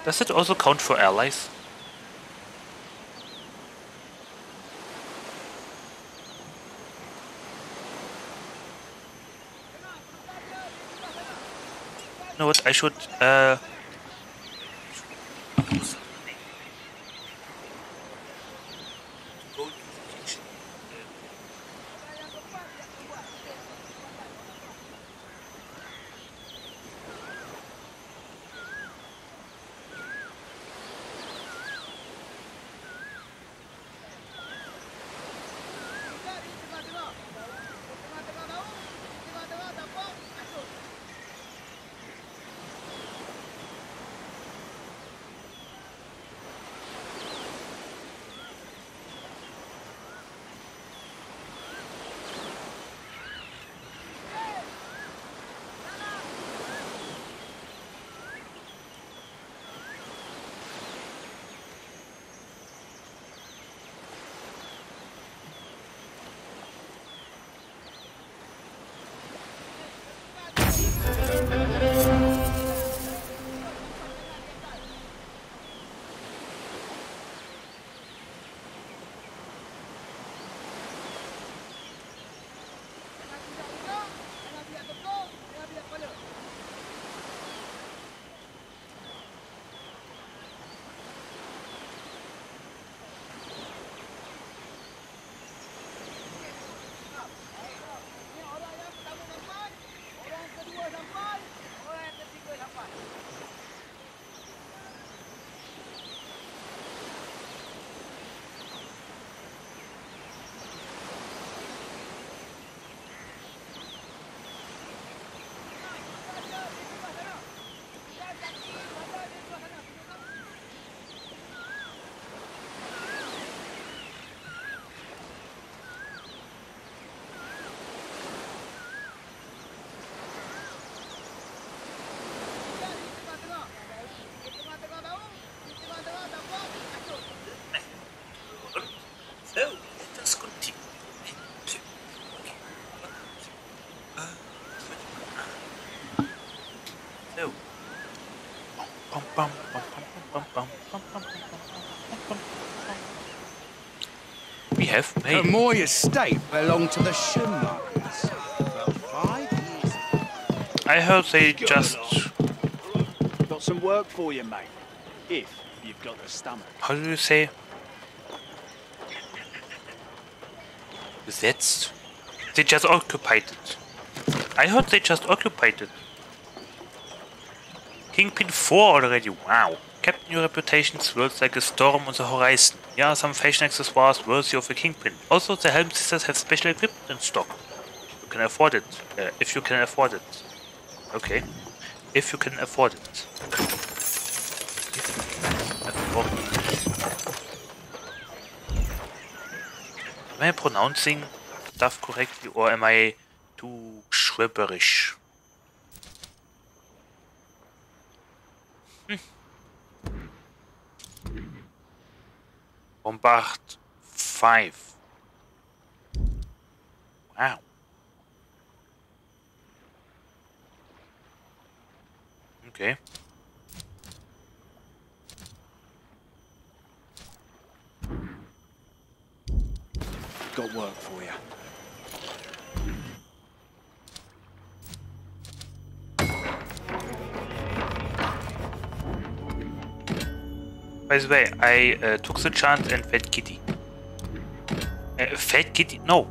does it also count for allies? You know what, I should uh, The Moy estate belonged to the Schumakers. About five years ago. I heard they just Got some work for you, mate. If you've got the stomach. how do you say besetzt? They just occupied it. I heard they just occupied it. Kingpin 4 already, wow. Captain, your reputation swirls like a storm on the horizon. Here are some fashion accessoires worthy of a Kingpin. Also, the Helm Sisters have special equipment in stock. You can afford it. Uh, if you can afford it. Okay. If you can afford it. Afford it. Am I pronouncing stuff correctly or am I too schwibberish? Bombard 5. Wow. Okay. Got work for you. By the way, I uh, took the chance and fed Kitty. Uh, fed Kitty? No.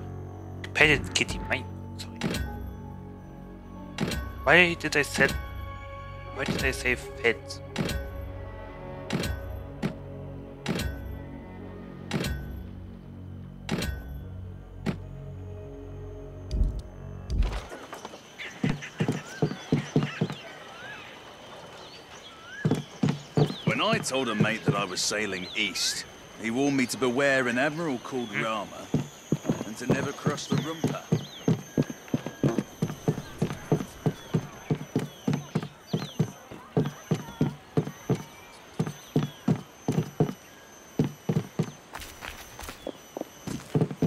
Petted Kitty. My, sorry. Why did I said? Why did I say fed? I told a mate that I was sailing east, he warned me to beware an admiral called Rahma and to never cross the Rumpa.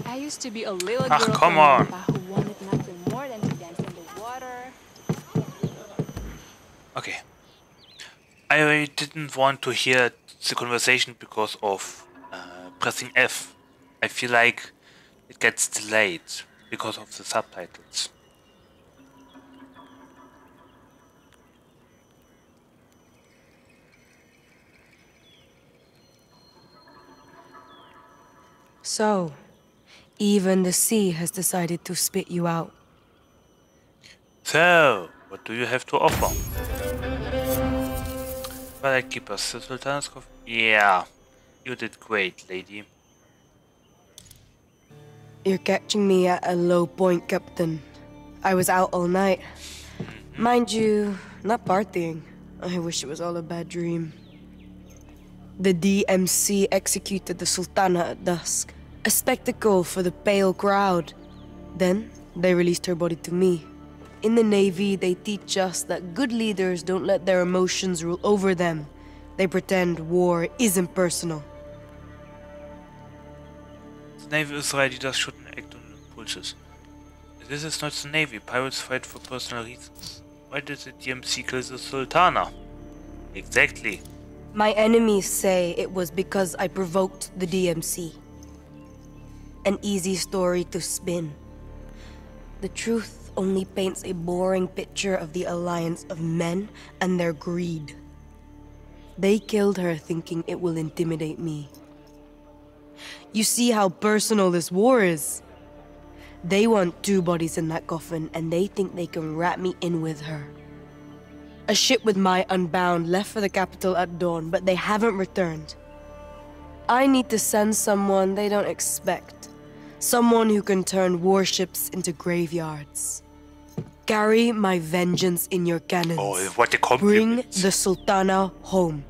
I used to be a little Ah, girl come from on. Nampa who wanted nothing more than to dance in the water. Okay. I didn't want to hear the conversation because of uh, pressing F. I feel like it gets delayed because of the subtitles. So, even the sea has decided to spit you out. So, what do you have to offer? Well, keep us the Sultan's coffee. Yeah, you did great, lady. You're catching me at a low point, Captain. I was out all night. Mm-hmm. Mind you, not partying. I wish it was all a bad dream. The DMC executed the Sultana at dusk, a spectacle for the pale crowd. Then, they released her body to me. In the Navy, they teach us that good leaders don't let their emotions rule over them. They pretend war isn't personal. The Navy Israeli leaders shouldn't act on impulses. This is not the Navy. Pirates fight for personal reasons. Why did the DMC kill the Sultana? Exactly. My enemies say it was because I provoked the DMC. An easy story to spin. The truth only paints a boring picture of the alliance of men and their greed. They killed her thinking it will intimidate me. You see how personal this war is. They want two bodies in that coffin, and they think they can wrap me in with her. A ship with my unbound left for the capital at dawn, but they haven't returned. I need to send someone they don't expect. Someone who can turn warships into graveyards. Carry my vengeance in your cannons. Oh, what a Bring the Sultana home.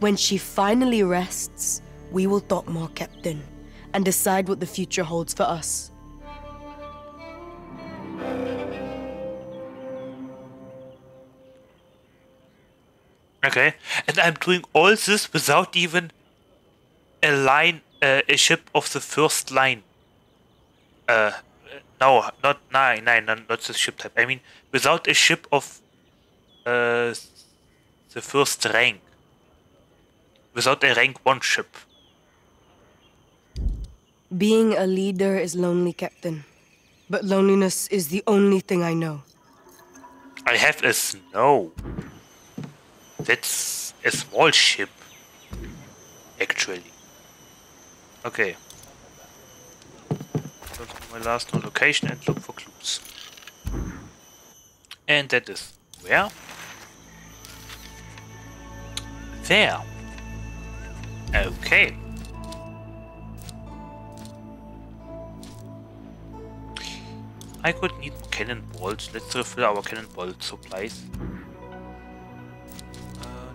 When she finally rests, we will talk more, Captain, and decide what the future holds for us. Okay, and I'm doing all this without even a line, uh, a ship of the first line. Uh, no, not nine, nine, not, not the ship type. I mean, without a ship of uh, the first rank. Without a rank one ship. Being a leader is lonely, Captain. But loneliness is the only thing I know. I have a snow. That's a small ship. Actually. Okay. My last known location and look for clues. And that is where? There. Okay. I could need cannonballs. Let's refill our cannonball supplies. Uh.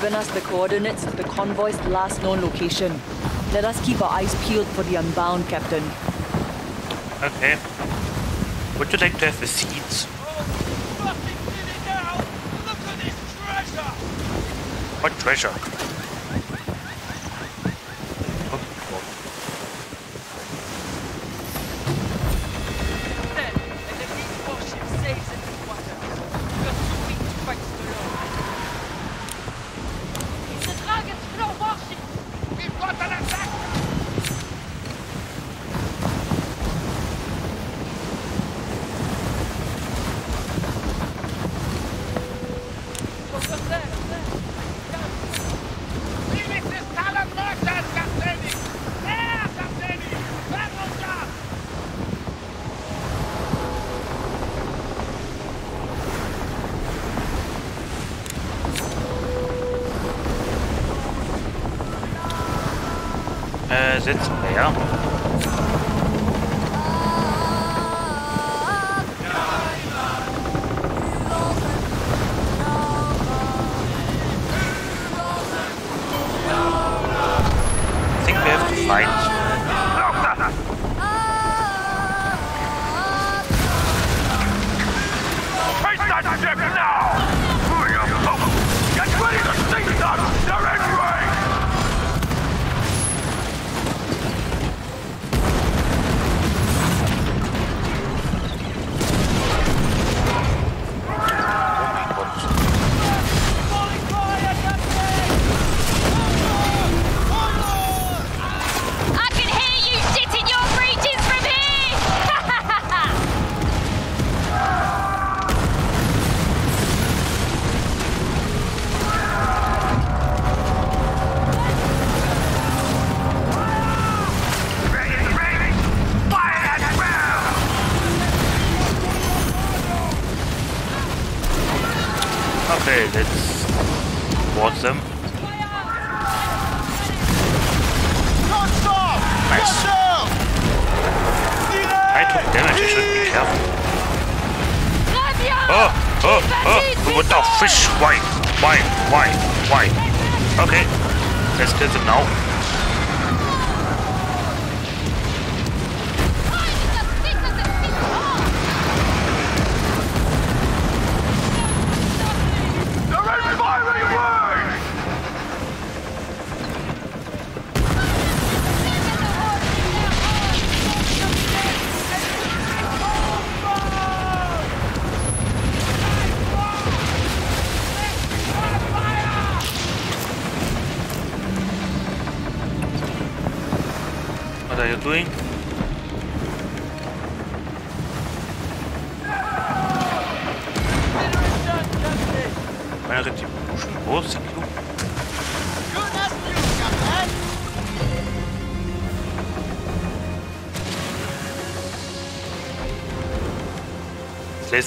given us the coordinates of the convoy's last known location. Let us keep our eyes peeled for the unbound, Captain. Okay. Would you like to have the seeds? Oh, what treasure?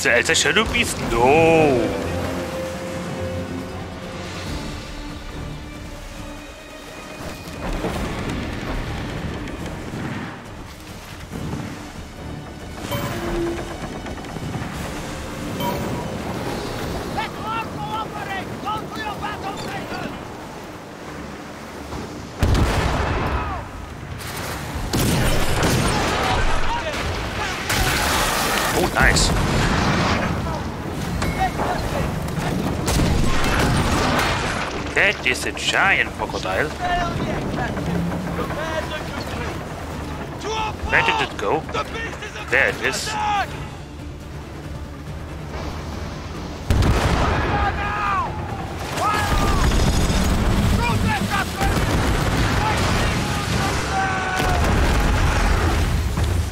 the Elder Shadow Beast? No! giant crocodile. Where did it go? There it is.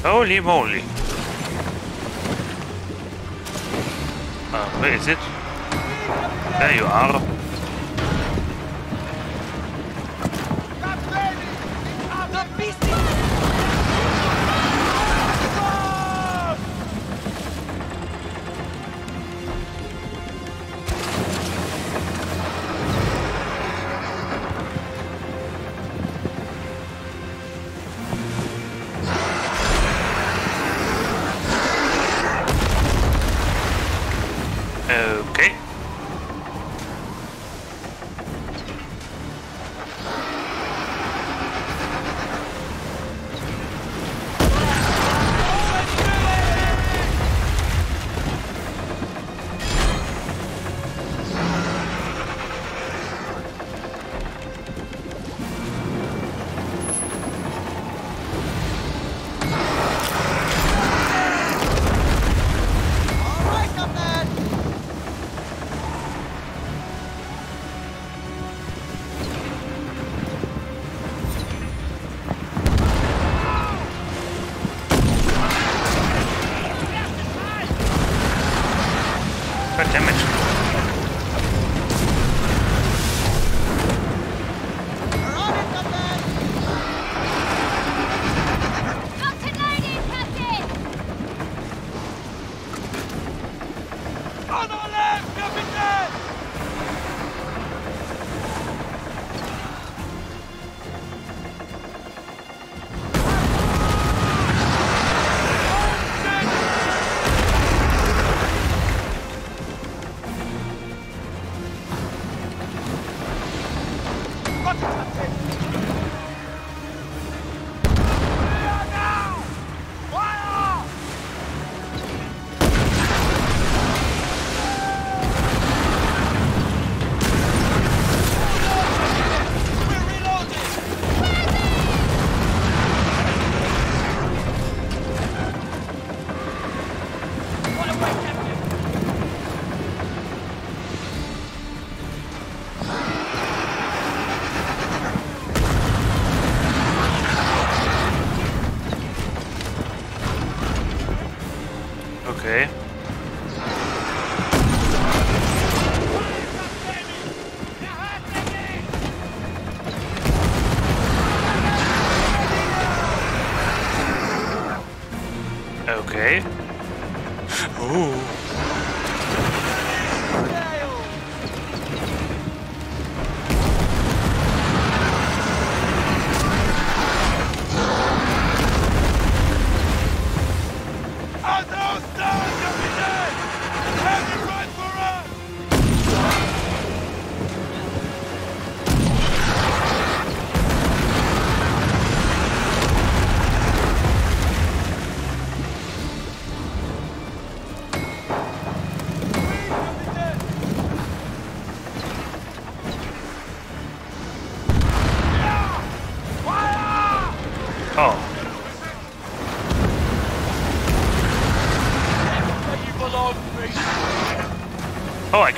Holy moly! Uh, where is it? There you are. 操他妈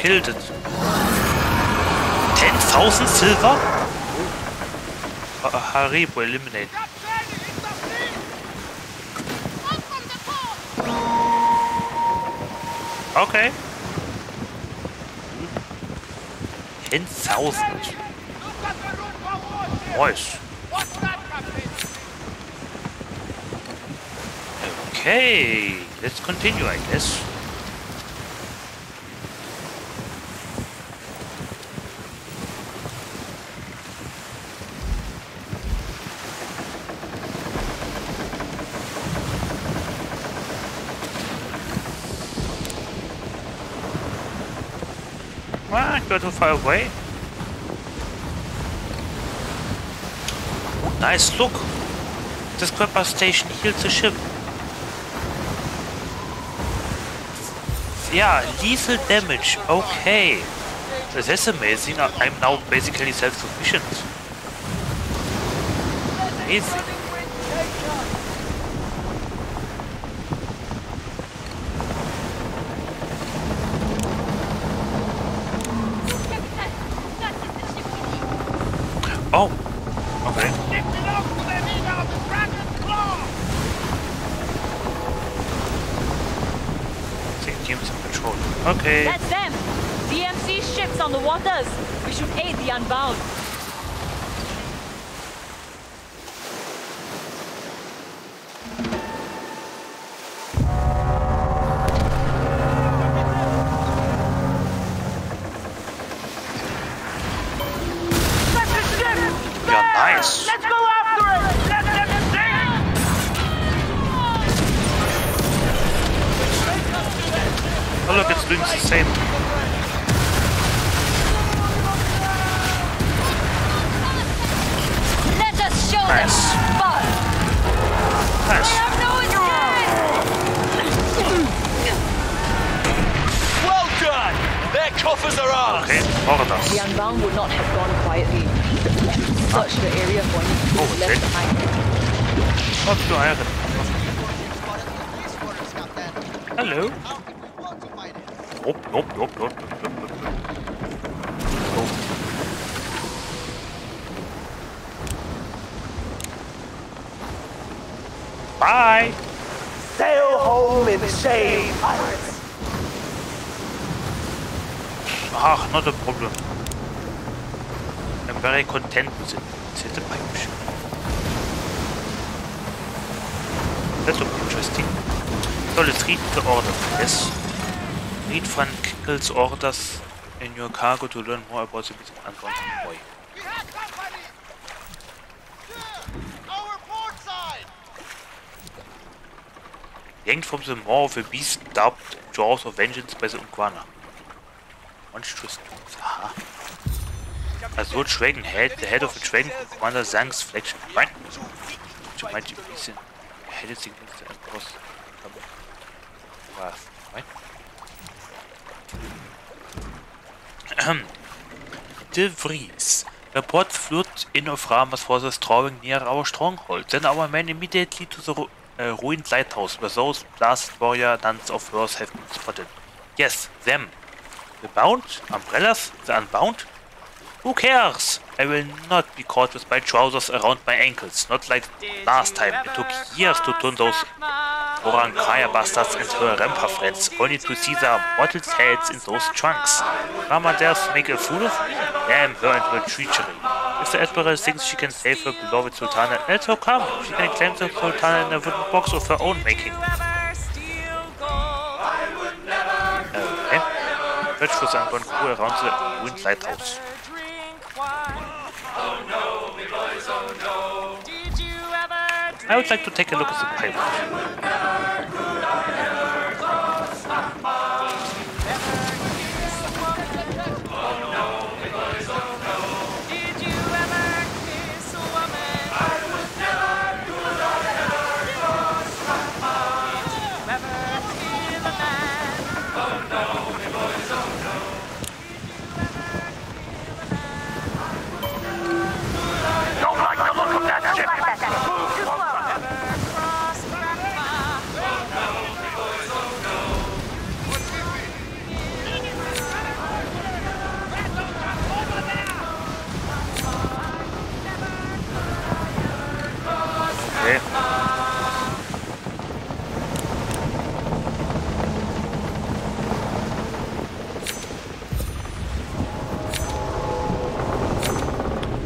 It. 10,000 silver? Haribo eliminate. Okay. 10,000. Nice. Okay, let's continue, I guess. Go too far away. Nice, look! The scrapper station heals the ship. Yeah, lethal damage. Okay. That's amazing. I'm now basically self-sufficient. Amazing. Kinkle's orders in your cargo to learn more about the missing unbound convoy. Yanked from the maw of a beast dubbed Jaws of Vengeance by the Unguana. Monstrous beings, aha. Azul Dragon Head, the head of the Dragon Commander Zhang's flagship. Right? Which might be reason headed against the Emperor's De Vries. Reports flew in of Rama's forces drawing near our stronghold. Then our men immediately to the ru uh, ruined lighthouse where those blasted warrior nuns of hers have been spotted. Yes, them. The bound? Umbrellas? The unbound? Who cares? I will not be caught with my trousers around my ankles. Not like last time. It took years to turn those Orankaya bastards into her Rempa friends, only to see their mortal heads in those trunks. Rahma dares make a fool of me? Damn her and her treachery. If the Emperor thinks she can save her beloved Sultana, let her come. She can claim the Sultana in a wooden box of her own making. Okay. Search for some one crew around the ruined lighthouse. I would like to take a look at the pirate.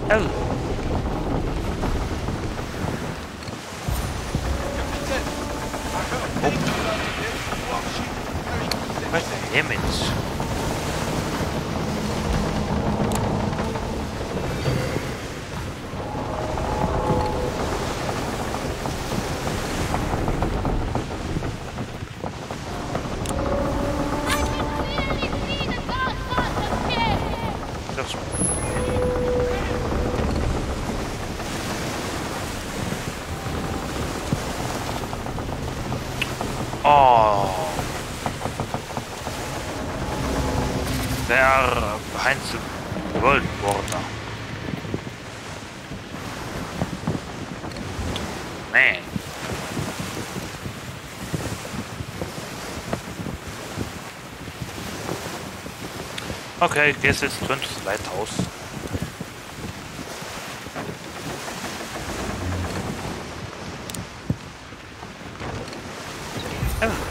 Oh. What the image? Okay, guess it's turn to the lighthouse. Hello.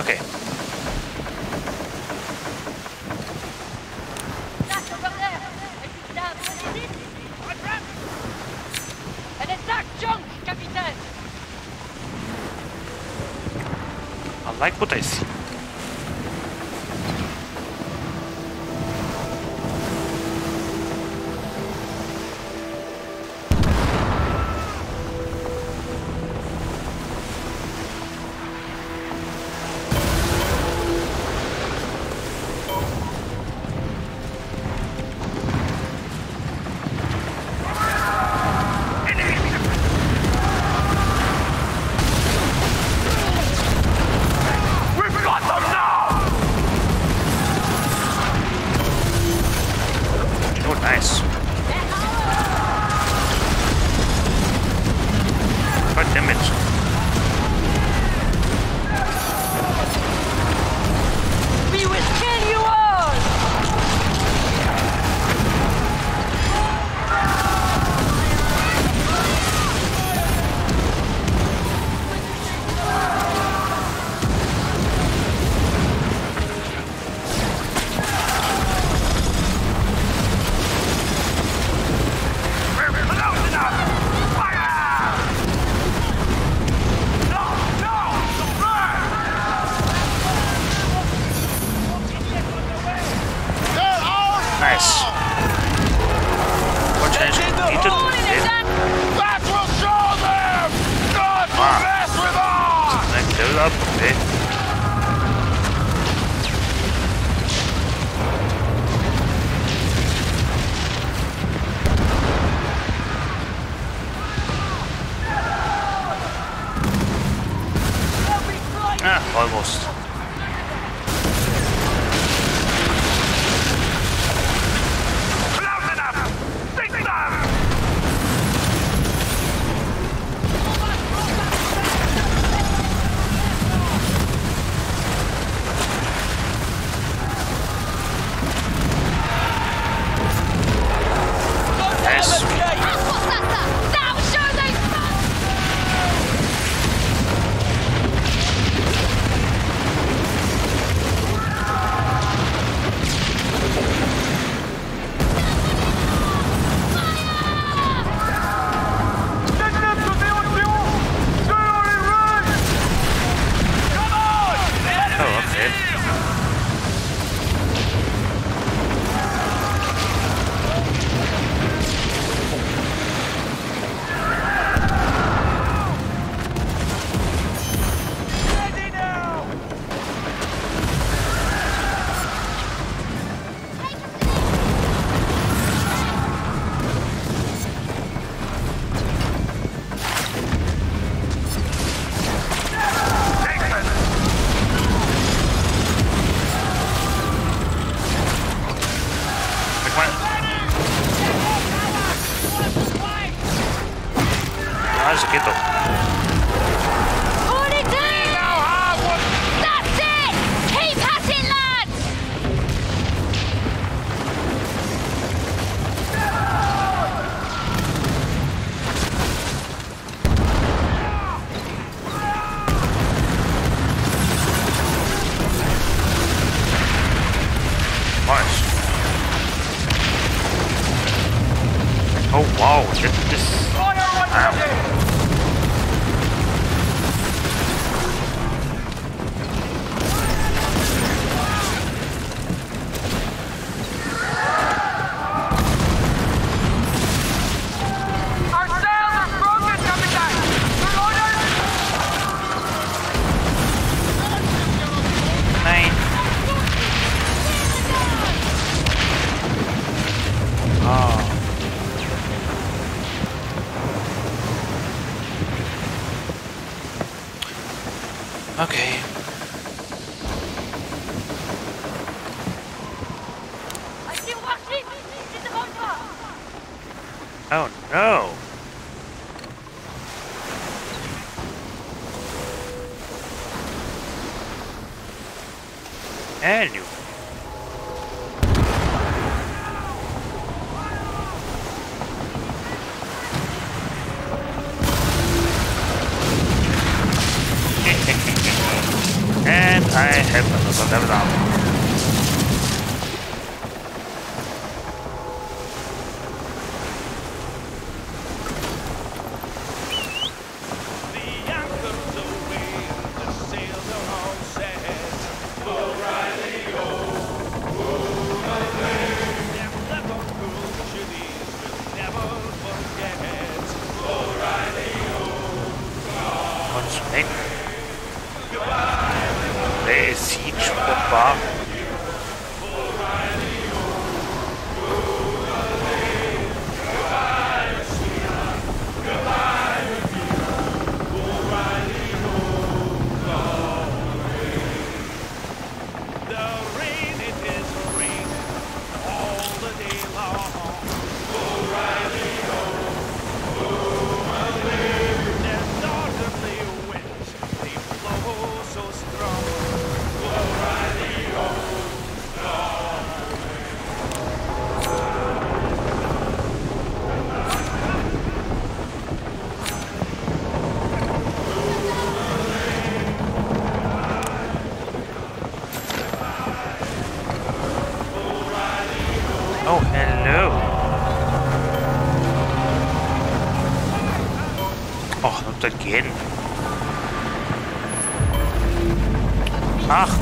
Okay. Un attack junk, capitaine I like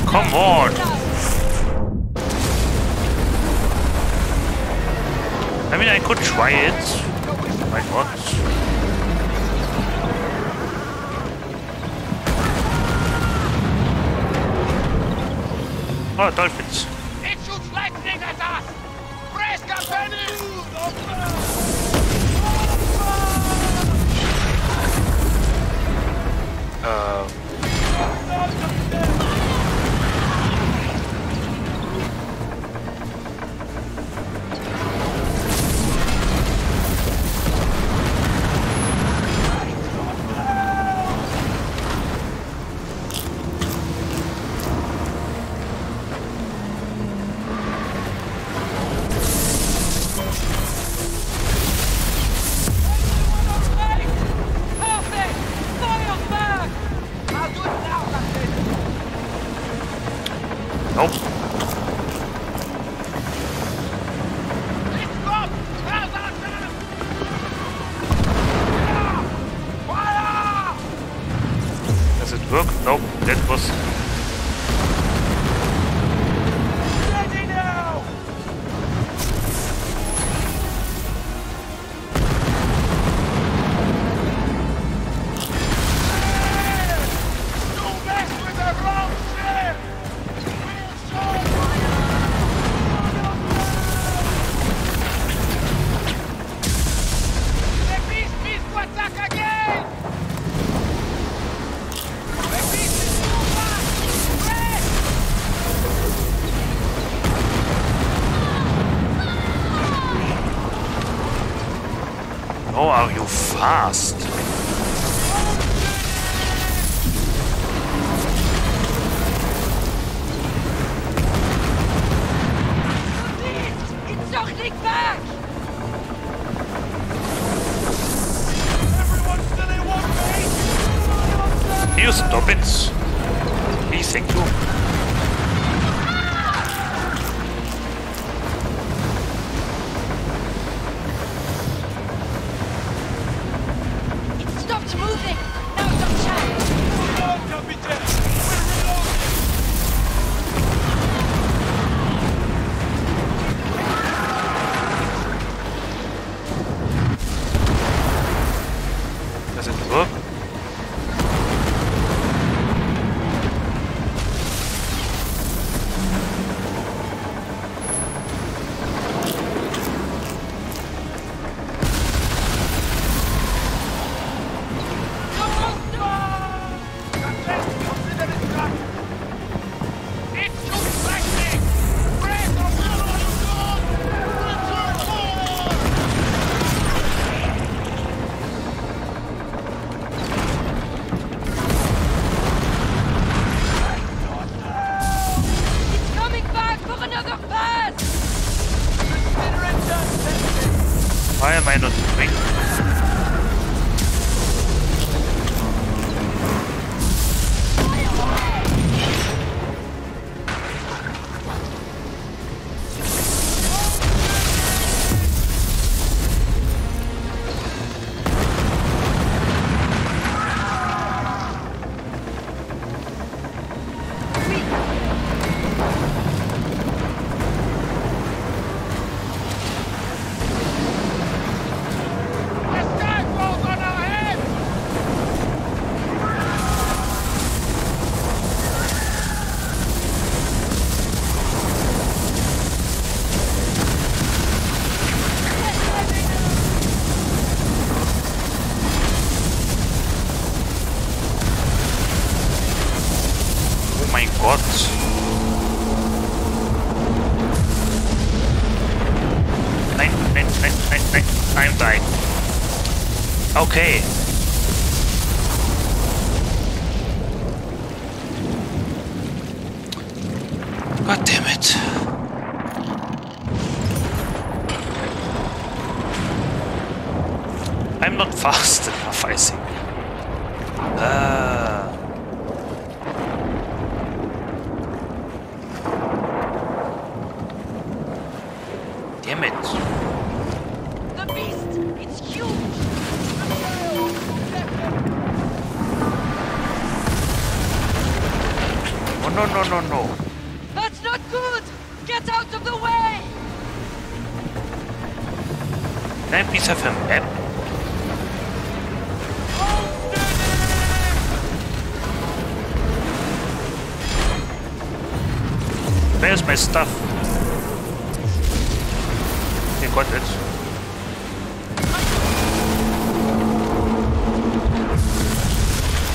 Come on! I mean, I could try it. Why not? Oh, don't past. of him Where's my stuff? You got it.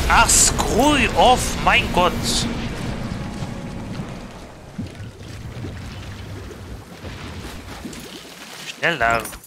Ah screw off, mein Gott. Schneller.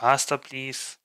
Faster, please.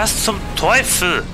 Was zum Teufel?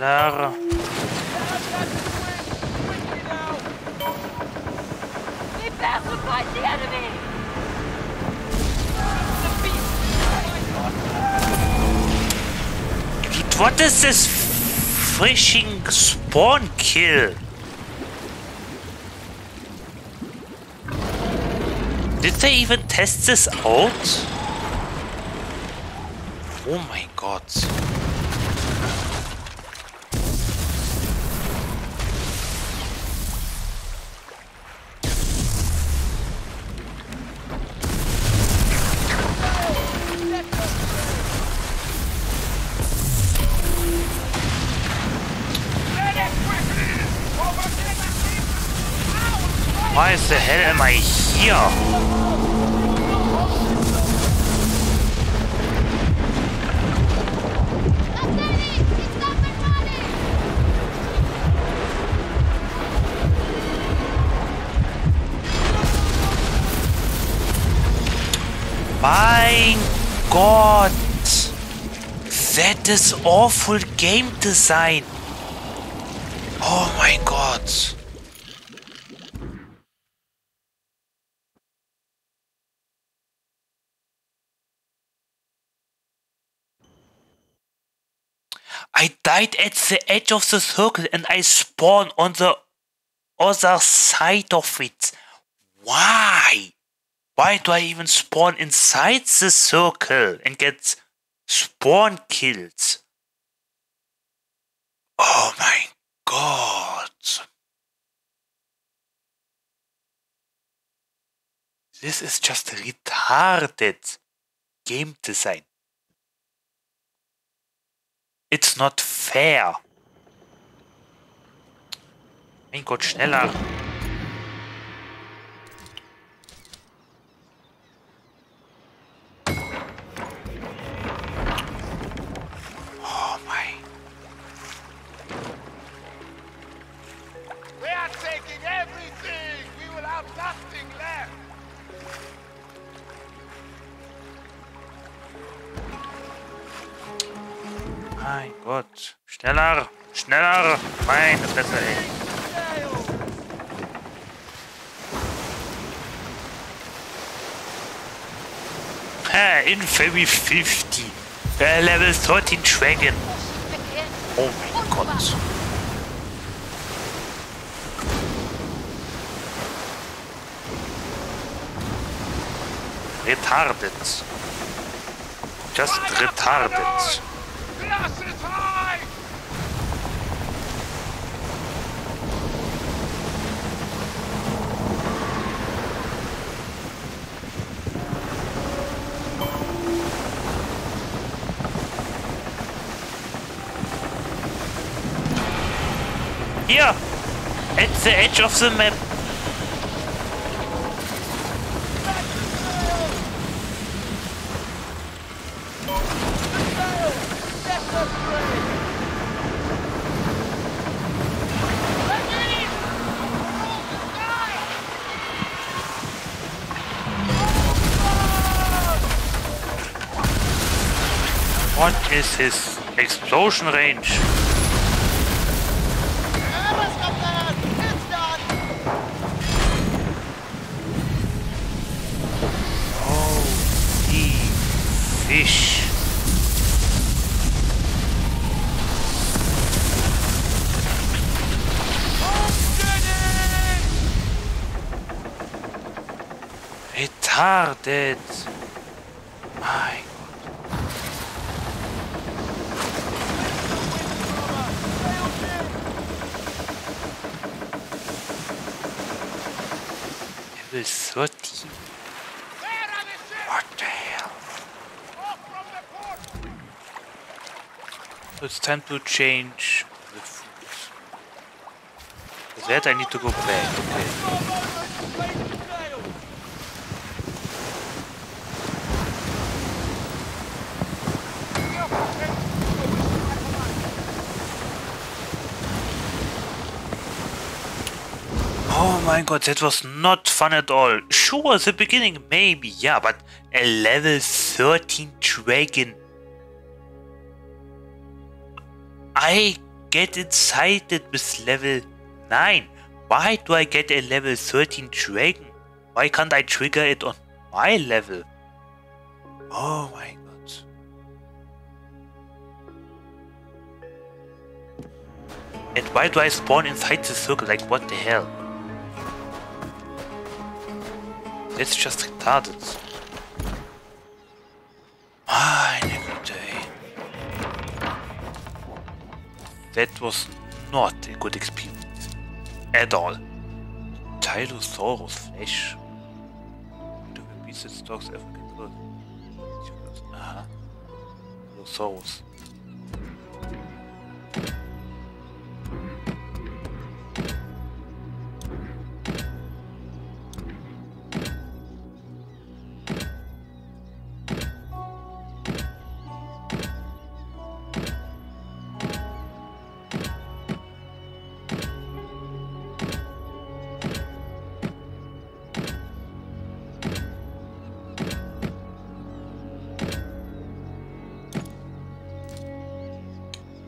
Dude, what is this fishing spawn kill? Did they even test this out? Oh my the hell am I here? My God! That is awful game design! Oh my god! I died at the edge of the circle and I spawn on the other side of it. Why? Why do I even spawn inside the circle and get spawn kills? Oh my god. This is just retarded game design. It's not fair. Mein Gott, schneller. Oh my. We are taking everything! We will have nothing left! Mein Gott. Schneller. Schneller. Meine Fresse, ey. Ah, Infamy 50. Uh, level 13 Dragon. Oh mein Gott. Retarded. Just retarded. Here! At the edge of the map. What is his explosion range? Fish. Retarded. My Level 13. What the hell? So it's time to change the food. For that I need to go back. Okay. Oh my god, that was not fun at all. Sure, the beginning, maybe, yeah, but a level 13 dragon. I get excited with level 9. Why do I get a level 13 dragon? Why can't I trigger it on my level? Oh my god. And why do I spawn inside the circle? Like, what the hell? That's just retarded. Meine Güte, ey. That was not a good experience. At all. Tylosaurus flesh. Do the beasts dogs African blood? Aha. Tylosaurus. Uh-huh.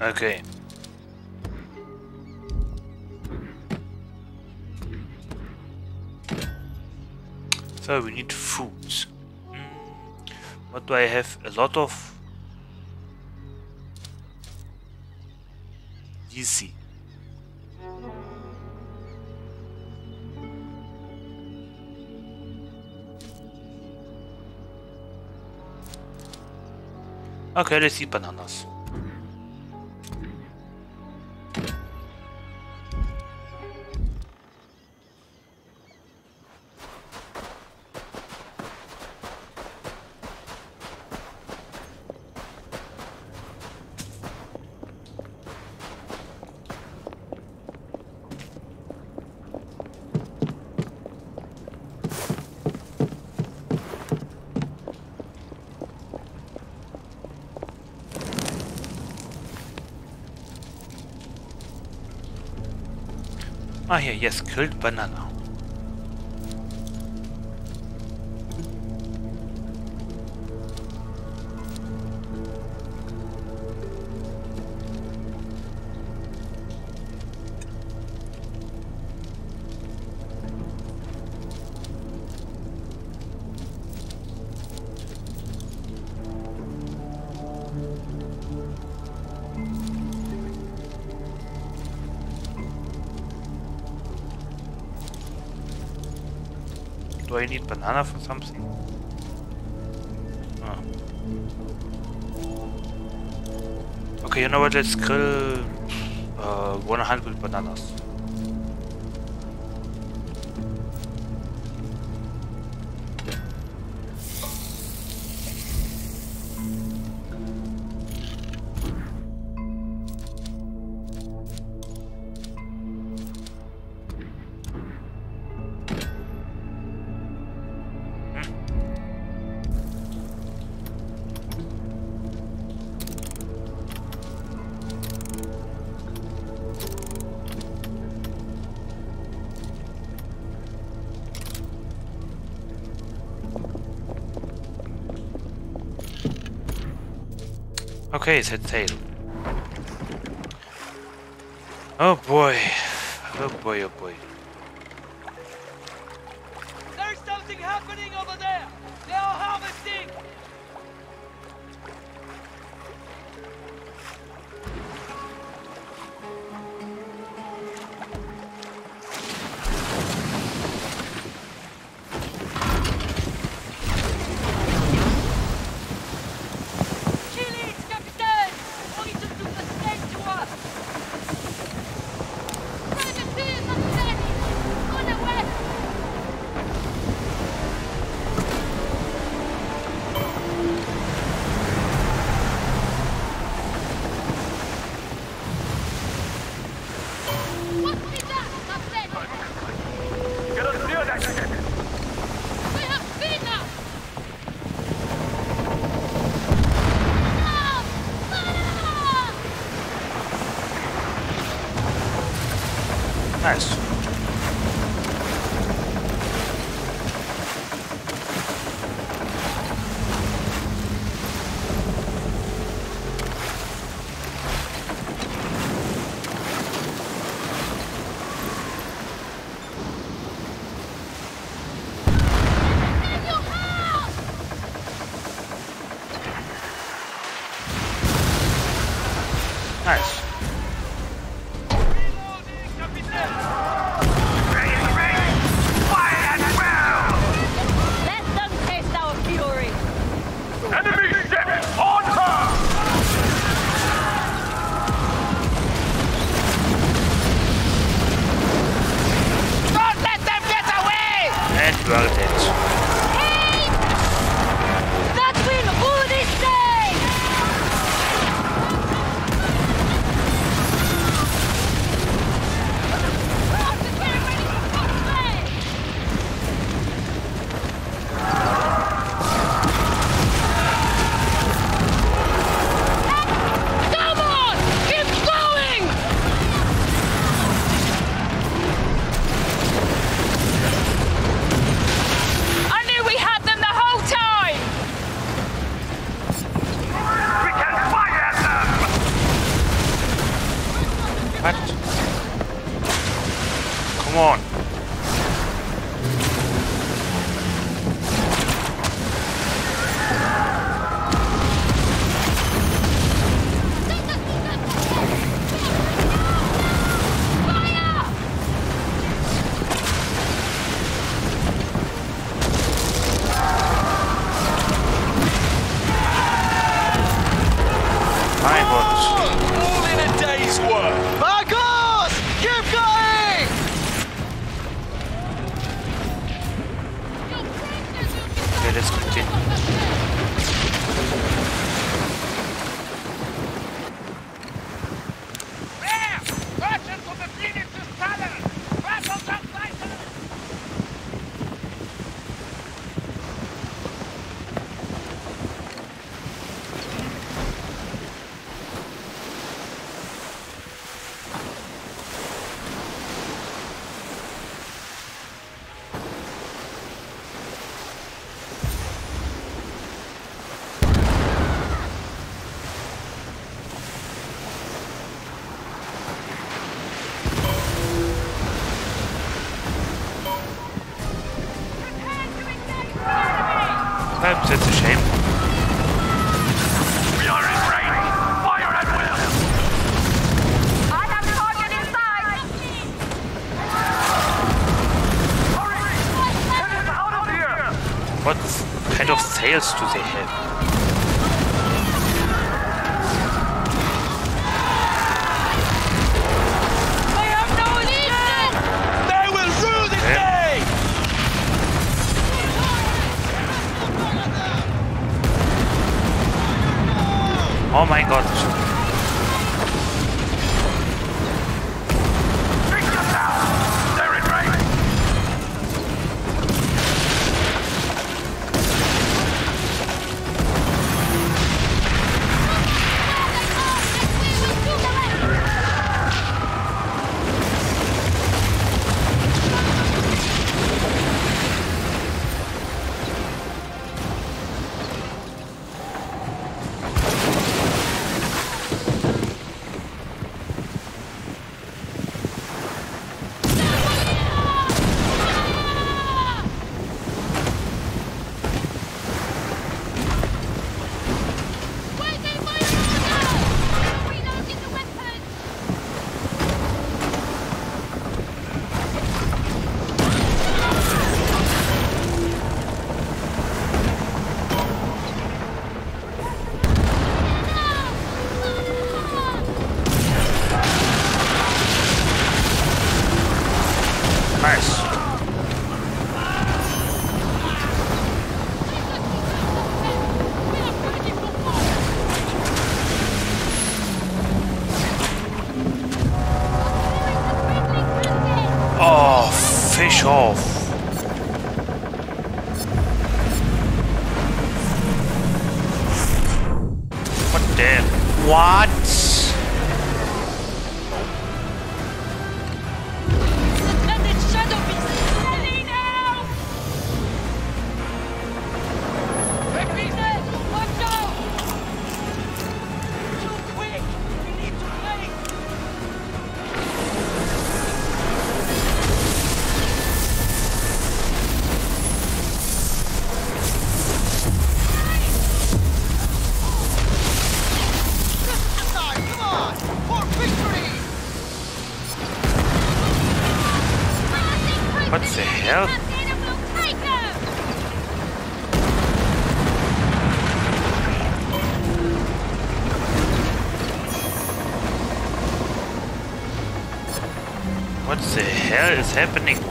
Okay. So we need food. Mm. What do I have? A lot of easy. Okay, let's eat bananas. Here, yes, grilled banana. Banana for something? Ah. Okay, you know what? Let's grill uh, 100 bananas. It's head tail. Oh boy. Oh boy, oh boy. happening?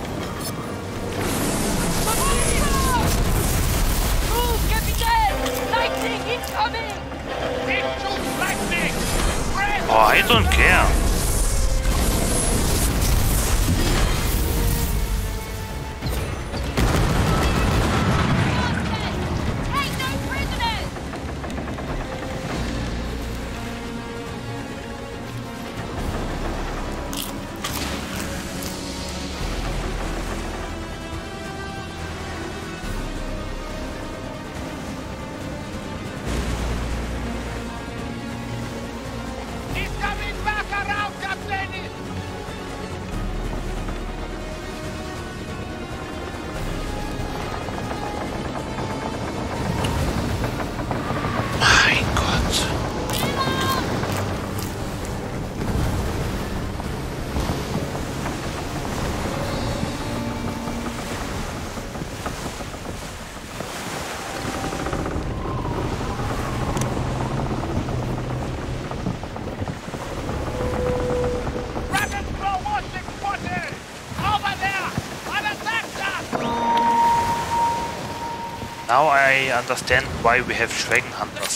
now I understand why we have dragon hunters.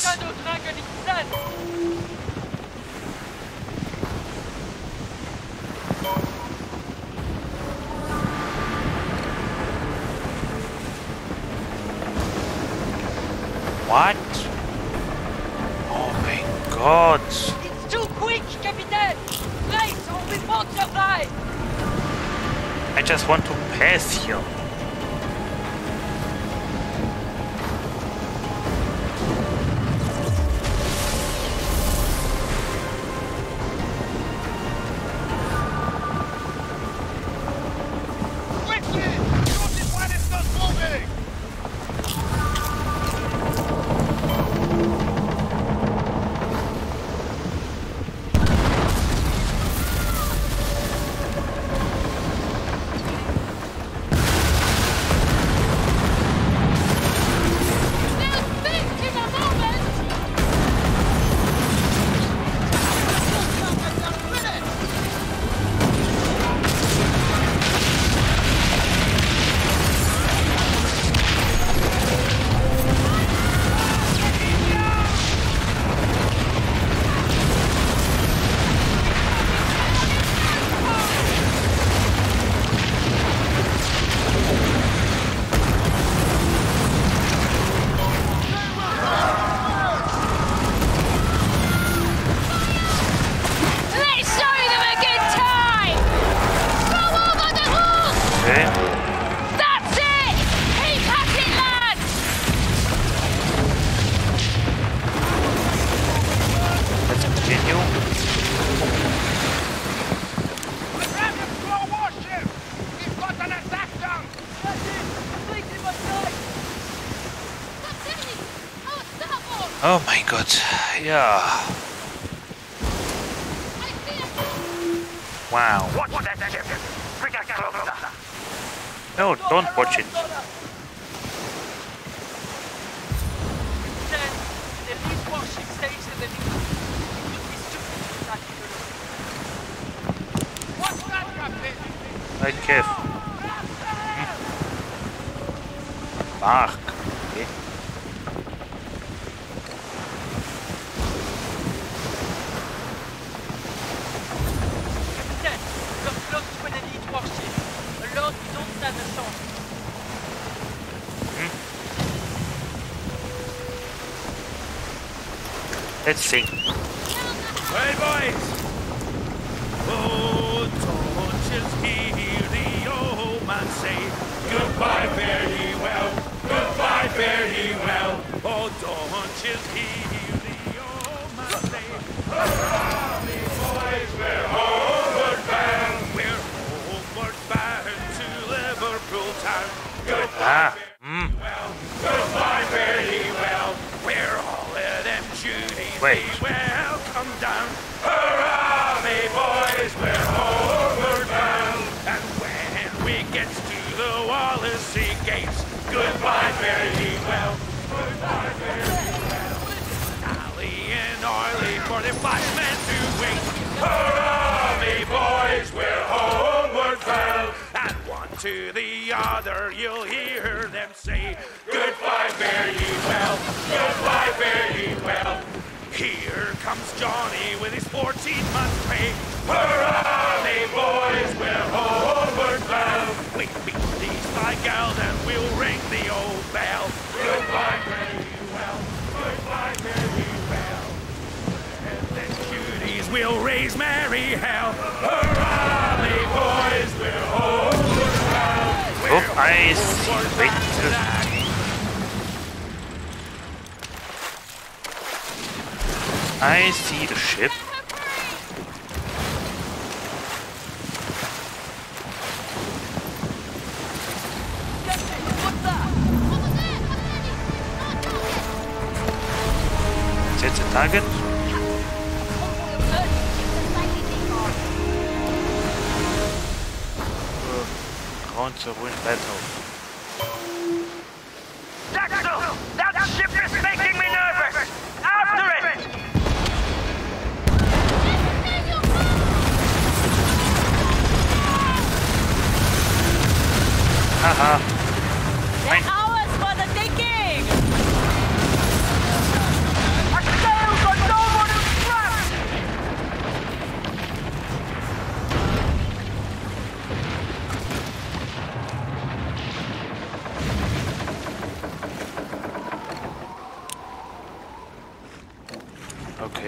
But ja. Wow. Oh, don't watch it. 100.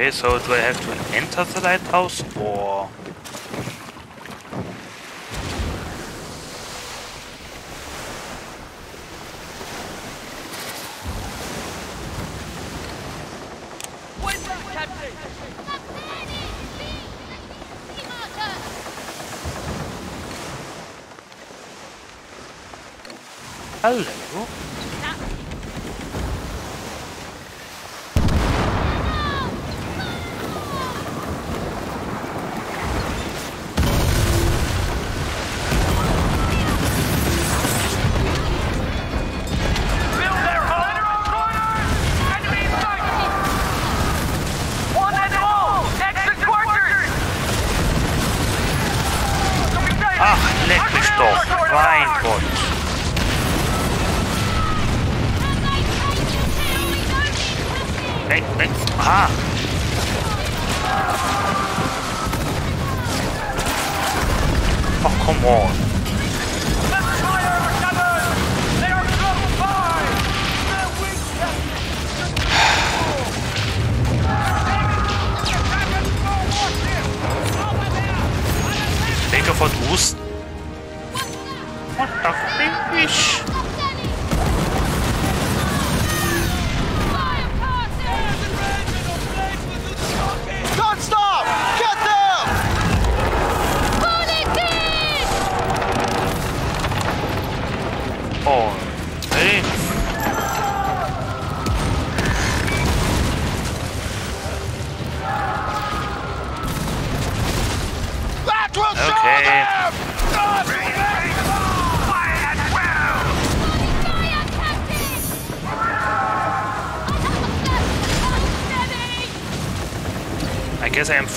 Okay, so do I have to enter the lighthouse?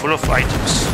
full of items.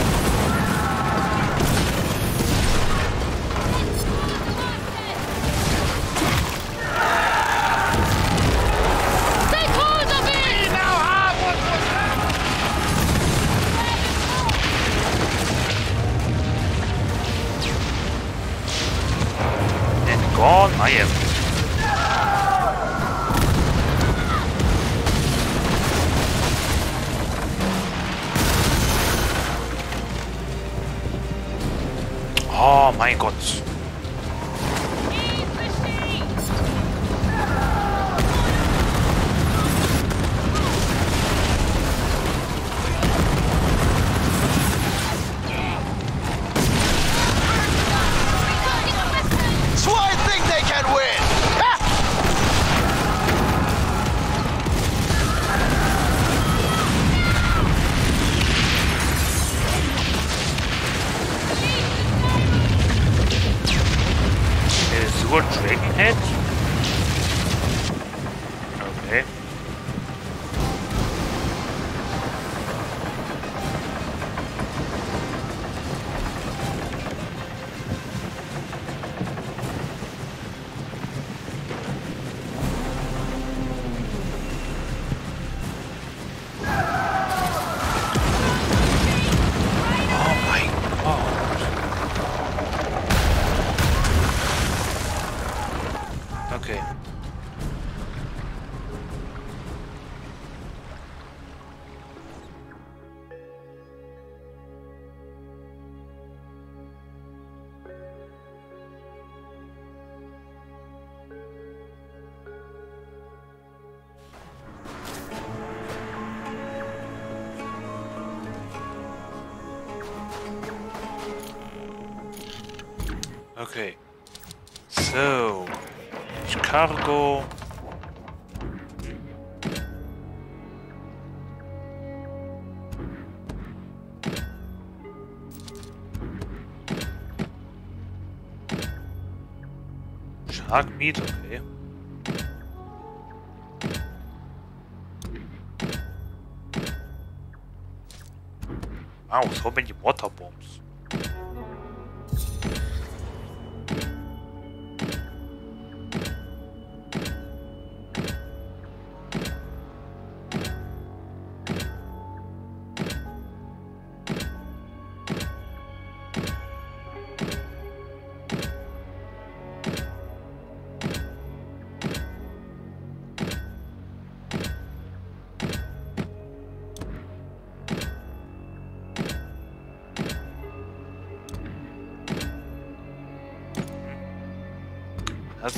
Shark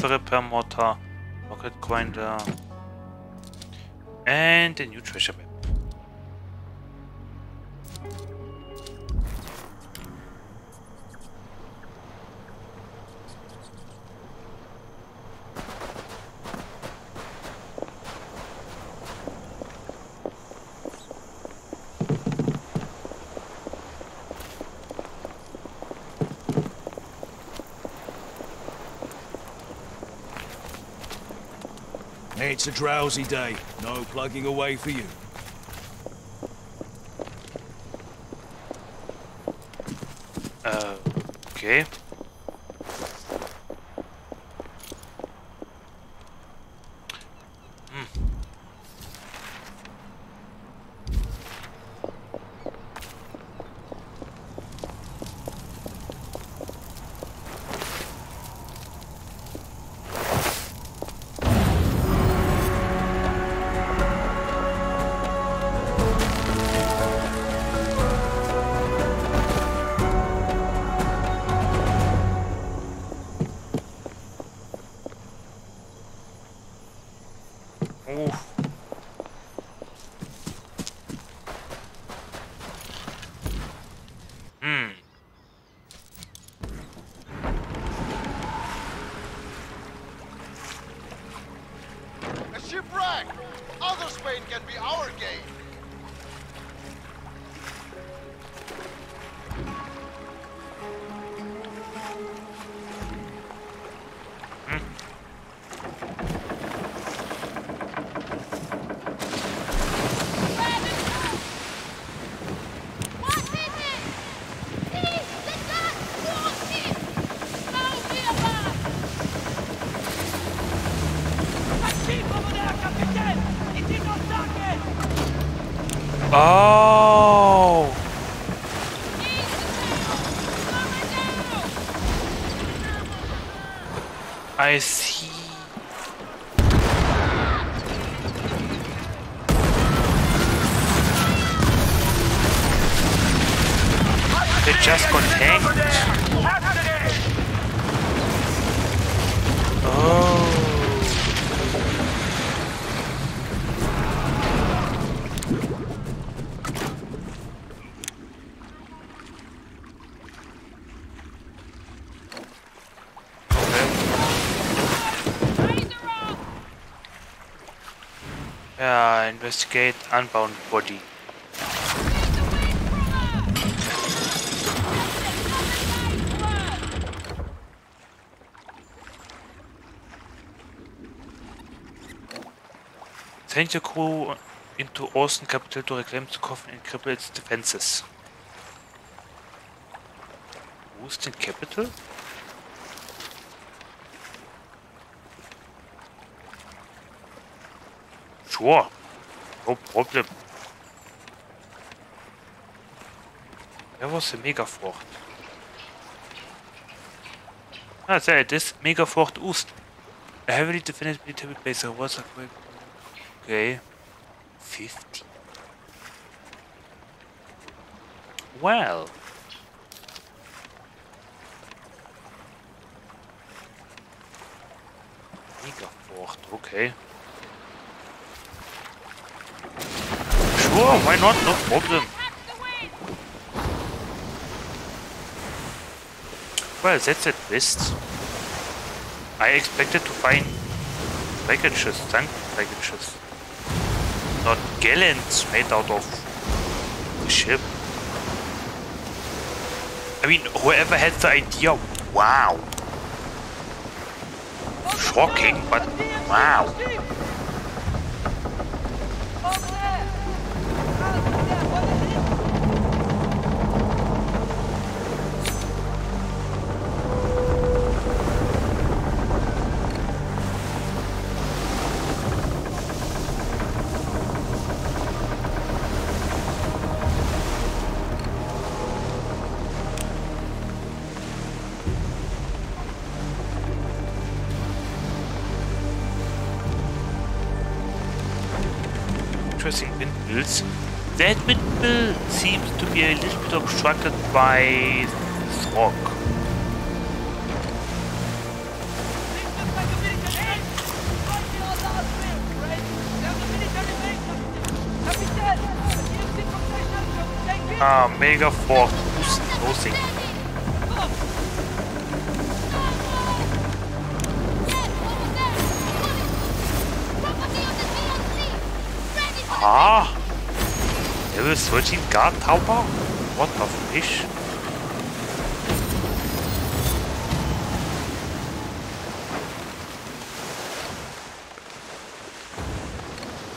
Repair Mortar, Rocket Grinder, and a new treasure It's a drowsy day. No plugging away for you. Uh, okay. Investigate unbound body. Send your crew into Austin capital to reclaim the coffin and cripple its defenses. Austin capital? Sure. Problem. Ja, wo ist die Megafrucht? Ah, sehr, das ist Megafrucht Ust. A heavily defended military base of Wasser. Okay. 50. Well. Megafrucht, okay. Sure, why not? No problem. Well, that's a twist. I expected to find packages, tank packages. Not gallons made out of ship. I mean, whoever had the idea, wow. Shocking, but wow. Be a little bit obstructed by rock. Ah, Mega Fort, who's closing? switching guard Taubau? What the fish?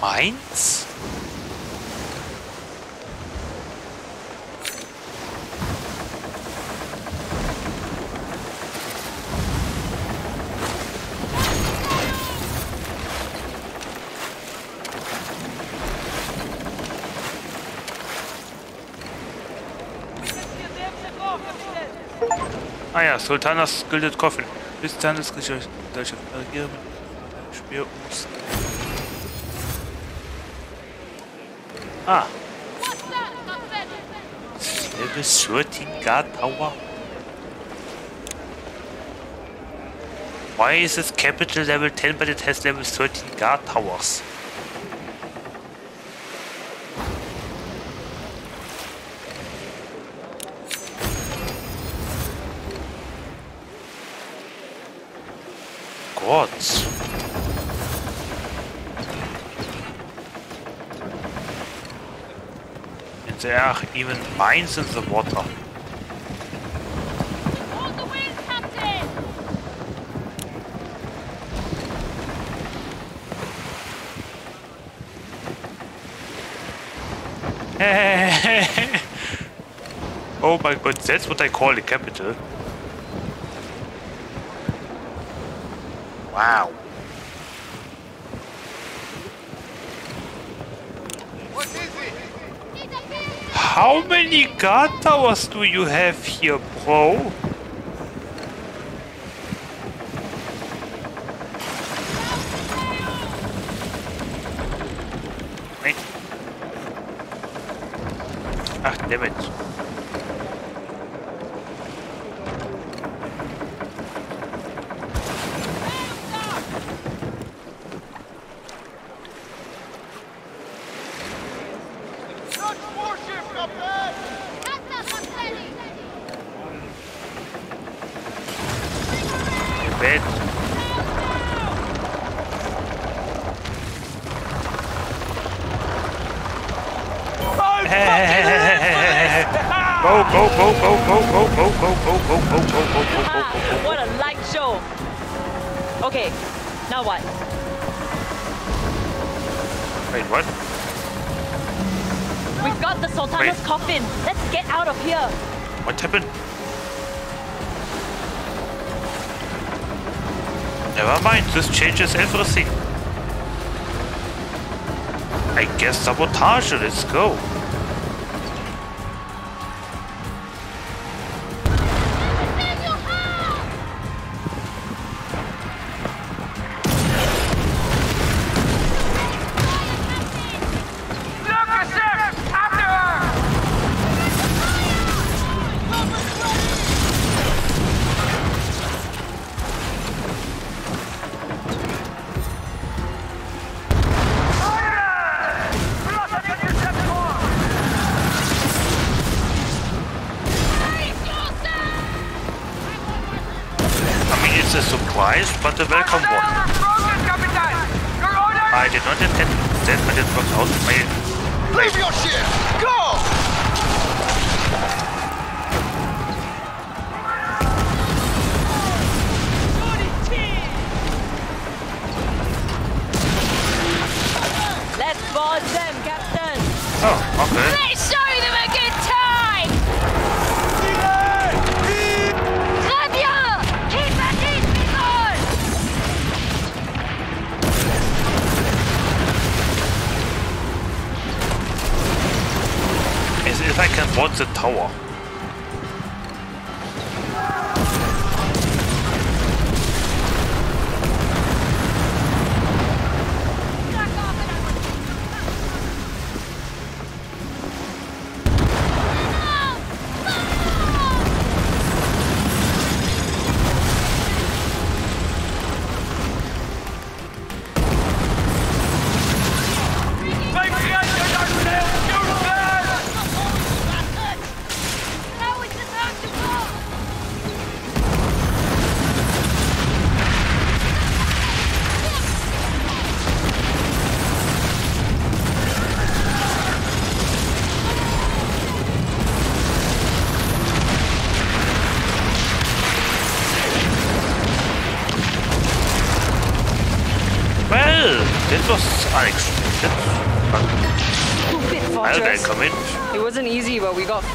Mine? Ah ja, Sultanas Gilded Coffin. Bis dann das Gesellschaft regieren. Spiel uns. Ah. Level 13 guard tower. Why is this capital level 10 but it has level 13 guard towers? Are even mines in the water. oh my god, that's what I call the capital. Wow. How many towers do you have here, bro? Sabotage, let's go.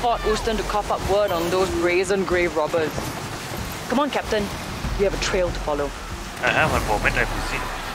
Fort Houston to cough up word on those brazen grave robbers. Come on, Captain. We have a trail to follow. I have one moment, I will.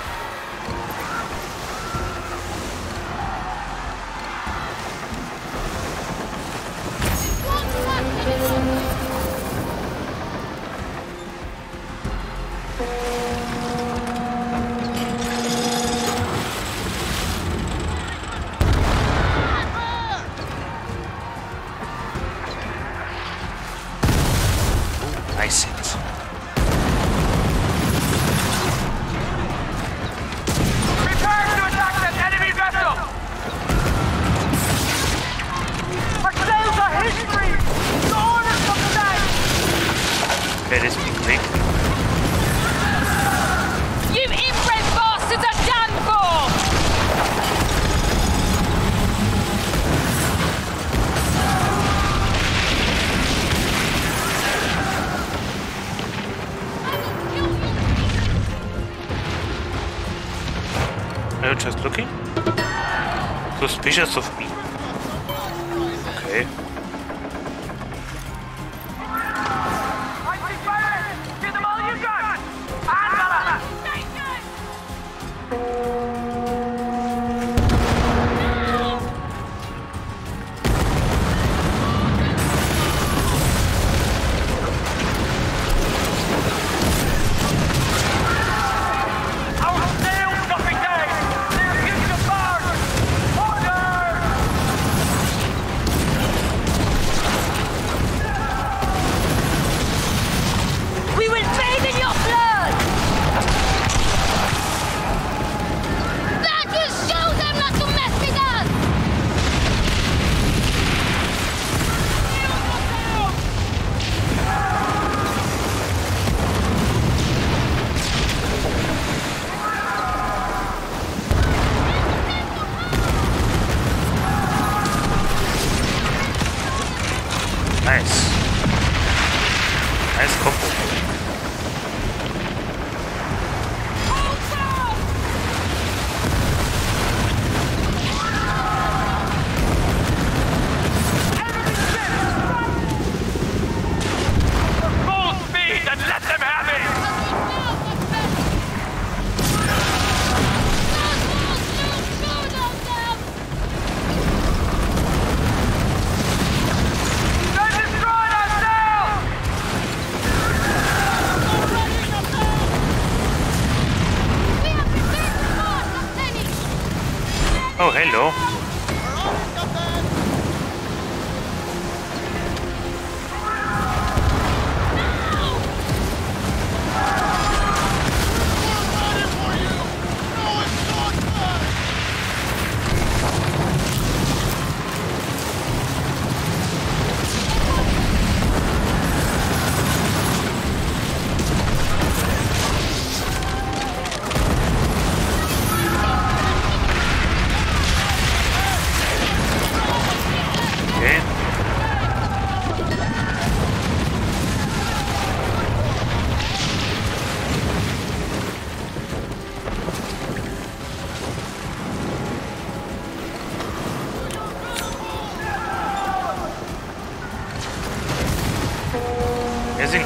I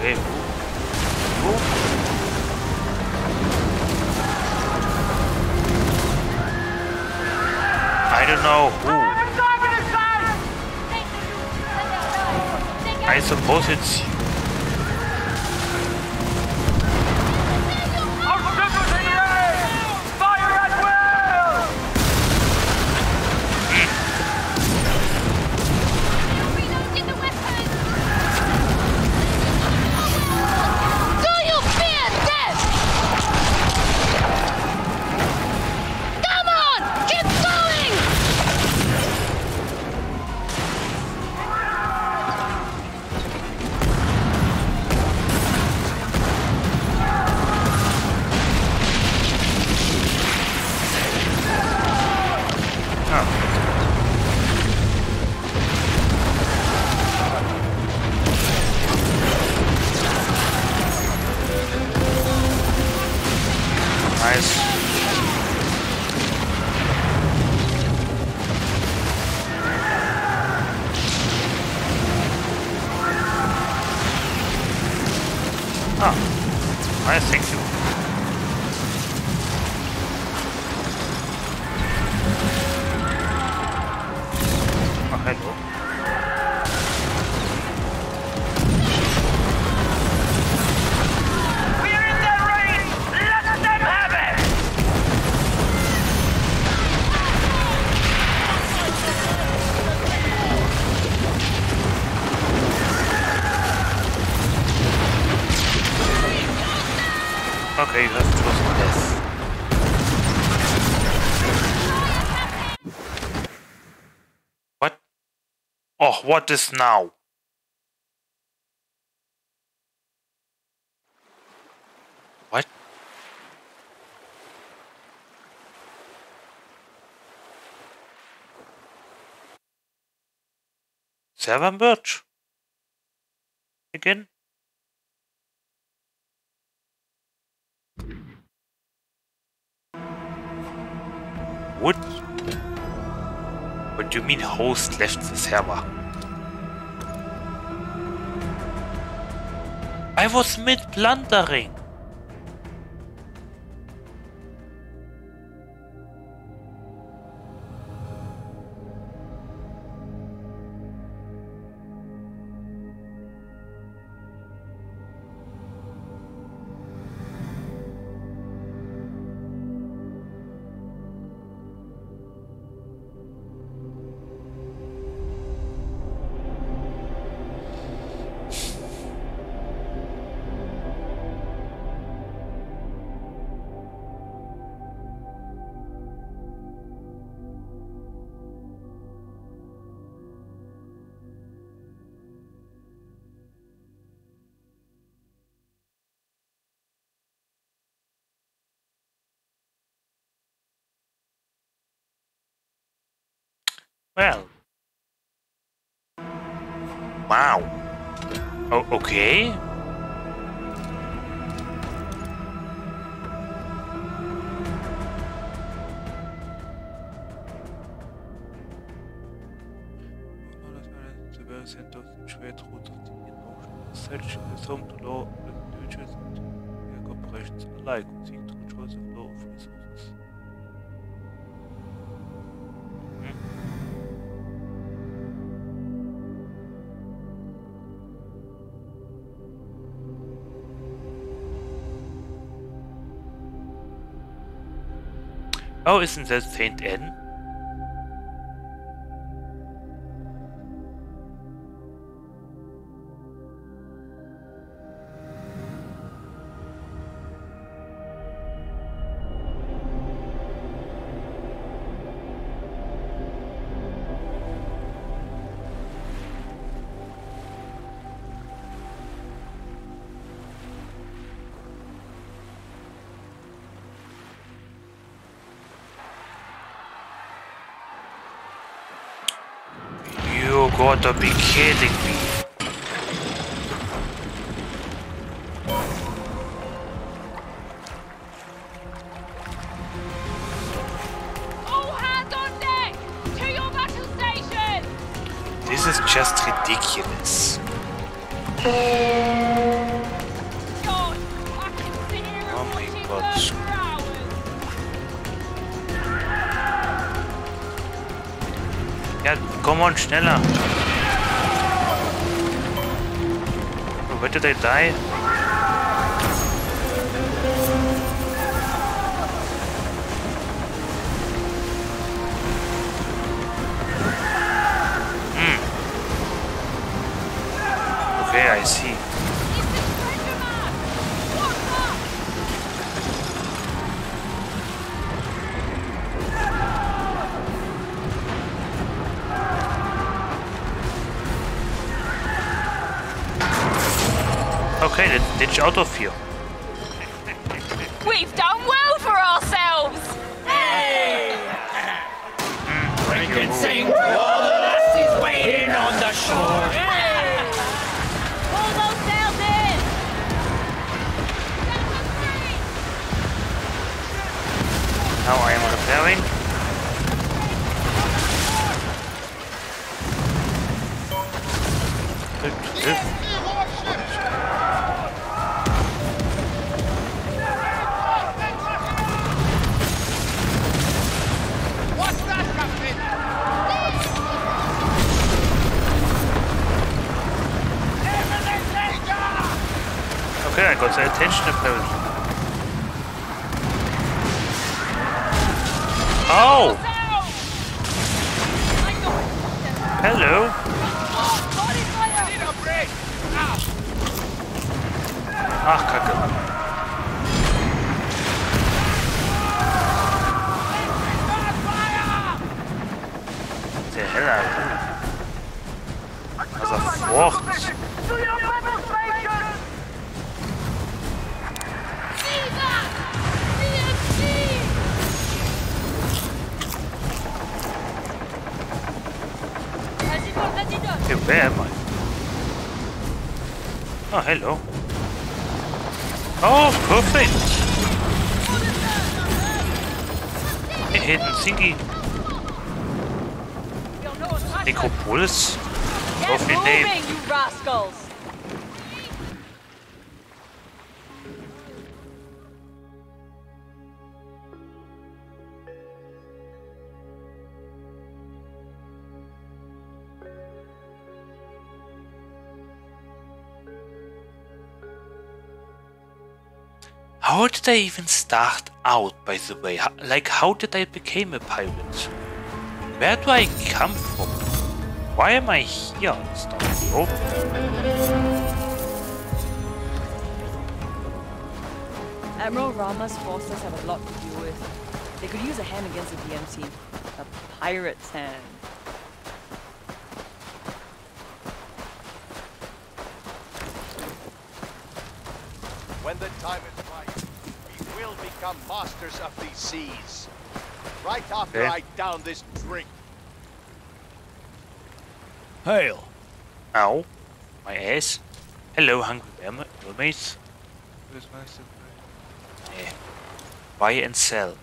hey, who? Who? I don't know who. I suppose it's what is now? What? Seven birch? Again? What? What do you mean host left the server? I was mid plundering. That Saint Anne? to be kidding me. Hands on deck! To your battle station! This is just ridiculous. Oh come on, schneller. I die? Out of hello. How did I even start out, by the way? Like, how did I become a pirate? Where do I come from? Why am I here? Stop. Oh. Admiral Rahma's forces have a lot to do with. They could use a hand against the DMC. A pirate's hand. When the time is right, we will become masters of these seas. Right after Okay. I down this drink. Hail. Ow. My ass. Hello, hungry merma- mermaids. Eh. Buy and sell.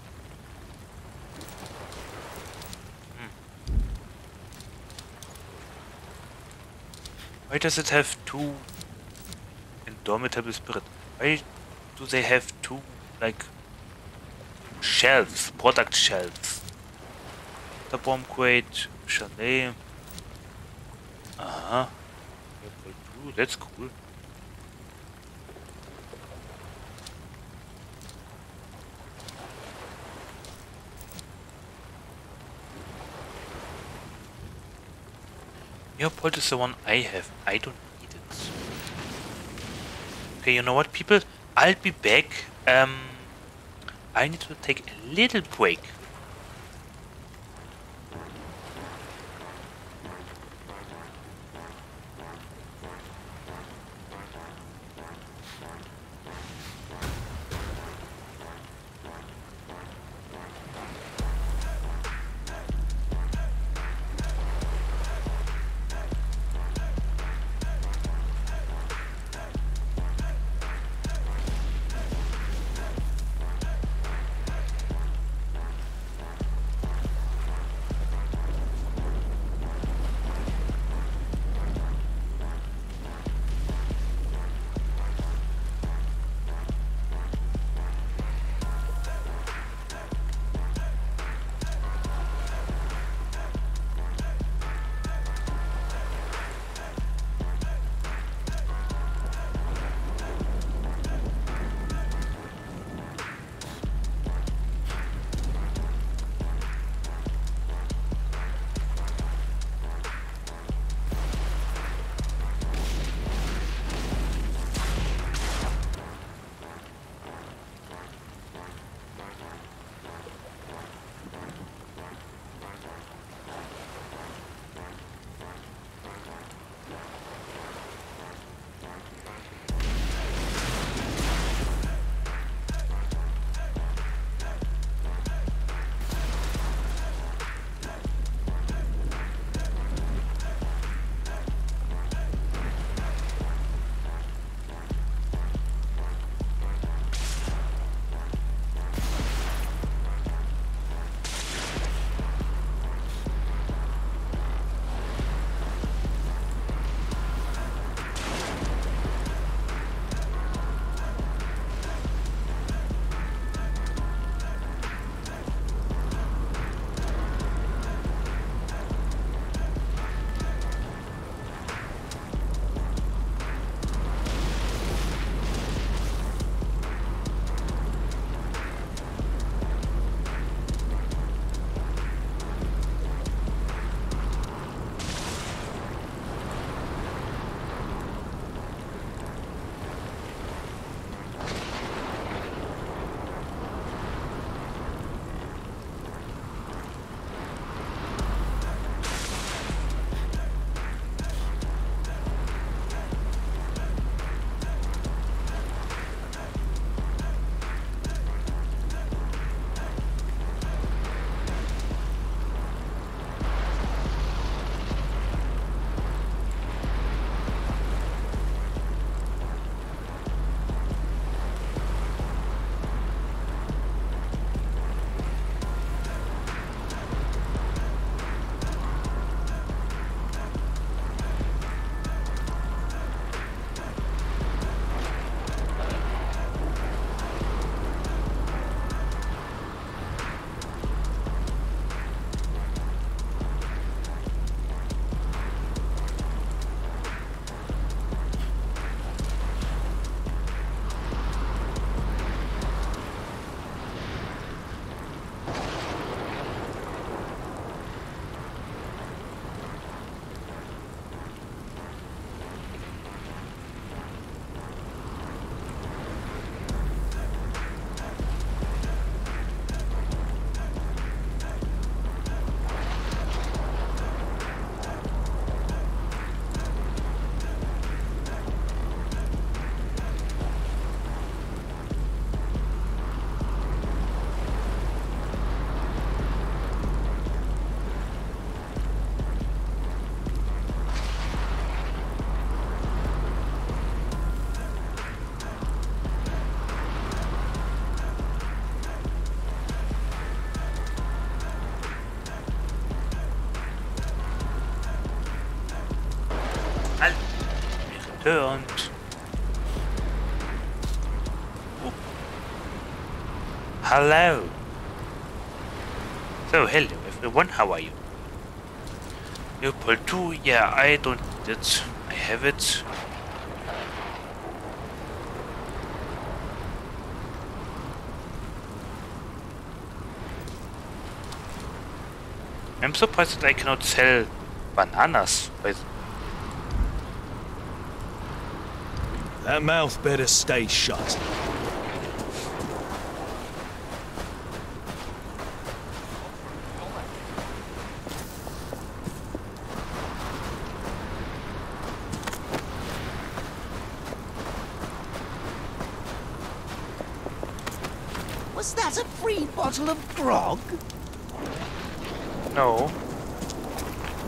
Hmm. Why does it have two indomitable spirit? Why do they have two like shelves, product shelves? The bomb crate, chalet. Uh huh. That's cool. Leopold is the one I have. I don't need it. Okay, you know what, people? I'll be back. Um, I need to take a little break. Returned. Oop. Hello. So, hello everyone, how are you? Leopold 2, yeah, I don't need it. I have it. I'm surprised that I cannot sell bananas. By That mouth better stay shut. Was that a free bottle of grog? No.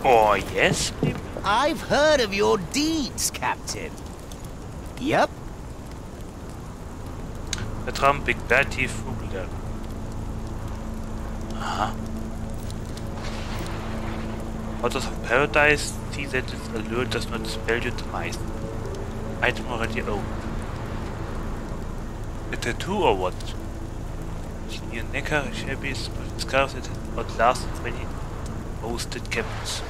Or yes? I've heard of your deeds, Captain. Vertrampig Bertie Vogler. Aha. Waters of Paradise, see that its alert does not spell you demise. Item already owned. A tattoo or what? Near Neckar, shabby, scarves that outlasted many boasted captains.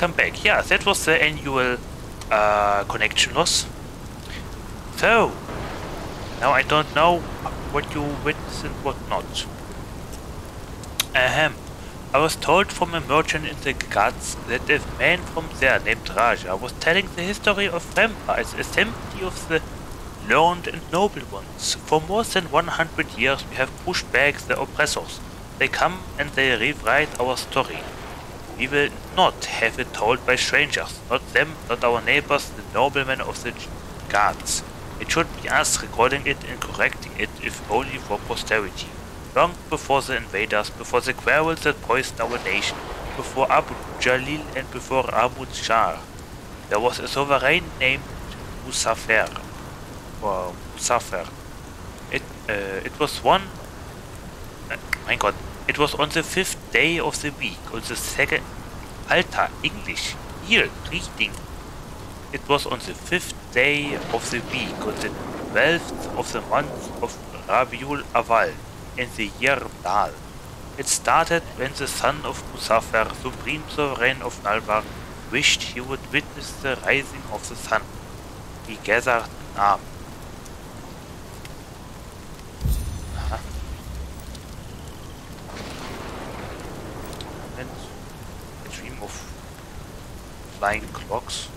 Welcome back. Yeah, that was the annual uh, connection loss. So, now I don't know what you witnessed and what not. Ahem. I was told from a merchant in the Ghats that a man from there named Raja was telling the history of as a assembly of the learned and noble ones. For more than 100 years we have pushed back the oppressors. They come and they rewrite our story. We will not have it told by strangers, not them, not our neighbors, the noblemen of the guards. It should be us recording it and correcting it, if only for posterity. Long before the invaders, before the quarrels that poisoned our nation, before Abu Jalil and before Abu Shah, there was a sovereign named Musafer. Or Musafer. It, uh, it was one... Uh, my god, it was on the fifth day of the week, on the second... Alter, English, here, reading. It was on the fifth day of the week, on the twelfth of the month of Rabiul Awal, in the year Dal. It started when the son of Musafer, supreme sovereign of Nalbar, wished he would witness the rising of the sun. He gathered an army. Aha. And a dream of flying clocks.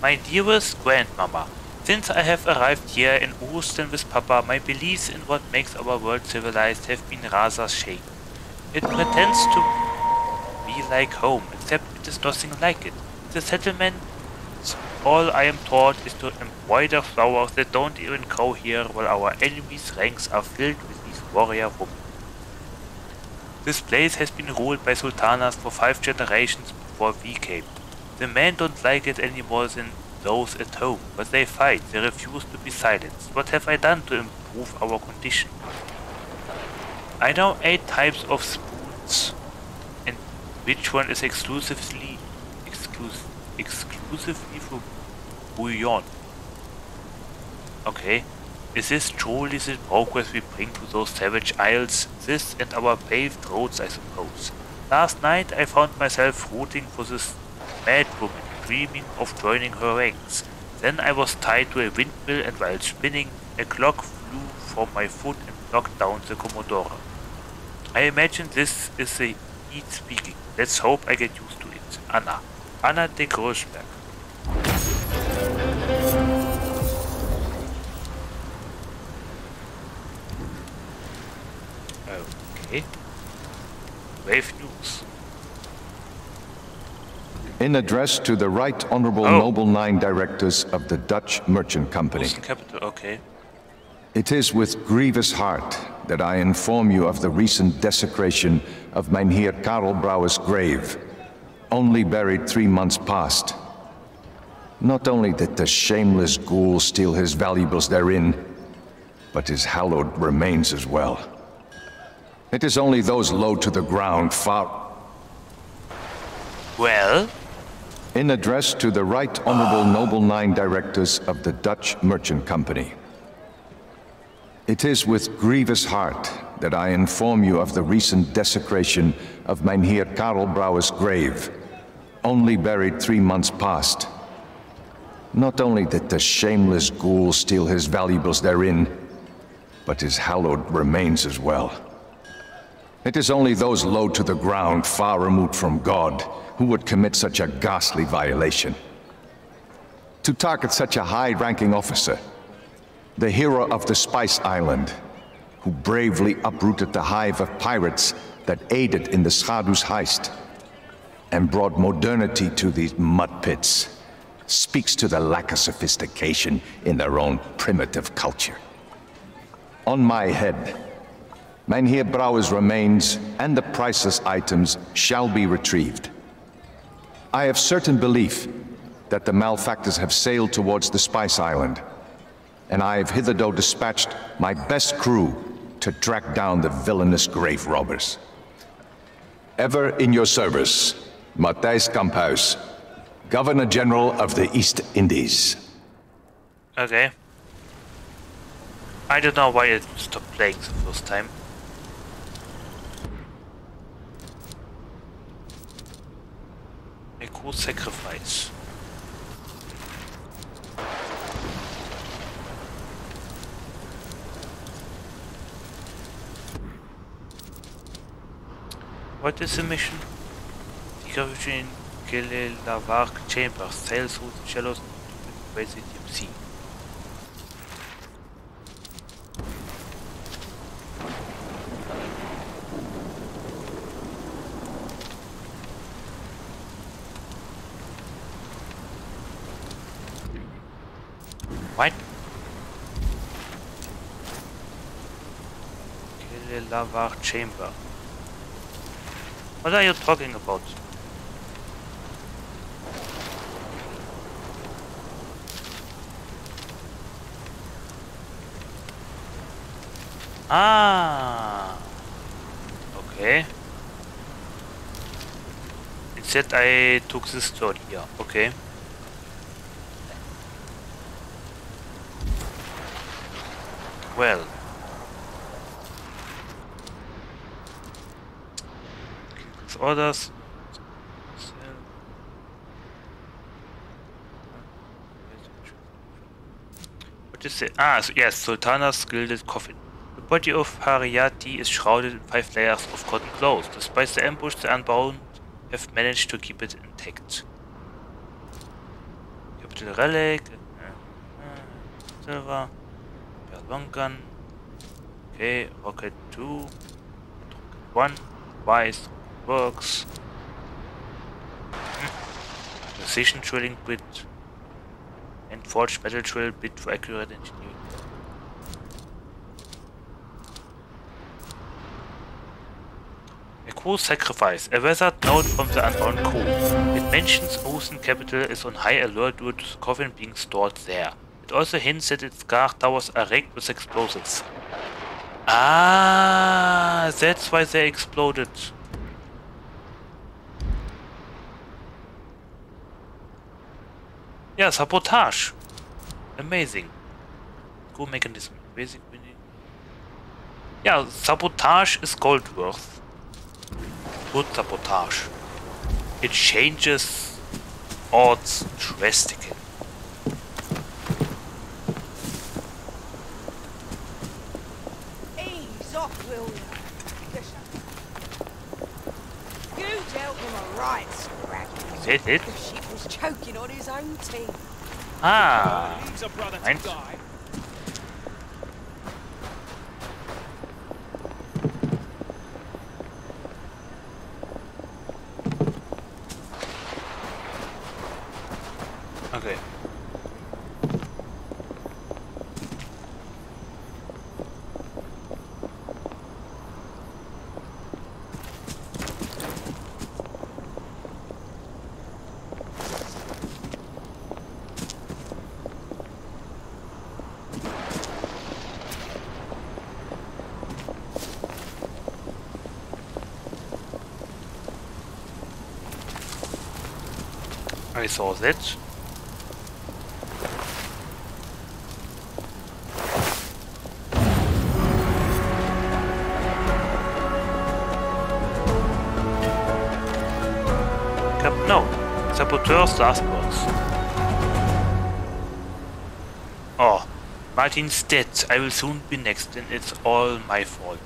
My dearest grandmama, since I have arrived here in Ooston with Papa, my beliefs in what makes our world civilized have been rather shaken. It pretends to be like home, except it is nothing like it. The settlement, all I am taught is to embroider flowers that don't even grow here, while our enemies' ranks are filled with these warrior women. This place has been ruled by sultanas for five generations before we came. The men don't like it any more than those at home, but they fight, they refuse to be silenced. What have I done to improve our condition? I know eight types of spoons, and which one is exclusively exclus exclusively for bouillon? Okay, is this truly the progress we bring to those savage isles? This and our paved roads, I suppose. Last night I found myself rooting for this mad woman, dreaming of joining her ranks. Then I was tied to a windmill and while spinning, a clock flew from my foot and knocked down the Commodore. I imagine this is the heat speaking. Let's hope I get used to it. Anna. Anna de Großberg. Okay. Wave news. In address to the Right Honorable Oh. Noble Nine Directors of the Dutch Merchant Company. Boston Capital, okay. It is with grievous heart that I inform you of the recent desecration of Mynheer Karel Brouwer's grave, only buried three months past. Not only did the shameless ghoul steal his valuables therein, but his hallowed remains as well. It is only those low to the ground far... Well? In address to the Right Honorable Noble Nine Directors of the Dutch Merchant Company. It is with grievous heart that I inform you of the recent desecration of Mynheer Karel Brouwer's grave, only buried three months past. Not only did the shameless ghoul steal his valuables therein, but his hallowed remains as well. It is only those low to the ground, far removed from God, who would commit such a ghastly violation. To target such a high-ranking officer, the hero of the Spice Island, who bravely uprooted the hive of pirates that aided in the Schadu's heist, and brought modernity to these mud pits, speaks to the lack of sophistication in their own primitive culture. On my head, Mynheer Brouwer's remains and the priceless items shall be retrieved. I have certain belief that the malefactors have sailed towards the Spice Island, and I have hitherto dispatched my best crew to track down the villainous grave robbers. Ever in your service, Matthijs Kamphuis, Governor General of the East Indies. Okay. I don't know why it stopped playing the first time. A cool sacrifice. What is the mission? Decommission Gilelavark Chamber, sail through the shallows to the What? Gilelavark Chamber. What are you talking about? Ah. Okay. Instead I took this door here. Okay. Well. King's orders. What is it? Ah, so yes, Sultana's gilded coffin. The body of Hariati is shrouded in five layers of cotton cloth. Despite the ambush, the Unbound have managed to keep it intact. Capital Relic, Silver, gun. Okay, rocket 2, rocket 1, Wise, works. Hmm. Precision drilling bit and forged metal drill bit for accurate engineering. A cool sacrifice. A weathered note from the unbound crew. It mentions Ocean Capital is on high alert due to the coffin being stored there. It also hints that its guard towers are rigged with explosives. Ah, that's why they exploded. Yeah, sabotage. Amazing. Cool mechanism. Basic winning. Yeah, sabotage is gold worth. Good sabotage. It changes odds drastically. Dealt him a right scrap. Did it? The ship was choking on his own team. Ah. Leaves a brother to die. Okay. That. Cap no. Saboteur's last box. Oh, Martin's dead. I will soon be next and it's all my fault.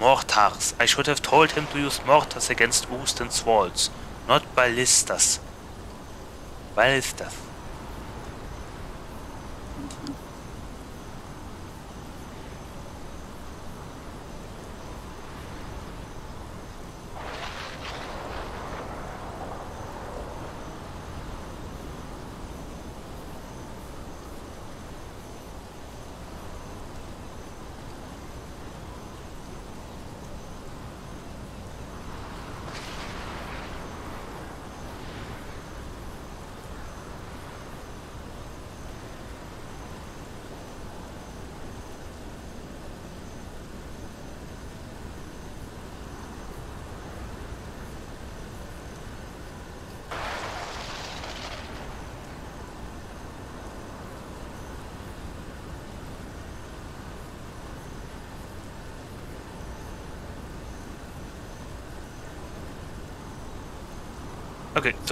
Mortars. I should have told him to use mortars against Ooston's walls, not ballistas. Ballistas. Okay,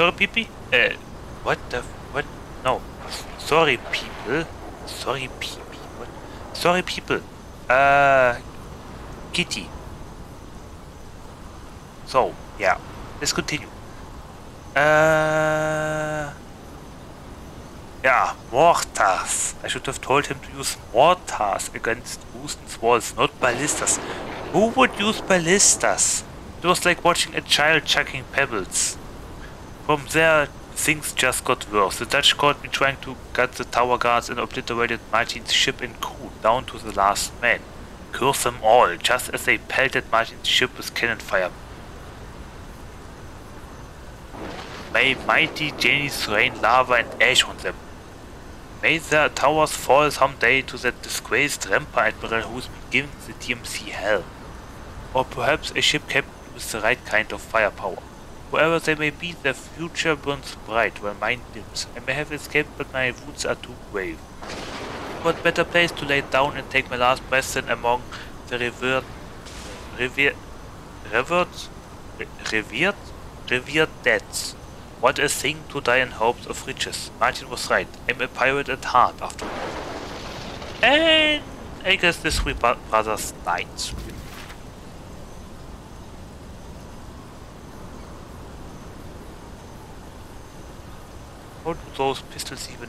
sorry, people. Uh, what the? What? No. Sorry, people. Sorry, people. What? Sorry, people. Uh, Kitty. So, yeah. Let's continue. Uh. Yeah, mortars. I should have told him to use mortars against Ooston's walls, not ballistas. Who would use ballistas? It was like watching a child chucking pebbles. From there, things just got worse. The Dutch caught me trying to gut the tower guards and obliterated Martin's ship and crew down to the last man. Curse them all, just as they pelted Martin's ship with cannon fire. May mighty genies rain lava and ash on them. May their towers fall someday to that disgraced Remper admiral who's been giving the DMC hell. Or perhaps a ship captain with the right kind of firepower. Whoever they may be, their future burns bright while mine dims. I may have escaped, but my roots are too grave. What better place to lay down and take my last breath than among the revered, revered, revered, re- revered, revered deads? What a thing to die in hopes of riches. Martin was right. I'm a pirate at heart, after all. And I guess this three bro- brothers died. How do those pistols even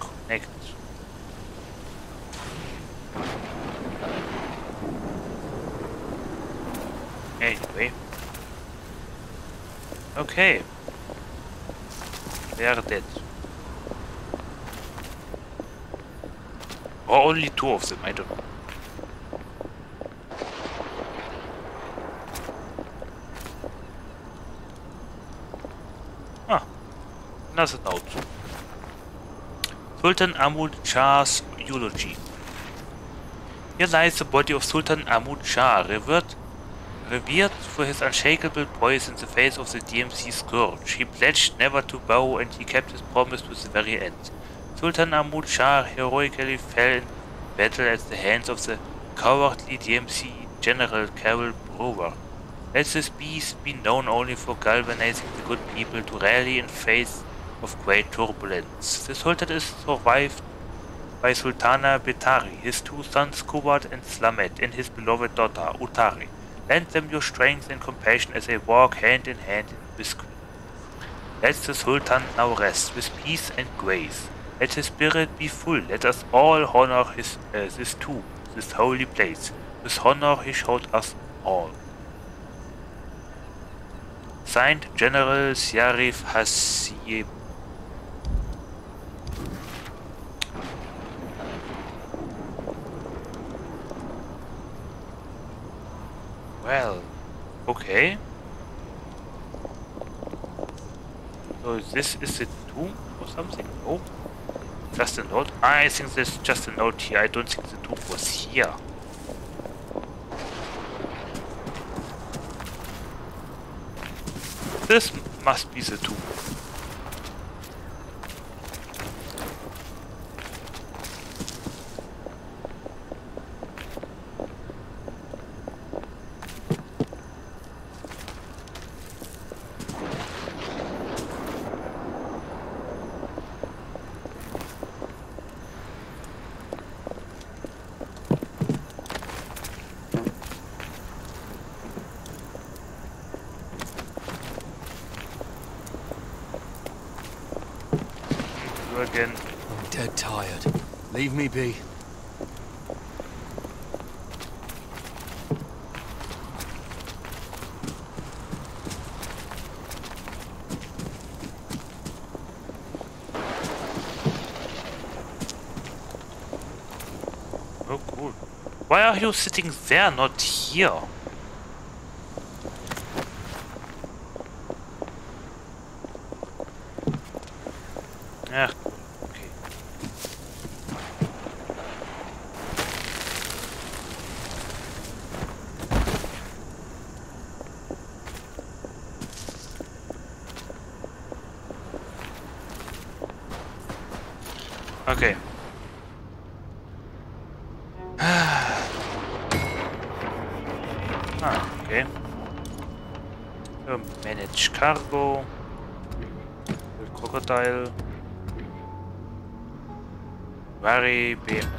connect? Anyway. Okay. They are dead. Or only two of them, I don't know. Ah, another note. Sultan Ahmud Shah's eulogy. Here lies the body of Sultan Ahmud Shah, revered, revered for his unshakable poise in the face of the DMC scourge. He pledged never to bow and he kept his promise to the very end. Sultan Ahmud Shah heroically fell in battle at the hands of the cowardly DMC General Karel Brouwer. Let this peace be known only for galvanizing the good people to rally in face of great turbulence. The Sultan is survived by Sultana Betari, his two sons Kubat and Slamet, and his beloved daughter Utari. Lend them your strength and compassion as they walk hand in hand with Queen. Let the Sultan now rest with peace and grace. Let his spirit be full. Let us all honor his uh, this tomb, this holy place. With honor he showed us all. Signed General Syarif Hasib Well, okay. So this is a tomb or something? No. Just a note? I think there's just a note here. I don't think the tomb was here. This must be the tomb. You again. I'm dead tired. Leave me be. Oh, cool. Why are you sitting there, not here?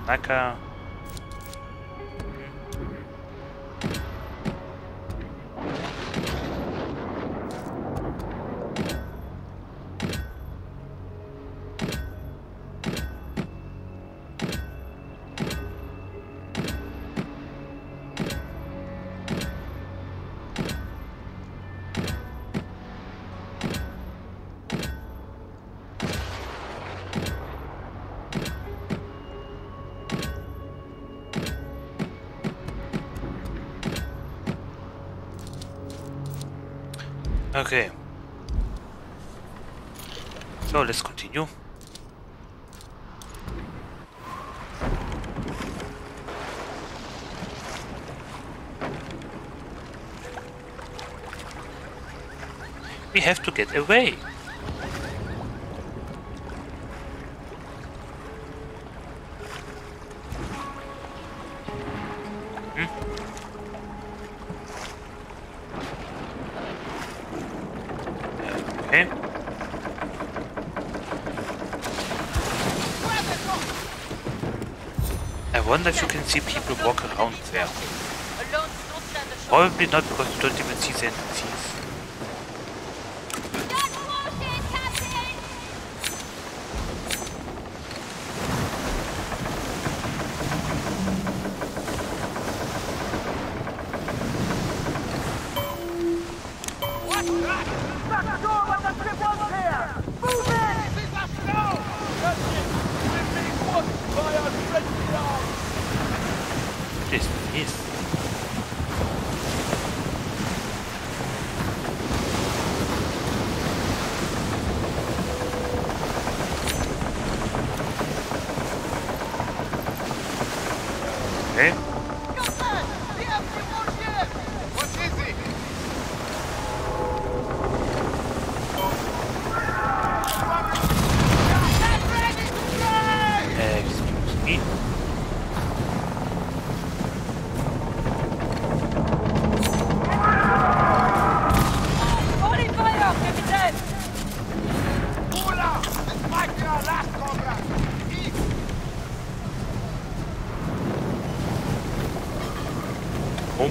Bemanaka.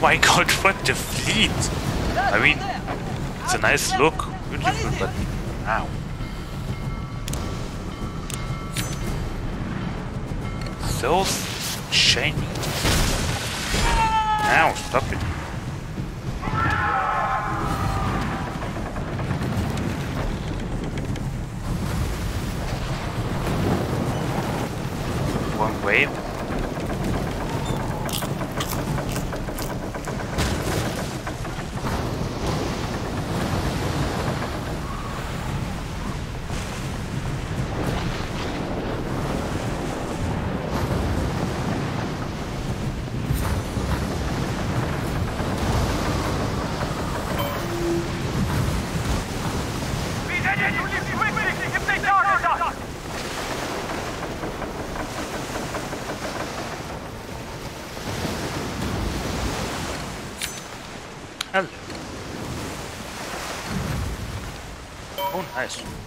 My god, what the fleet! I mean, it's a nice look, beautiful, but wow. So Oh,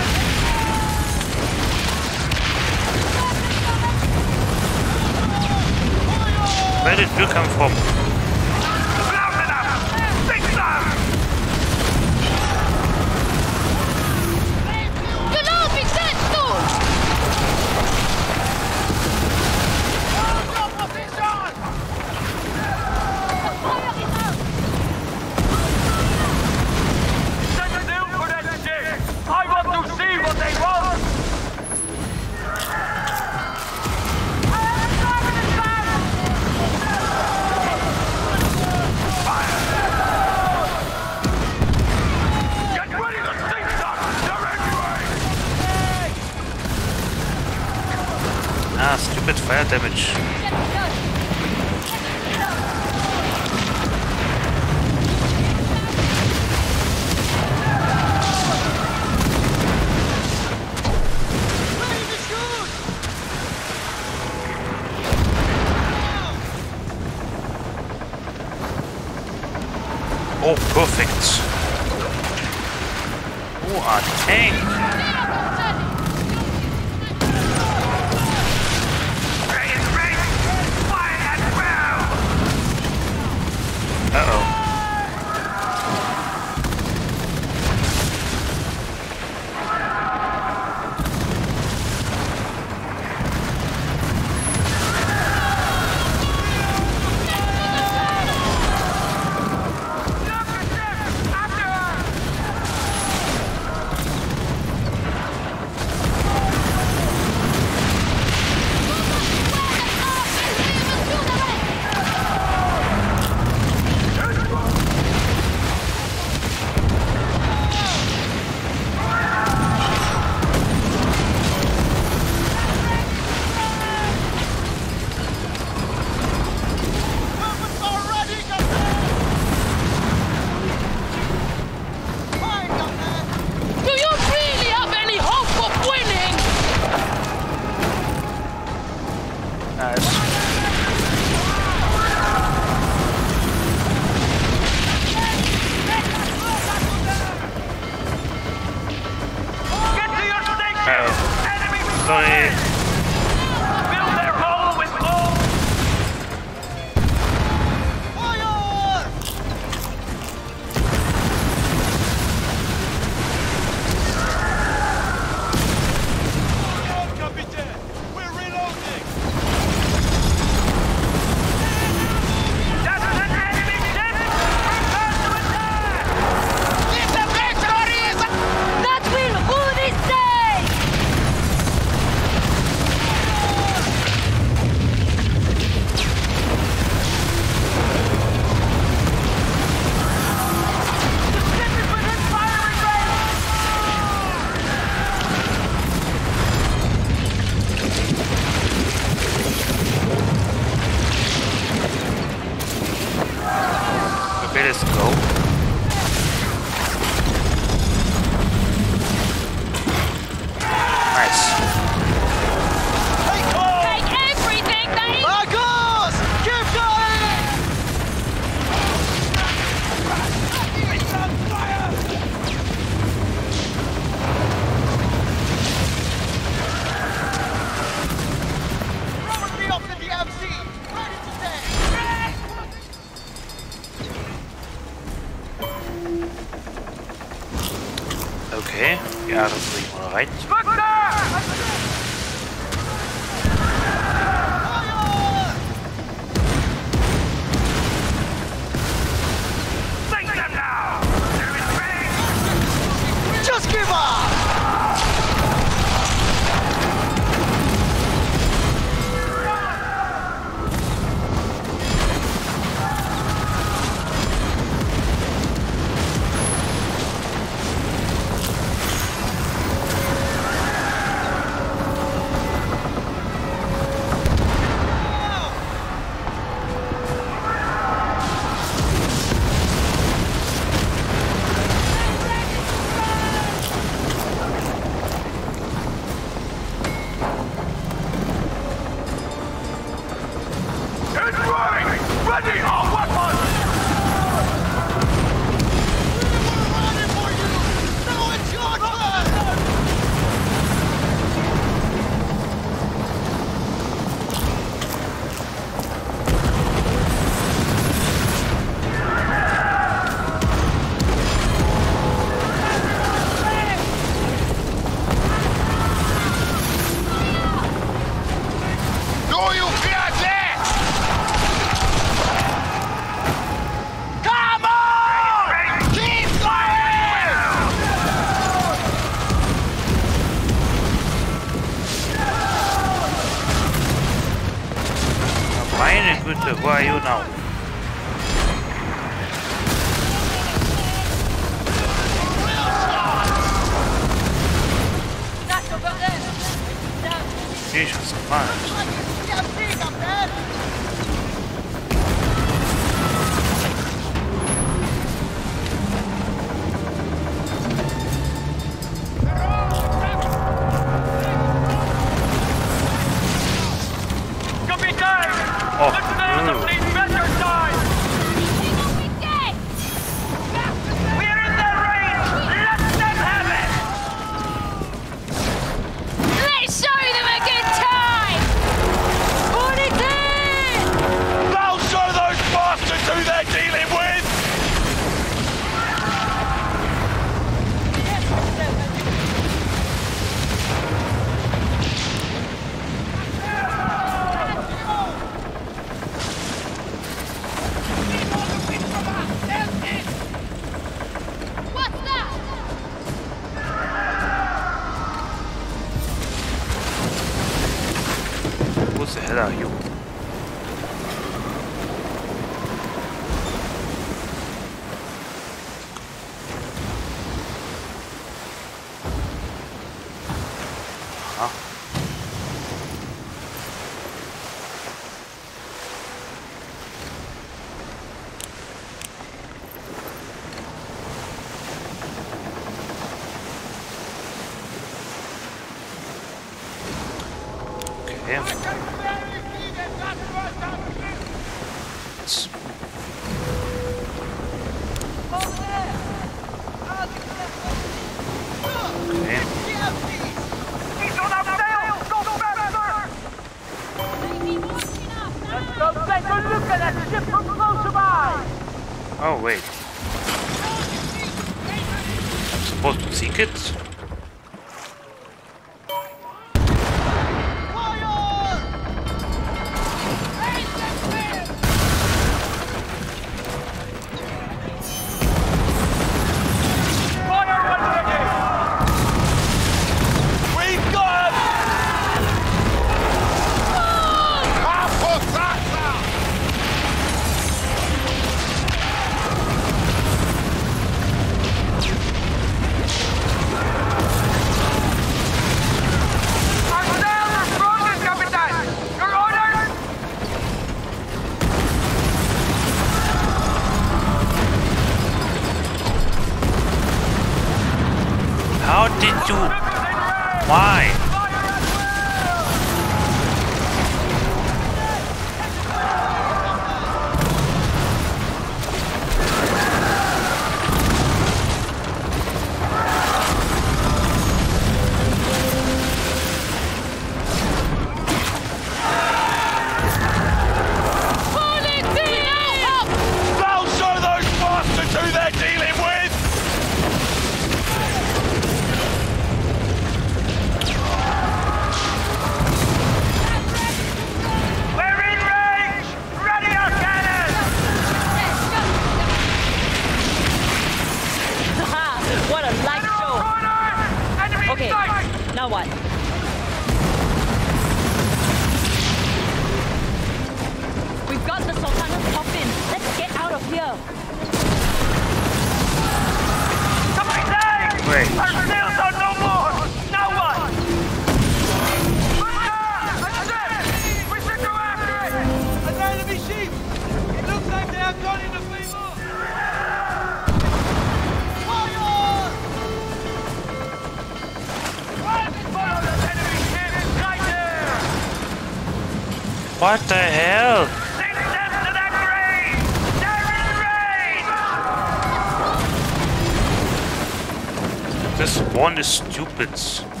Stupids.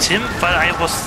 Tim, weil I was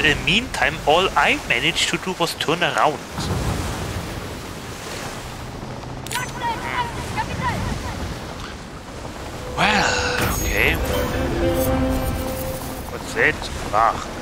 uh, meantime, all I managed to do was turn around. Well, okay. What's that? Ach.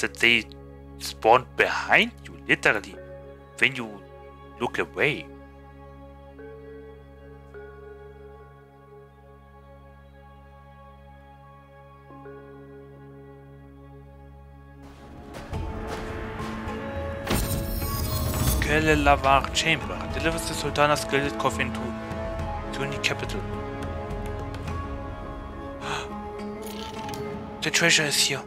that they spawn behind you, literally, when you look away. Kele Lavar Chamber delivers the Sultana's gilded coffin to Tuni capital. the treasure is here.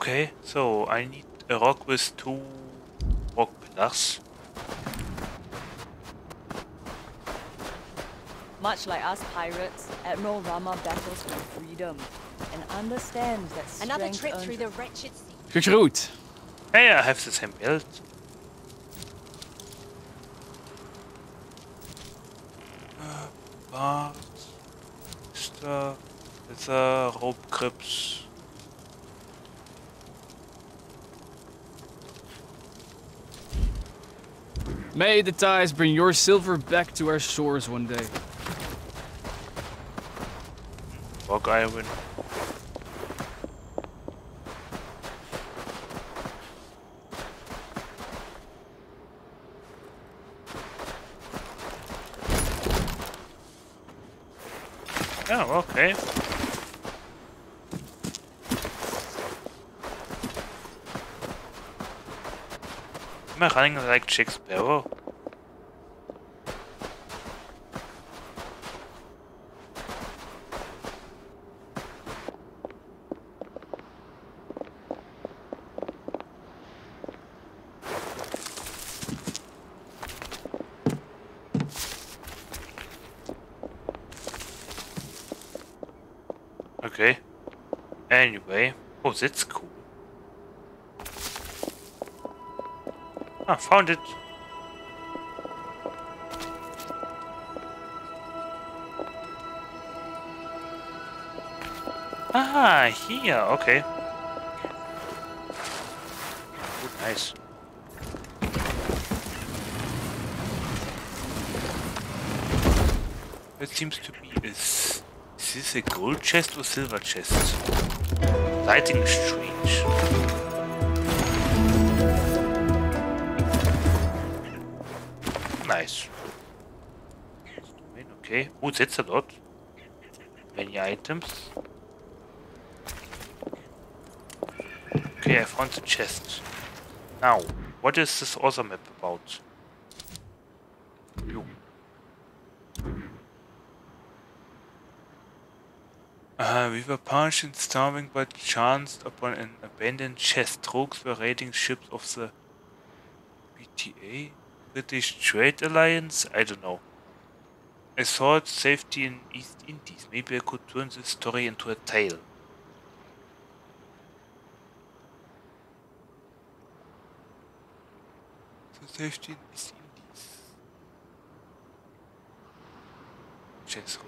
Okay, so I need a rock with two rock pillars. Much like us pirates, Admiral Rahma battles for freedom and understands that Another trip through the wretched sea. Good route. Hey, I have the same belt. May the tides bring your silver back to our shores one day. Rock Iron. Oh, okay. Am I running like Jack Sparrow? Okay. Anyway. Oh, that's cool. Ah, found it. Ah, here. Okay. Oh, nice. It seems to be is is this a gold chest or silver chest? Lighting is strange. Nice. Okay. Oh, that's a lot. Many items. Okay, I found the chest. Now, what is this other map about? You. Uh, we were punished and starving but chanced upon an abandoned chest. Rogues were raiding ships of the BTA? British Trade Alliance? I don't know. I thought safety in East Indies. Maybe I could turn this story into a tale. So safety in East Indies. Chess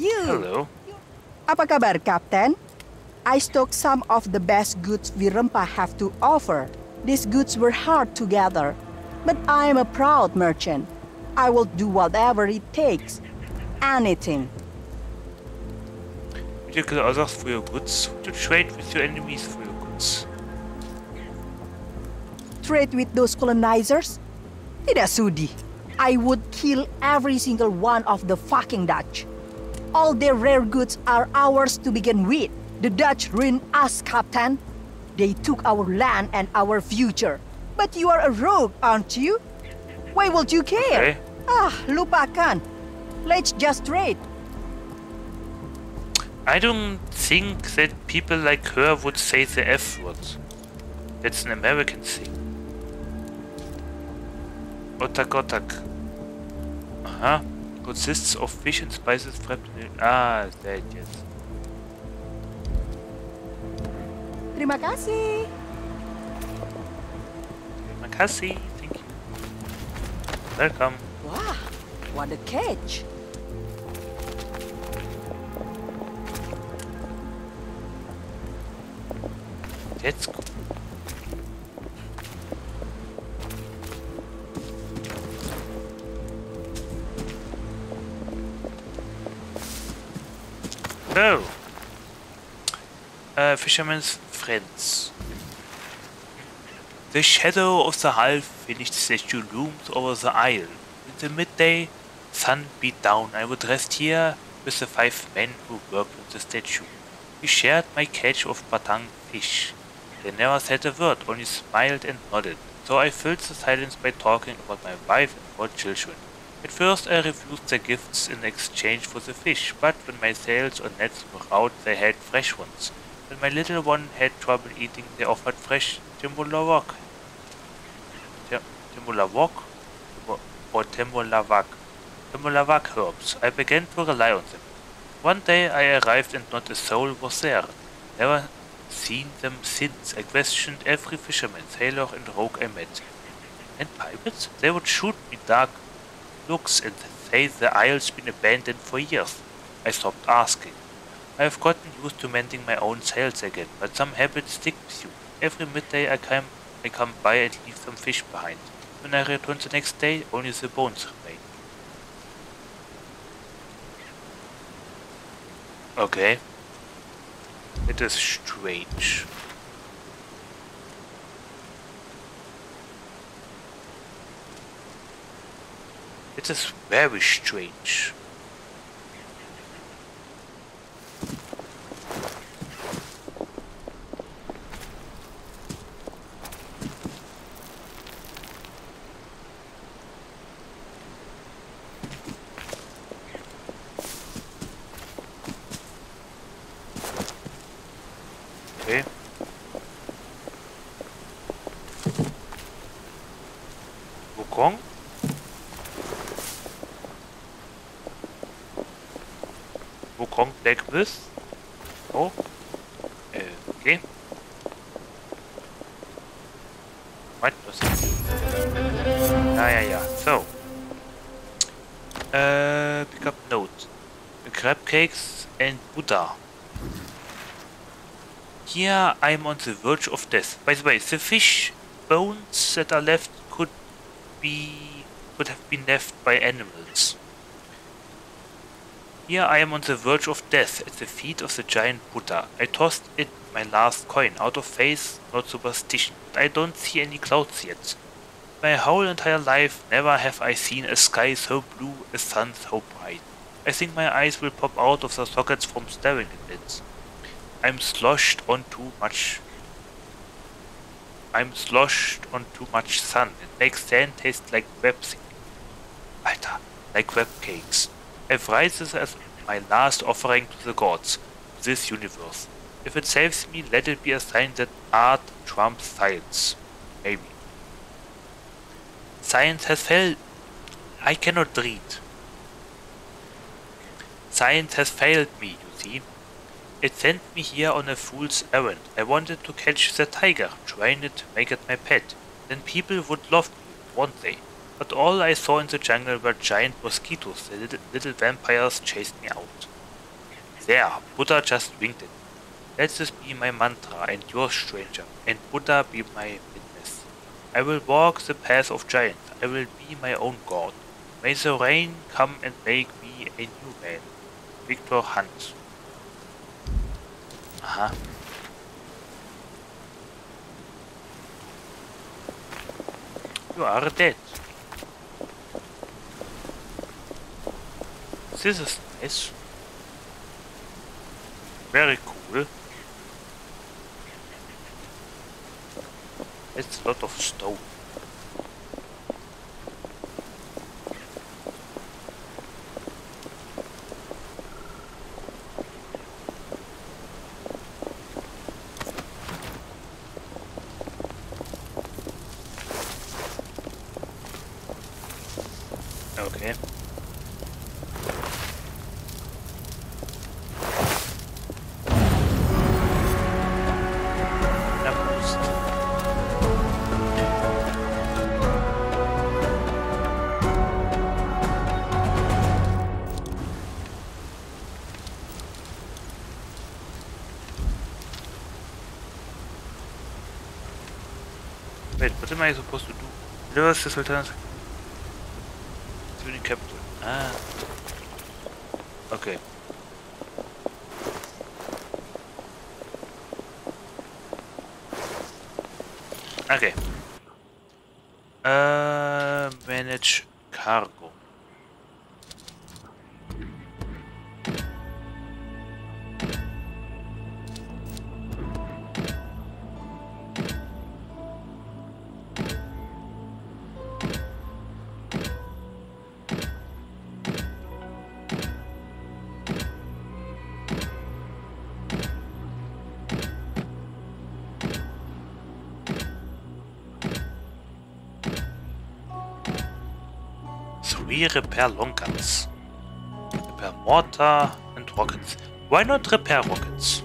You. Hello. Apa kabar, Kapten? I stocked some of the best goods Virempa have to offer. These goods were hard to gather, but I am a proud merchant. I will do whatever it takes. Anything. You kill others for your goods? to trade with your enemies for your goods? Trade with those colonizers? Tidak sudi. I would kill every single one of the fucking Dutch. All their rare goods are ours to begin with. The Dutch ruined us, Captain. They took our land and our future. But you are a rogue, aren't you? Why would you care? Okay. Ah, lupakan. Let's just trade. I don't think that people like her would say the F word. That's an American thing. Otak otak. Uh-huh. Consists of fish and spices wrapped in... Ah, that, yes. Terima kasih. Thank you. Welcome. Wah, what a catch. That's cool. So, uh, Fisherman's Friends. The shadow of the half-finished statue looms over the isle. In the midday, sun beat down. I would rest here with the five men who worked on the statue. We shared my catch of batang fish. They never said a word, only smiled and nodded. so I filled the silence by talking about my wife and four children. At first I refused their gifts in exchange for the fish, but when my sails or nets were out they had fresh ones. When my little one had trouble eating they offered fresh timulavok. Tim- Timulavok? Or timulavak. Timulavak herbs. I began to rely on them. One day I arrived and not a soul was there. Never seen them since. I questioned every fisherman, sailor and rogue I met. And pirates? They would shoot me dark looks and say the isle's been abandoned for years. I stopped asking. I have gotten used to mending my own sails again, but some habits stick with you. Every midday I come, I come by and leave some fish behind. When I return the next day, only the bones remain. Okay. It is strange. It is very strange. Wukong? Wukong like this? Oh. Okay. What was it? Ah, yeah, yeah. So. Uh, pick up note. Crab cakes and Buddha. Here I'm on the verge of death. By the way, the fish bones that are left could be could have been left by animals. Here I am on the verge of death at the feet of the giant Buddha. I tossed it my last coin out of faith, not superstition. I don't see any clouds yet. My whole entire life never have I seen a sky so blue, a sun so bright. I think my eyes will pop out of their sockets from staring at it. I'm sloshed on too much. I'm sloshed on too much sun. It makes sand taste like web Alter, like web cakes. I write this as my last offering to the gods, this universe. If it saves me, let it be a sign that art trumps science. Maybe. Science has failed. I cannot read. Science has failed me, you see. It sent me here on a fool's errand. I wanted to catch the tiger, train it, make it my pet. Then people would love me, won't they? But all I saw in the jungle were giant mosquitoes. The little, little vampires chased me out. There, Buddha just winked at me. Let this be my mantra and yours, stranger, and Buddha be my witness. I will walk the path of giants. I will be my own god. May the rain come and make me a new man. Victor Hunt. Aha. You are dead. This is nice. Very cool. It's a lot of stone. Okay. Supposed to do? Delivers the Sultan's We repair long guns. Repair mortar and rockets. Why not repair rockets?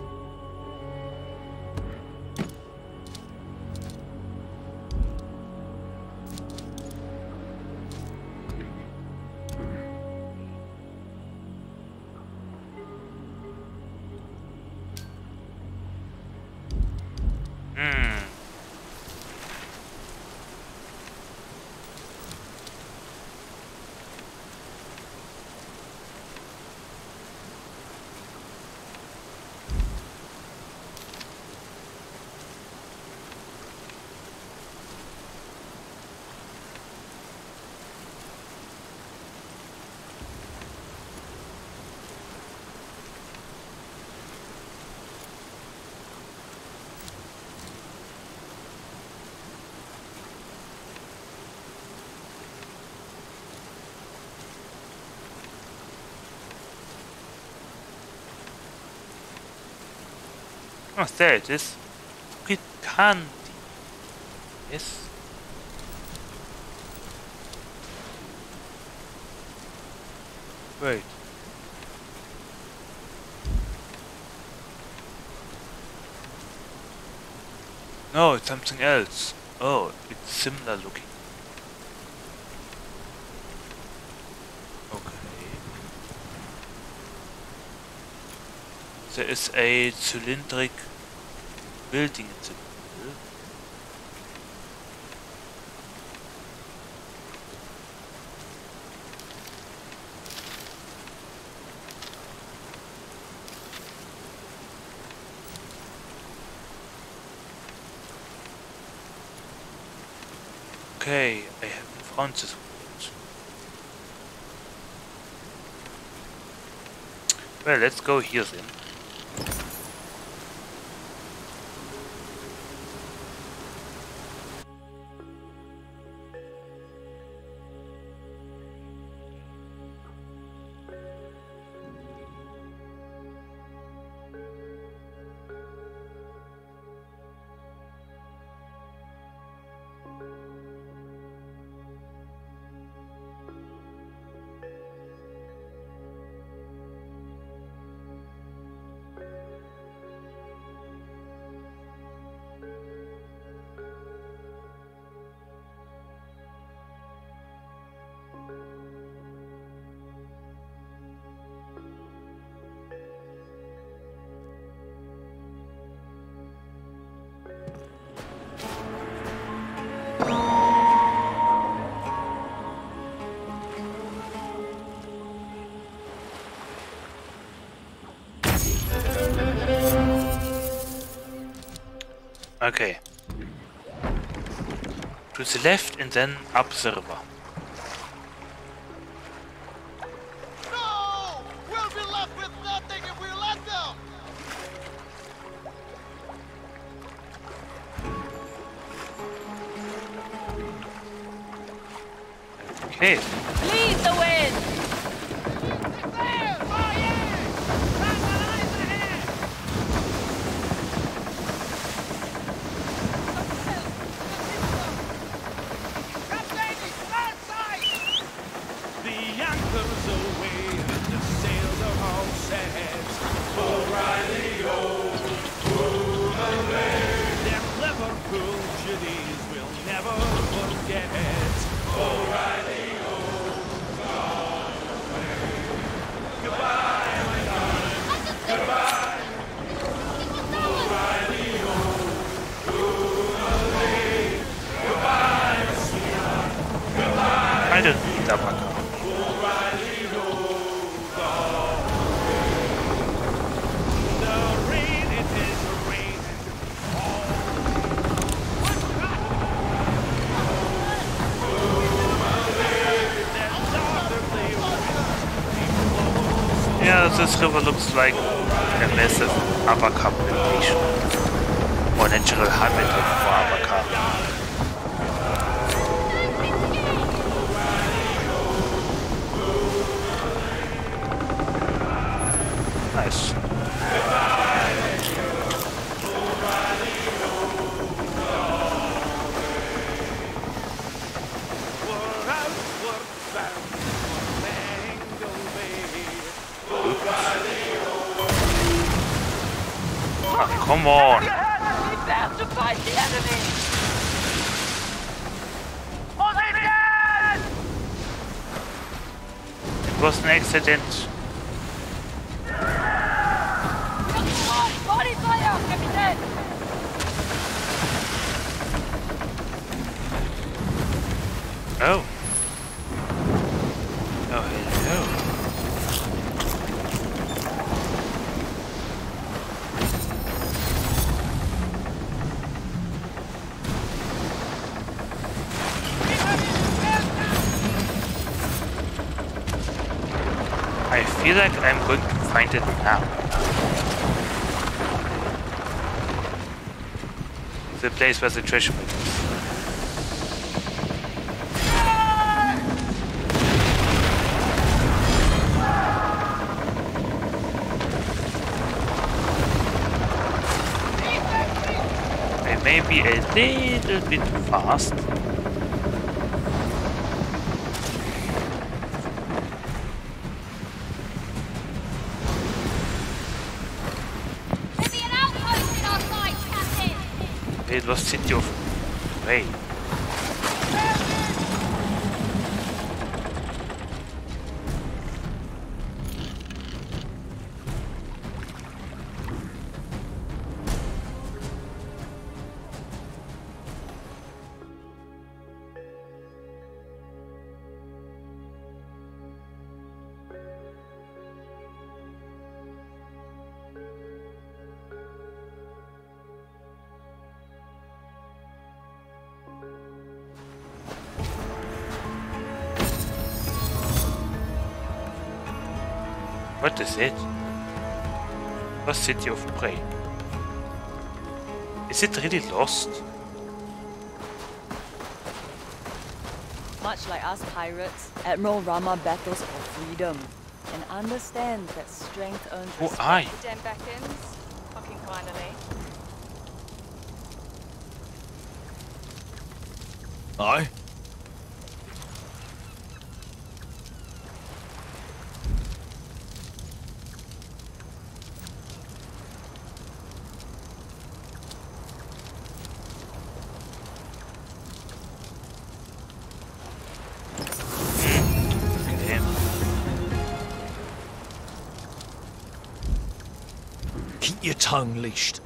There it is. With candy. Yes. Wait. No, it's something else. Oh, it's similar looking. Okay. There is a cylindric building middle. Okay, I haven't found this. Well, let's go here then. Okay. To the left and then up the river. This river looks like a massive Abacab invasion. Or natural habitat Come on. It was an accident. Place where the treasure is. I may be a little bit fast. Captain. It City of Prey. Is it really lost? Much like us pirates, Admiral Rahma battles for freedom and understands that strength earns Who respect. are you? Den beckons. Fucking finally. Aye? Your tongue leashed.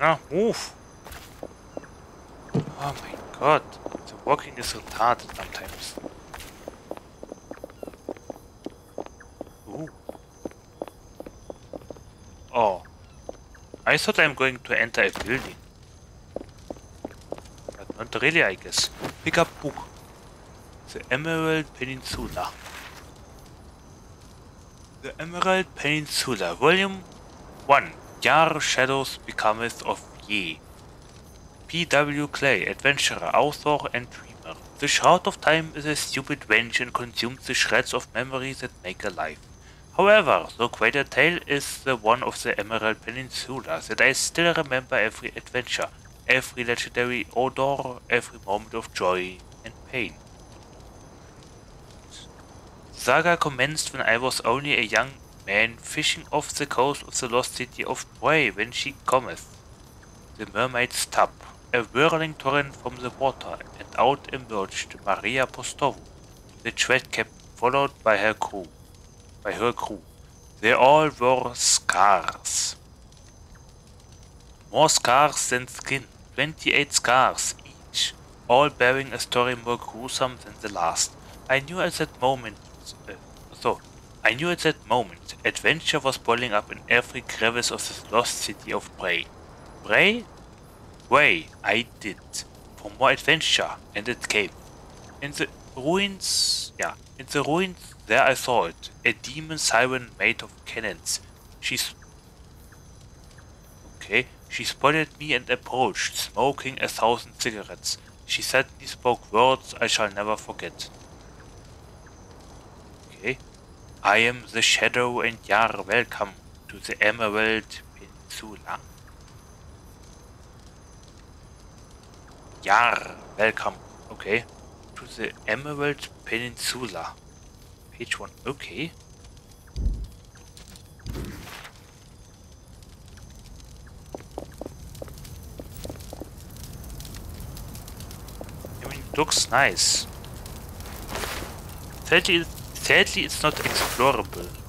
Now move. Oh my god. The walking is retarded sometimes. Ooh. Oh. I thought I'm going to enter a building. But not really, I guess. Pick up book. The Emerald Peninsula. The Emerald Peninsula, Volume 1. Yar Shadows Becometh of Ye. P.W. Clay, adventurer, author, and dreamer. The shroud of time is a stupid and consumes the shreds of memory that make alive. However, the greater tale is the one of the Emerald Peninsula, that I still remember every adventure, every legendary odor, every moment of joy and pain. Saga commenced when I was only a young man fishing off the coast of the lost city of Prey when she cometh. The mermaid's tub, a whirling torrent from the water, and out emerged Maria Postovo, the tread captain, followed by her crew. By her crew. They all wore scars. More scars than skin, 28 scars each, all bearing a story more gruesome than the last. I knew at that moment, uh, so, I knew at that moment, adventure was boiling up in every crevice of this lost city of Prey. Prey? Way, I did. For more adventure, and it came. In the ruins, yeah, in the ruins, there I saw it. A demon siren made of cannons. She's Okay, she spotted me and approached, smoking a thousand cigarettes. She suddenly spoke words I shall never forget. Okay. I am the Shadow and Yar welcome to the Emerald Peninsula. Yar welcome. Okay. To the Emerald Peninsula. Page 1. Okay. I mean, it looks nice. Sadly, sadly it's not explorable.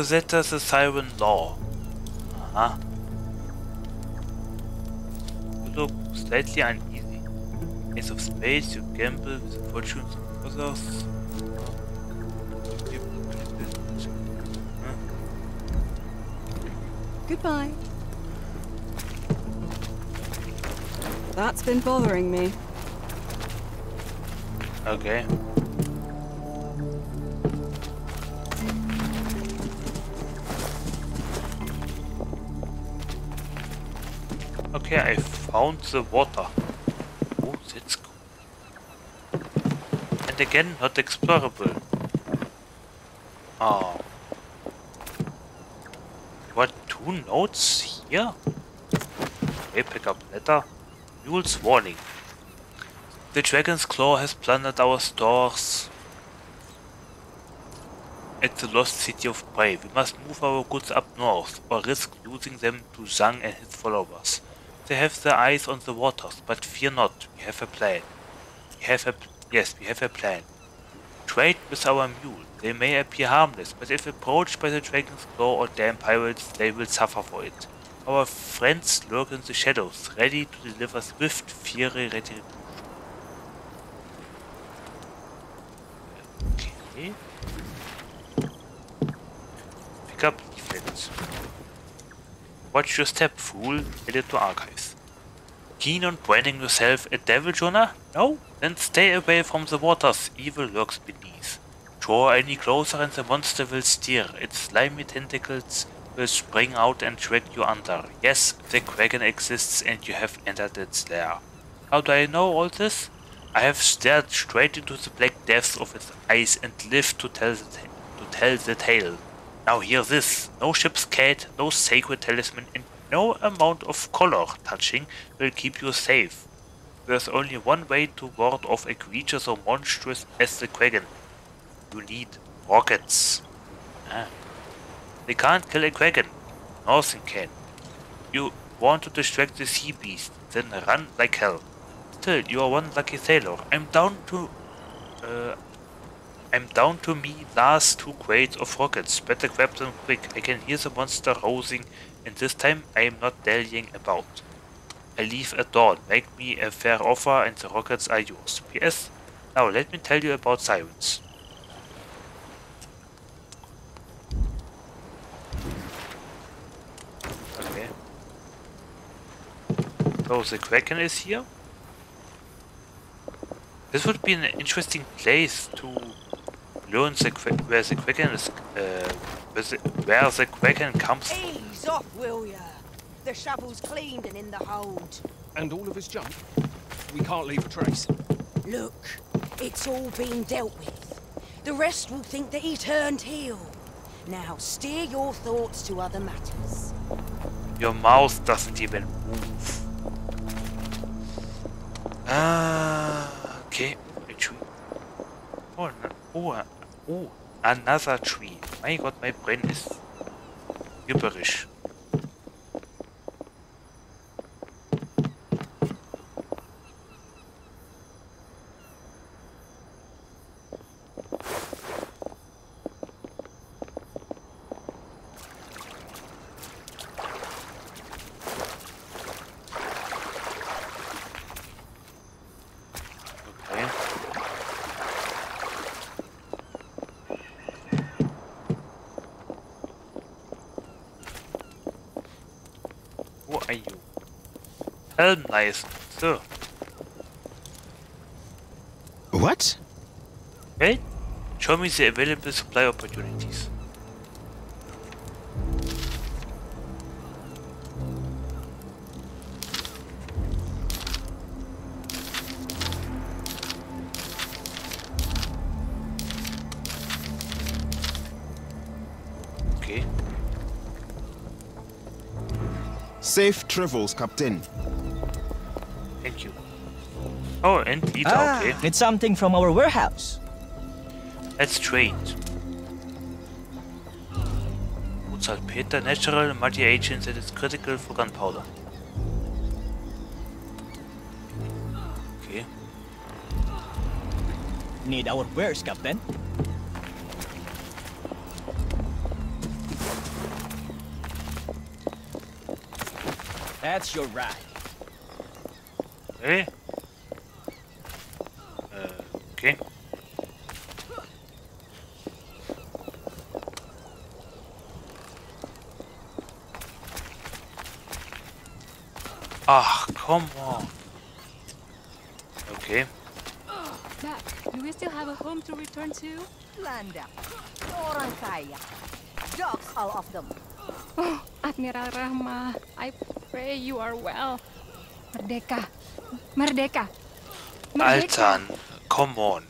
Rosetta the Siren Law. Uh-huh. You look slightly uneasy. Ace of spades, you gamble with the fortunes of others. Goodbye. That's been bothering me. Okay. Okay, I found the water. Oh, that's cool. And again, not explorable. Oh. What, two notes here? Okay, pick up letter. Mule's warning. The Dragon's Claw has plundered our stores at the lost city of Prey. We must move our goods up north, or risk losing them to Zhang and his followers. They have their eyes on the waters, but fear not, we have a plan. We have a... yes, we have a plan. Trade with our mule. They may appear harmless, but if approached by the Dragon's Claw or damn pirates, they will suffer for it. Our friends lurk in the shadows, ready to deliver swift, fiery retribution. Okay. Pick up leaflets. Watch your step, fool. It to archives. Keen on branding yourself a devil, Jonah? No? Then stay away from the waters. Evil lurks beneath. Draw any closer and the monster will steer. Its slimy tentacles will spring out and drag you under. Yes, the Kraken exists and you have entered its lair. How do I know all this? I have stared straight into the black depths of its eyes and lived to tell the, ta- to tell the tale. Now hear this. No ship's cat, no sacred talisman, and no amount of color touching will keep you safe. There's only one way to ward off a creature so monstrous as the Kraken. You need rockets. Ah. They can't kill a Kraken. Nothing can. You want to distract the sea beast, then run like hell. Still, you are one lucky sailor. I'm down to... Uh, I'm down to me last two crates of rockets. Better grab them quick. I can hear the monster rousing, and this time I am not dallying about. I leave at dawn. Make me a fair offer, and the rockets are yours. P.S. Now let me tell you about sirens. Okay. So the Kraken is here. This would be an interesting place to learn the Kra- where the Kraken is, uh, where the, where the Kraken comes from. Ease off, will ya? The shovel's cleaned and in the hold. And all of his junk? We can't leave a trace. Look, it's all been dealt with. The rest will think that he turned heel. Now steer your thoughts to other matters. Your mouth doesn't even move. Ah, okay. A tree. Oh, an- oh, uh, oh, another tree. My god, my brain is gibberish. Who are you? Helm license. So. What? Well, show me the available supply opportunities. Okay. Safe travels, Captain. Oh, and Ita, Ah, okay. it's something from our warehouse. Let's trade. Wood saltpeter, natural multi-agent that is critical for gunpowder. Okay. Need our wares, Captain. That's your right. Okay. Uh, okay. Ah, come on. Okay. Jack, do we still have a home to return to? Landa. Orang kaya. Dogs, all of them. Oh, Admiral Rahma, I pray you are well. Merdeka. Merdeka. Merdeka. Altan, come on.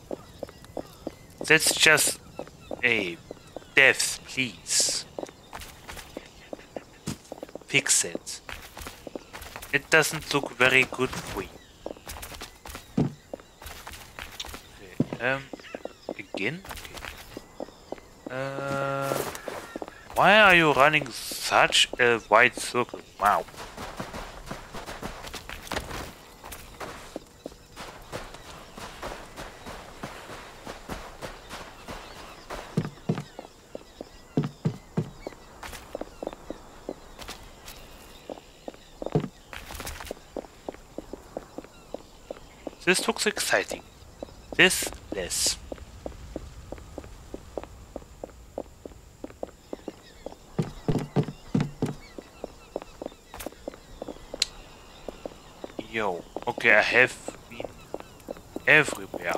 That's just a death, please. Fix it. It doesn't look very good for you. Okay, um, again? Okay. Uh, why are you running such a wide circle? Wow. This looks exciting. This less. Yo, okay, I have been everywhere.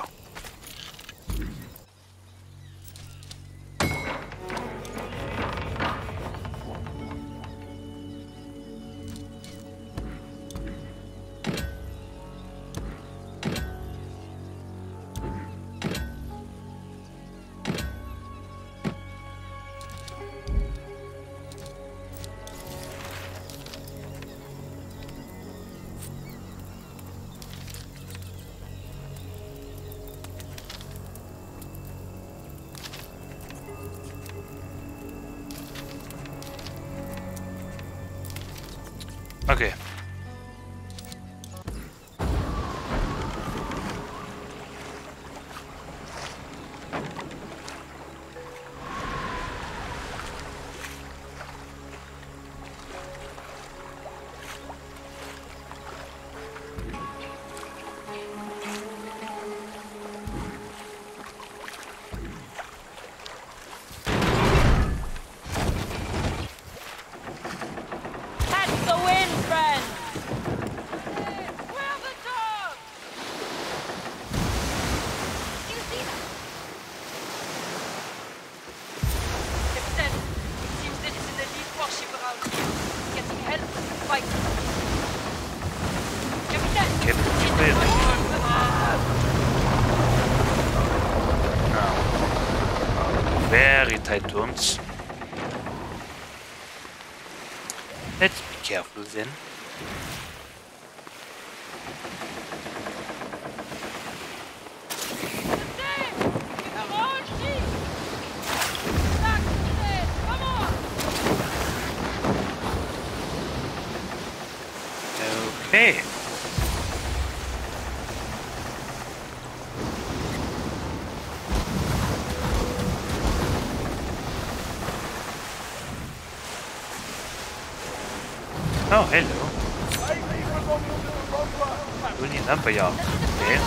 Oh, hello. Doing it up, y'all. Yeah.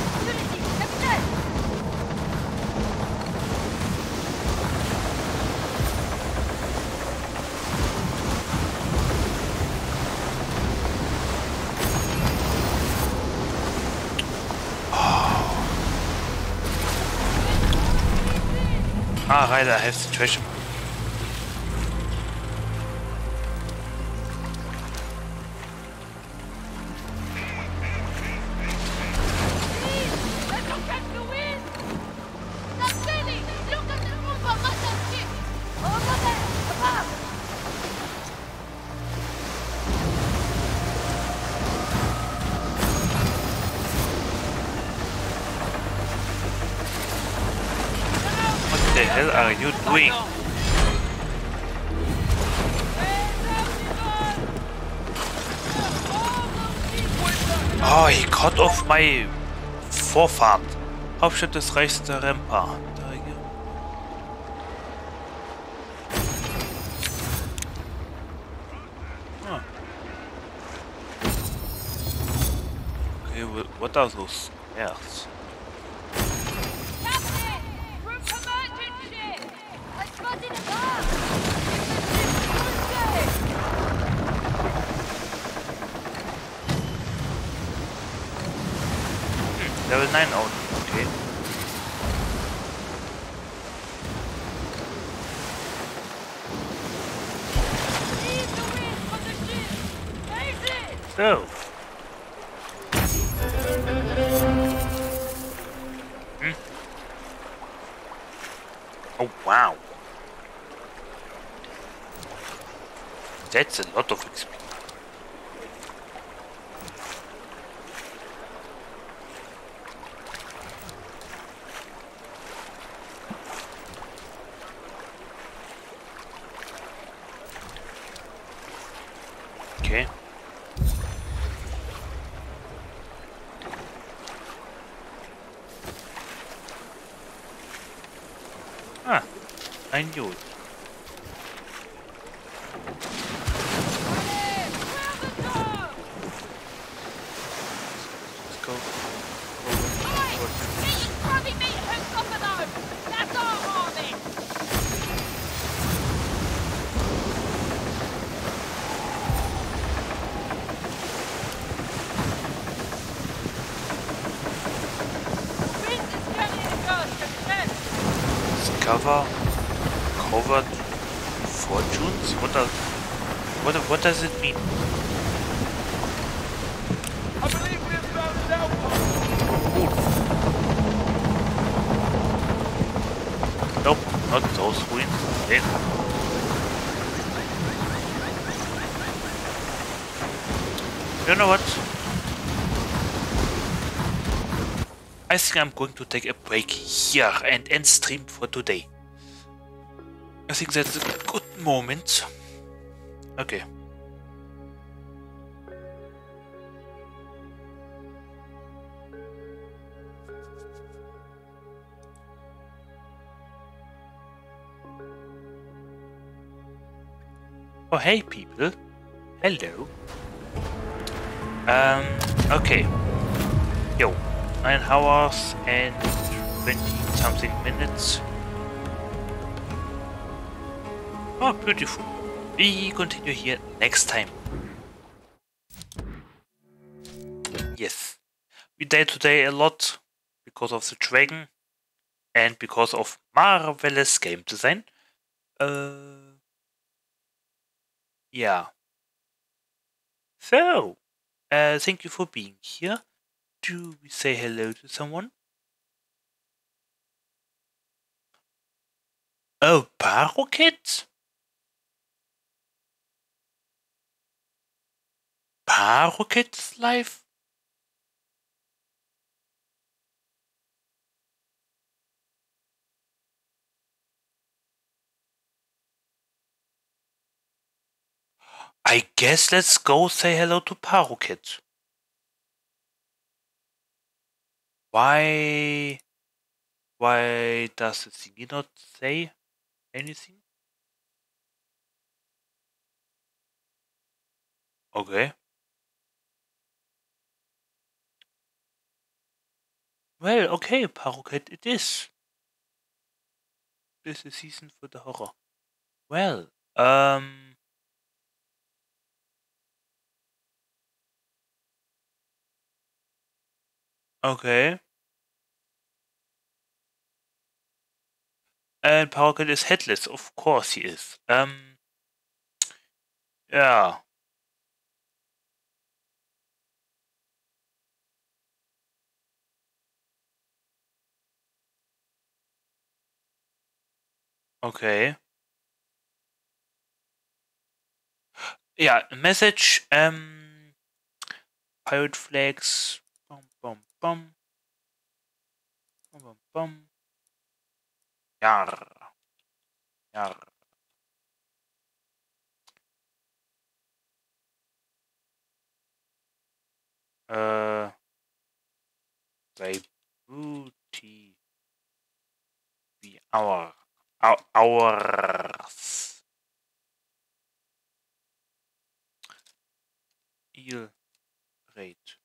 Oh. Ah, right, I have to 3. Vorfahrt. Hauptstadt des Reichs der Rempa. Ah. Okay, what does this? Yes. I'm going to take a break here and end stream for today. I think that's a good moment. Okay. Oh, hey, people. Hello. Um, okay. Yo, 9 hours and 20 something minutes. Oh, beautiful. We continue here next time. Yes. We died today a lot because of the dragon and because of marvelous game design. Uh, yeah. So, uh, thank you for being here. Do we say hello to someone? Oh, Paroquet? Paroquet's life? I guess let's go say hello to Paroquet. Why? Why does the thingy not say anything? Okay. Well, okay, Paroquet it is. This is season for the horror. Well, um... Okay. And Paragon is headless. Of course he is. Um. Yeah. Okay. Yeah, message. Um. Pirate flags. Bum bum bum. Bum. Yar. Yar. Uh. Thy booty be our, our ours. Eel rate.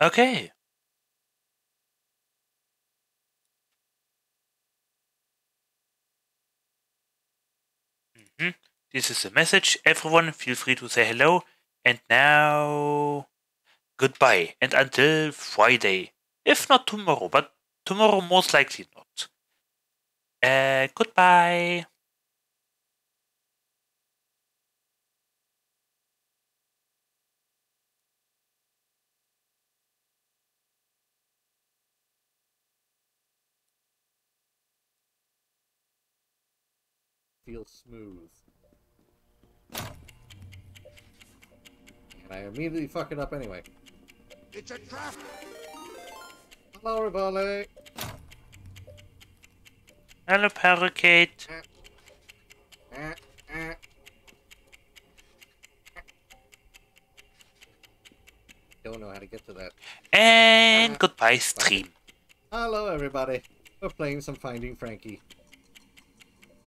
Okay. Mm -hmm. This is a message. Everyone, feel free to say hello. And now, goodbye. And until Friday. If not tomorrow, but tomorrow most likely not. Uh, goodbye. Feels smooth. And I immediately fuck it up anyway. It's a trap! Hello, everybody! Hello, Parakeet. Eh, eh. Don't know how to get to that. And goodbye, stream. Hello, everybody. We're playing some Finding Frankie.